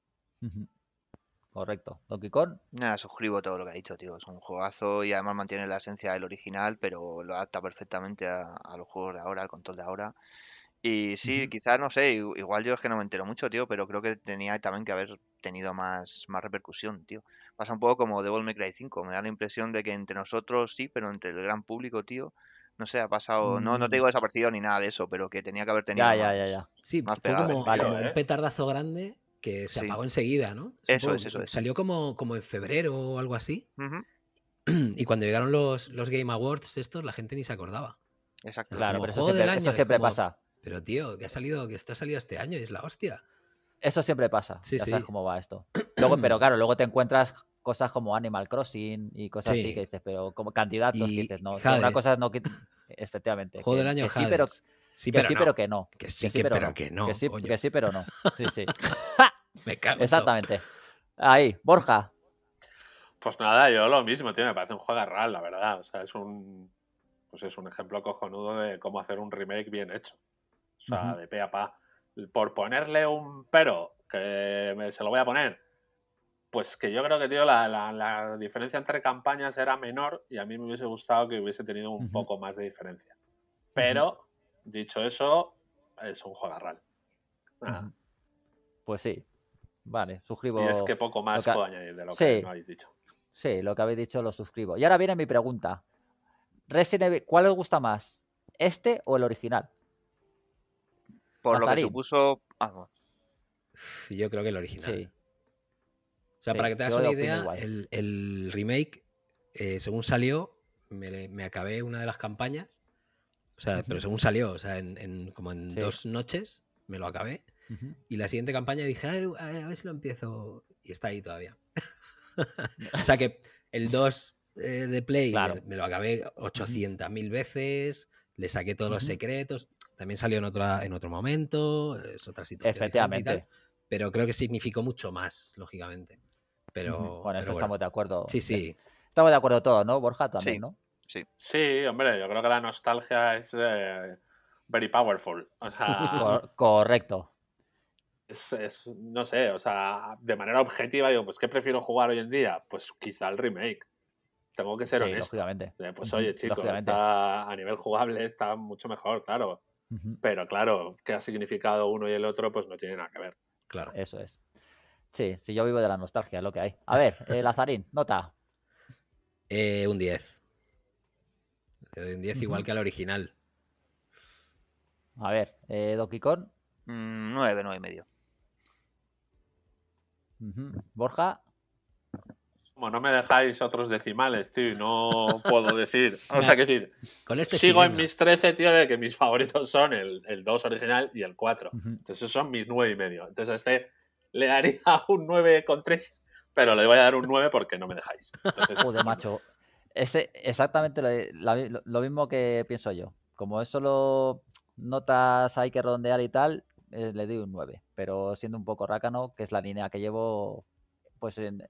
Correcto. Donkey Kong. Nada, suscribo todo lo que ha dicho, tío. Es un juegazo y además mantiene la esencia del original, pero lo adapta perfectamente a, los juegos de ahora, al control de ahora. Y sí, quizás, no sé, igual yo es que no me entero mucho, tío, pero creo que tenía también que haber tenido más, más repercusión, tío. Pasa un poco como Devil May Cry 5. Me da la impresión de que entre nosotros sí, pero entre el gran público, tío, no sé, ha pasado, no, no te digo mm. desaparecido ni nada de eso, pero que tenía que haber tenido ya, ya, ya, ya. Sí, fue como, un petardazo grande que se apagó enseguida, ¿no? Eso es, eso es. Salió como, como en febrero o algo así. Y cuando llegaron los, los Game Awards estos, la gente ni se acordaba. Exacto. Claro, pero eso siempre, eso siempre pasa. Pero tío, que ha salido, que esto ha salido este año y es la hostia. Eso siempre pasa. Sí, ya sabes cómo va esto. Luego, pero claro, luego te encuentras cosas como Animal Crossing y cosas así que dices, pero como candidatos que dices, no. una cosa no que. Efectivamente. Juego del año sí, pero, sí, pero, que no. Que sí, pero, que no. Que sí, que sí, pero no. Sí, sí. Me cago. Exactamente. Ahí, Borja. Pues nada, yo lo mismo, tío, me parece un juego real, la verdad. O sea, es un. Pues es un ejemplo cojonudo de cómo hacer un remake bien hecho. O sea, de pe a pa. Por ponerle un pero, que se lo voy a poner, pues que yo creo que, tío, la, diferencia entre campañas era menor y a mí me hubiese gustado que hubiese tenido un poco más de diferencia. Pero, dicho eso, es un juego real. Pues sí, Vale, suscribo. Y es que poco más puedo añadir de lo que habéis dicho. Sí, lo que habéis dicho lo suscribo. Y ahora viene mi pregunta. Resident ¿cuál os gusta más? ¿Este o el original? Por lo que supuso. Ah, Yo creo que el original. Sí. O sea, para que te hagas una idea, el, remake, eh, según salió, me, acabé una de las campañas. O sea, pero según salió, o sea, en, como en dos noches me lo acabé. Y la siguiente campaña dije, a ver si lo empiezo. Y está ahí todavía. o sea que el 2 eh, de Play me lo acabé 800.000 veces, le saqué todos los secretos. También salió en, otra, en otro momento, es otra situación. Efectivamente. pero creo que significó mucho más, lógicamente. Pero, bueno, eso estamos de acuerdo. Sí, sí. Estamos de acuerdo todos, ¿no? Borja también, ¿no? Sí. Sí, hombre, yo creo que la nostalgia es eh, very powerful. correcto es, no sé, o sea, de manera objetiva digo, pues ¿qué prefiero jugar hoy en día? Pues quizá el remake. Tengo que ser honesto. Lógicamente. Eh, pues oye, chicos, está, a nivel jugable está mucho mejor, claro. Pero claro, qué ha significado uno y el otro, pues no tiene nada que ver. Claro. Eso es. Sí, sí, yo vivo de la nostalgia, es lo que hay. A ver, eh, Lazarín, nota. Eh, un 10. Le doy un 10 igual que al original. A ver, eh, Donkey Kong. 9, mm, 9 y medio. Borja. Como no me dejáis otros decimales, tío, y no puedo decir. O sea, que decir, Con este sigo en mis 13, tío, de que mis favoritos son el, el 2 original y el 4. Entonces, esos son mis 9 y medio. Entonces, a este le daría un 9 con 3, pero le voy a dar un 9 porque no me dejáis. Entonces, Joder, macho. Ese, exactamente lo, lo, mismo que pienso yo. Como eso lo notas hay que redondear y tal, eh, le doy un 9. Pero siendo un poco rácano, que es la línea que llevo pues en,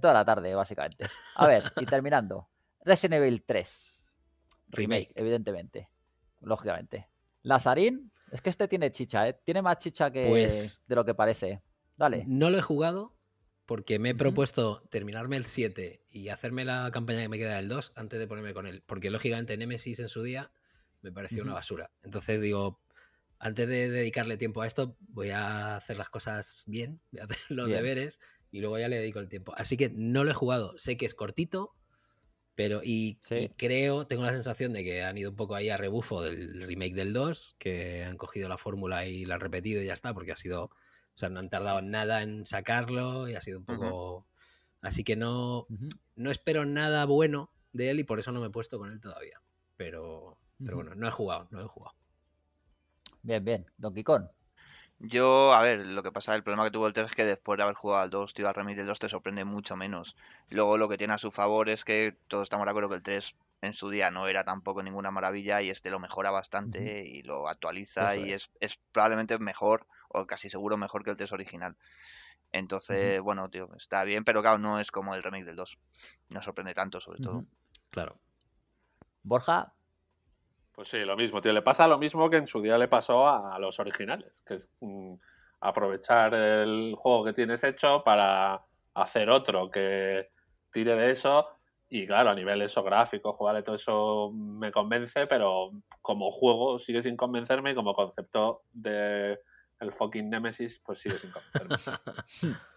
toda la tarde, básicamente. A ver, y terminando. Resident Evil 3. Remake, evidentemente. Lógicamente. Lazarín, es que este tiene chicha, ¿eh? Tiene más chicha que pues de lo que parece. Dale. No lo he jugado porque me he propuesto terminarme el 7 y hacerme la campaña que me queda del 2 antes de ponerme con él. Porque lógicamente Nemesis en su día me pareció una basura. Entonces digo, antes de dedicarle tiempo a esto, voy a hacer las cosas bien, voy a hacer los deberes y luego ya le dedico el tiempo. Así que no lo he jugado. Sé que es cortito, pero y, creo, tengo la sensación de que han ido un poco ahí a rebufo del remake del 2, que han cogido la fórmula y la han repetido y ya está, porque ha sido, sea, no han tardado nada en sacarlo y ha sido un poco... Así que no, no espero nada bueno de él y por eso no me he puesto con él todavía. Pero, pero bueno, no he jugado, no he jugado. Bien, bien. Donkey Kong. Yo, a ver, lo que pasa, el problema que tuvo el 3 es que después de haber jugado al 2, tío, al remake del 2 te sorprende mucho menos. Luego lo que tiene a su favor es que todos estamos de acuerdo que el 3 en su día no era tampoco ninguna maravilla y este lo mejora bastante y lo actualiza y es. Es, probablemente mejor o casi seguro mejor que el 3 original. Entonces, bueno, tío, está bien, pero claro, no es como el remake del 2. No sorprende tanto, sobre todo. Claro. Borja, pues sí, lo mismo, tío. Le pasa lo mismo que en su día le pasó a, los originales, que es mm, aprovechar el juego que tienes hecho para hacer otro que tire de eso. Y claro, a nivel eso gráfico, jugar todo eso me convence, pero como juego sigue sin convencerme y como concepto de el fucking Nemesis, pues sigue sin convencerme.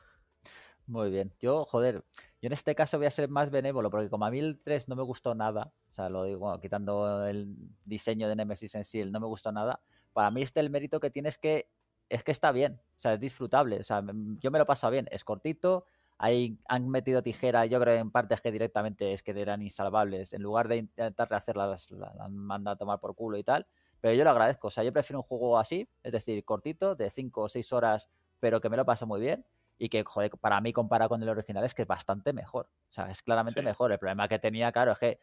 Muy bien. Yo, joder, yo en este caso voy a ser más benévolo, porque como a mí el 3 no me gustó nada, o sea, lo digo, quitando el diseño de Nemesis en sí, no me gustó nada. Para mí este el mérito que tiene es que es que está bien, o sea, es disfrutable, o sea, yo me lo paso bien, es cortito, ahí han metido tijera, yo creo en partes que directamente es que eran insalvables, en lugar de intentar rehacerlas, las mandado a tomar por culo y tal, pero yo lo agradezco, o sea, yo prefiero un juego así, es decir, cortito, de 5 o 6 horas, pero que me lo paso muy bien y que, joder, para mí comparado con el original es que es bastante mejor. O sea, es claramente mejor. El problema que tenía, claro, es que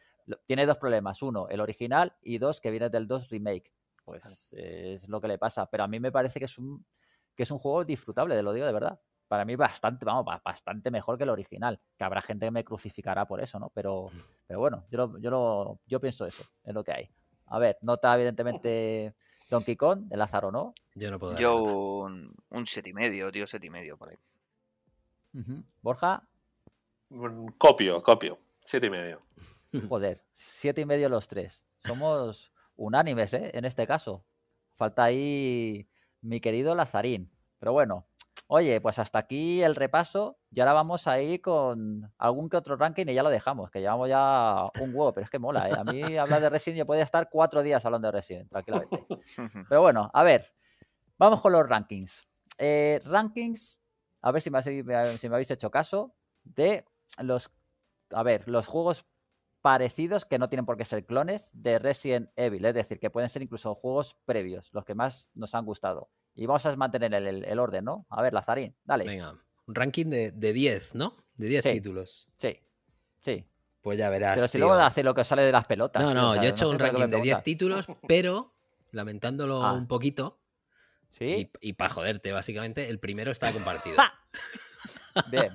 tiene dos problemas. Uno, el original y dos, que viene del 2 remake. Pues es lo que le pasa. Pero a mí me parece que es un, que es un juego disfrutable, te lo digo de verdad. Para mí bastante, vamos, bastante mejor que el original. Que habrá gente que me crucificará por eso, ¿no? Pero, pero bueno, yo, yo, yo pienso eso, es lo que hay. A ver, nota evidentemente Donkey Kong, de Lázaro, ¿no? Yo no puedo. Yo un, un set y medio, tío, set y medio por ahí. Borja. Copio, copio. Siete y medio. Joder, siete y medio los tres. Somos unánimes, ¿eh? En este caso. Falta ahí mi querido Lazarín. Pero bueno, oye, pues hasta aquí el repaso. Y ahora vamos a ir con algún que otro ranking y ya lo dejamos, que llevamos ya un huevo, pero es que mola, ¿eh? A mí hablar de Resident yo podría estar cuatro días hablando de Resident, tranquilamente. Pero bueno, a ver, vamos con los rankings. Eh, rankings a ver si me, habéis hecho caso, de los, a ver, los juegos parecidos que no tienen por qué ser clones de Resident Evil, es decir, que pueden ser incluso juegos previos, los que más nos han gustado. Y vamos a mantener el, orden, ¿no? A ver, Lazarín, dale. Venga, un ranking de, 10, ¿no? De 10 títulos. Sí, sí. Pues ya verás. Pero si luego hace lo que sale de las pelotas. No, no, yo he hecho un ranking de 10 títulos, pero lamentándolo ah. un poquito, y, para joderte, básicamente, el primero está compartido. Bien.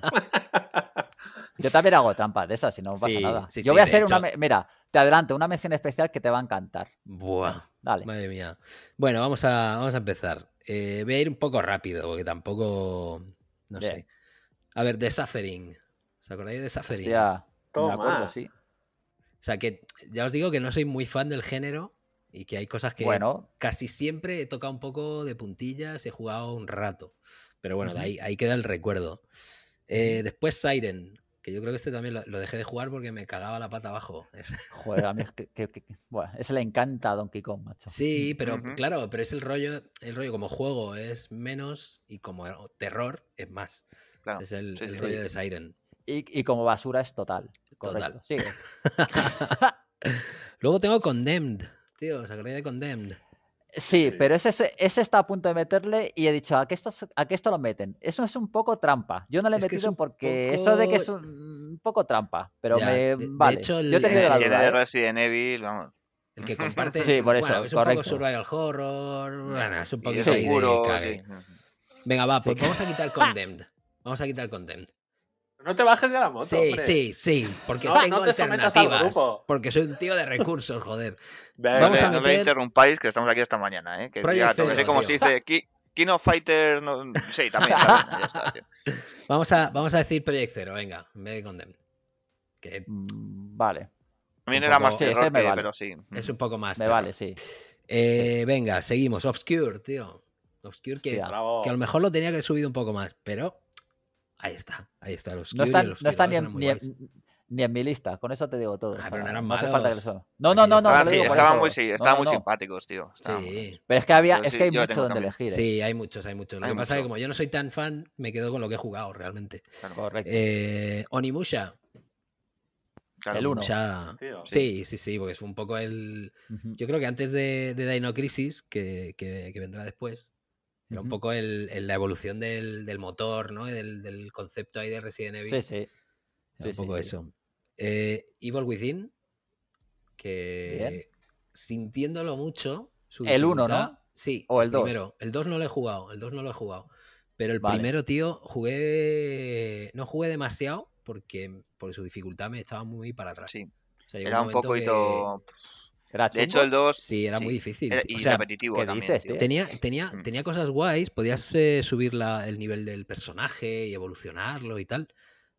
Yo también hago trampas de esas, si no pasa nada. Yo voy a hacer una. Mira, te adelanto, una mención especial que te va a encantar. Buah. Dale. Madre mía. Bueno, vamos a, vamos a empezar. Eh, voy a ir un poco rápido, porque tampoco. No sé. A ver, The Suffering. ¿Os acordáis de Suffering? Ya, me acuerdo, sí. O sea, que ya os digo que no soy muy fan del género, y que hay cosas que casi siempre he tocado un poco de puntillas, he jugado un rato. Pero bueno, ahí, ahí, queda el recuerdo. Eh, después Siren, que yo creo que este también lo, dejé de jugar porque me cagaba la pata abajo. Joder, a mí es que, bueno, ese le encanta a Donkey Kong, macho. Sí, pero claro, pero es el rollo, el rollo como juego es menos y como terror es más. Es el, rollo de Siren. Y, como basura es total. Total. Sigue. Luego tengo Condemned, tío, se de Condemned. Sí, pero ese, ese, está a punto de meterle y he dicho, ¿a qué, esto, ¿a qué esto lo meten? Eso es un poco trampa. Yo no le he metido porque eso de que es un, poco trampa, pero me vale. hecho, yo he tenido la duda. Resident Evil, vamos. El que comparte. Sí, por eso, es un correcto. poco survival horror. Bueno, es un poquito es de sí. Venga, va, Sí. pues vamos a quitar Condemned. Vamos a quitar Condemned. No te bajes de la moto. Sí, hombre. sí, sí. Porque No, tengo no te sometas al alternativas. grupo. Porque soy un tío de recursos, joder. Vamos a no me meter- interrumpáis, que estamos aquí esta mañana, ¿eh? Que ya, Zero, como se dice, Ki- King of Fighter, no... sí, también. también, está. Vamos a, vamos a decir Project Zero, venga, en vez de Condemned. Que Mm, Vale, También Un era poco- más Sí, ese terror, me que- vale. pero sí. es un poco más. me terror. vale, sí. Eh, Venga, seguimos. Obscure, tío. Obscure que, que a lo mejor lo tenía que haber subido un poco más, pero ahí está, ahí está Obscure. No y está, el no Obscure está 2 ni, en, muy ni, en, guays. ni en mi lista, con eso te digo todo. Ah, pero no no hace falta que. No, no, no, no. Ah, sí, estaban muy, sí, estaban no, muy no. simpáticos, tío. estaban muy- Sí, Pero es que había, es sí, que hay mucho donde elegir. ¿eh? sí, hay muchos, hay muchos. Lo Hay que pasa es que como yo no soy tan fan, me quedo con lo que he jugado realmente. claro, Correcto. Eh, Onimusha. claro. el uno. Onimusha- Tío. Sí, sí, sí, porque fue un poco el... Yo creo que antes de, de Dino Crisis, que, que- que vendrá después, era un Ujú. poco el, el- la evolución del, del motor, ¿no? Del, del concepto ahí de Resident Evil. Sí, sí. Era Sí, un sí, poco sí. eso. Eh, Evil Within, que sintiéndolo mucho. Su El uno, dificultad- ¿no? Sí. ¿O el dos? primero. El 2 no lo he jugado. El 2 no lo he jugado. Pero el Vale. primero, tío, jugué. No jugué demasiado porque por su dificultad me echaba muy para atrás. Sí. O sea, Era un que- poquito... Era De hecho, el 2... Sí, era muy sí, difícil. era- y O sea, repetitivo ¿qué también, dices, tío. tío? Tenía, tenía, Mm. tenía cosas guays, podías eh, subir la- el nivel del personaje y evolucionarlo y tal.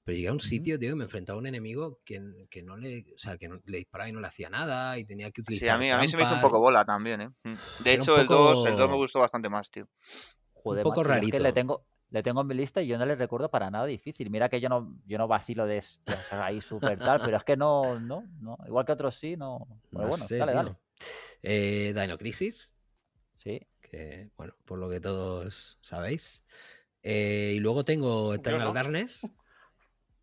Pero llegué a un sitio, tío, que me enfrentaba a un enemigo que, que no le. O sea, que no- le disparaba y no le hacía nada y tenía que Sí, utilizar. a mí, a mí se me hizo un poco bola también, ¿eh? Mm. De Era un hecho, el 2 el 2 me gustó bastante más, tío. Joder, poco macho, yo es que rarito. le tengo, le tengo en mi lista y yo no le recuerdo para nada difícil. Mira que yo no, yo no vacilo de ahí súper tal, pero es que no, no, no. Igual que otros sí, no. Pero No bueno, sé, dale, tío. dale. Eh, Dino Crisis, Sí. que, bueno, por lo que todos sabéis. Eh, y luego tengo Eternal no. Darkness,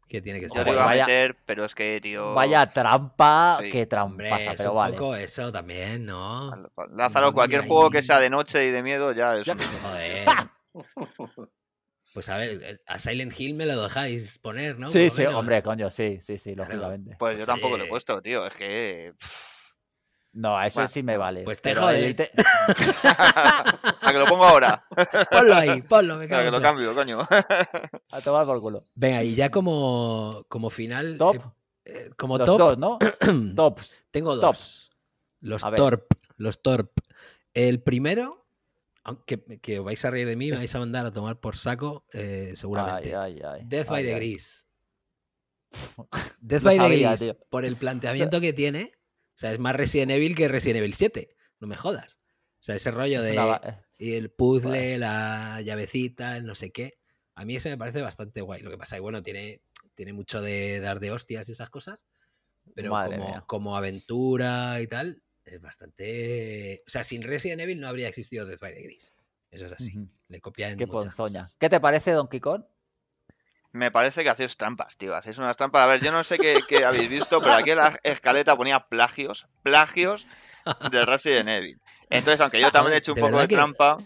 que tiene que Yo estar Joder, iba a ahí. vaya- meter, pero es que, tío... Vaya trampa, Sí. trampaza, es pero un vale. poco eso también, ¿no? Lázaro, cualquier ahí. juego que sea de noche y de miedo ya es... Ya. un- Joder. Pues a ver, eh, a Silent Hill me lo dejáis poner, ¿no? Sí, sí, menos. hombre, coño, sí, sí, sí, Claro. lógicamente. Pues yo Pues tampoco lo he oye. puesto, tío. Es que... No, a eso Bueno, sí me vale. pues te jodes. A que lo pongo ahora. Ponlo ahí, ponlo, me A que lo cambio, coño. A tomar por culo. Venga, y ya como, como final. Top. eh, eh, como Los top, dos, ¿no? Tops. tengo top. dos. Los. Torp. Los Torp. El primero, aunque que vais a reír de mí, me vais a mandar a tomar por saco, eh, seguramente. Ay, ay, ay. Death by the. Gris. Death by the Gris, tío. por el planteamiento que tiene, o sea, es más Resident Evil que Resident Evil 7. No me jodas. O sea, ese rollo Es de una eh, y el puzzle, la llavecita, el no sé qué. A mí ese me parece bastante guay. Lo que pasa es que, bueno, tiene, tiene mucho de dar de hostias y esas cosas. Pero como, como aventura y tal, es bastante. O sea, sin Resident Evil no habría existido Death by the Gris. Eso es así. Ujú. Le copian Qué muchas ponzoña. cosas. ¿Qué te parece, Donkey Kong? Me parece que hacéis trampas, tío. Hacéis unas trampas. A ver, yo no sé qué, qué habéis visto, pero aquí en la escaleta ponía plagios, plagios de Resident Evil. Entonces, aunque yo también he hecho un ¿De poco de que- trampa,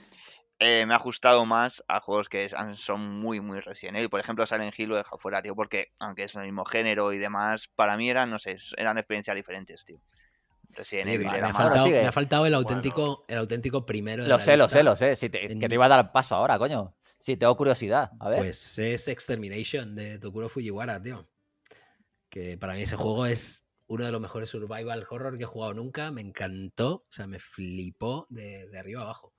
eh, me ha ajustado más a juegos que son muy, muy Resident Evil. Por ejemplo, Silent Hill lo he dejado fuera, tío, porque aunque es el mismo género y demás, para mí eran, no sé, eran experiencias diferentes, tío. Resident Oye, Evil me, ha. Bueno, faltado, sigue. me ha faltado el auténtico, el auténtico primero. de Lo la sé, lo lista. sé, lo sé. Si te- que te iba a dar paso ahora, coño. Si tengo curiosidad. A ver. Pues es Extermination de Tokuro Fujiwara, tío. Que para mí ese juego es uno de los mejores survival horror que he jugado nunca. Me encantó, o sea, me flipó de, de arriba a abajo.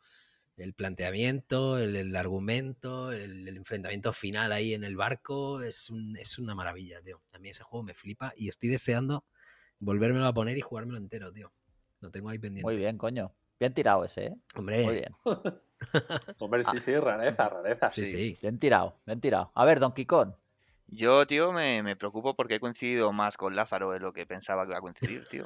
El planteamiento, el, el argumento, el, el enfrentamiento final ahí en el barco, es, un- es una maravilla, tío. A mí ese juego me flipa y estoy deseando volvérmelo a poner y jugármelo entero, tío. Lo tengo ahí pendiente. Muy bien, coño. Bien tirado ese, ¿eh? Hombre, Muy bien. Hombre, sí, sí, rareza, rareza. sí, Sí, sí. Bien tirado, bien tirado. A ver, Donkey Kong. Yo, tío, me, me preocupo porque he coincidido más con Lázaro de lo que pensaba que iba a coincidir, tío.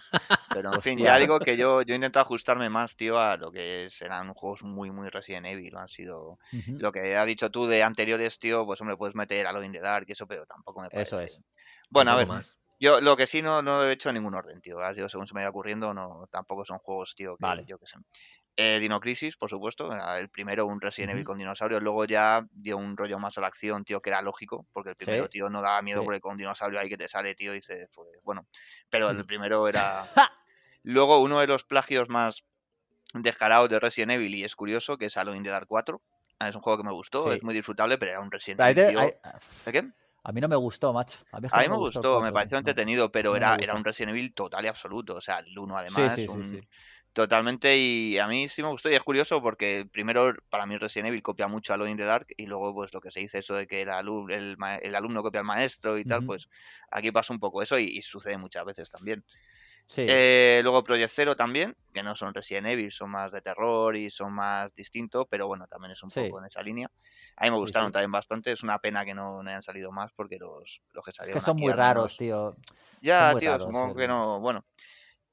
Pero en fin, ya digo que yo, yo he intentado ajustarme más, tío, a lo que serán juegos muy, muy Resident Evil. Han sido lo que has dicho tú de anteriores, tío, pues hombre, puedes meter a lo in the Dark y eso, pero tampoco me parece. Eso es. Bueno, a ver, más. Yo lo que sí no, no lo he hecho en ningún orden, tío. Yo, según se me vaya ocurriendo, no, tampoco son juegos, tío, que Vale. yo qué sé. Eh, Dino Crisis, por supuesto, el primero un Resident Evil con dinosaurios, luego ya dio un rollo más a la acción, tío, que era lógico, porque el primero, Sí. tío, no daba miedo Sí. porque con un dinosaurio ahí que te sale, tío, y dices, pues, bueno, pero el primero era... Luego, uno de los plagios más descarados de Resident Evil, y es curioso, que es in the Dark 4. Ah, es un juego que me gustó, es muy disfrutable, pero era un Resident Evil. ¿De qué? A mí no me gustó, macho. A mí, me, gustó, me pareció entretenido, pero era, era un Resident Evil total y absoluto. O sea, el 1 además. Sí, sí, sí, Totalmente, y a mí sí me gustó y es curioso porque primero para mí Resident Evil copia mucho a Alone in the Dark y luego pues lo que se dice eso de que el, alumno, el, alumno copia al maestro y tal, pues aquí pasa un poco eso y, sucede muchas veces también. Sí. Eh, luego Project Zero también, que no son Resident Evil, son más de terror y son más distintos, pero bueno, también es un poco en esa línea. A mí me gustaron también bastante, es una pena que no, hayan salido más porque los, los que salieron... Que son muy raros, tío. Ya, tío, supongo que no... Bueno,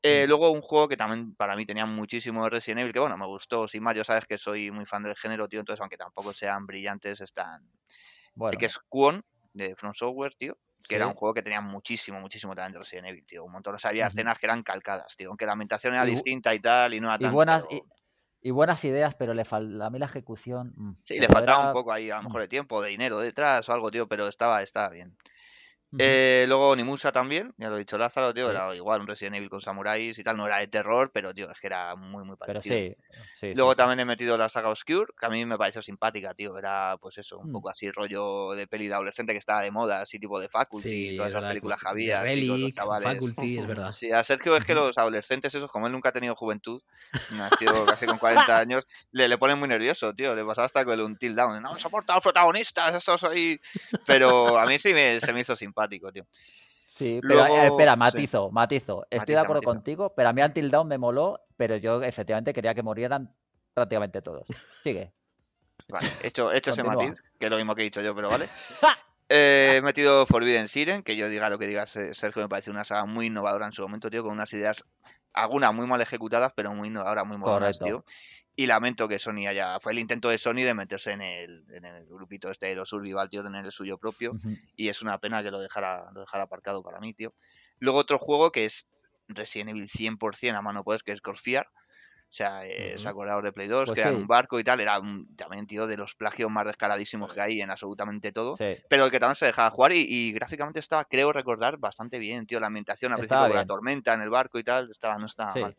eh, luego un juego que también para mí tenía muchísimo de Resident Evil, que bueno, me gustó, sin más, yo sabes que soy muy fan del género, tío, entonces aunque tampoco sean brillantes, están... Bueno. Que es Kwon, de From Software, tío, que era un juego que tenía muchísimo, muchísimo talento Resident Evil, tío, un montón, o sea, había escenas que eran calcadas, tío, aunque la ambientación era distinta y tal, y no era tan... Y buenas, y, buenas ideas, pero le a mí la ejecución... Mm, sí, le faltaba un poco ahí, a lo mejor mm. de tiempo, de dinero detrás o algo, tío, pero estaba, estaba bien. Eh, luego Nimusa también, ya lo he dicho Lázaro, tío, era igual un Resident Evil con samuráis y tal, no era de terror, pero tío, es que era muy, muy parecido. Pero sí, Luego también he metido la saga Obscure, que a mí me pareció simpática, tío, era pues eso, un mm. poco así rollo de peli de adolescente que estaba de moda, así tipo de Faculty, todas las películas Javier. Relic, Faculty, es verdad. Sí, a Sergio es que los adolescentes, esos, como él nunca ha tenido juventud, nació casi con 40 años, le, le ponen muy nervioso, tío, le pasaba hasta con un tilt down, no soporta a los protagonistas, estos ahí, pero a mí sí me, se me hizo simpático tío. Sí, pero eh, espera, matizo, matizo. Estoy de acuerdo contigo, pero a mí Until Dawn me moló, pero yo efectivamente quería que murieran prácticamente todos. Sigue. Vale, hecho, hecho ese matiz, que es lo mismo que he dicho yo, pero vale. Eh, he metido Forbidden Siren, que yo diga lo que diga Sergio, me parece una saga muy innovadora en su momento, tío, con unas ideas, algunas muy mal ejecutadas, pero muy innovadoras, muy modernas, tío. Y lamento que Sony haya. Fue el intento de Sony de meterse en el, en el grupito este de los Survival, tío, tener el suyo propio. Y es una pena que lo dejara, lo dejara aparcado para mí, tío. Luego otro juego que es Resident Evil 100% a mano pues, que es Corfiar. O sea, es acordado de Play 2, pues que era un barco y tal. Era un, también, tío, de los plagios más descaradísimos que hay en absolutamente todo. Pero que también se dejaba jugar y, gráficamente estaba, creo recordar, bastante bien, tío. La ambientación al principio de la tormenta en el barco y tal, estaba, no estaba mal.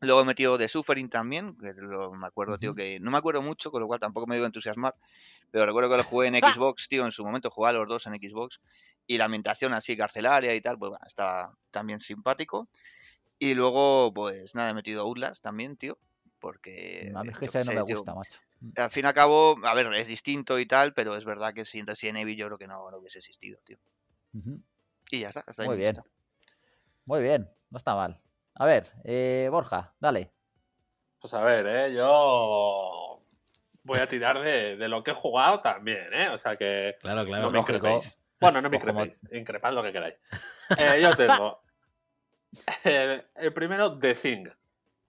Luego he metido The Suffering también, que me acuerdo, tío, que no me acuerdo mucho, con lo cual tampoco me iba a entusiasmar, pero recuerdo que lo jugué en Xbox, tío, en su momento jugué a los dos en Xbox, y la ambientación así carcelaria y tal, pues bueno, está también simpático. Y luego, pues nada, he metido Outlast también, tío, porque... A mí es que ese no me gusta, macho. Mm. Al fin y al cabo, a ver, es distinto y tal, pero es verdad que sin Resident Evil yo creo que no, hubiese existido, tío. Y ya está, hasta Muy bien. Muy bien, no está mal. A ver, eh, Borja, dale. Pues a ver, ¿eh? yo voy a tirar de, lo que he jugado también, ¿eh? O sea que claro, claro, no me increpéis. Bueno, no me increpéis, increpad lo que queráis. Eh, yo tengo el, primero, The Thing,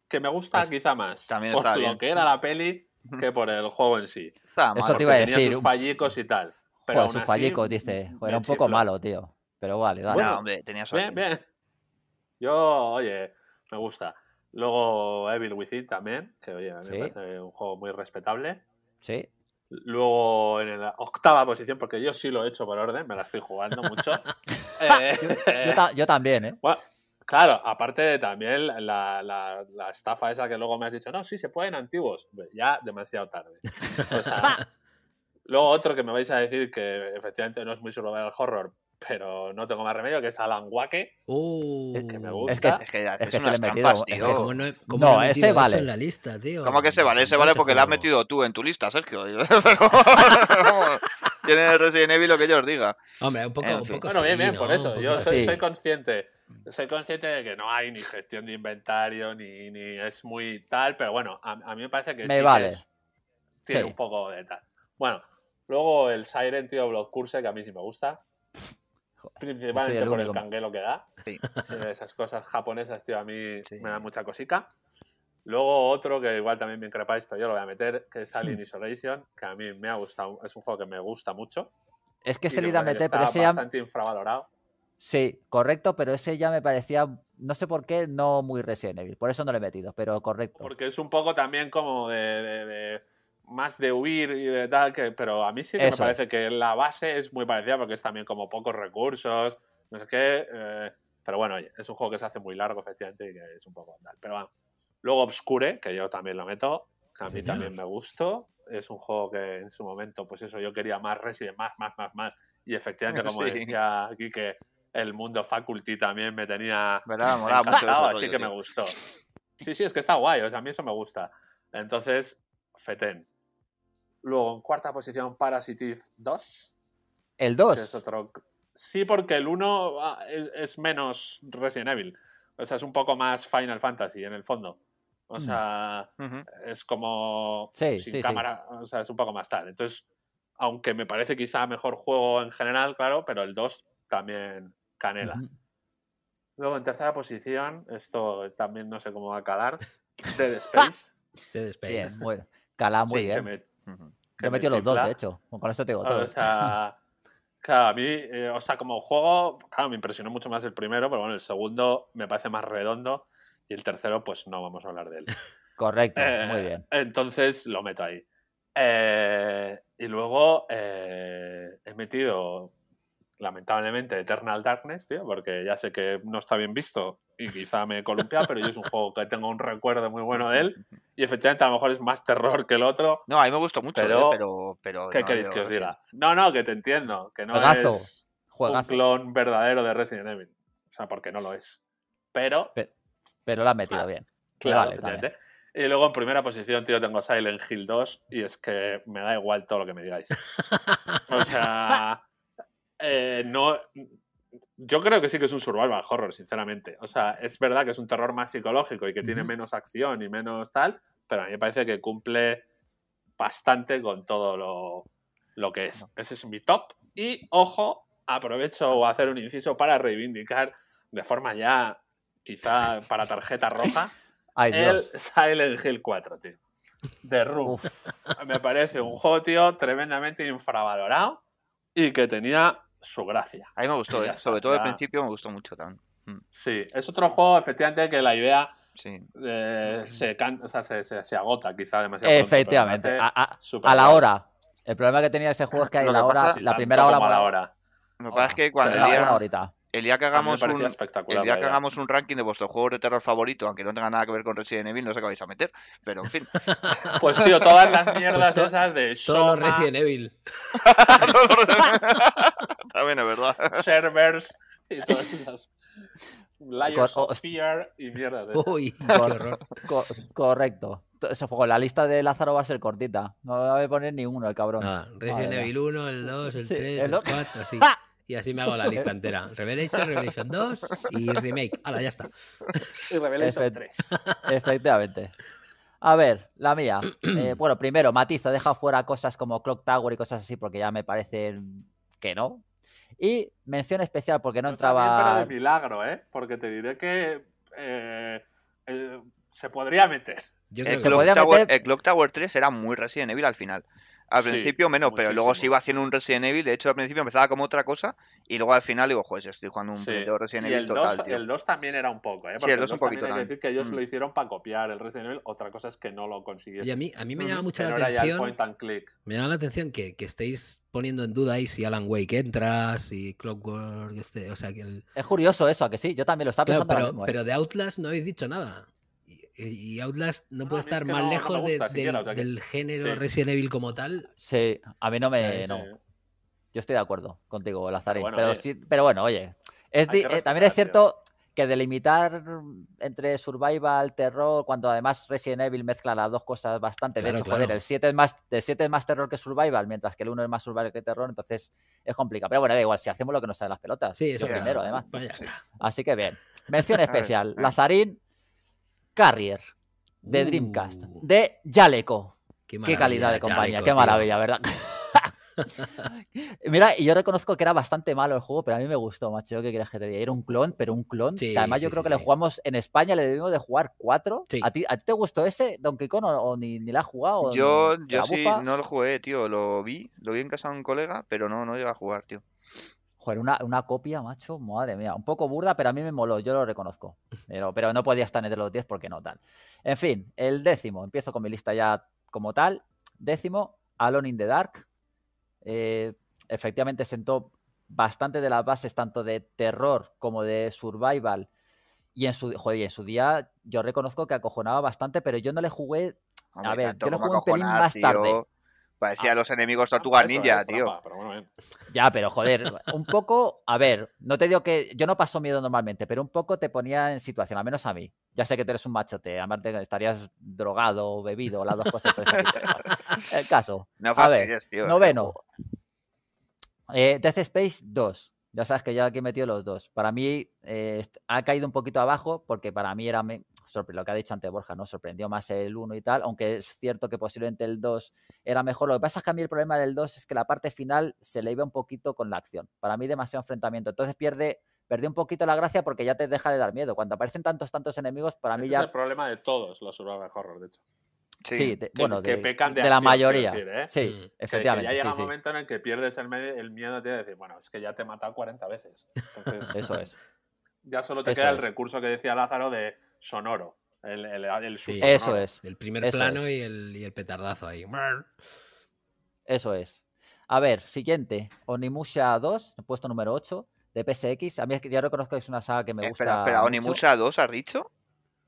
que me gusta pues quizá más también por lo que era la peli que por el juego en sí. Eso te iba a decir. Tenía sus fallicos y tal. Pero sus fallicos, dice. Era un poco malo, tío. Pero vale, dale. Bueno, hombre, tenía suerte. Bien, bien. Yo, oye, me gusta. Luego Evil Within también, que oye, a mí me parece un juego muy respetable. Sí. Luego en la octava posición, porque yo sí lo he hecho por orden, me la estoy jugando mucho. Eh, yo, también, ¿eh? claro, aparte de también la, la, la, estafa esa que luego me has dicho, no, sí, se pueden antiguos. Pues ya demasiado tarde. O sea, luego otro que me vais a decir que efectivamente no es muy survival horror, pero no tengo más remedio, que es Alan Wake. Uh, que me gusta. Es que, es, que, es se le he metido. no, ese vale. en la lista, tío? ¿Cómo que ese vale? Ese vale porque lo has metido tú en tu lista, Sergio. Tiene Resident Evil lo que yo os diga. Hombre, un poco. Un poco bueno, bien, bien, por eso. Yo soy, soy, consciente. Soy consciente de que no hay ni gestión de inventario, ni, ni es muy tal, pero bueno, a, mí me parece que me vale. tiene un poco de tal. Bueno, luego el Siren, tío, Blood Curse, que a mí sí me gusta. Principalmente por el canguelo que da. Sí. esas cosas japonesas, tío, a mí me da mucha cosica. Luego otro que igual también me increpa esto, yo lo voy a meter, que es Alien Isolation, que a mí me ha gustado, es un juego que me gusta mucho. Es que se le iba a meter, pero ese ya... bastante infravalorado. Sí, correcto, pero ese ya me parecía, no sé por qué, no muy Resident Evil. Por eso no lo he metido, pero correcto. Porque es un poco también como de más de huir y de tal, que, pero a mí sí que me parece que la base es muy parecida porque es también como pocos recursos, no sé qué. Eh, Pero bueno, oye, es un juego que se hace muy largo, efectivamente, y que es un poco tal. Pero bueno. Luego Obscure, que yo también lo meto, a mí también me gustó. Es un juego que en su momento, pues eso, yo quería más Resident, más, más, más, más. Y efectivamente, como decía aquí, que el mundo Faculty también me tenía ¿verdad? así que me gustó. Sí, sí, es que está guay, o sea, a mí eso me gusta. Entonces, Feten. Luego, en cuarta posición, Parasitive 2. ¿El 2? Es otro... Sí, porque el 1 ah, es, menos Resident Evil. O sea, es un poco más Final Fantasy en el fondo. O mm. sea, es como sí, sin cámara. O sea, es un poco más tal. Entonces, aunque me parece quizá mejor juego en general, claro, pero el 2 también canela. Luego en tercera posición, esto también no sé cómo va a calar, Dead Space. Dead Space. Bien, bueno, cala muy bien. Yo metí los dos, de hecho. Con esto tengo todo. O sea, claro, a mí, eh, o sea, como juego, claro, me impresionó mucho más el primero, pero bueno, el segundo me parece más redondo y el tercero, pues no vamos a hablar de él. Correcto, muy eh, bien. Entonces lo meto ahí. Eh, y luego he metido lamentablemente, Eternal Darkness, tío, porque ya sé que no está bien visto y quizá me columpia, pero yo es un juego que tengo un recuerdo muy bueno de él y efectivamente a lo mejor es más terror que el otro. No, a mí me gustó mucho, pero... ¿eh? pero, ¿Qué queréis que os diga? No, no, que te entiendo, que no es un clon verdadero de Resident Evil. O sea, porque no lo es. Pero... Pero, lo ha metido bien. Claro, y luego en primera posición, tío, tengo Silent Hill 2 y es que me da igual todo lo que me digáis. O sea, eh, no. Yo creo que sí que es un survival horror, sinceramente. O sea, es verdad que es un terror más psicológico y que tiene menos acción y menos tal, pero a mí me parece que cumple bastante con todo lo, lo que es. Ese es mi top. Y ojo, aprovecho a hacer un inciso para reivindicar de forma ya quizá para tarjeta roja el Silent Hill 4, tío. De Room. Me parece un juego, tío, tremendamente infravalorado y que tenía su gracia. A mí me gustó, ¿eh? sobre todo al principio me gustó mucho también. Mm. Sí, es otro juego, efectivamente, que la idea eh, se, o sea, se, agota quizá demasiado. Efectivamente, a, la hora. El problema que tenía ese juego es que hay la hora, la primera hora. A la hora. Lo que pasa es que cuando el día, el día que hagamos un, el día que hagamos un ranking de vuestro juego de terror favorito, aunque no tenga nada que ver con Resident Evil, no sé qué vais a meter, pero en fin. pues tío, todas las mierdas pues esas de Todos los Resident Evil. También es verdad. Servers y todas esas Layers of Fear y mierdas de. Uy, qué horror. correcto. Ese juego, la lista de Lázaro va a ser cortita. No va a poner ni uno el cabrón. Ah, Resident Evil 1, el 2, el 3, el 4, así. Y así me hago la lista entera. Revelation, Revelation 2 y Remake. Hala, ya está. Y Revelation 3. Efectivamente. A ver, la mía. Eh, bueno, primero, matizo, deja fuera cosas como Clock Tower y cosas así porque ya me parecen que no. Y mención especial porque no entraba. Pero de milagro, ¿eh? Porque te diré que eh, eh, se podría meter. Yo el, Clock Tower, 3 era muy Resident Evil al final. Al principio menos, pero luego se iba haciendo un Resident Evil. De hecho, al principio empezaba como otra cosa y luego al final digo, joder, estoy jugando un Resident Evil el total. 2, el 2 también era un poco, ¿eh? sí, el 2 un poquito. Hay que decir que ellos mm. lo hicieron para copiar el Resident Evil. Otra cosa es que no lo consiguieron. Y a mí, a mí me llama mucho la atención. Me llama la atención que, que, estéis poniendo en duda ahí si Alan Wake entras y Clockwork. Este, o sea, que el... Es curioso eso, ¿a que sí? Yo también lo estaba pensando. pero, mismo, ¿eh? pero de Outlast no habéis dicho nada. Y Outlast no, puede estar más lejos del, género Resident Evil como tal. Sí, a mí no me. No. Yo estoy de acuerdo contigo, Lazarín. pero, pero, bueno, oye. Es eh, también es cierto que delimitar entre survival, terror, cuando además Resident Evil mezcla las dos cosas bastante. de hecho, joder, el 7 es más, el 7 es más terror que survival, mientras que el 1 es más survival que terror, entonces es complicado. Pero bueno, da igual, si hacemos lo que nos sale las pelotas. Sí, eso primero, además. Así que bien. Mención especial. Lazarín Carrier de Dreamcast, uh. de Jaleco. Qué, calidad de compañía, qué maravilla, ¿verdad? Mira, y yo reconozco que era bastante malo el juego, pero a mí me gustó, macho. ¿Qué quieres que te diga? Era un clon, pero un clon. además yo creo que le jugamos en España, le debimos de jugar cuatro. ¿A ti, ¿A ti te gustó ese Donkey Kong o, ni, ni la has jugado? Yo, yo sí, no lo jugué, tío. Lo vi, lo vi en casa de un colega, pero no, no llegué a jugar, tío. Joder, una, copia, macho, madre mía. Un poco burda, pero a mí me moló, yo lo reconozco. Pero, pero no podía estar entre los 10 porque no tal. En fin, el décimo, empiezo con mi lista ya como tal. Décimo, Alone in the Dark. Eh, efectivamente sentó bastante de las bases, tanto de terror como de survival. Y en su, joder, en su día yo reconozco que acojonaba bastante, pero yo no le jugué. a ver, yo le jugué un pelín más tarde. Parecía ah, los enemigos Tortugas Ninja, tío. ya, pero joder, un poco, a ver, no te digo que yo no paso miedo normalmente, pero un poco te ponía en situación, al menos a mí. Ya sé que tú eres un machote, además te estarías drogado o bebido, las dos cosas. El caso. No a ver, tío. Noveno. Eh, Death Space 2. Ya sabes que ya aquí he metido los dos. Para mí eh, ha caído un poquito abajo porque para mí era lo que ha dicho antes Borja, ¿no? Sorprendió más el 1 y tal, aunque es cierto que posiblemente el 2 era mejor. Lo que pasa es que a mí el problema del 2 es que la parte final se le iba un poquito con la acción. Para mí demasiado enfrentamiento. Entonces pierde perdió un poquito la gracia porque ya te deja de dar miedo. Cuando aparecen tantos, tantos enemigos, para mí ya. Es el problema de todos los survival horror, de hecho. Sí, bueno, de, de, la mayoría. ¿eh? Sí, mm. efectivamente. ya llega un momento en el que pierdes el, el miedo de decir, bueno, es que ya te he matado 40 veces. Eso es. Ya solo te queda el recurso que decía Lázaro de sonoro. El, eso es. El primer plano Y, el, y el petardazo ahí. Eso es. A ver, siguiente. Onimusha 2, puesto número 8, de PSX. A mí es que ya reconozco que es una saga que me gusta. Espera, espera, ¿Onimusha 2 has dicho?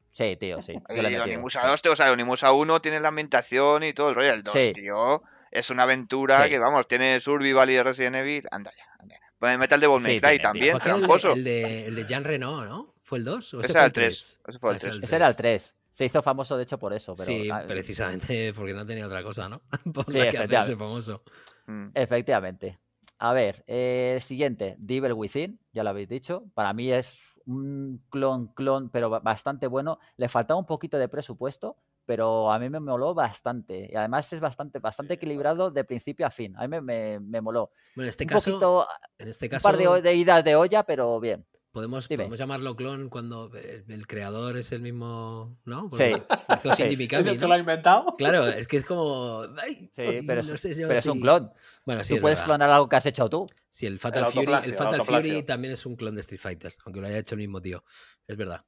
Sí, tío, sí. Onimusha 2, o sea, Onimusha 1 tiene la ambientación y todo el rollo. El 2, tío, es una aventura que, vamos, tiene Survival y Resident Evil. Anda ya, anda ya. Pues Metal de Ball Cry también, tramposo. El de, el de Jean Reno, ¿no? ¿Fue el 2? ese, era el 3. Ese, fue el 3. ese era el 3. Se hizo famoso, de hecho, por eso. Pero, sí, precisamente porque no tenía otra cosa, ¿no? por sí, efectivamente. famoso. Mm. Efectivamente. A ver, eh, siguiente, Devil Within, ya lo habéis dicho. Para mí es un clon, clon, pero bastante bueno. Le faltaba un poquito de presupuesto, pero a mí me moló bastante. Y además es bastante, bastante equilibrado de principio a fin. A mí me, me, moló. Bueno, en este caso, en este caso, un par de, idas de olla, pero bien. Podemos, podemos, llamarlo clon cuando el, creador es el mismo, ¿no? sí. ¿Es el que lo ha inventado? Claro, es que es como... sí, pero, es, un clon. Bueno, sí, tú puedes clonar algo que has hecho tú. Sí, el Fatal, Fury, el Fatal Fury también es un clon de Street Fighter, aunque lo haya hecho el mismo tío. Es verdad.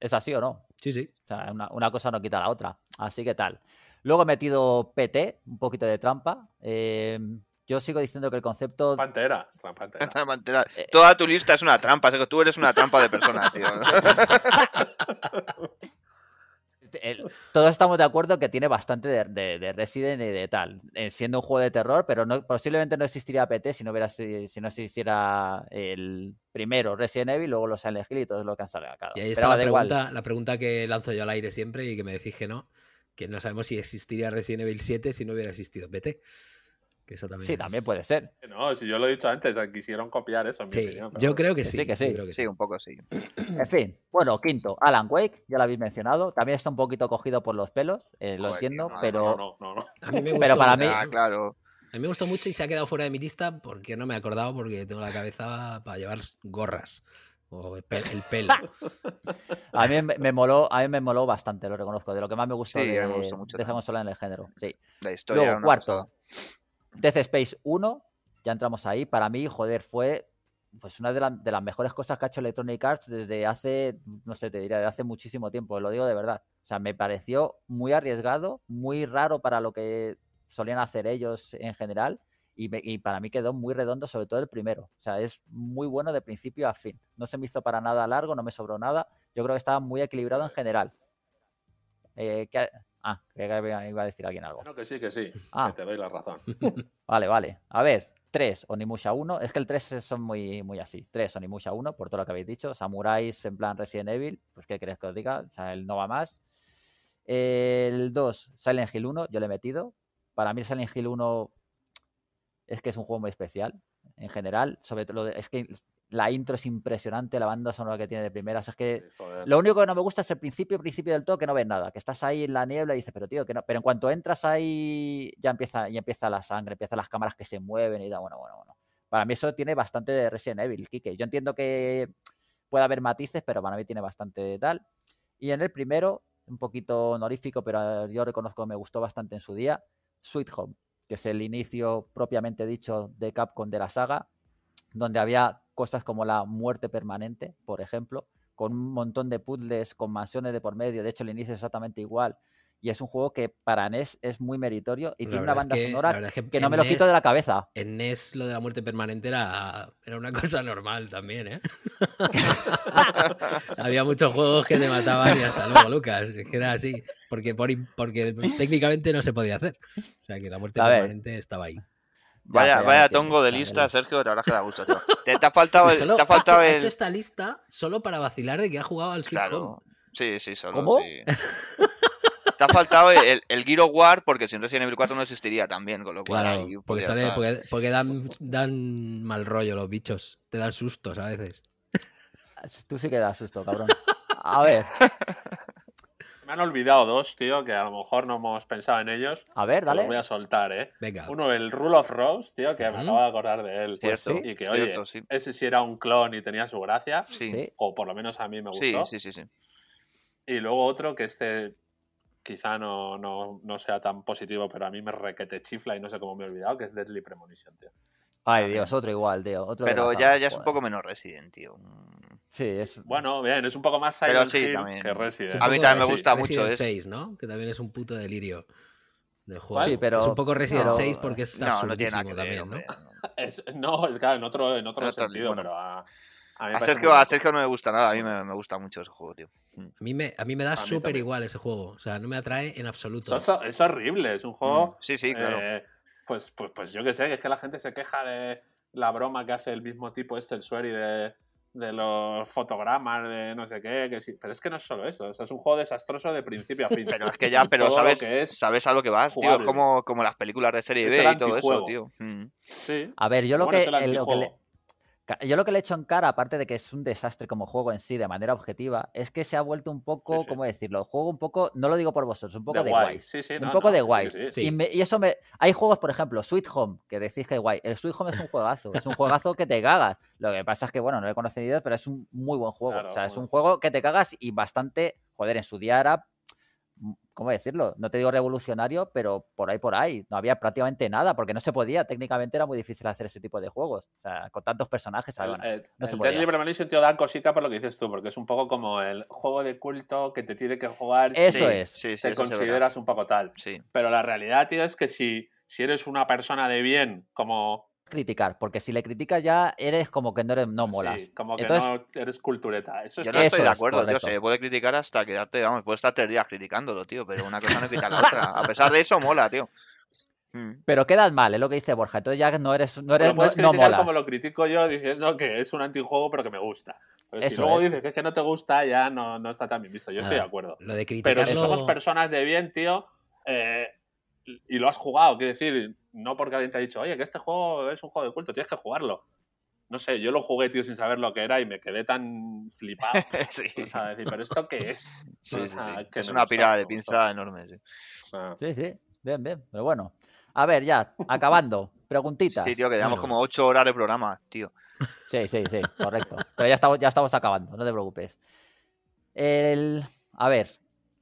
¿Es así o no? Sí, sí. O sea, una, cosa no quita la otra. Así que tal. Luego he metido PT, un poquito de trampa. Eh, yo sigo diciendo que el concepto. Pantera. Pantera. Eh, Toda tu lista es una trampa. que tú eres una trampa de persona, tío. Todos estamos de acuerdo que tiene bastante de, Resident y de tal, eh, siendo un juego de terror, pero no, posiblemente no existiría PT si no hubiera si, no existiera el primero Resident Evil, luego los Silent Hill y todo lo que han salido acá. Y ahí está la pregunta, la pregunta que lanzo yo al aire siempre y que me decís que no, que no sabemos si existiría Resident Evil 7 si no hubiera existido PT sí, también puede ser. No, si yo lo he dicho antes, quisieron copiar eso. sí, yo creo que sí. Sí, que sí. sí. un poco sí. En fin, bueno, quinto, Alan Wake, ya lo habéis mencionado. También está un poquito cogido por los pelos, eh, lo entiendo, pero. No, no, no, A mí me gustó, pero para mí. claro. A mí me gustó mucho y se ha quedado fuera de mi lista porque no me he acordado porque tengo la cabeza para llevar gorras o el pelo. a mí me moló, a mí me moló bastante, lo reconozco. De lo que más me gustó de, Dejamos sola en el género. Sí. La historia. Luego, cuarto. Death Space 1, ya entramos ahí. Para mí, joder, fue pues una de, las mejores cosas que ha hecho Electronic Arts desde hace, no sé, te diría, de hace muchísimo tiempo, lo digo de verdad. O sea, me pareció muy arriesgado, muy raro para lo que solían hacer ellos en general. Y, para mí quedó muy redondo, sobre todo el primero. O sea, es muy bueno de principio a fin. No se me hizo para nada largo, no me sobró nada. Yo creo que estaba muy equilibrado en general. Eh, Ah, que iba a decir alguien algo. No, que sí, que sí. Ah. Que te doy la razón. vale, vale. A ver, 3, Onimusha 1. Es que el 3 son muy, muy así. 3, Onimusha 1, por todo lo que habéis dicho. Samuráis en plan Resident Evil. Pues, ¿qué queréis que os diga? O sea, el no va más. El 2, Silent Hill 1, yo le he metido. Para mí, Silent Hill 1 es que es un juego muy especial en general. Sobre todo, es que la intro es impresionante, la banda sonora que tiene de primeras. Es que lo único que no me gusta es el principio, principio del todo, que no ves nada, que estás ahí en la niebla y dices, pero tío, que no. Pero en cuanto entras ahí, ya empieza, ya empieza la sangre, empiezan las cámaras que se mueven y da, bueno, bueno, bueno. Para mí eso tiene bastante de Resident Evil, Kike. Yo entiendo que puede haber matices, pero para mí tiene bastante de tal. Y en el primero, un poquito honorífico, pero yo reconozco que me gustó bastante en su día, Sweet Home, que es el inicio propiamente dicho de Capcom de la saga, donde había cosas como la muerte permanente, por ejemplo, con un montón de puzzles, con mansiones de por medio, de hecho el inicio es exactamente igual, y es un juego que para NES es muy meritorio y tiene una banda sonora que, no me lo quito de la cabeza. En NES lo de la muerte permanente era, era una cosa normal también, ¿eh? Había muchos juegos que te mataban y hasta luego, Lucas. Es que era así, porque, porque técnicamente no se podía hacer. O sea que la muerte permanente estaba ahí. Vaya, vaya tongo de lista, Sergio, te habrás quedado gusto, tío. Te, ha faltado, te ha faltado hecho, esta lista solo para vacilar de que ha jugado al Switch Home. Sí, sí, solo. ¿Cómo? Sí. Te ha faltado el, el Gear War porque si no Resident Evil 4 no existiría también, con lo cual. porque, sale, porque, dan, dan mal rollo los bichos. Te dan sustos a veces. Tú sí que das susto, cabrón. A ver. Me han olvidado dos, tío, que a lo mejor no hemos pensado en ellos. A ver, dale. Los voy a soltar, ¿eh? Venga. Uno, el Rule of Rose, tío, que me acabo de acordar de él. Cierto. y que, oye, ese sí era un clon y tenía su gracia. Sí. O por lo menos a mí me gustó. Sí, sí, sí. sí. Y luego otro que este quizá no, no, no, sea tan positivo, pero a mí me requete chifla y no sé cómo me he olvidado, que es Deadly Premonition, tío. Ay, Dios, otro igual, tío. Otro pero ya, ya es un poco menos Resident, tío. Sí, es... Bueno, bien, es un poco más Silent sí, Hill que Resident. A mí también me gusta mucho. Resident 6, ¿no? Que también es un puto delirio de juego. Sí, pero... Es un poco Resident 6 porque es absurdísimo también, ¿no? Es, no, es claro, en otro, en otro sentido, pero... A... A, Sergio, a, Sergio, no me gusta nada, a mí me, me, gusta mucho ese juego, tío. Mm. A mí me, a mí me da súper igual ese juego, o sea, no me atrae en absoluto. es horrible, es un juego... Mm. Sí, sí, claro. Eh, pues, pues, pues yo qué sé, es que la gente se queja de la broma que hace el mismo tipo este, el Sueri, de, de los fotogramas, de no sé qué, que sí. Pero es que no es solo eso, es un juego desastroso de principio a fin. Pero es que ya, pero sabes, sabes a lo que vas, tío, es como, como las películas de serie B y todo eso, tío. Mm. Sí. A ver, yo lo que, lo que le, yo lo que le he hecho en cara, aparte de que es un desastre como juego en sí, de manera objetiva, es que se ha vuelto un poco, ¿cómo decirlo? Juego un poco, no lo digo por vosotros, un poco de, guay. un poco de guay. Y, eso me. Hay juegos, por ejemplo, Sweet Home, que decís que guay. El Sweet Home es un juegazo, es un juegazo que te cagas. Lo que pasa es que, bueno, no lo he conocido, pero es un muy buen juego. o sea, es un juego que te cagas y bastante, joder, en su día era ¿cómo decirlo? No te digo revolucionario, pero por ahí, por ahí. No había prácticamente nada, porque no se podía. Técnicamente era muy difícil hacer ese tipo de juegos. O sea, con tantos personajes. El, el, no se podía. Premonition te da cosica por lo que dices tú, porque es un poco como el juego de culto que te tiene que jugar. Eso es. Sí, te consideras un poco tal. Sí. Pero la realidad, tío, es que si, si eres una persona de bien, como criticar, porque si le criticas ya eres como que no eres no molas. Sí, como que no eres cultureta. Eso Yo no estoy de acuerdo, tío. Se puede criticar hasta quedarte, vamos, puedes estar tres días criticándolo, tío, pero una cosa no quita la otra. A pesar de eso, mola, tío. Hmm. Pero quedas mal, es lo que dice Borja. Entonces ya no eres, no eres, puedes no, molas. como lo critico yo diciendo que es un antijuego, pero que me gusta. Pero si luego dices que es que no te gusta, ya no, no está tan bien visto. Yo estoy de acuerdo. Lo de pero si somos personas de bien, tío, eh, y lo has jugado, quiero decir, no porque alguien te ha dicho, oye, que este juego es un juego de culto, tienes que jugarlo. No sé, yo lo jugué, tío, sin saber lo que era y me quedé tan flipado. sí. O sea, decir, ¿pero esto qué es? Sí, sí, es una pirada de pinza enorme, sí. sí, sí, bien, bien, pero bueno. A ver, ya, acabando, preguntitas. Sí, tío, que llevamos como ocho horas de programa, tío. Sí, sí, sí, correcto. Pero ya estamos, ya estamos acabando, no te preocupes. El, a ver,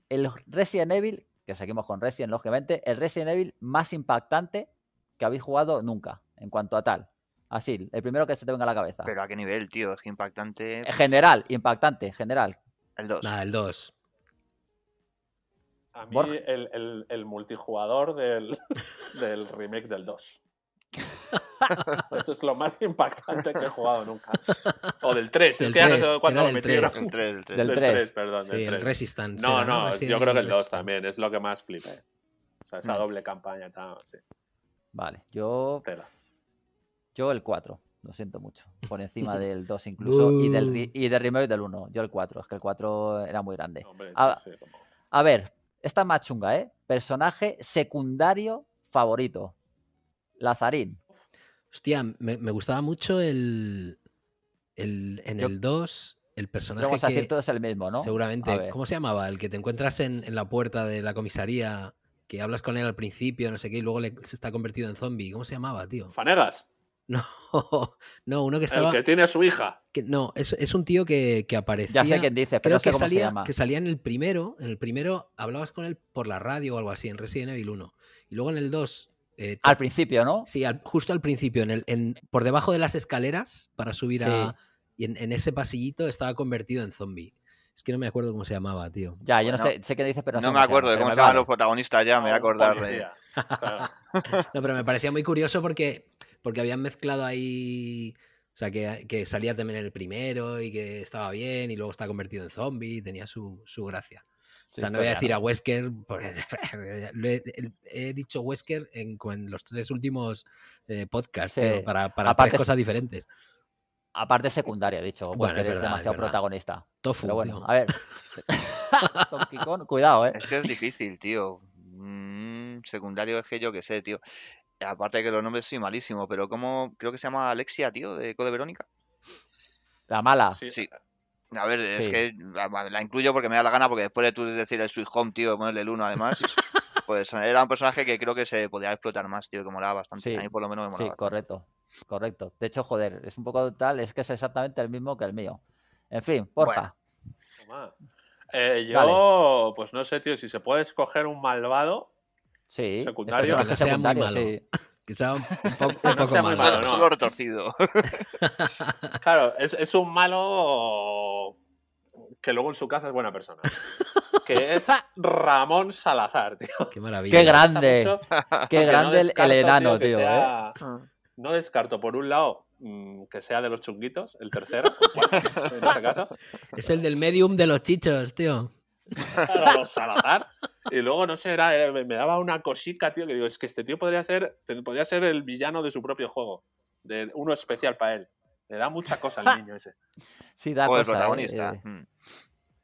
el Resident Evil, que seguimos con Resident, lógicamente, el Resident Evil más impactante que habéis jugado nunca, en cuanto a tal. Así, el primero que se te venga a la cabeza. Pero a qué nivel, tío, es impactante. General, impactante, general. El 2. el 2. A mí el, el, multijugador del, del remake del 2. Eso es lo más impactante que he jugado nunca. O del 3, es que ya no sé cuándo me metieron. Del 3, del 3. perdón. Sí, del 3. Resistance. No, no, yo creo que el 2 también, es lo que más flipé. O sea, esa mm. doble campaña, tal, sí. Vale, yo. Yo el 4, lo siento mucho. Por encima del 2 incluso. y, del, y del remake del 1. Yo el 4, es que el 4 era muy grande. a, ver, esta más chunga, ¿eh? Personaje secundario favorito. Lazarín. Hostia, me, gustaba mucho el. el en el 2, el personaje. Vamos a decir todos el mismo, ¿no? Seguramente. ¿Cómo se llamaba? El que te encuentras en, en la puerta de la comisaría que hablas con él al principio, no sé qué, y luego se está convertido en zombie. ¿Cómo se llamaba, tío? Fanegas. No, no, uno que estaba. El que tiene a su hija. Que, no, es, es un tío que, que, aparecía. Ya sé quién dice, pero no sé que cómo salía, se llama. Que salía en el primero. En el primero hablabas con él por la radio o algo así, en Resident Evil 1. Y luego en el 2. Eh, al principio, ¿no? Sí, justo al principio. En el, en, por debajo de las escaleras para subir a. Y en, en, ese pasillito estaba convertido en zombie. Es que no me acuerdo cómo se llamaba, tío. Ya, yo no, sé, sé qué dices, pero no, me acuerdo de cómo se llaman los protagonistas ya, me voy a acordar de. no, pero me parecía muy curioso porque, porque habían mezclado ahí. O sea, que, que, salía también en el primero y que estaba bien y luego está convertido en zombie, tenía su, su gracia. o sea, no voy a decir a Wesker, porque he, dicho Wesker en, los tres últimos eh, podcasts para, para cosas diferentes. Aparte secundaria, dicho, Wesker es, demasiado protagonista. Tofu, Pero bueno, a ver. cuidado, eh. Es que es difícil, tío. Mm, secundario es que yo qué sé, tío. Aparte de que los nombres soy malísimo, pero como creo que se llama Alexia, tío, de Code Verónica. La mala. Sí. A ver, es que la, incluyo porque me da la gana, porque después de tú decir el Sweet Home, tío, ponerle el 1 además, pues era un personaje que creo que se podía explotar más, tío, que molaba bastante. A mí por lo menos me molaba. Sí, correcto. Correcto. De hecho, joder, es un poco tal, es que es exactamente el mismo que el mío. En fin, porfa. Eh, yo, pues no sé, tío, si se puede escoger un malvado Sí, secundario. Que sea muy malo. Sí. Que sea un, poco, muy malo. No. Solo retorcido. claro, es, es, un malo que luego en su casa es buena persona. Que es Ramón Salazar, tío. Qué maravilla. Qué grande. Qué grande el, enano, tío. ¿eh? No descarto, por un lado, mm, que sea de los chunguitos, el tercero, en este caso. Es el del medium de los chichos, tío. Claro, los Salazar. Y luego, no sé, era, eh, me daba una cosica, tío, que digo, es que este tío podría ser, podría ser el villano de su propio juego. De uno especial para él. Le da mucha cosa al niño ese. Sí, da cosa. protagonista. Eh, mm.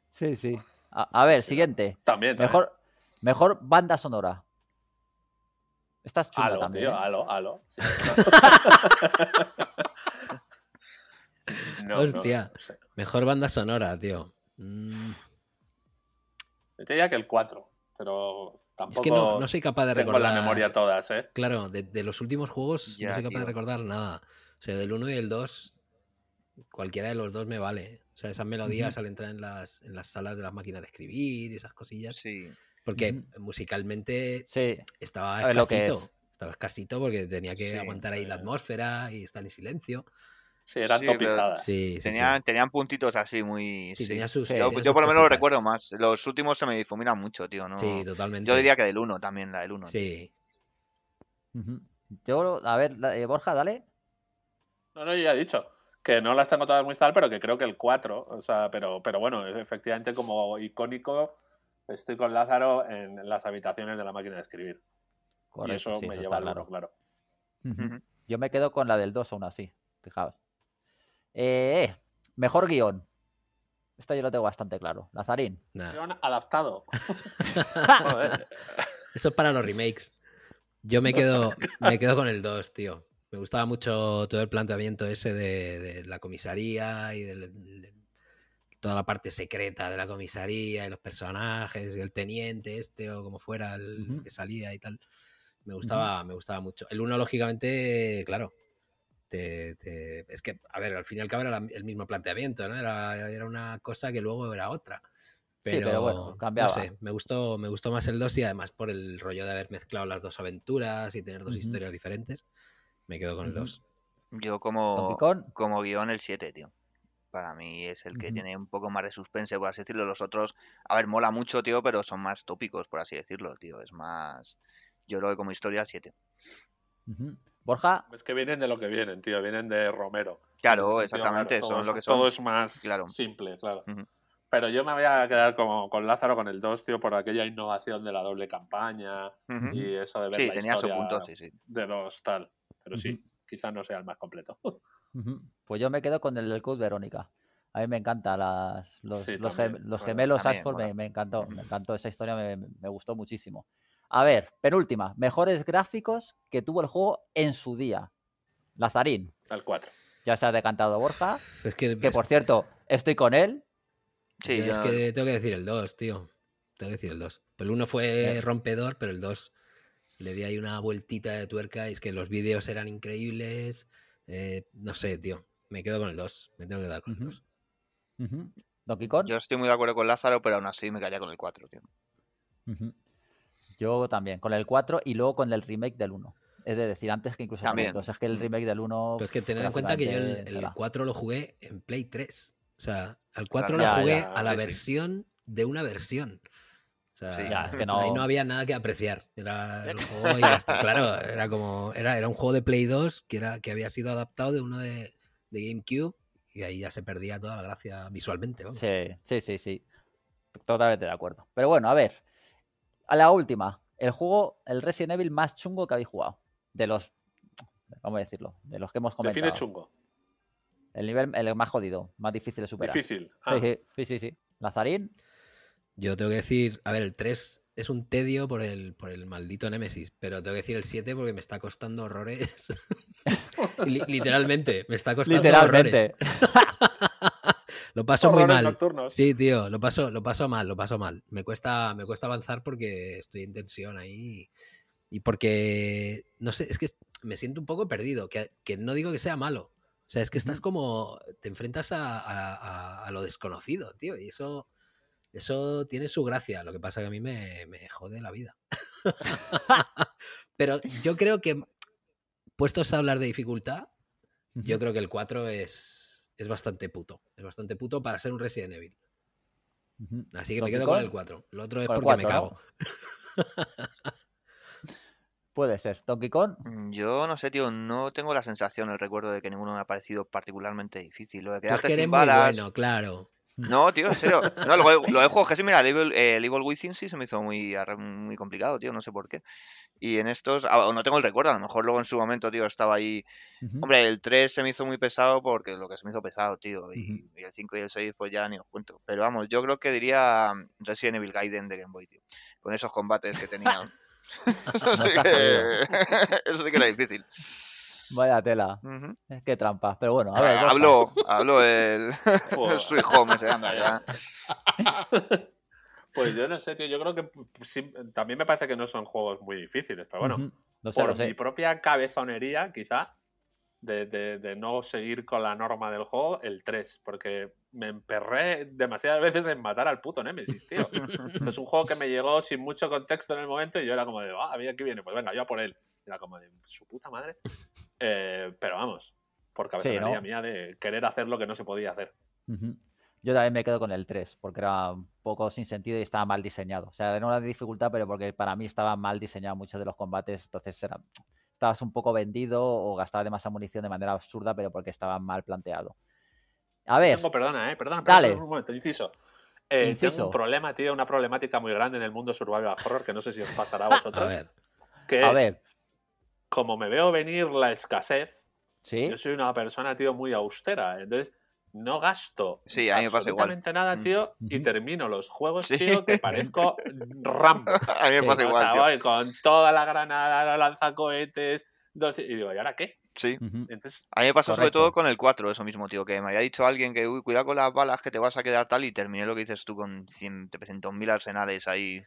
Sí, sí. A, ver, siguiente. También, Mejor, mejor banda sonora. Estás chulo también. Tío, ¿eh? Alo, alo. Hostia. Mejor banda sonora, tío. Mm. Yo te diría que el 4, pero tampoco. Es que no, no soy capaz de recordar. la memoria todas, ¿eh? Claro, de, los últimos juegos no soy capaz de recordar nada. O sea, del 1 y el 2, cualquiera de los dos me vale. O sea, esas melodías al entrar en las, en las salas de las máquinas de escribir y esas cosillas. Sí. Porque musicalmente sí. estaba escasito. Estaba escasito porque tenía que aguantar ahí la atmósfera y estar en silencio. Sí, eran topizadas. Sí, tenían, tenían, puntitos así muy. Sí, tenía sus. Yo, por lo menos lo recuerdo más. Los últimos se me difuminan mucho, tío. ¿no? Sí, totalmente. Yo diría que del 1 también, la del 1. Sí. Yo, a ver, eh, Borja, dale. No, no, ya he dicho que no las tengo todas muy tal, pero que creo que el 4, o sea, pero, pero bueno, efectivamente como icónico estoy con Lázaro en las habitaciones de la máquina de escribir. y eso me lleva claro, claro. Yo me quedo con la del 2 aún así, fijaos. Eh, mejor guion. Esto yo lo tengo bastante claro. Lazarín. Guión adaptado. Eso es para los remakes. Yo me quedo, me quedo con el 2, tío. Me gustaba mucho todo el planteamiento ese de, la comisaría y de, toda la parte secreta de la comisaría y los personajes y el teniente este o como fuera el que salía y tal. Me gustaba, me gustaba mucho. El 1, lógicamente, claro, es que, a ver, al fin y al cabo era el mismo planteamiento, ¿no? Era, era, una cosa que luego era otra. Pero, sí, pero bueno, cambiaba. No sé, me gustó, me gustó más el 2 y además por el rollo de haber mezclado las dos aventuras y tener dos historias diferentes, me quedo con el 2. Yo como, como guion el 7, tío. Para mí es el que tiene un poco más de suspense, por así decirlo. Los otros, a ver, mola mucho, tío, pero son más tópicos, por así decirlo, tío. Es más, yo creo que como historia el 7. Borja. Es que vienen de lo que vienen, tío, vienen de Romero. Claro, exactamente, todo, lo que Todo es más simple, claro. Pero yo me voy a quedar como con Lázaro con el 2, tío, por aquella innovación de la doble campaña y eso de ver la historia de dos tal. Pero sí, quizás no sea el más completo. Pues yo me quedo con el del Code Verónica. A mí me encanta las, los, gemelos Ashford, me, encantó, me encantó esa historia, me gustó muchísimo. A ver, penúltima. Mejores gráficos que tuvo el juego en su día. Lazarín. Al 4. Ya se ha decantado Borja. que, por cierto, estoy con él. Sí, es que tengo que decir el 2, tío. Tengo que decir el 2. El 1 fue rompedor, pero el 2 le di ahí una vueltita de tuerca. Y es que los vídeos eran increíbles. Eh, no sé, tío. Me quedo con el 2. Me tengo que dar con el 2. Yo estoy muy de acuerdo con Lázaro, pero aún así me quedaría con el 4, tío. Yo también, con el 4 y luego con el remake del 1. Es decir, antes que incluso también. el 2. Es que el remake del 1. Pues que tened en cuenta que yo el, 4 lo jugué en Play 3. O sea, al 4 lo jugué a la versión de una versión. O sea, no... ahí no había nada que apreciar. Era el juego y hasta, claro, era como. Era, era un juego de Play 2 que, era, que había sido adaptado de uno de, de GameCube y ahí ya se perdía toda la gracia visualmente. Sí, sí, sí, sí. Totalmente de acuerdo. Pero bueno, a ver. A la última. El juego, el Resident Evil más chungo que habéis jugado. De los. Vamos a decirlo. De los que hemos comentado. Define chungo. El nivel el más jodido, más difícil de superar. Difícil. Ah. Sí, sí, sí, Lazarín. Yo tengo que decir, a ver, el 3 es un tedio por el, por el maldito Nemesis, pero tengo que decir el 7 porque me está costando horrores. literalmente, me está costando literalmente. lo paso muy mal. Sí, tío, lo paso, lo paso mal, lo paso mal. Me cuesta, me cuesta avanzar porque estoy en tensión ahí y porque, no sé, es que me siento un poco perdido, que, no digo que sea malo. O sea, es que estás como, te enfrentas a, a lo desconocido, tío, y eso eso tiene su gracia, lo que pasa que a mí me, jode la vida. Pero yo creo que, puestos a hablar de dificultad, yo creo que el 4 es, es bastante puto. Es bastante puto para ser un Resident Evil. Así que me quedo con el 4. El otro es porque me cago. Puede ser. ¿Donkey Kong? Mm, yo no sé, tío, no tengo la sensación, el recuerdo de que ninguno me ha parecido particularmente difícil. Lo de pues que eres muy bueno, claro. No, tío, en serio. No, lo, lo de juegos que sí, mira, el Evil, el Evil, Within sí se me hizo muy, muy complicado, tío, no sé por qué. Y en estos, ah, no tengo el recuerdo, a lo mejor luego en su momento, tío, estaba ahí. Hombre, el 3 se me hizo muy pesado porque lo que se me hizo pesado, tío. Y, el 5 y el 6, pues ya ni os cuento. Pero vamos, yo creo que diría Resident Evil Gaiden de Game Boy, tío. Con esos combates que tenía. eso, sí que... eso sí que era difícil. Vaya tela. Es que trampa. Pero bueno, a ver. Hablo, hablo el, el Sweet Home ese anda ya. Pues yo no sé, tío. Yo creo que también me parece que no son juegos muy difíciles, pero bueno, no sé, por mi propia cabezonería, quizá, de, de, no seguir con la norma del juego, el 3, porque me emperré demasiadas veces en matar al puto Nemesis, tío. es un juego que me llegó sin mucho contexto en el momento y yo era como de, ah, mira, aquí viene, pues venga, yo a por él. Era como de su puta madre. Eh, pero vamos, por cabeza mía de querer hacer lo que no se podía hacer. Yo también me quedo con el 3, porque era un poco sin sentido y estaba mal diseñado. O sea, era una dificultad, pero porque para mí estaba mal diseñado muchos de los combates, entonces era, estabas un poco vendido o gastabas demasiada munición de manera absurda, pero porque estaba mal planteado. A ver. Tengo, perdona, ¿eh? Perdona, perdona un momento, inciso. Eh, Tengo un problema, tío, una problemática muy grande en el mundo survival horror que no sé si os pasará a vosotros. a ver. Que a ver como me veo venir la escasez, yo soy una persona, tío, muy austera. Entonces, no gasto absolutamente nada, mm. tío, y termino los juegos, tío, que parezco Rambo. a mí me pasa igual. voy con toda la granada, la lanzacohetes, dos... y digo, ¿y ahora qué? Sí. Entonces, a mí me pasó sobre todo con el 4, eso mismo, tío, que me había dicho alguien que, uy, cuidado con las balas que te vas a quedar tal, y terminé lo que dices tú con 100.000 arsenales ahí.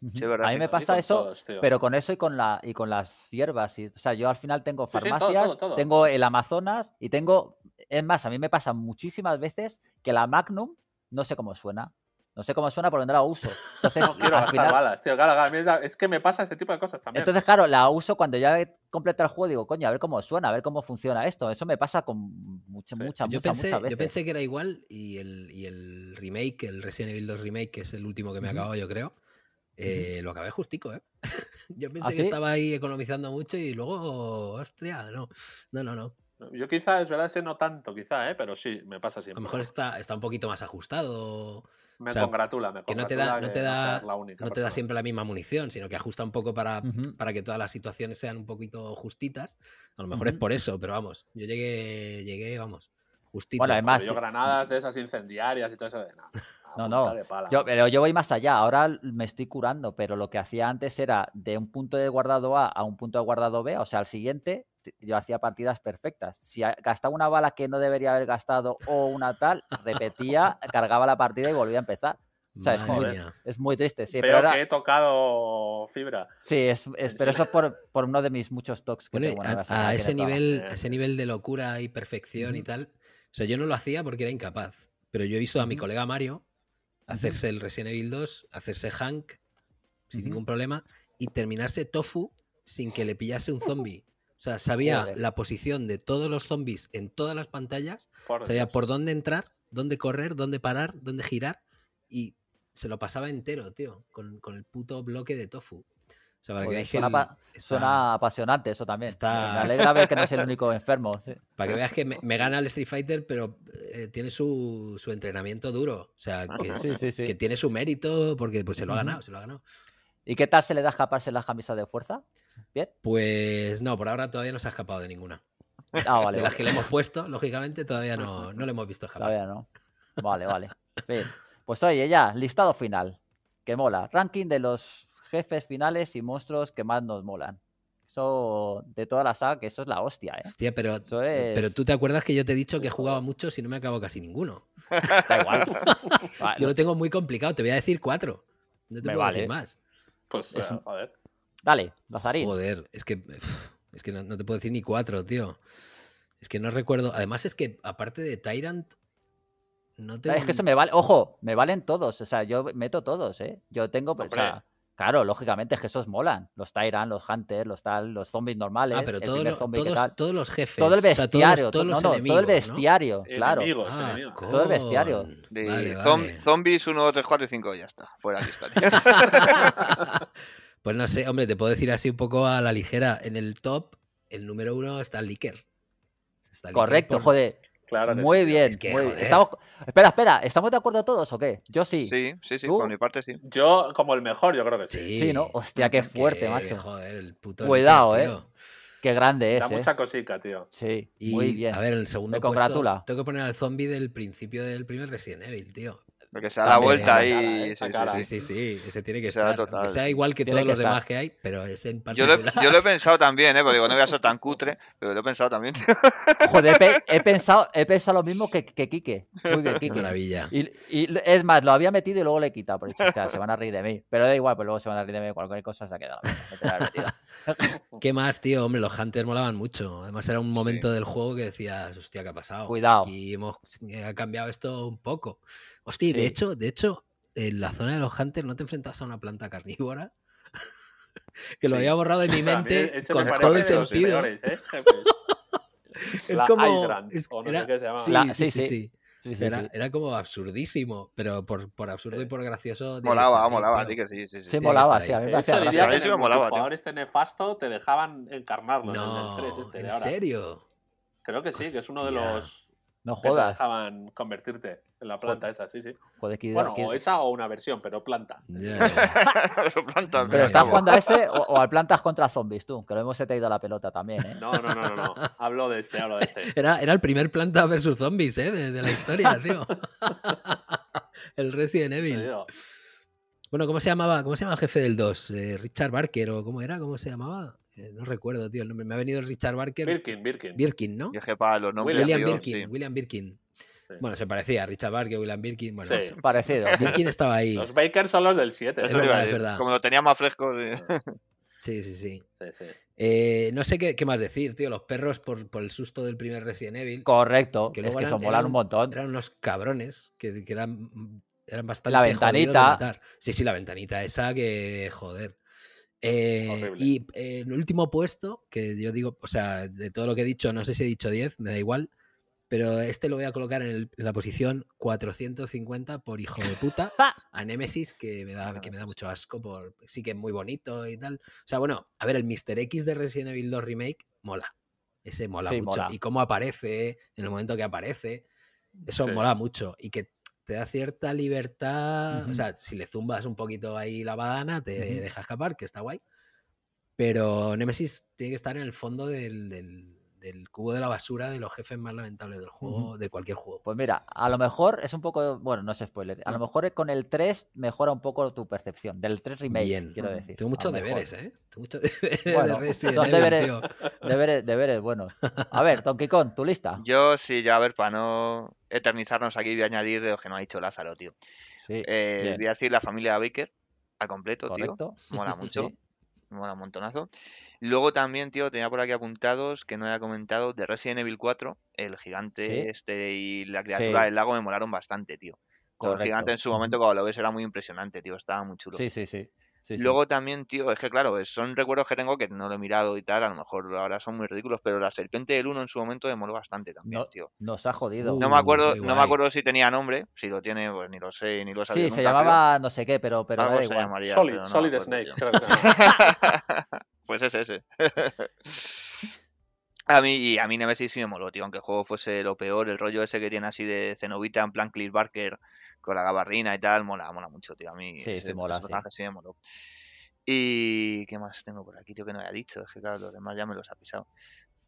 Hmm a mí me pasa eso, pero con eso y con la y con las hierbas. Y, o sea, yo al final tengo farmacias, tengo el Amazonas y tengo. Es más, a mí me pasa muchísimas veces que la Magnum no sé cómo suena. No sé cómo suena porque no la uso. Entonces, no quiero al final... balas, tío. Claro, es que me pasa ese tipo de cosas también. Entonces, claro, la uso cuando ya he completado el juego. Digo, coño, a ver cómo suena, a ver cómo funciona esto. Eso me pasa con mucha, mucha, yo pensé, veces. Yo pensé que era igual y el, y el remake, el Resident Evil 2 remake, que es el último que me acabo, yo creo eh, lo acabé justico, ¿eh? Yo pensé ¿Ah, que estaba ahí economizando mucho y luego, hostia, no, no, no, no. Yo quizá, es verdad, ese no tanto, quizá, ¿eh? pero sí, me pasa siempre. A lo mejor está, está un poquito más ajustado. Me congratula, me Que no te da, no te da, no te da siempre la misma munición, sino que ajusta un poco para, para que todas las situaciones sean un poquito justitas. A lo mejor es por eso, pero vamos, yo llegué, llegué, vamos, justito. Bueno, además. Yo granadas de esas incendiarias y todo eso de nada. No, no. Yo, pero yo voy más allá. Ahora me estoy curando, pero lo que hacía antes era de un punto de guardado A a un punto de guardado B, o sea, al siguiente, yo hacía partidas perfectas. Si gastaba una bala que no debería haber gastado o una tal, repetía, cargaba la partida y volvía a empezar. O sea, es muy, triste. Sí, pero, que he tocado fibra. Sí, es, pero eso es por, por, uno de mis muchos talks que tengo. A, ese nivel, ese nivel de locura y perfección y tal, o sea, yo no lo hacía porque era incapaz. Pero yo he visto a mi colega Mario hacerse el Resident Evil 2, hacerse Hank sin ningún problema y terminarse Tofu sin que le pillase un zombie. O sea, sabía la posición de todos los zombies en todas las pantallas, sabía por dónde entrar dónde correr, dónde parar, dónde girar y se lo pasaba entero, tío, con, con el puto bloque de tofu. O sea, para que veáis que suena, el- apa- está- suena apasionante eso también. está- Me alegra ver que no es el único enfermo. sí. Para que veas que me, me gana el Street Fighter, pero eh, tiene su, su entrenamiento duro. O sea, que, es- Sí, sí, sí. que tiene su mérito porque pues, se lo ha ganado, se lo ha ganado. ¿Y qué tal se le da escaparse las camisas de fuerza? ¿Bien? Pues no, por ahora todavía no se ha escapado de ninguna. Ah, vale. de las que le hemos puesto, lógicamente, todavía no, no le hemos visto escapar. Todavía no. Vale, vale. Bien. Pues oye, ya, listado final. Que mola. Ranking de los jefes finales y monstruos que más nos molan. Eso, de toda la saga, que eso es la hostia, ¿eh? Hostia, pero, Eso pero es- tú te acuerdas que yo te he dicho que jugaba mucho si no me acabo casi ninguno. Da igual. Vale, Yo lo tengo muy complicado, te voy a decir cuatro. No te Me puedo vale. decir más. Pues, Es eh, un- joder. Dale, Lazarín. Joder, es que, es que no, no te puedo decir ni cuatro, tío. Es que no recuerdo. Además, es que aparte de Tyrant, no tengo. Es que se me vale, ojo, me valen todos. O sea, yo meto todos, ¿eh? Yo tengo, o sea, claro, lógicamente es que esos molan. Los Tyrant, los Hunters, los tal, los zombies normales. Ah, pero el todos, primer los- zombie que todos, tal. todos los jefes. Todo el o sea, todos los- bestiario, todos to- los no, no, todo el enemigos, ¿no? bestiario, claro. Enemigos, Ah, enemigos. Todo el bestiario. De Vale, zom- vale. Zombies 1, 2, 3, 4 y 5, ya está. Fuera de tío. Pues no sé, hombre, te puedo decir así un poco a la ligera. En el top, el número uno está el Licker. Está Licker Correcto, por- joder. Claro que Muy sí, bien, Es que, muy bien. joder. Estamos... Espera, espera, ¿estamos de acuerdo todos o qué? Yo sí. Sí, sí, sí, ¿Tú? por mi parte sí. Yo, como el mejor, yo creo que sí. Sí, Sí, ¿no? Hostia, qué fuerte, macho. Joder, el puto Cuidado, eh. tío. Qué grande Da es, ¿eh? mucha cosica, tío. Sí, Y, muy bien. A ver, el segundo Me puesto, congratula. tengo que poner al zombie del principio del primer Resident Evil, tío. Porque se da la vuelta ahí. cara, sí, sí, sí. Sí, sí, sí, ese tiene que total, Aunque sea igual que Tiene todos que los demás que hay, pero ese en Yo lo, particular. yo lo he pensado también, ¿eh? Porque digo, no voy a ser tan cutre, pero lo he pensado también. Joder, he, pe- he pensado, he pensado lo mismo que, que Quique. Muy bien, Qué Quique. maravilla. Y, y es más, lo había metido y luego le he quitado. Por dicho, hostia, se van a reír de mí. Pero da igual, pues luego se van a reír de mí. Cualquier cosa se ha quedado. Que. ¿Qué más, tío? Hombre, los Hunters molaban mucho. Además, era un momento del juego que decías, hostia, ¿qué ha pasado? Cuidado. Aquí hemos eh, ha cambiado esto un poco. Hostia, y de Sí. hecho, de hecho, en la zona de los Hunters no te enfrentabas a una planta carnívora. que lo Sí. había borrado de mi mente con me todo el de sentido. peores, ¿eh? Es La como. Es- o no era- sé qué se llama. Sí, La- sí, sí, sí, sí. sí. Sí, sí, Era, sí. era como absurdísimo, pero por, por absurdo y Sí. por gracioso. molaba, molaba, tío. sí que sí, sí, sí. Sí, que molaba, sí. A mí De me hacía gracia. que A mí sí en me el molaba, tío. multijugador este nefasto te dejaban encarnarlo en No, el 3 este de ¿en ahora. serio? Creo que sí, que es uno de Hostia. los No que te jodas. dejaban convertirte en la planta esa, sí, sí. Joder, que- Bueno, que- o esa o una versión, pero planta. Ya. Planta, Pero estás jugando a ese o, o al plantas contra zombies, tú. Que lo hemos te ido la pelota también, ¿eh? No, no, no, no, no. Hablo de este, hablo de este. Era, era el primer planta versus zombies, ¿eh? De, de la historia, tío. el Resident Evil. Bueno, ¿cómo se llamaba? ¿Cómo se llama el jefe del 2? Eh, ¿Richard Barker o cómo era? ¿Cómo se llamaba? Eh, no recuerdo, tío. el nombre. Me ha venido Richard Barker. Birkin, Birkin. Birkin, ¿no? Y es que para los nombres. William tío, Birkin. sí. William Birkin. Sí. Bueno, se parecía a Richard Barker, William Birkin. Bueno, Sí. Parecido. Birkin estaba ahí. Los Bakers son los del 7. Eso te verdad, es verdad. Como lo tenía más fresco. sí. Sí, sí, sí. Sí, sí. Eh, no sé qué, qué más decir, tío. Los perros, por, por el susto del primer Resident Evil, Correcto. Que es que eran- eso molan eran- un montón. eran unos cabrones que, que eran, eran bastante La ventanita. Sí, sí, la ventanita esa que joder. Eh, y eh, en el último puesto, que yo digo, o sea, de todo lo que he dicho, no sé si he dicho 10, me da igual, pero este lo voy a colocar en, el- en la posición 450 por hijo de puta a Nemesis, que me da, que me da mucho asco, por sí que es muy bonito y tal. O sea, bueno, a ver, el Mr. X de Resident Evil 2 Remake mola. Ese mola Sí, mucho. mola. Y cómo aparece, en el momento que aparece, eso Sí. mola mucho. Y que te da cierta libertad. O sea, si le zumbas un poquito ahí la badana, te deja escapar, que está guay. Pero Nemesis tiene que estar en el fondo del, del- del cubo de la basura de los jefes más lamentables del juego, de cualquier juego. Pues mira, a lo mejor es un poco. Bueno, no es spoiler. A lo mejor con el 3 mejora un poco tu percepción. Del 3 remake, Bien. quiero decir. Tengo muchos deberes, ¿eh? Tengo muchos deberes Bueno, de son deberes- tío. Deberes, deberes buenos. A ver, Donkey Kong, tu lista. Yo sí, ya a ver, para no eternizarnos aquí, voy a añadir de lo que no ha dicho Lázaro, tío. Sí, Eh, voy a decir la familia Baker al completo, tío. correcto. Mola mucho. Sí. Mola un montonazo. Luego también, tío, tenía por aquí apuntados que no había comentado de Resident Evil 4, el gigante Sí. este y la criatura Sí. del lago me molaron bastante, tío. Con el gigante en su momento, cuando lo ves, era muy impresionante, tío. Estaba muy chulo. Sí, sí, sí. Luego también, tío, es que claro, son recuerdos que tengo que no lo he mirado y tal, a lo mejor ahora son muy ridículos, pero la serpiente del 1 en su momento me moló bastante también, tío. Nos ha jodido. no me acuerdo, no me acuerdo si tenía nombre, si lo tiene, pues ni lo sé, ni lo sabía. Sí, se llamaba no sé qué, pero, pero da igual. Solid, Solid Snake, creo que Pues es ese. A mí, a mí Nemesis sí me moló, tío, aunque el juego fuese lo peor, el rollo ese que tiene así de Cenobita en plan Cliff Barker con la gabardina y tal, mola, mola mucho, tío. A mí sí, sí, mola, sí. me moló. Y ¿qué más tengo por aquí, tío, que no había dicho? Es que claro, los demás ya me los ha pisado.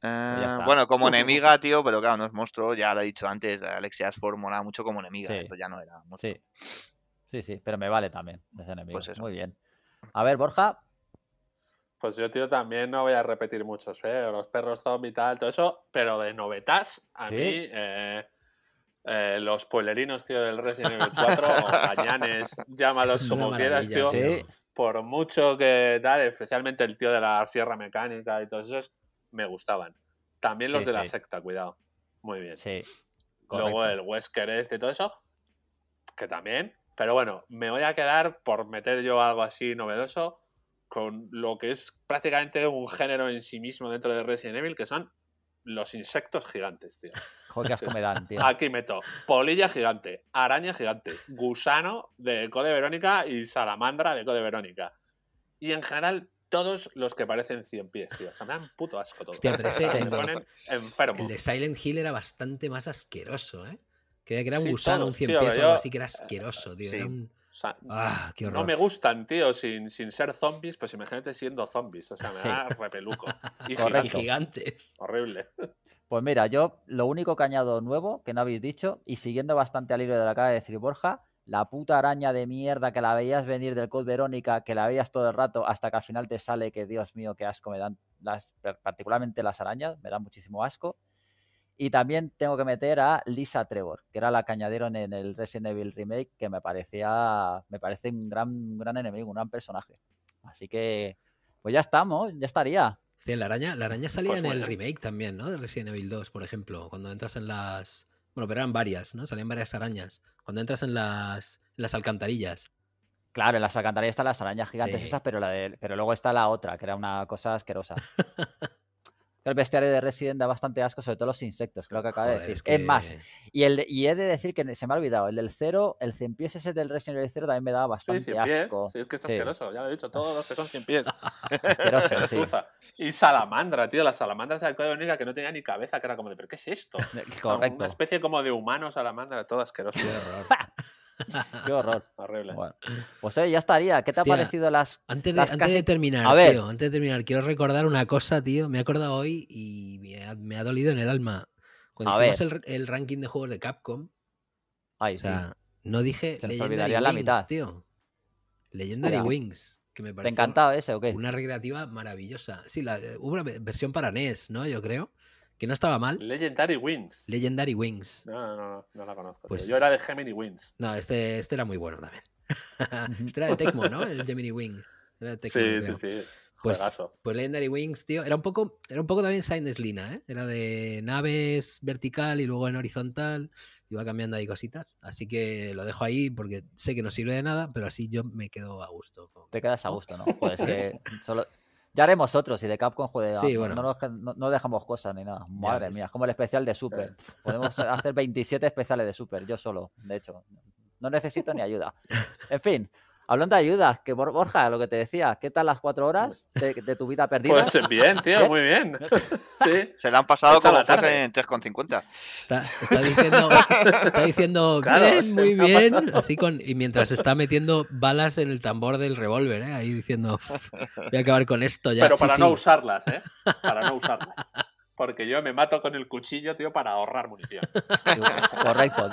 Pues eh, bueno, como enemiga, tío, pero claro, no es monstruo, ya lo he dicho antes, Alexia Asford mola mucho como enemiga, eso ya no era monstruo. Sí. sí, sí, pero me vale también ese enemigo. Pues Muy bien. A ver, Borja, pues yo, tío, también no voy a repetir muchos, ¿eh? Los perros zombie y tal, todo eso, pero de novetas, a mí, eh, eh, los spoilerinos, tío, del Resident Evil 4, o gañanes, llámalos como quieras, tío. Por mucho que tal, especialmente el tío de la sierra mecánica y todos esos, me gustaban. También los de la secta, cuidado. Muy bien. Sí. Luego el Wesker este y todo eso, que también. Pero bueno, me voy a quedar por meter yo algo así novedoso con lo que es prácticamente un género en sí mismo dentro de Resident Evil, que son los insectos gigantes, tío. Joder, me dan, tío. Aquí meto polilla gigante, araña gigante, gusano de Code Verónica y salamandra de Code Verónica. Y en general, todos los que parecen 100 pies, tío. O sea, me dan puto asco todos. Hostia, pero ese, me ponen enfermo. El de Silent Hill era bastante más asqueroso, ¿eh? Que era un gusano, un 100 pies o algo así que era asqueroso, tío. Era un ah, qué no me gustan, tío, sin, sin, ser zombies, pues imagínate siendo zombies. O sea, me da repeluco. Y gigantes. Horrible. Pues mira, yo lo único que añado nuevo, que no habéis dicho, y siguiendo bastante al hilo de la cara de decir Borja, la puta araña de mierda que la veías venir del Code Verónica, que la veías todo el rato hasta que al final te sale que, Dios mío, qué asco me dan, las, particularmente las arañas, me dan muchísimo asco. Y también tengo que meter a Lisa Trevor, que era la cañadero en el Resident Evil Remake, que me parecía, me parece un gran, gran enemigo, un gran personaje. Así que, pues ya estamos, ya estaría. Sí, la araña, la araña salía pues en el remake también, ¿no? De Resident Evil 2, por ejemplo, cuando entras en las... Bueno, pero eran varias, ¿no? Salían varias arañas. Cuando entras en las, las alcantarillas. Claro, en las alcantarillas están las arañas gigantes esas, pero, la de, pero luego está la otra, que era una cosa asquerosa. el bestiario de Resident da bastante asco, sobre todo los insectos, creo que acaba de decir. Es, más, y, el y he de decir que se me ha olvidado, el del cero, el 100 pies ese del Resident Evil 0 también me daba bastante sí, 100 asco. Pies. Sí, es que es asqueroso, ya lo he dicho, todos los que son 100 pies. asqueroso, sí. Y salamandra, tío, las salamandras de Código única que no tenía ni cabeza, que era como de, ¿pero qué es esto? Correcto. Una especie como de humano salamandra, todo asqueroso. Qué horror. Horrible. pues eh, ya estaría. ¿Qué te ha parecido las. Antes de, antes de terminar, tío, antes de terminar, quiero recordar una cosa, tío. Me he acordado hoy y me ha, dolido en el alma. Cuando hicimos el, ranking de juegos de Capcom. Ay, o sea, no dije Se Legendary Wings, la mitad. tío. Legendary Wings. Que me ¿Te encantaba ese o qué? Una recreativa maravillosa. Sí, la, hubo una versión para NES, ¿no? Yo creo que no estaba mal. Legendary Wings. Legendary Wings. No, no, no, no la conozco. Pues... Yo era de Gemini Wings. No, este, este era muy bueno también. este era de Tecmo, ¿no? El Gemini Wing. Era de sí, sí, sí. Pues, pues, Legendary Wings, tío, era un poco, era un poco también Silent Lina, ¿eh? Era de naves vertical y luego en horizontal, iba cambiando ahí cositas, así que lo dejo ahí porque sé que no sirve de nada, pero así yo me quedo a gusto. Te quedas a gusto, ¿no? Pues que solo, ya haremos otros y de Capcom juega. no, dejamos cosas ni nada. Madre mía, es como el especial de Super. Podemos hacer 27 especiales de Super, yo solo, de hecho. No necesito ni ayuda. En fin, Hablando de ayudas, que Borja, lo que te decía, ¿qué tal las cuatro horas de, tu vida perdida? Pues bien, tío, muy bien. Sí. Se le han pasado como en 3,50. Está, está diciendo, está diciendo bien, muy bien, así con, y mientras está metiendo balas en el tambor del revólver, ¿eh? ahí diciendo, voy a acabar con esto ya. Pero para no usarlas, ¿eh? Para no usarlas. Porque yo me mato con el cuchillo, tío, para ahorrar munición. Correcto.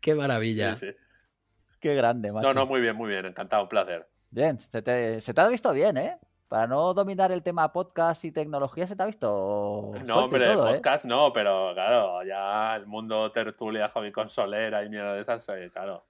Qué maravilla. Sí, sí. Qué grande, macho. No, no, muy bien, muy bien. Encantado, un placer. Bien, se te, ha visto bien, ¿eh? Para no dominar el tema podcast y tecnología, se te ha visto. No, hombre, ¿eh? podcast no, pero claro, ya el mundo tertulia, hobby consolera y mierda de esas, eh, claro.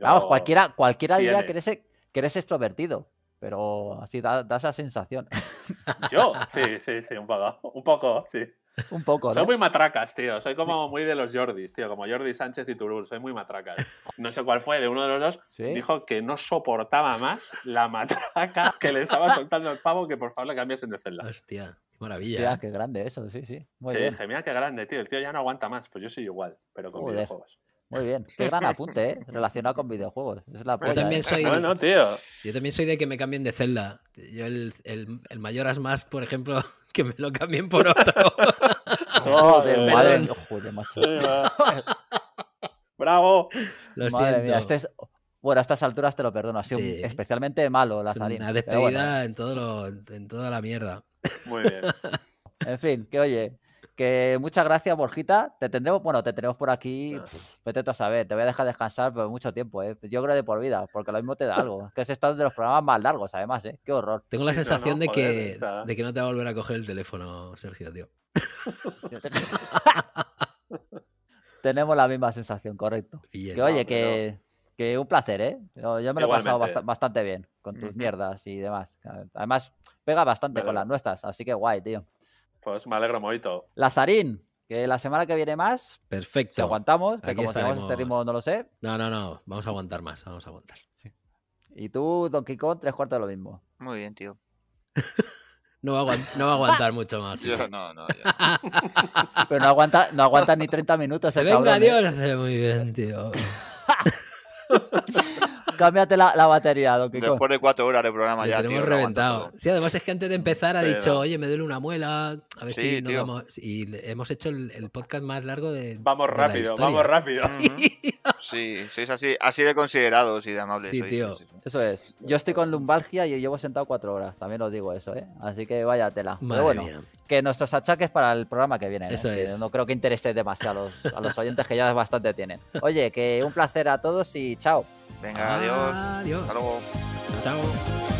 Vamos, cualquiera, cualquiera dirá que eres, que eres extrovertido, pero así da, esa sensación. ¿Yo? Sí, sí, sí, un poco. Un poco, sí. Un poco, ¿no? Soy muy matracas, tío. Soy como muy de los Jordis, tío. Como Jordi Sánchez y Turul. Soy muy matracas. No sé cuál fue, de uno de los dos, dijo que no soportaba más la matraca que le estaba soltando el pavo que por favor le cambiasen de celda. Hostia, qué maravilla. Hostia, ¿eh? qué grande eso, sí, sí. Muy sí, bien. dije, mira qué grande, tío. El tío ya no aguanta más. Pues yo soy igual, pero con Joder. videojuegos. Muy bien. Qué gran apunte, ¿eh? Relacionado con videojuegos. Es la polla, también ¿eh? soy- Bueno, tío. Yo también soy de que me cambien de celda. Yo el, el, el Mayoras Mask, por ejemplo, que me lo cambien por otro. Joder, madre mía. Joder, macho. Bravo. Lo Madre siento. mía, este es... Bueno, a estas alturas te lo perdono. Ha sido Sí. especialmente malo la salida. una despedida en, todo lo, en toda la mierda. Muy bien. En fin, que oye, que muchas gracias, Borjita. Te tendremos, bueno, te tenemos por aquí. Ah. pff, Vete tú a saber, te voy a dejar descansar por mucho tiempo, ¿eh? Yo creo de por vida, porque lo mismo te da algo. Es que es estado de los programas más largos, además, ¿eh? Qué horror. Tengo la Sí, no, sensación no, de, joder, que, de que no te va a volver a coger el teléfono, Sergio, tío. Tenemos la misma sensación, correcto. Bien. Que oye, que, que un placer, ¿eh? Yo, yo me lo he pasado bastante bien con tus mierdas y demás. Además, pega bastante con las nuestras, así que guay, tío. Pues me alegro moito. Lazarín, que la semana que viene más, si Perfecto. aguantamos, que Aquí como este estaremos. ritmo no lo sé. No, no, no. Vamos a aguantar más. Vamos a aguantar. Y tú, Donkey Kong, tres cuartos de lo mismo. Muy bien, tío. No va a, aguant- no va a aguantar mucho más. tío. Yo no, no. yo- Pero no aguanta, no aguanta ni 30 minutos el Venga, cabrón, ¿eh? Dios. hace Muy bien, tío. Cámbiate la, la batería, Donkey Kong. Después de cuatro horas de programa Le ya, tenemos tío. reventado. Sí, además es que antes de empezar ha Sí, dicho, no. oye, me duele una muela. A ver Sí, si nos vamos. Y le- hemos hecho el, el podcast más largo de. Vamos de rápido, vamos rápido. Ujú. Sí, sois así, así de considerados y de amables. Sí, sois, tío. sí, sí, sí. Eso es. Yo estoy con lumbalgia y llevo sentado cuatro horas. También os digo eso, ¿eh? Así que vaya tela. Madre Pero bueno, mía. que nuestros achaques para el programa que viene. ¿eh? Eso Que es. No creo que interese demasiado a los, a los oyentes que ya bastante tienen. Oye, que un placer a todos y chao. Venga, adiós. Adiós. Hasta luego. Chao.